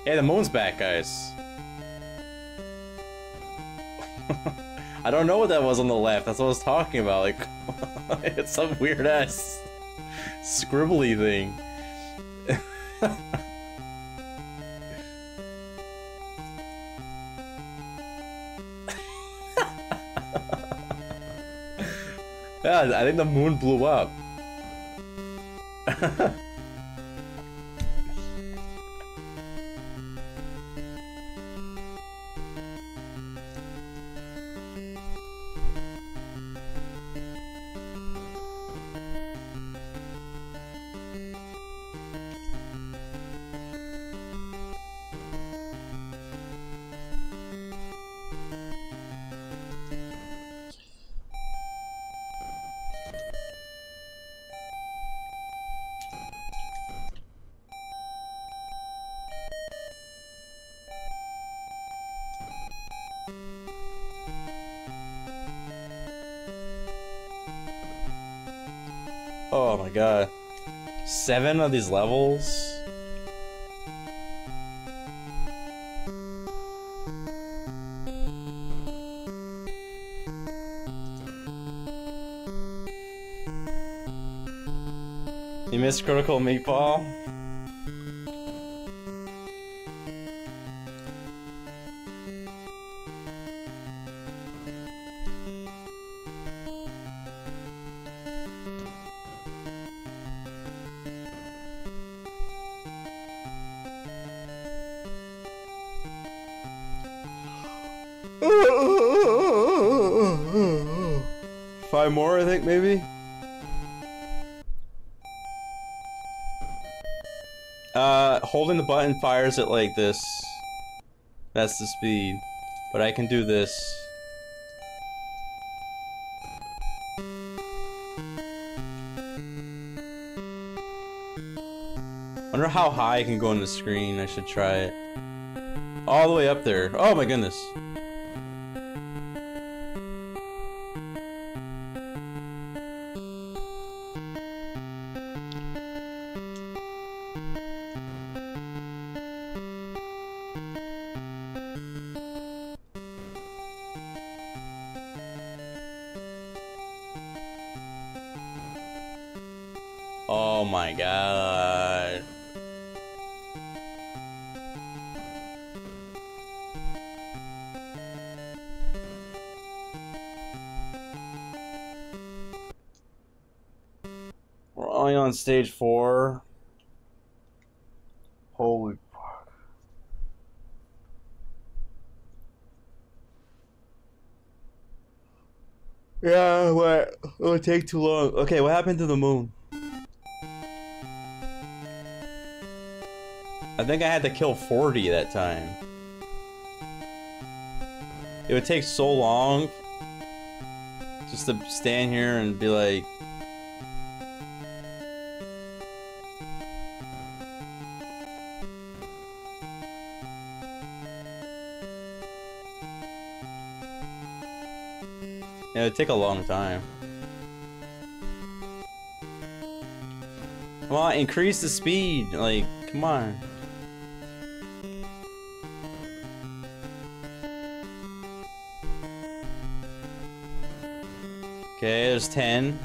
Hey, the moon's back, guys. I don't know what that was on the left. That's what I was talking about. Like, it's some weird ass scribbly thing. yeah, I think the moon blew up. God. Seven of these levels? You missed Critical Meatball? fires it like this. That's the speed. But I can do this. Wonder how high I can go on the screen. I should try it. All the way up there. Oh my goodness. Stage four. Holy fuck. Yeah, what? It'll take too long. Okay, what happened to the moon? I think I had to kill 40 that time. It would take so long just to stand here and be like... Yeah, it'd take a long time. Come on, increase the speed. Like, come on. Okay, there's 10.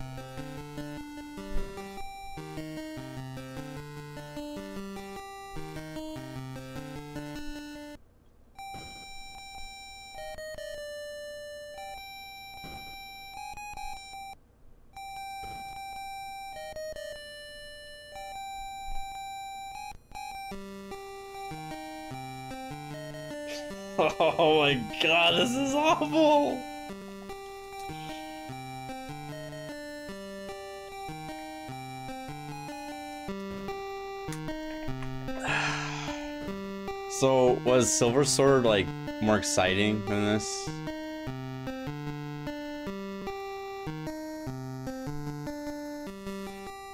Silver Sword, like, more exciting than this?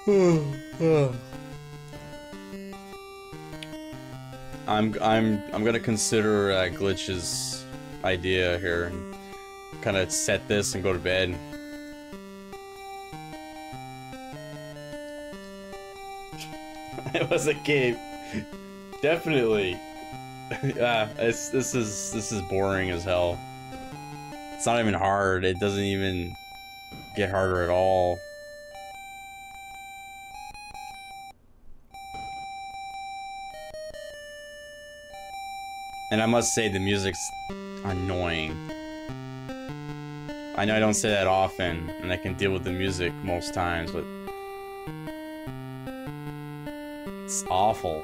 I'm I'm I'm gonna consider uh, Glitch's idea here and kind of set this and go to bed. it was a game. Definitely. yeah, it's this is this is boring as hell. It's not even hard. It doesn't even get harder at all. And I must say the music's annoying. I know I don't say that often, and I can deal with the music most times, but it's awful.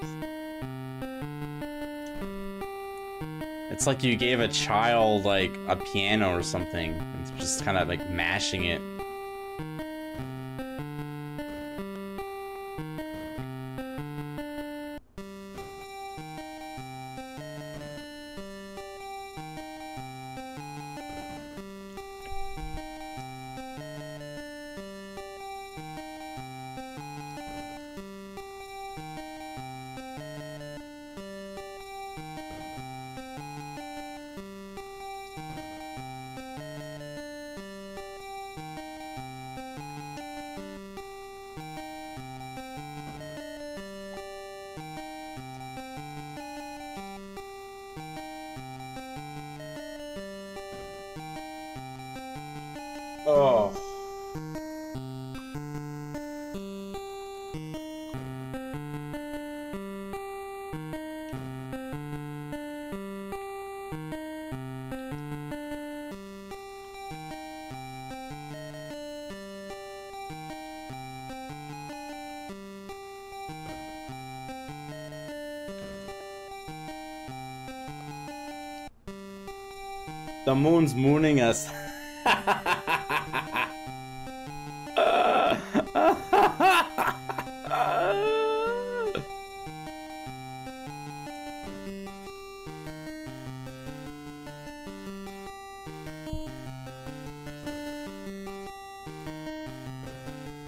It's like you gave a child like a piano or something. It's just kind of like mashing it.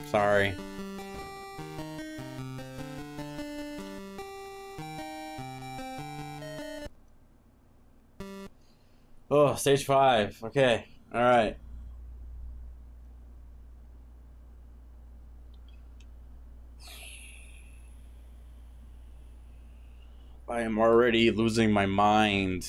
Sorry. Oh, stage five. Okay. All right. I am already losing my mind.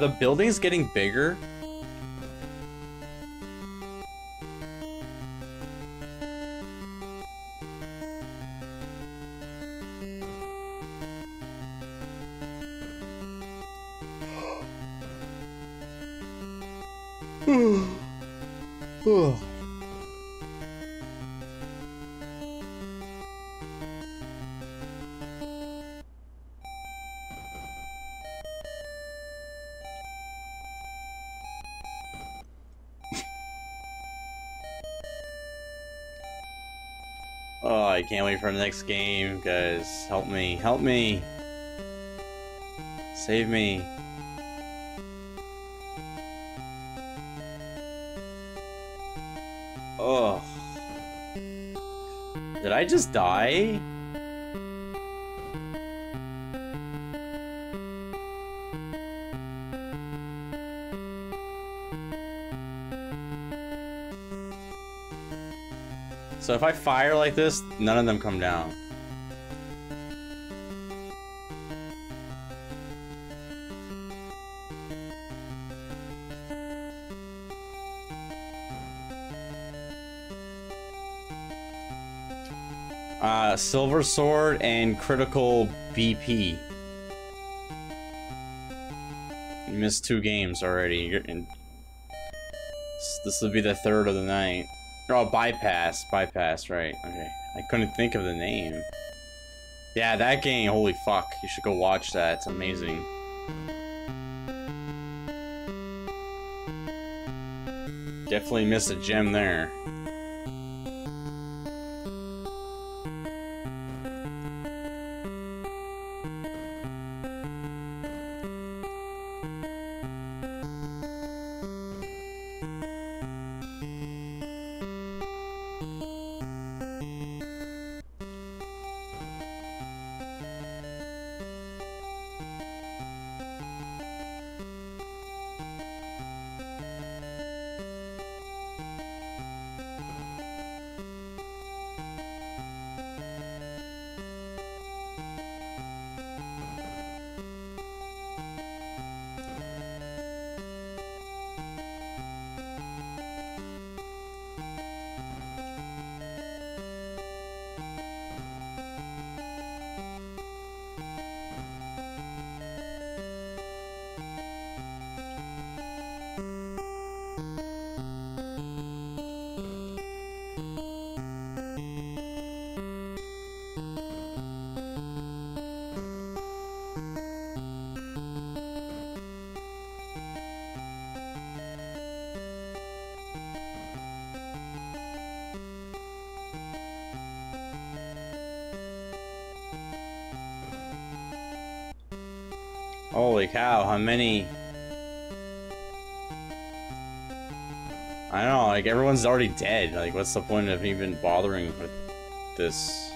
The buildings getting bigger? Can't wait for the next game, guys. Help me. Help me. Save me. Oh. Did I just die? So if I fire like this, none of them come down. Uh, Silver Sword and Critical Beep. You missed two games already. This will be the third of the night. Oh, bypass, bypass, right? Okay, I couldn't think of the name. Yeah, that game. Holy fuck! You should go watch that. It's amazing. Definitely missed a gem there. Many... I don't know, like, everyone's already dead. Like, what's the point of even bothering with this?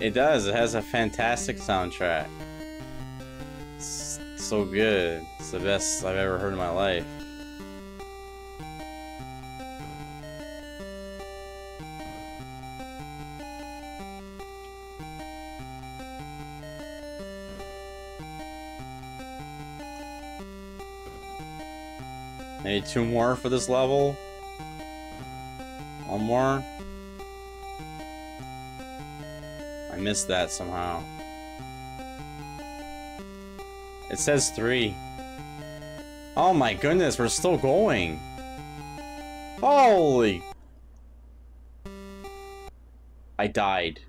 It does, it has a fantastic soundtrack. It's so good. It's the best I've ever heard in my life. Maybe two more for this level. One more. I missed that somehow. It says three. Oh my goodness, we're still going. Holy. I died.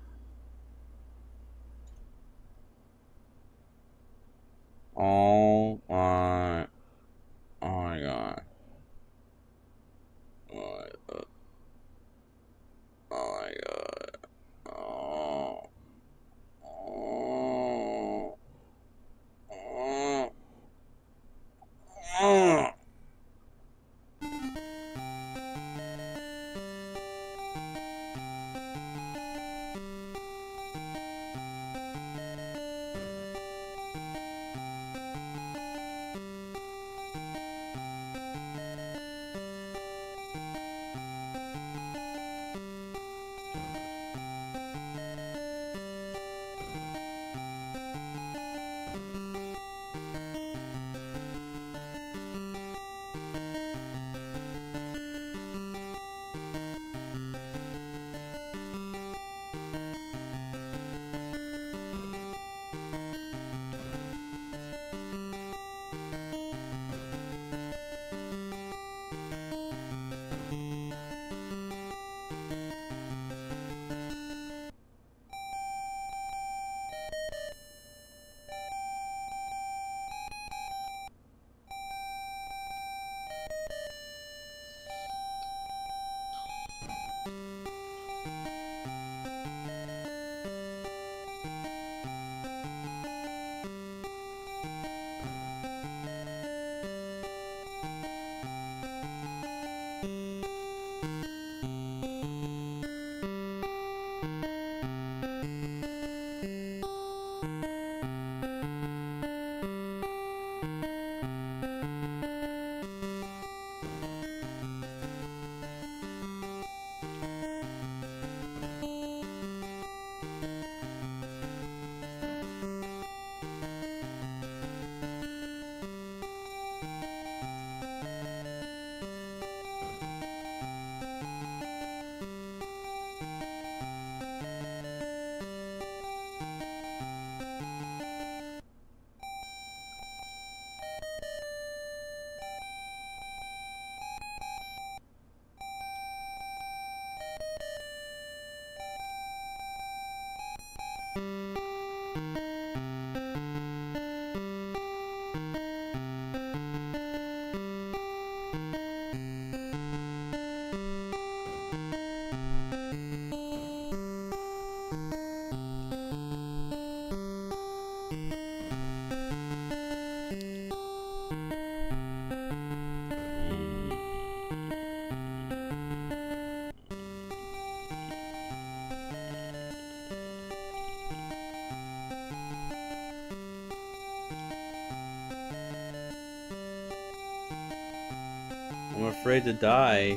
afraid to die.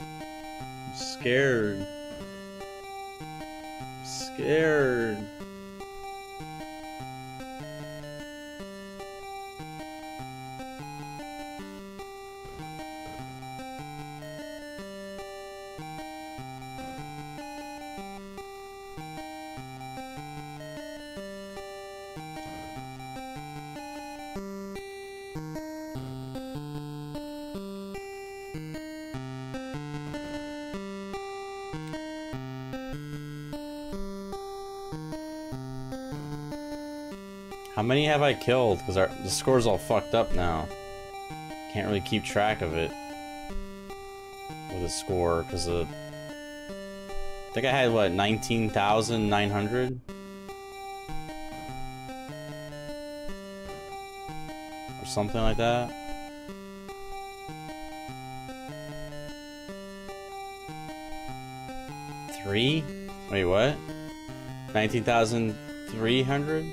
I'm scared. I'm scared. Have I killed? Because our the score's all fucked up now. Can't really keep track of it. With a score, because of... I think I had, what, 19,900? Or something like that. Three? Wait, what? 19,300?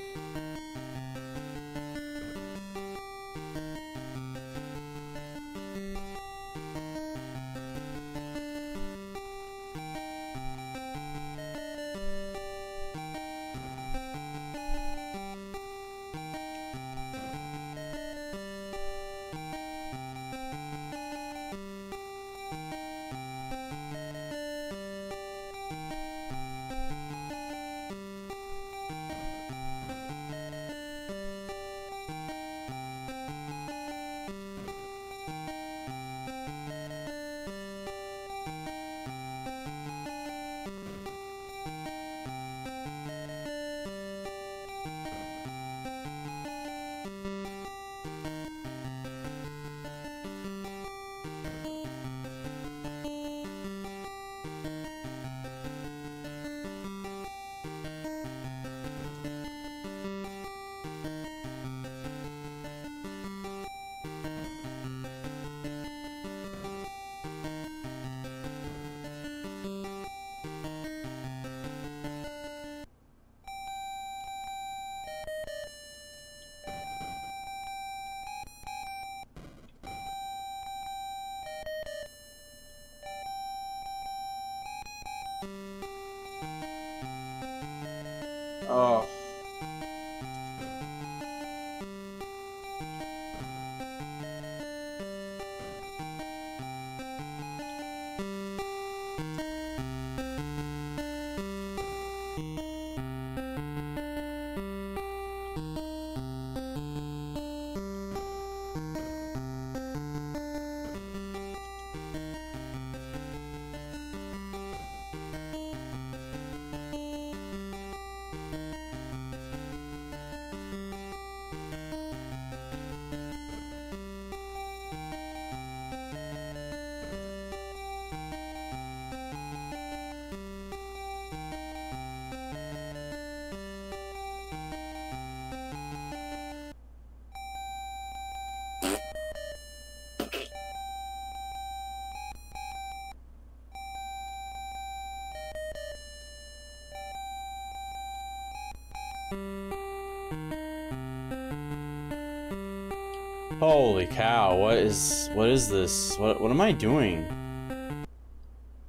Holy cow, what is what is this? What what am I doing?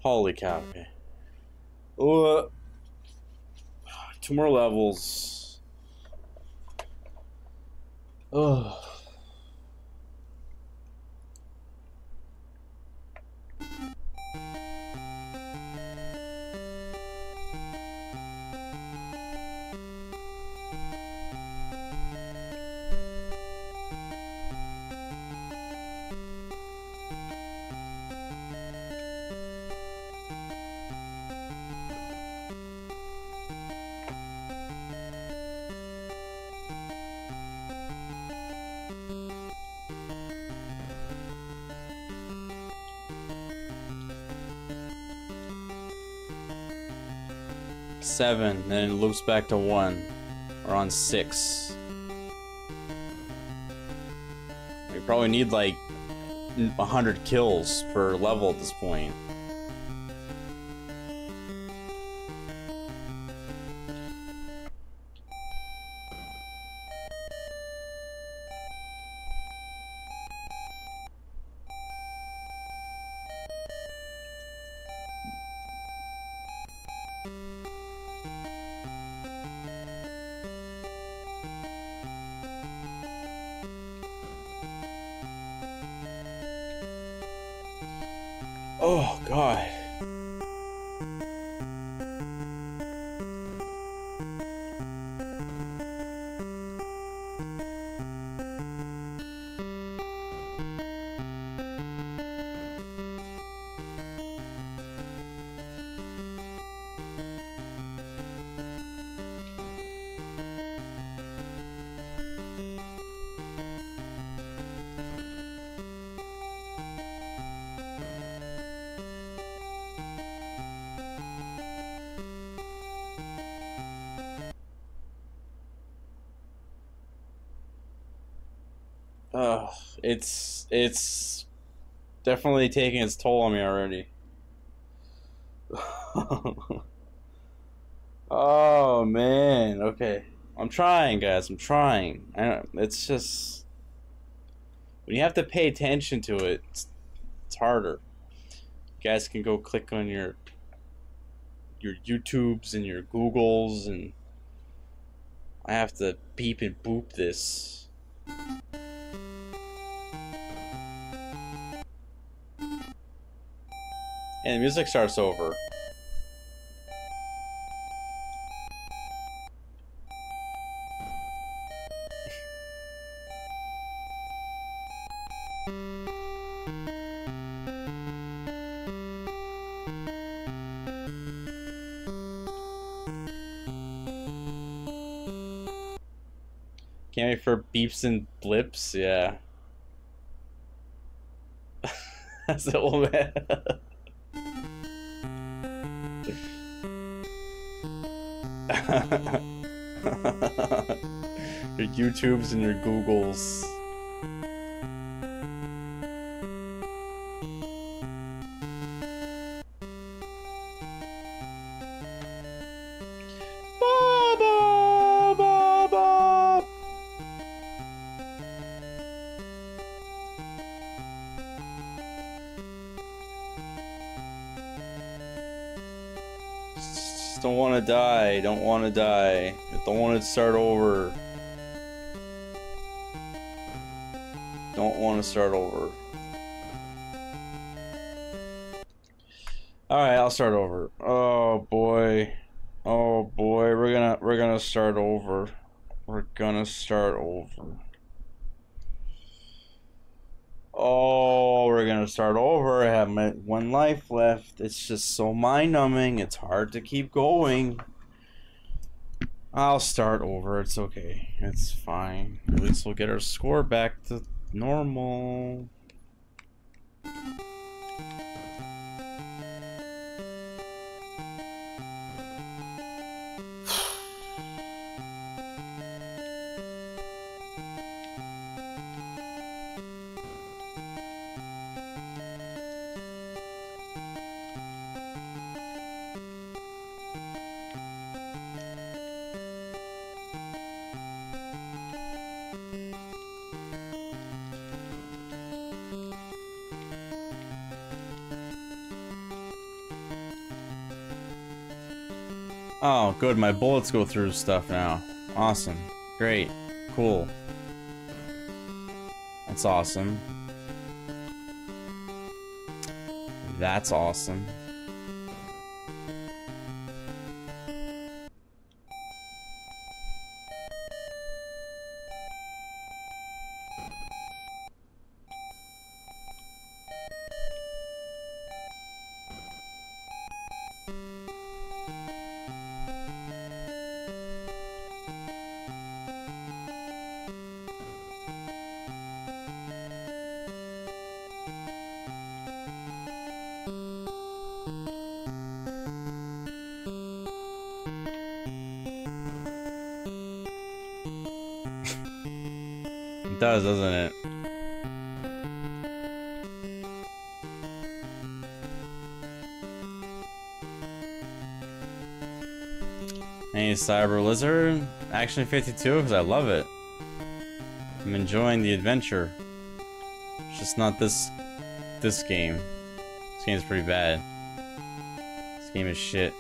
Holy cow, okay. Uh, two more levels. Seven, then it loops back to one. Or on six. We probably need like a hundred kills per level at this point. Ugh, it's it's definitely taking its toll on me already. oh man, okay. I'm trying, guys. I'm trying. It's just when you have to pay attention to it, it's, it's harder. You guys can go click on your your YouTubes and your Googles, and I have to beep and boop this. And the music starts over. Can't wait for beeps and blips, yeah. That's the old man. your YouTubes and your Googles. Start over. Don't want to start over. All right, I'll start over. Oh boy. Oh boy, we're gonna we're gonna start over. We're gonna start over. Oh, we're gonna start over. I have one life left. It's just so mind numbing. It's hard to keep going. I'll start over. It's okay. It's fine. At least we'll get our score back to normal. Good. My bullets go through stuff now. Awesome. Great. Cool. That's awesome. That's awesome. Cyber Lizard, Action 52, because I love it. I'm enjoying the adventure. It's just not this this game. This game's pretty bad. This game is shit.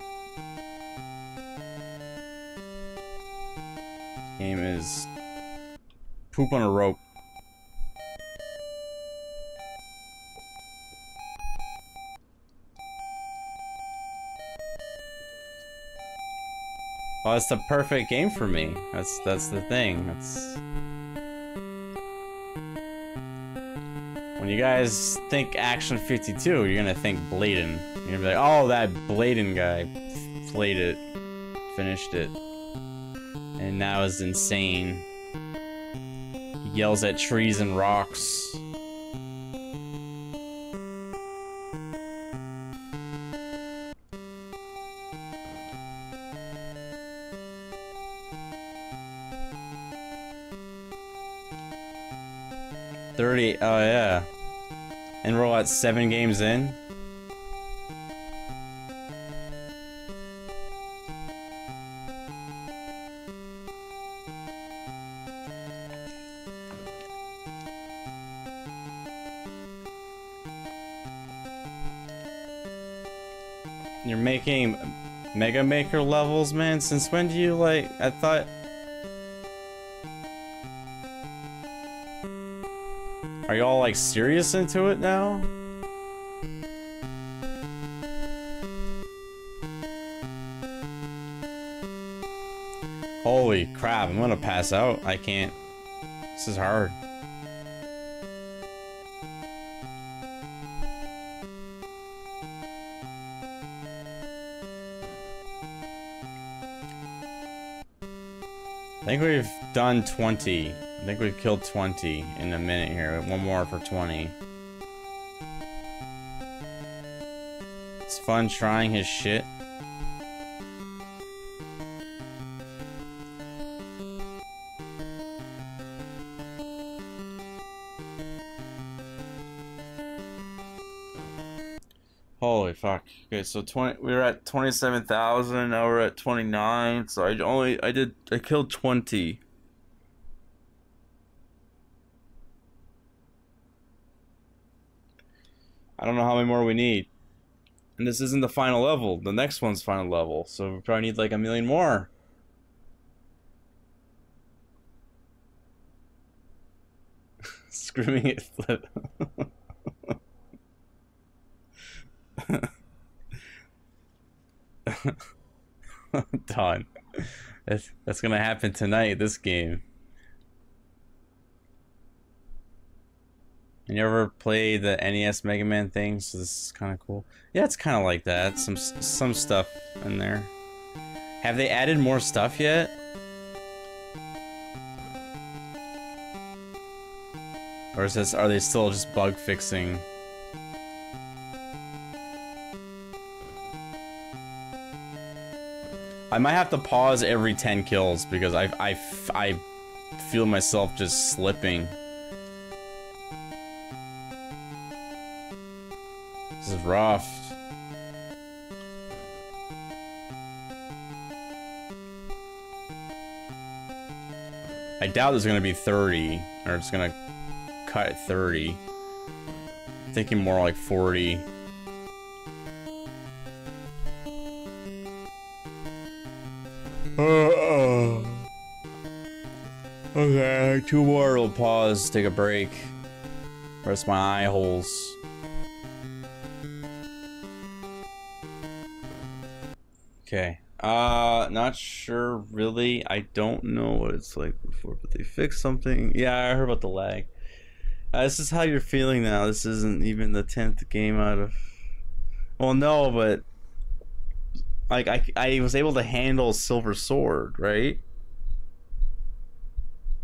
This game is poop on a rope. Well, it's the perfect game for me. That's that's the thing. That's when you guys think Action 52, you're gonna think Bladen. You're gonna be like, oh, that Bladen guy played it, finished it, and now is insane. He yells at trees and rocks. Oh yeah. And roll at seven games in. You're making Mega Maker levels, man? Since when do you like? I thought. Are y'all like serious into it now? Holy crap, I'm gonna pass out. I can't. This is hard. I think we've done 20. I think we've killed 20 in a minute here. One more for 20. It's fun trying his shit. Holy fuck. Okay, so 20 we were at 27,000, now we're at 29. So I only I did I killed 20. I don't know how many more need. And this isn't the final level. The next one's final level. So we probably need like a million more. Screaming it flip. Done. That's, that's gonna happen tonight, this game. You ever play the NES Mega Man thing? So this is kind of cool. Yeah, it's kind of like that. Some some stuff in there. Have they added more stuff yet? Or is this? Are they still just bug fixing? I might have to pause every 10 kills because I, I, I feel myself just slipping. Rough. I doubt there's gonna be 30, or it's gonna cut at 30. I'm thinking more like 40. Oh. okay, two more. We'll pause, take a break, rest my eye holes. Okay. Uh, not sure really. I don't know what it's like before, but they fixed something. Yeah, I heard about the lag. Uh, this is how you're feeling now. This isn't even the tenth game out of. Well, no, but like I, I was able to handle Silver Sword, right?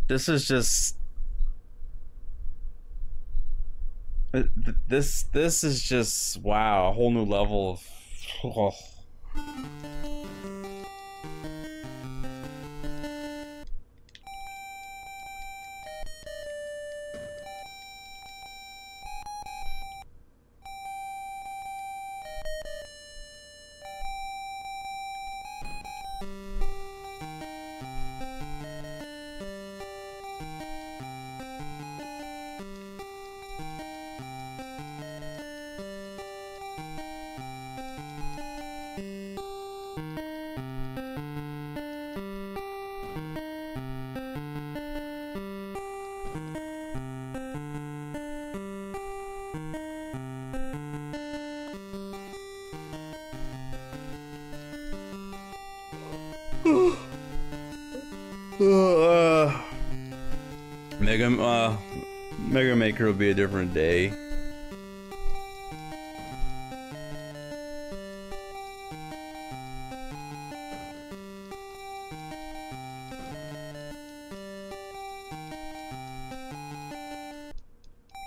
This is just this this is just wow, a whole new level of oh. Maker will be a different day.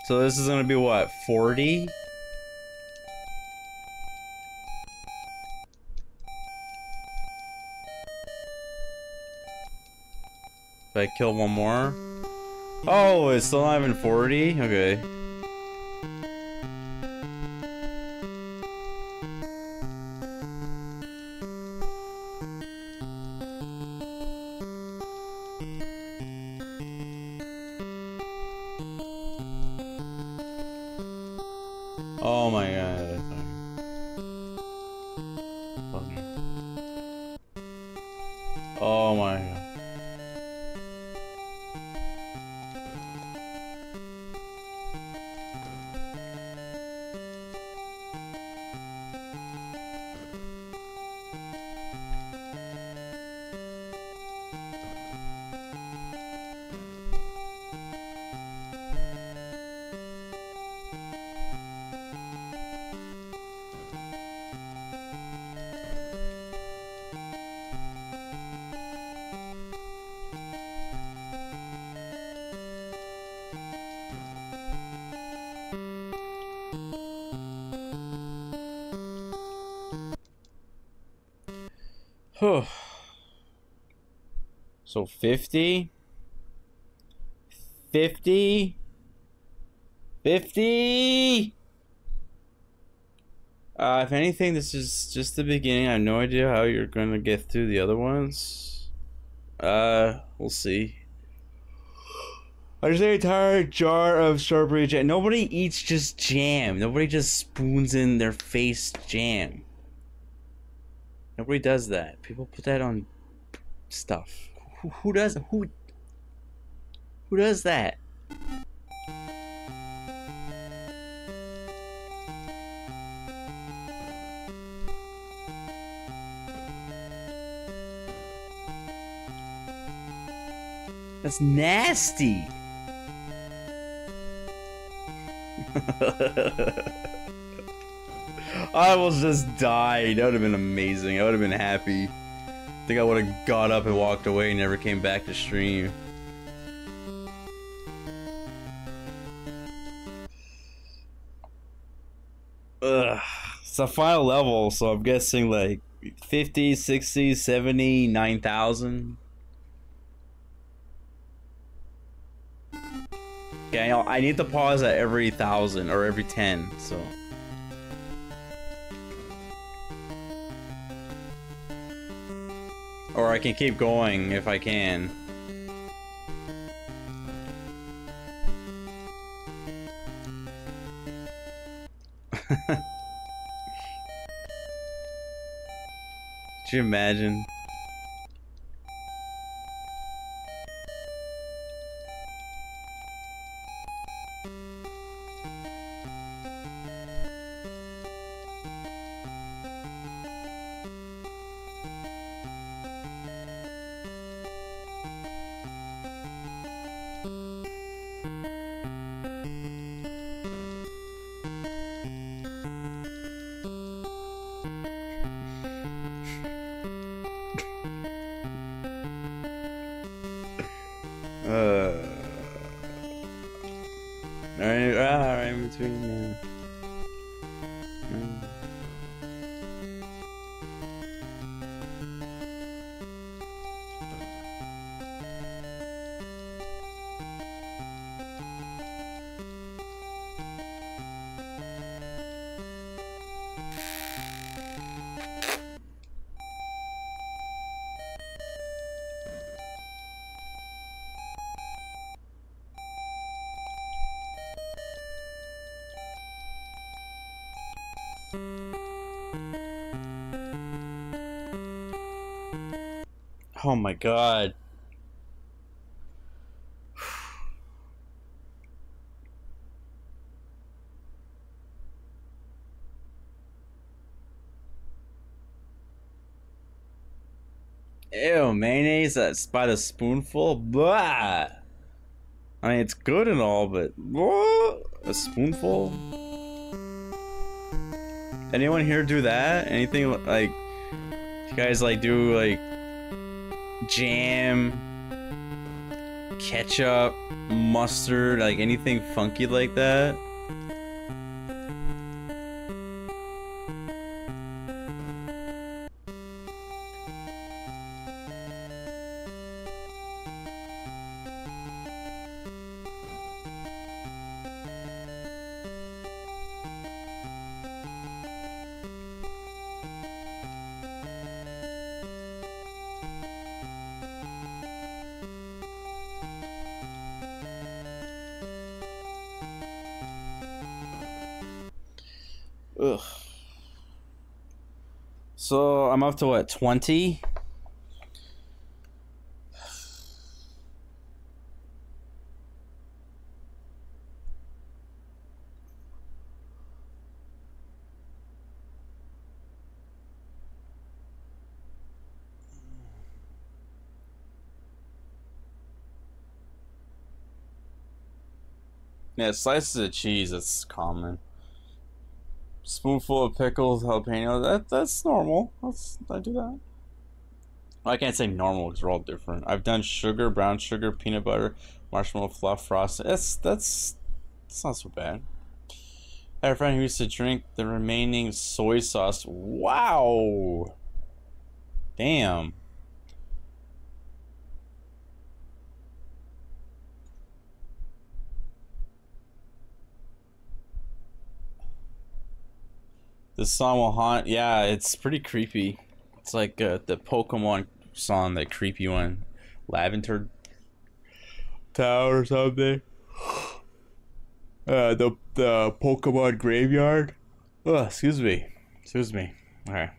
So this is gonna be what, 40? If I kill one more? Oh, it's still not even 40? Okay. 50? 50? 50? Uh, if anything, this is just the beginning. I have no idea how you're gonna get through the other ones. Uh, we'll see. I just ate an entire jar of strawberry jam. Nobody eats just jam. Nobody just spoons in their face jam. Nobody does that. People put that on stuff. Who, does who who does that? That's nasty. I almost just died. That would have been amazing. I would have been happy. I think I would have got up and walked away and never came back to stream. Ugh. It's a final level, so I'm guessing like 50, 60, 70, 9,000. Okay, I I need to pause at every thousand or every ten, so. I can keep going if I can. Could you imagine? Oh my god. Ew, mayonnaise that's by the spoonful? Blah! I mean, it's good and all, but blah, a spoonful? Anyone here do that? Anything like, you guys like do like jam, ketchup, mustard, like anything funky like that? Up to what, 20? Yeah, slices of cheese, that's common spoonful of pickles, jalapeno. That that's normal. That's I do that. I can't say normal because we're all different. I've done sugar, brown sugar, peanut butter, marshmallow fluff, frosting. That's that's that's not so bad. I had a friend who used to drink the remaining soy sauce. Wow. Damn. This song will haunt. Yeah, it's pretty creepy. It's like uh, the Pokemon song, that creepy one, Lavender Tower or something. Uh, the the Pokemon graveyard. Oh, excuse me, excuse me. All right.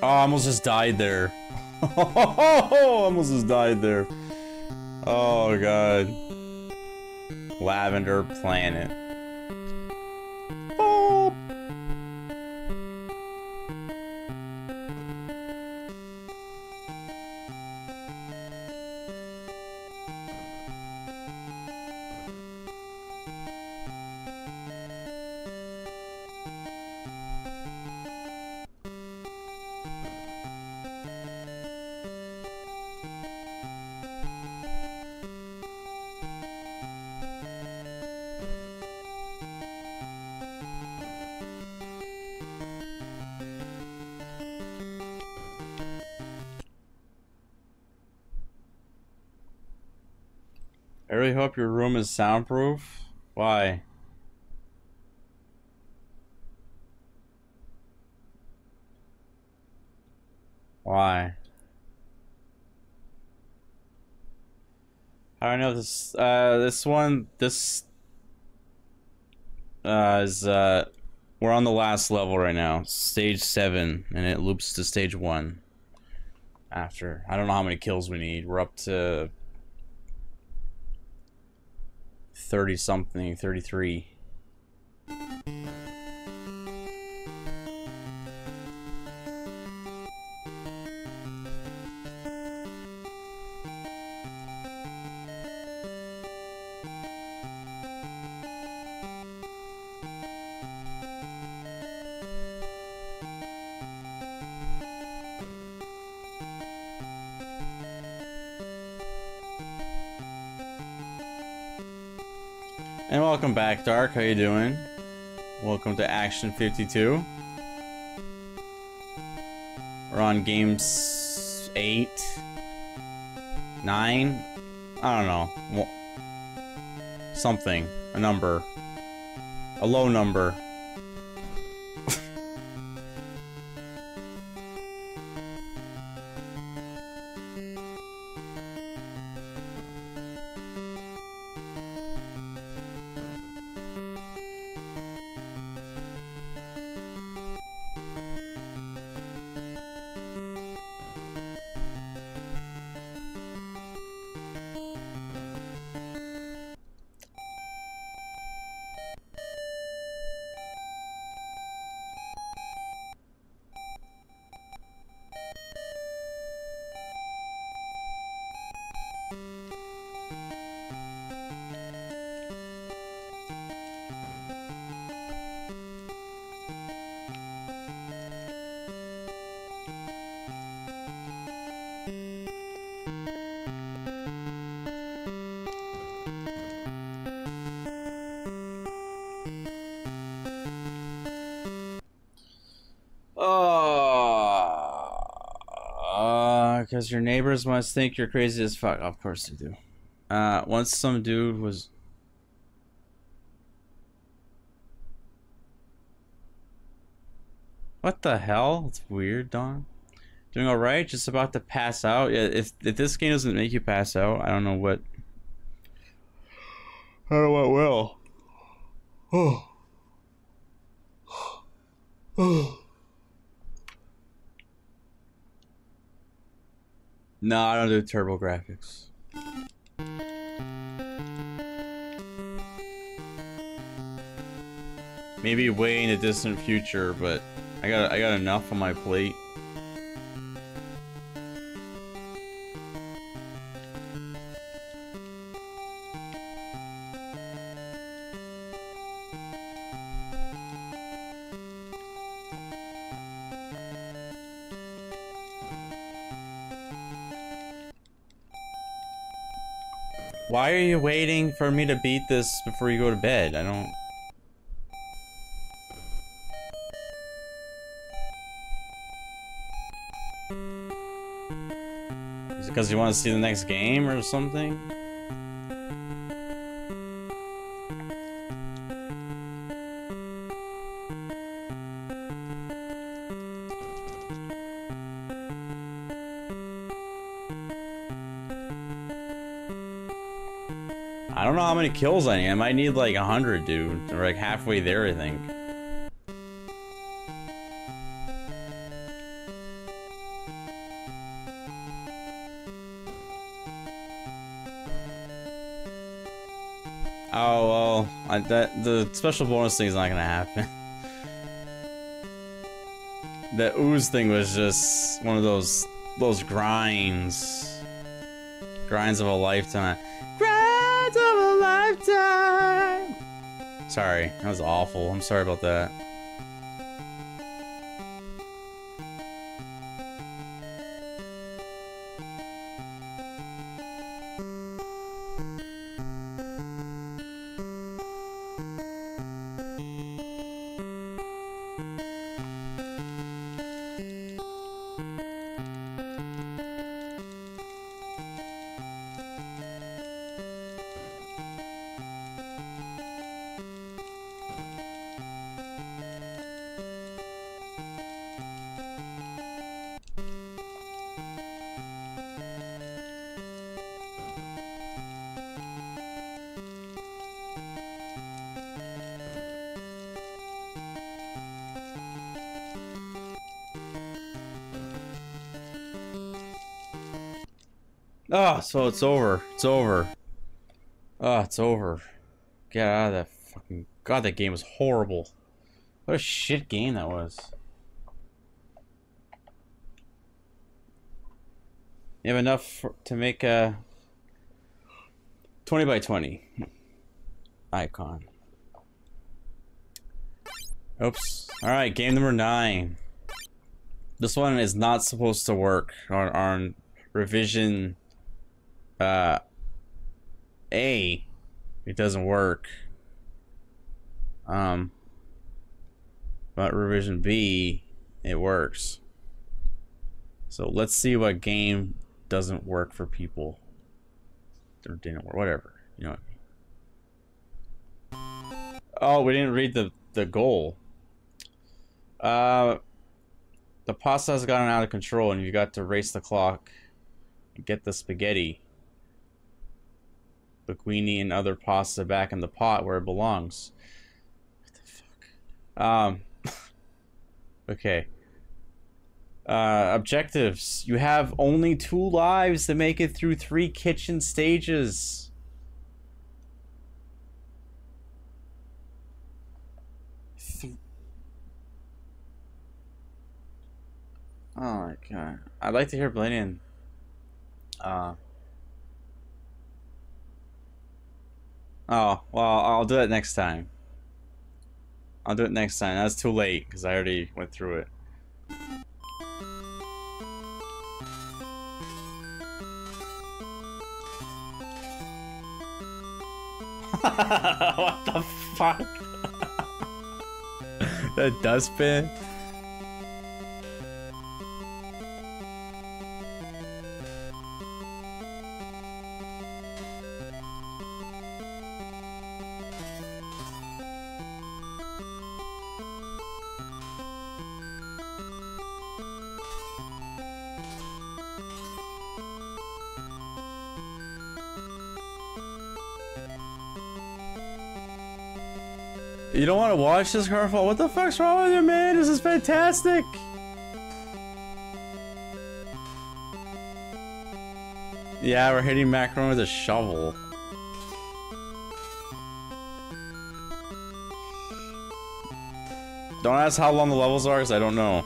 Oh, I almost just died there. almost just died there. Oh god. Lavender Planet. Is soundproof. Why? Why? I don't know this uh this one this uh is uh we're on the last level right now. Stage 7 and it loops to stage 1 after. I don't know how many kills we need. We're up to 30 something, 33. Dark. How you doing? Welcome to Action 52. We're on games 8, 9, I don't know. Something. A number. A low number. Because your neighbors must think you're crazy as fuck. Of course they do. Uh, once some dude was. What the hell? It's weird, Don. Doing all right? Just about to pass out. Yeah, if if this game doesn't make you pass out, I don't know what. I don't know what will. Oh. Oh. No, I don't do TurboGrafx. Maybe way in the distant future, but I got I got enough on my plate. Waiting for me to beat this before you go to bed? I don't... Is it because you want to see the next game or something? Many kills I need. I might need like a hundred, dude. We're like halfway there, I think. Oh well, I, that the special bonus thing is not gonna happen. that ooze thing was just one of those those grinds, grinds of a lifetime. Sorry, that was awful. I'm sorry about that. So it's over. It's over. Oh, it's over. Get out of that fucking... God, that game was horrible. What a shit game that was. You have enough for, to make a 20 by 20 icon. Oops. Alright, game number 9. This one is not supposed to work on, on revision uh, A, it doesn't work. Um, but revision B, it works. So let's see what game doesn't work for people. Or didn't work, whatever. You know what I mean. Oh, we didn't read the, the goal. Uh, the pasta has gotten out of control and you got to race the clock and get the spaghetti linguine and other pasta back in the pot where it belongs. What the fuck? Um. okay. Uh, objectives. You have only two lives to make it through three kitchen stages. Oh my god. I'd like to hear Blanian. Uh. Oh, well, I'll do it next time. I'll do it next time. That's too late, because I already went through it. what the fuck? a dustbin. You don't want to watch this, car fall? What the fuck's wrong with you, man? This is fantastic. Yeah, we're hitting Macron with a shovel. Don't ask how long the levels are, because I don't know.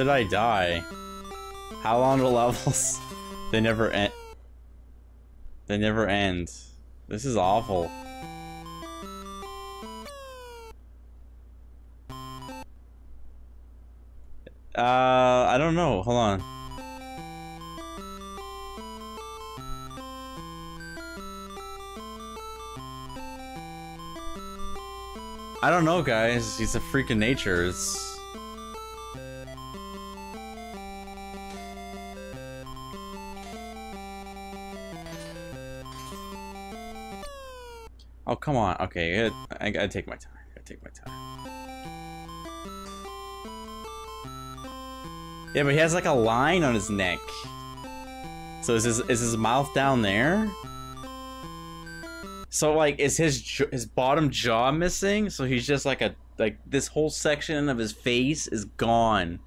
Did I die? How long the levels? they never end. They never end. This is awful. Uh, I don't know. Hold on. I don't know, guys. He's a freak of nature. It's... come on. Okay, I, I gotta take my time. I gotta take my time. Yeah, but he has like a line on his neck. So is his is his mouth down there? So like, is his his bottom jaw missing? So he's just like a like this whole section of his face is gone.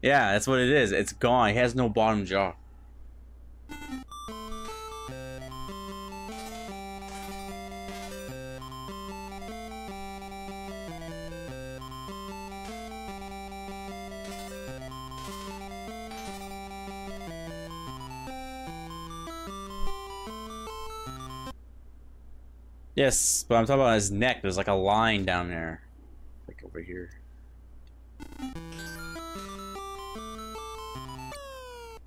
Yeah, that's what it is. It's gone. He has no bottom jaw. Yes, but I'm talking about his neck. There's like a line down there. Like over here.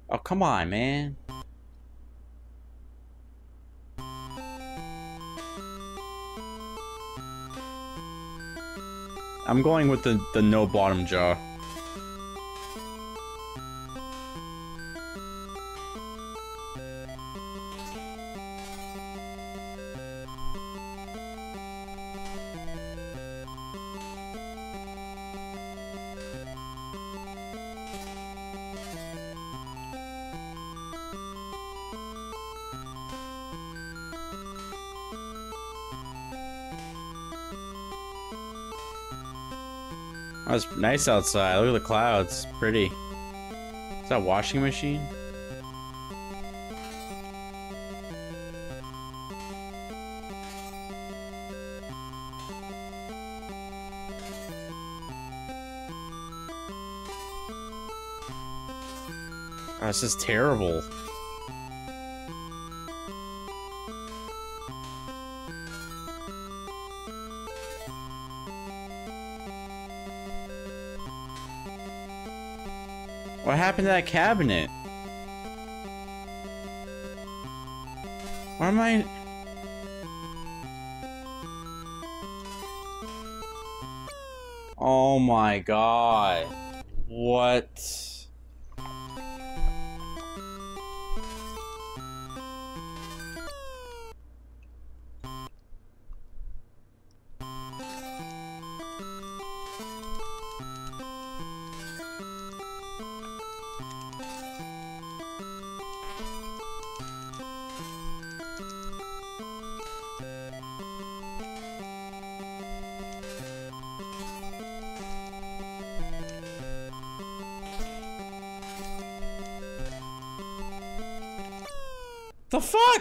Oh, come on, man. I'm going with the, the no bottom jaw. It's nice outside. Look at the clouds. Pretty. Is that washing machine? Oh, this is terrible. What happened to that cabinet? Why am I... Oh my god. What?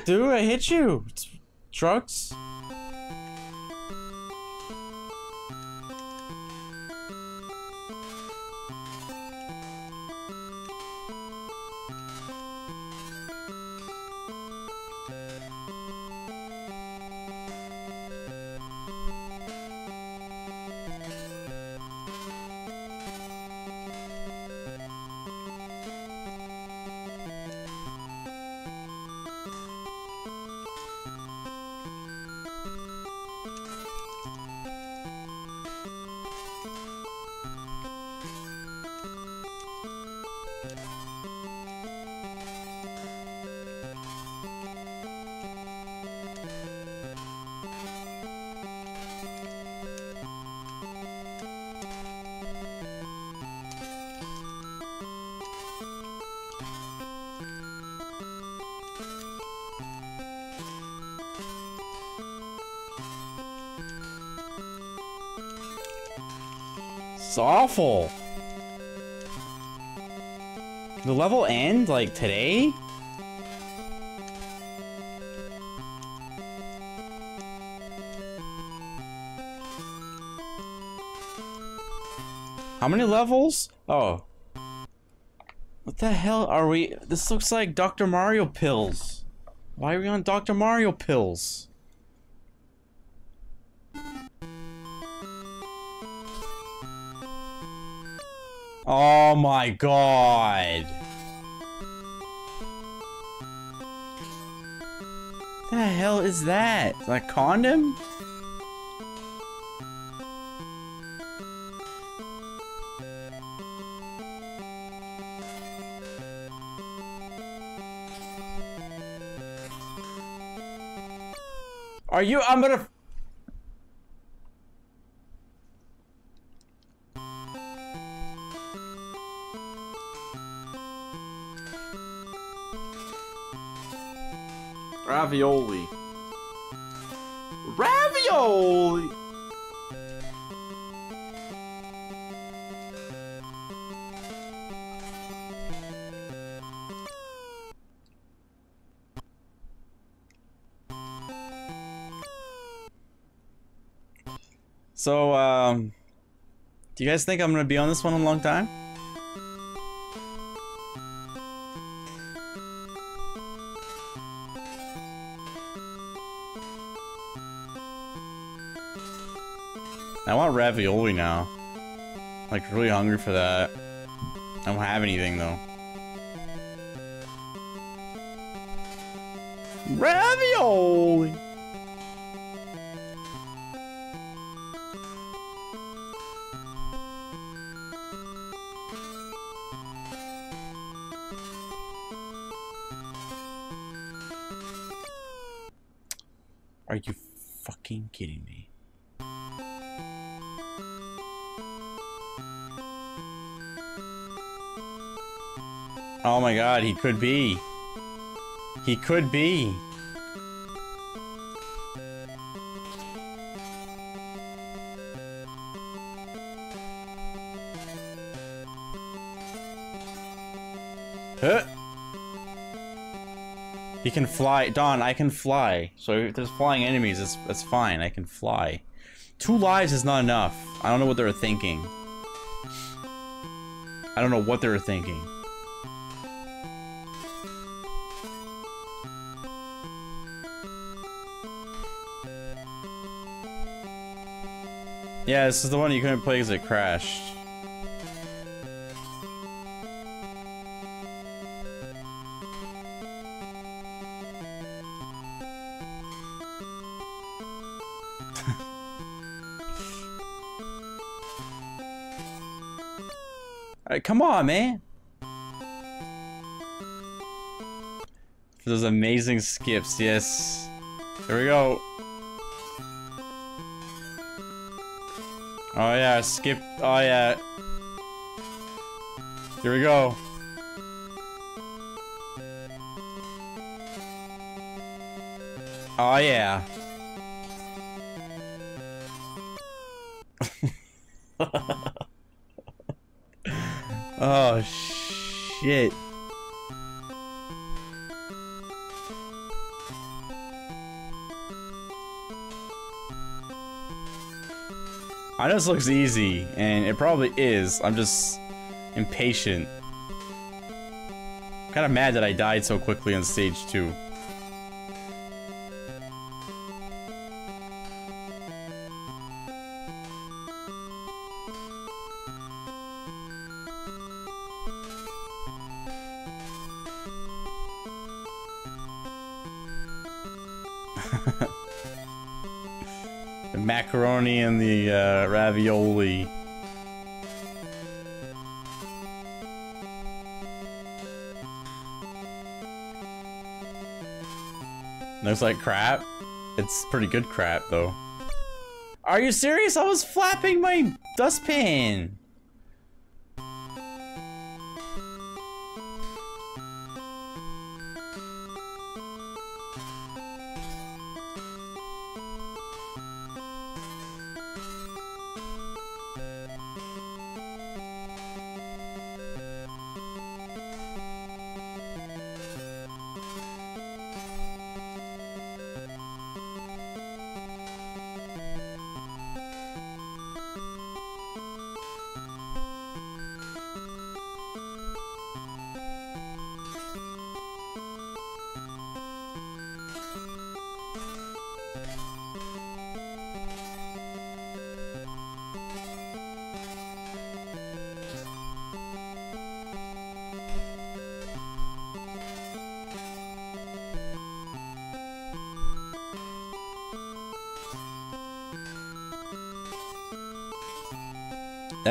Dude? I hit you. It's trucks. Awful. The level end like today? How many levels? Oh. What the hell are we? This looks like Dr. Mario pills. Why are we on Dr. Mario pills? Oh my god. The hell is that? A condom? Are you? I'm gonna. Ravioli. Ravioli! So, um, do you guys think I'm gonna be on this one a long time? Ravioli now. Like, really hungry for that. I don't have anything, though. Ravioli! My god, he could be. He could be. Huh? He can fly. Don, I can fly. So if there's flying enemies, it's, it's fine. I can fly. Two lives is not enough. I don't know what they were thinking. I don't know what they were thinking. Yeah, this is the one you couldn't play because it crashed. Come on, man. For those amazing skips, yes. Here we go. Oh yeah, skip. Oh yeah. Here we go. Oh yeah. This looks easy, and it probably is. I'm just impatient. kind of mad that I died so quickly on stage 2. Like crap. It's pretty good crap, though. Are you serious? I was flapping my dustpan.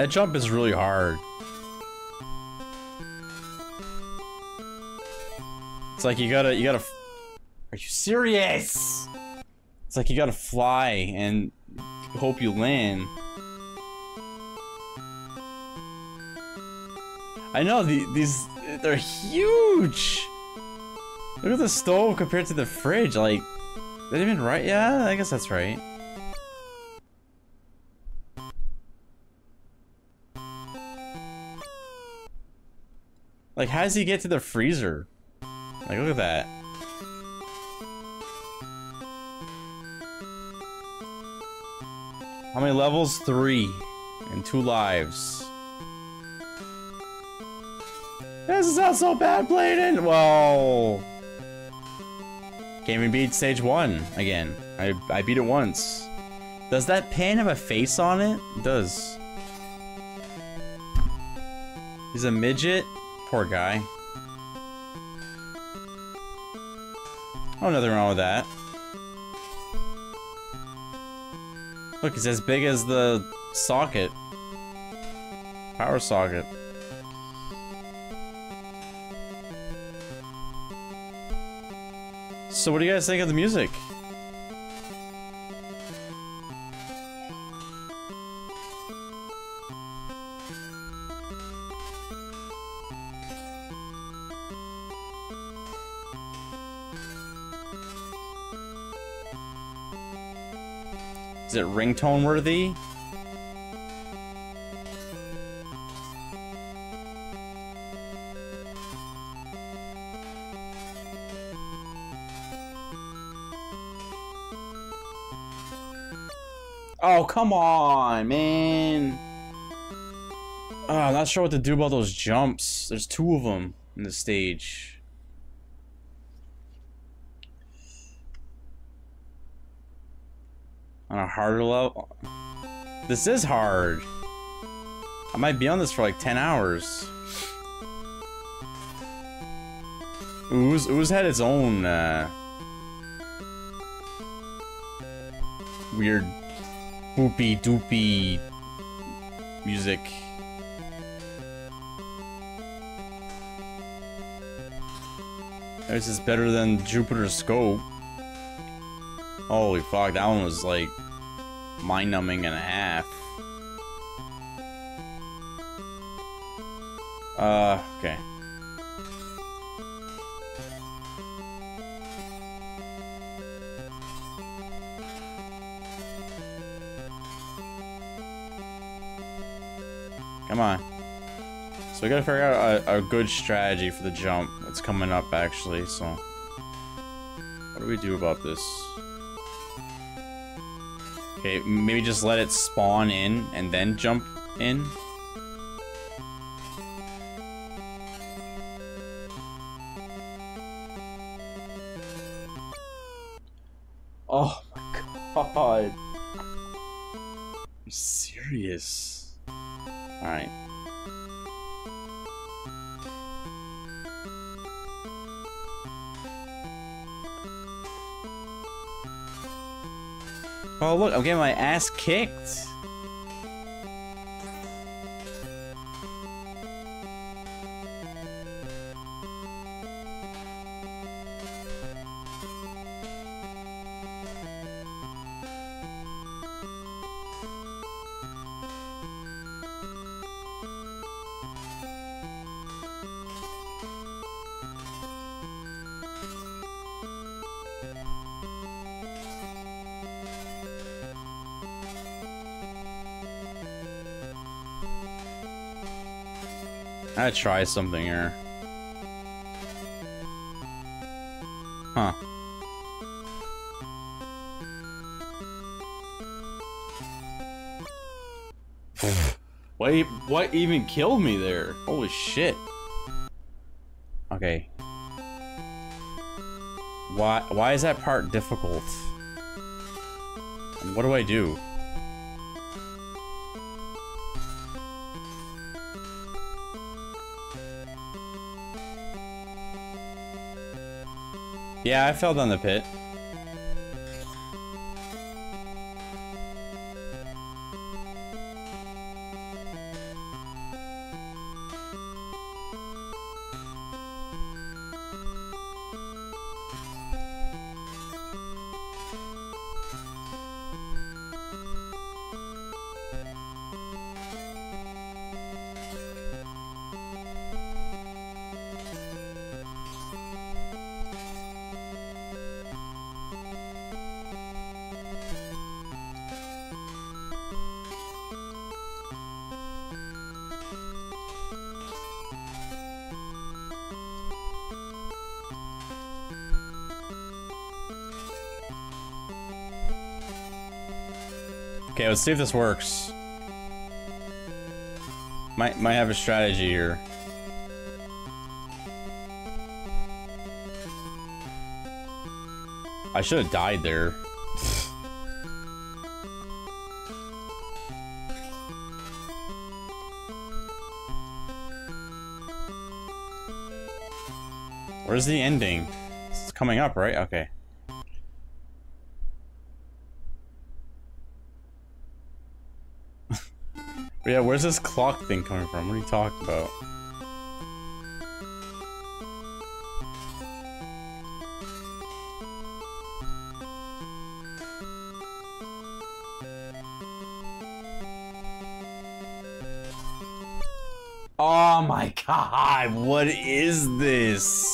That jump is really hard. It's like you gotta, you gotta. Are you serious? It's like you gotta fly and hope you land. I know the, these they're huge. Look at the stove compared to the fridge. Like, that even right? Yeah, I guess that's right. How does he get to the freezer? Like, look at that. How many levels? Three. And two lives. This is not so bad, Bladen! Well... Can't even beat stage one again. I, I beat it once. Does that pan have a face on it? It does. He's a midget? Poor guy. Oh, nothing wrong with that. Look, it's as big as the socket. Power socket. So what do you guys think of the music? Ringtone worthy? Oh, come on, man. Oh, I'm not sure what to do about those jumps. There's two of them in the stage. On a harder level. This is hard. I might be on this for like 10 hours. Ooze, Ooze had its own, uh, weird boopy doopy music. This is better than Jupiter's Scope. Holy fuck, that one was like mind numbing and a half. Uh, okay. Come on. So we gotta figure out a, a good strategy for the jump that's coming up actually, so. What do we do about this? Okay, maybe just let it spawn in and then jump in. I'm getting my ass kicked. I try something here. Huh. what, what even killed me there? Holy shit. Okay. Why, why is that part difficult? What do I do? Yeah, I fell down the pit. Let's see if this works. Might might have a strategy here. I should have died there. Where's the ending? It's coming up, right? Okay. Yeah, where's this clock thing coming from? What are you talking about? Oh my god, what is this?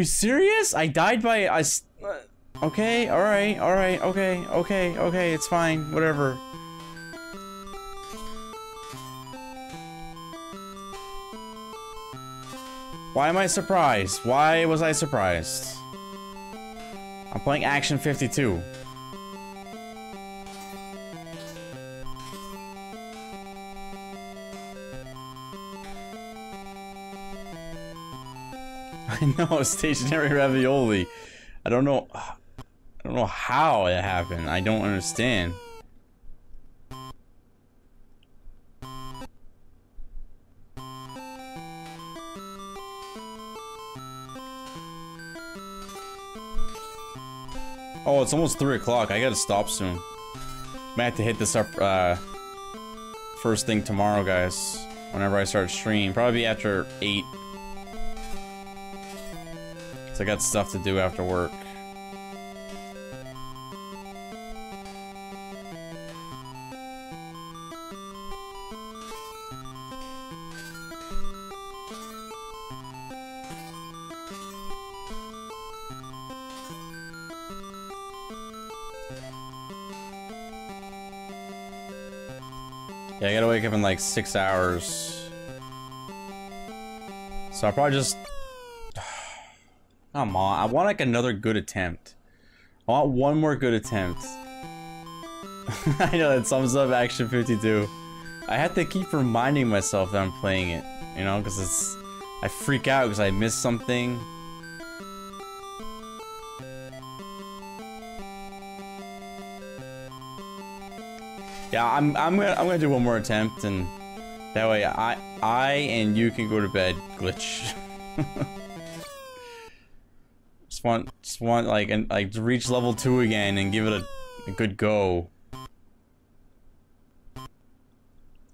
Are you serious? I died by I Okay, alright, alright, okay, okay, okay, it's fine, whatever. Why am I surprised? Why was I surprised? I'm playing Action 52. Know, stationary ravioli. I don't know. I don't know how it happened. I don't understand. Oh, it's almost 3 o'clock. I gotta stop soon. Might have to hit this up uh, first thing tomorrow, guys. Whenever I start stream. Probably after 8. I got stuff to do after work. Yeah, I gotta wake up in like six hours. So I'll probably just Come on, I want like another good attempt. I want one more good attempt. I know that sums up Action 52. I have to keep reminding myself that I'm playing it, you know, because it's... I freak out because I miss something. Yeah, I'm I'm gonna I'm gonna do one more attempt and that way I I and you can go to bed, glitch. just want just want like and like to reach level two again and give it a, a good go.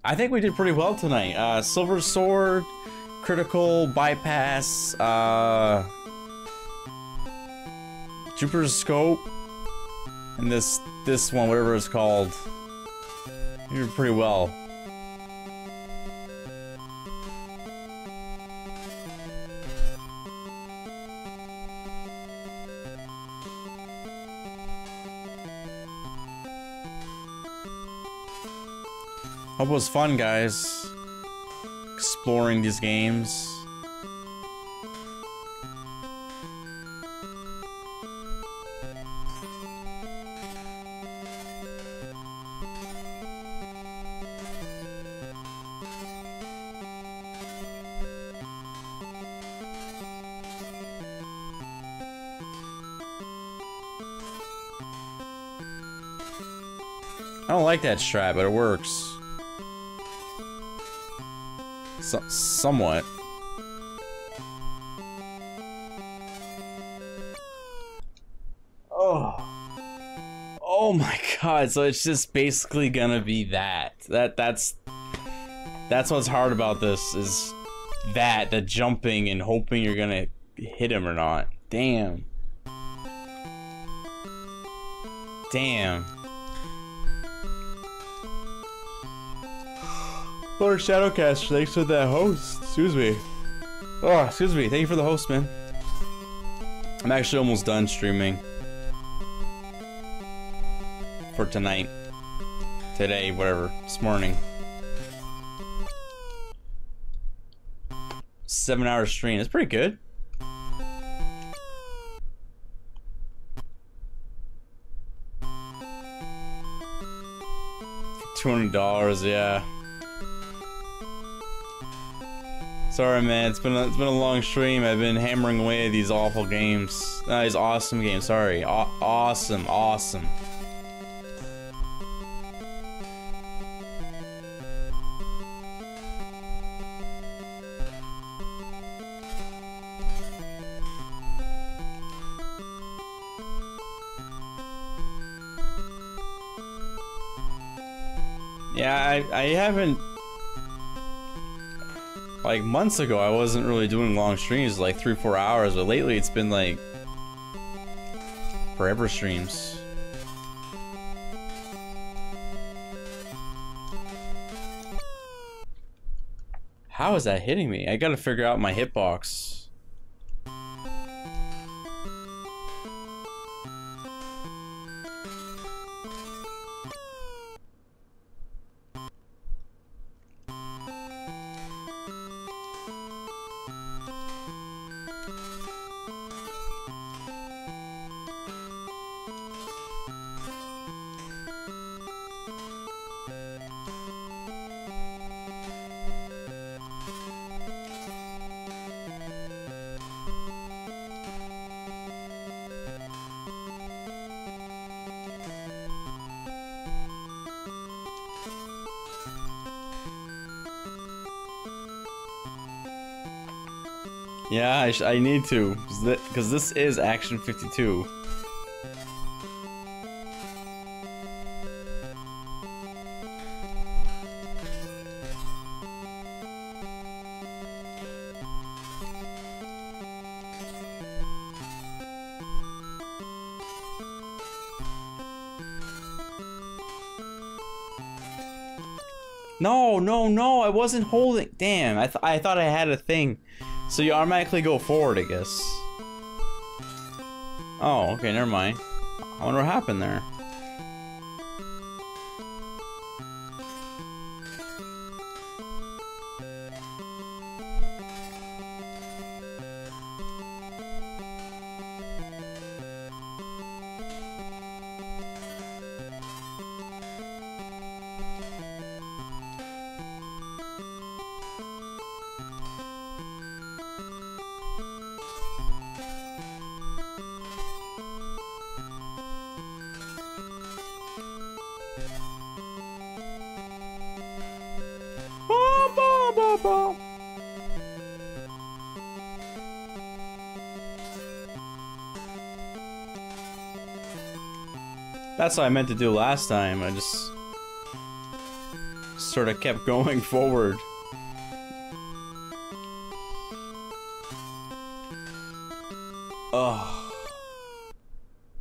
I think we did pretty well tonight. Uh, Silver Sword, critical bypass, uh, Jupiter's Scope, and this this one, whatever it's called. You did pretty well. Hope it was fun, guys. Exploring these games. I don't like that strat, but it works. So somewhat. Oh. Oh my god, so it's just basically gonna be that. That that's that's what's hard about this is that the jumping and hoping you're gonna hit him or not. Damn. Damn. Lord Shadowcast, thanks for that host. Excuse me. Oh, excuse me. Thank you for the host, man. I'm actually almost done streaming. For tonight. Today, whatever. This morning. Seven hour stream. That's pretty good. Two hundred dollars, yeah. Sorry, man. It's been a, it's been a long stream. I've been hammering away at these awful games. Uh, these awesome games. Sorry. Aw awesome, awesome. Yeah, I, I haven't like months ago I wasn't really doing long streams like three four hours but lately it's been like forever streams. How is that hitting me? I gotta figure out my hitbox I, I need to because this is action 52 No, no, no, I wasn't holding. Damn, I, th I thought I had a thing. So you automatically go forward, I guess. Oh, okay, never mind. I wonder what happened there. That's what I meant to do last time. I just sort of kept going forward. Oh.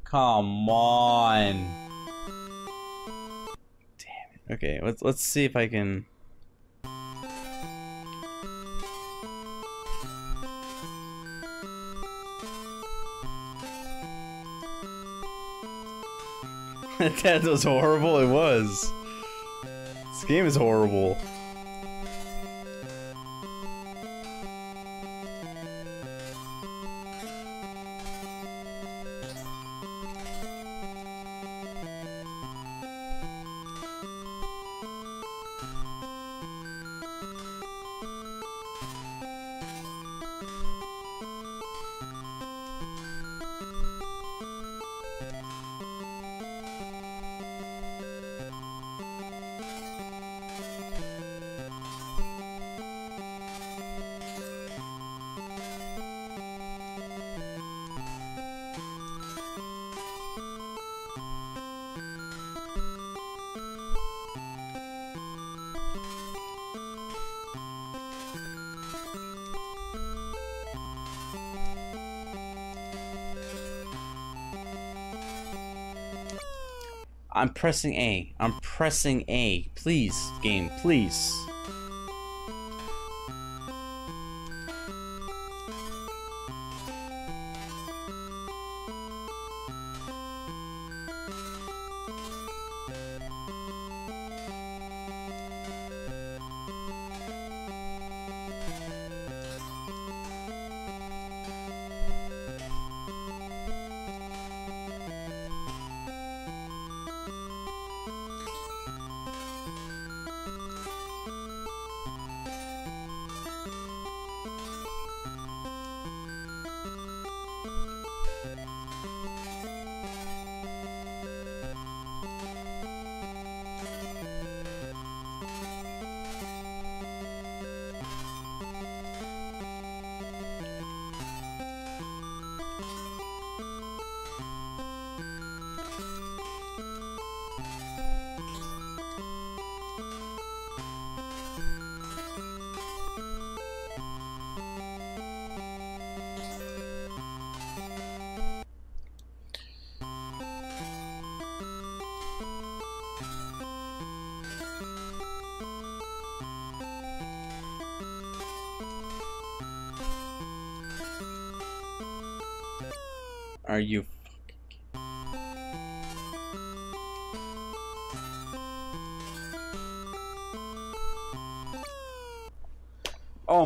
Come on. Damn it. Okay, let's let's see if I can that was horrible. It was. This game is horrible. Pressing A. I'm pressing A. Please, game, please.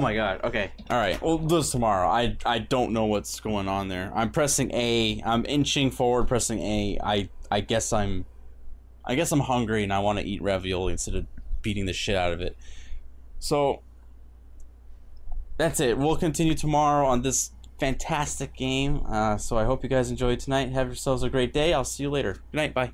My god. Okay. All right. We'll this tomorrow. I I don't know what's going on there. I'm pressing A. I'm inching forward, pressing A. I I guess I'm I guess I'm hungry and I want to eat ravioli instead of beating the shit out of it. So that's it. We'll continue tomorrow on this fantastic game. Uh, so I hope you guys enjoyed tonight. Have yourselves a great day. I'll see you later. Good night. Bye.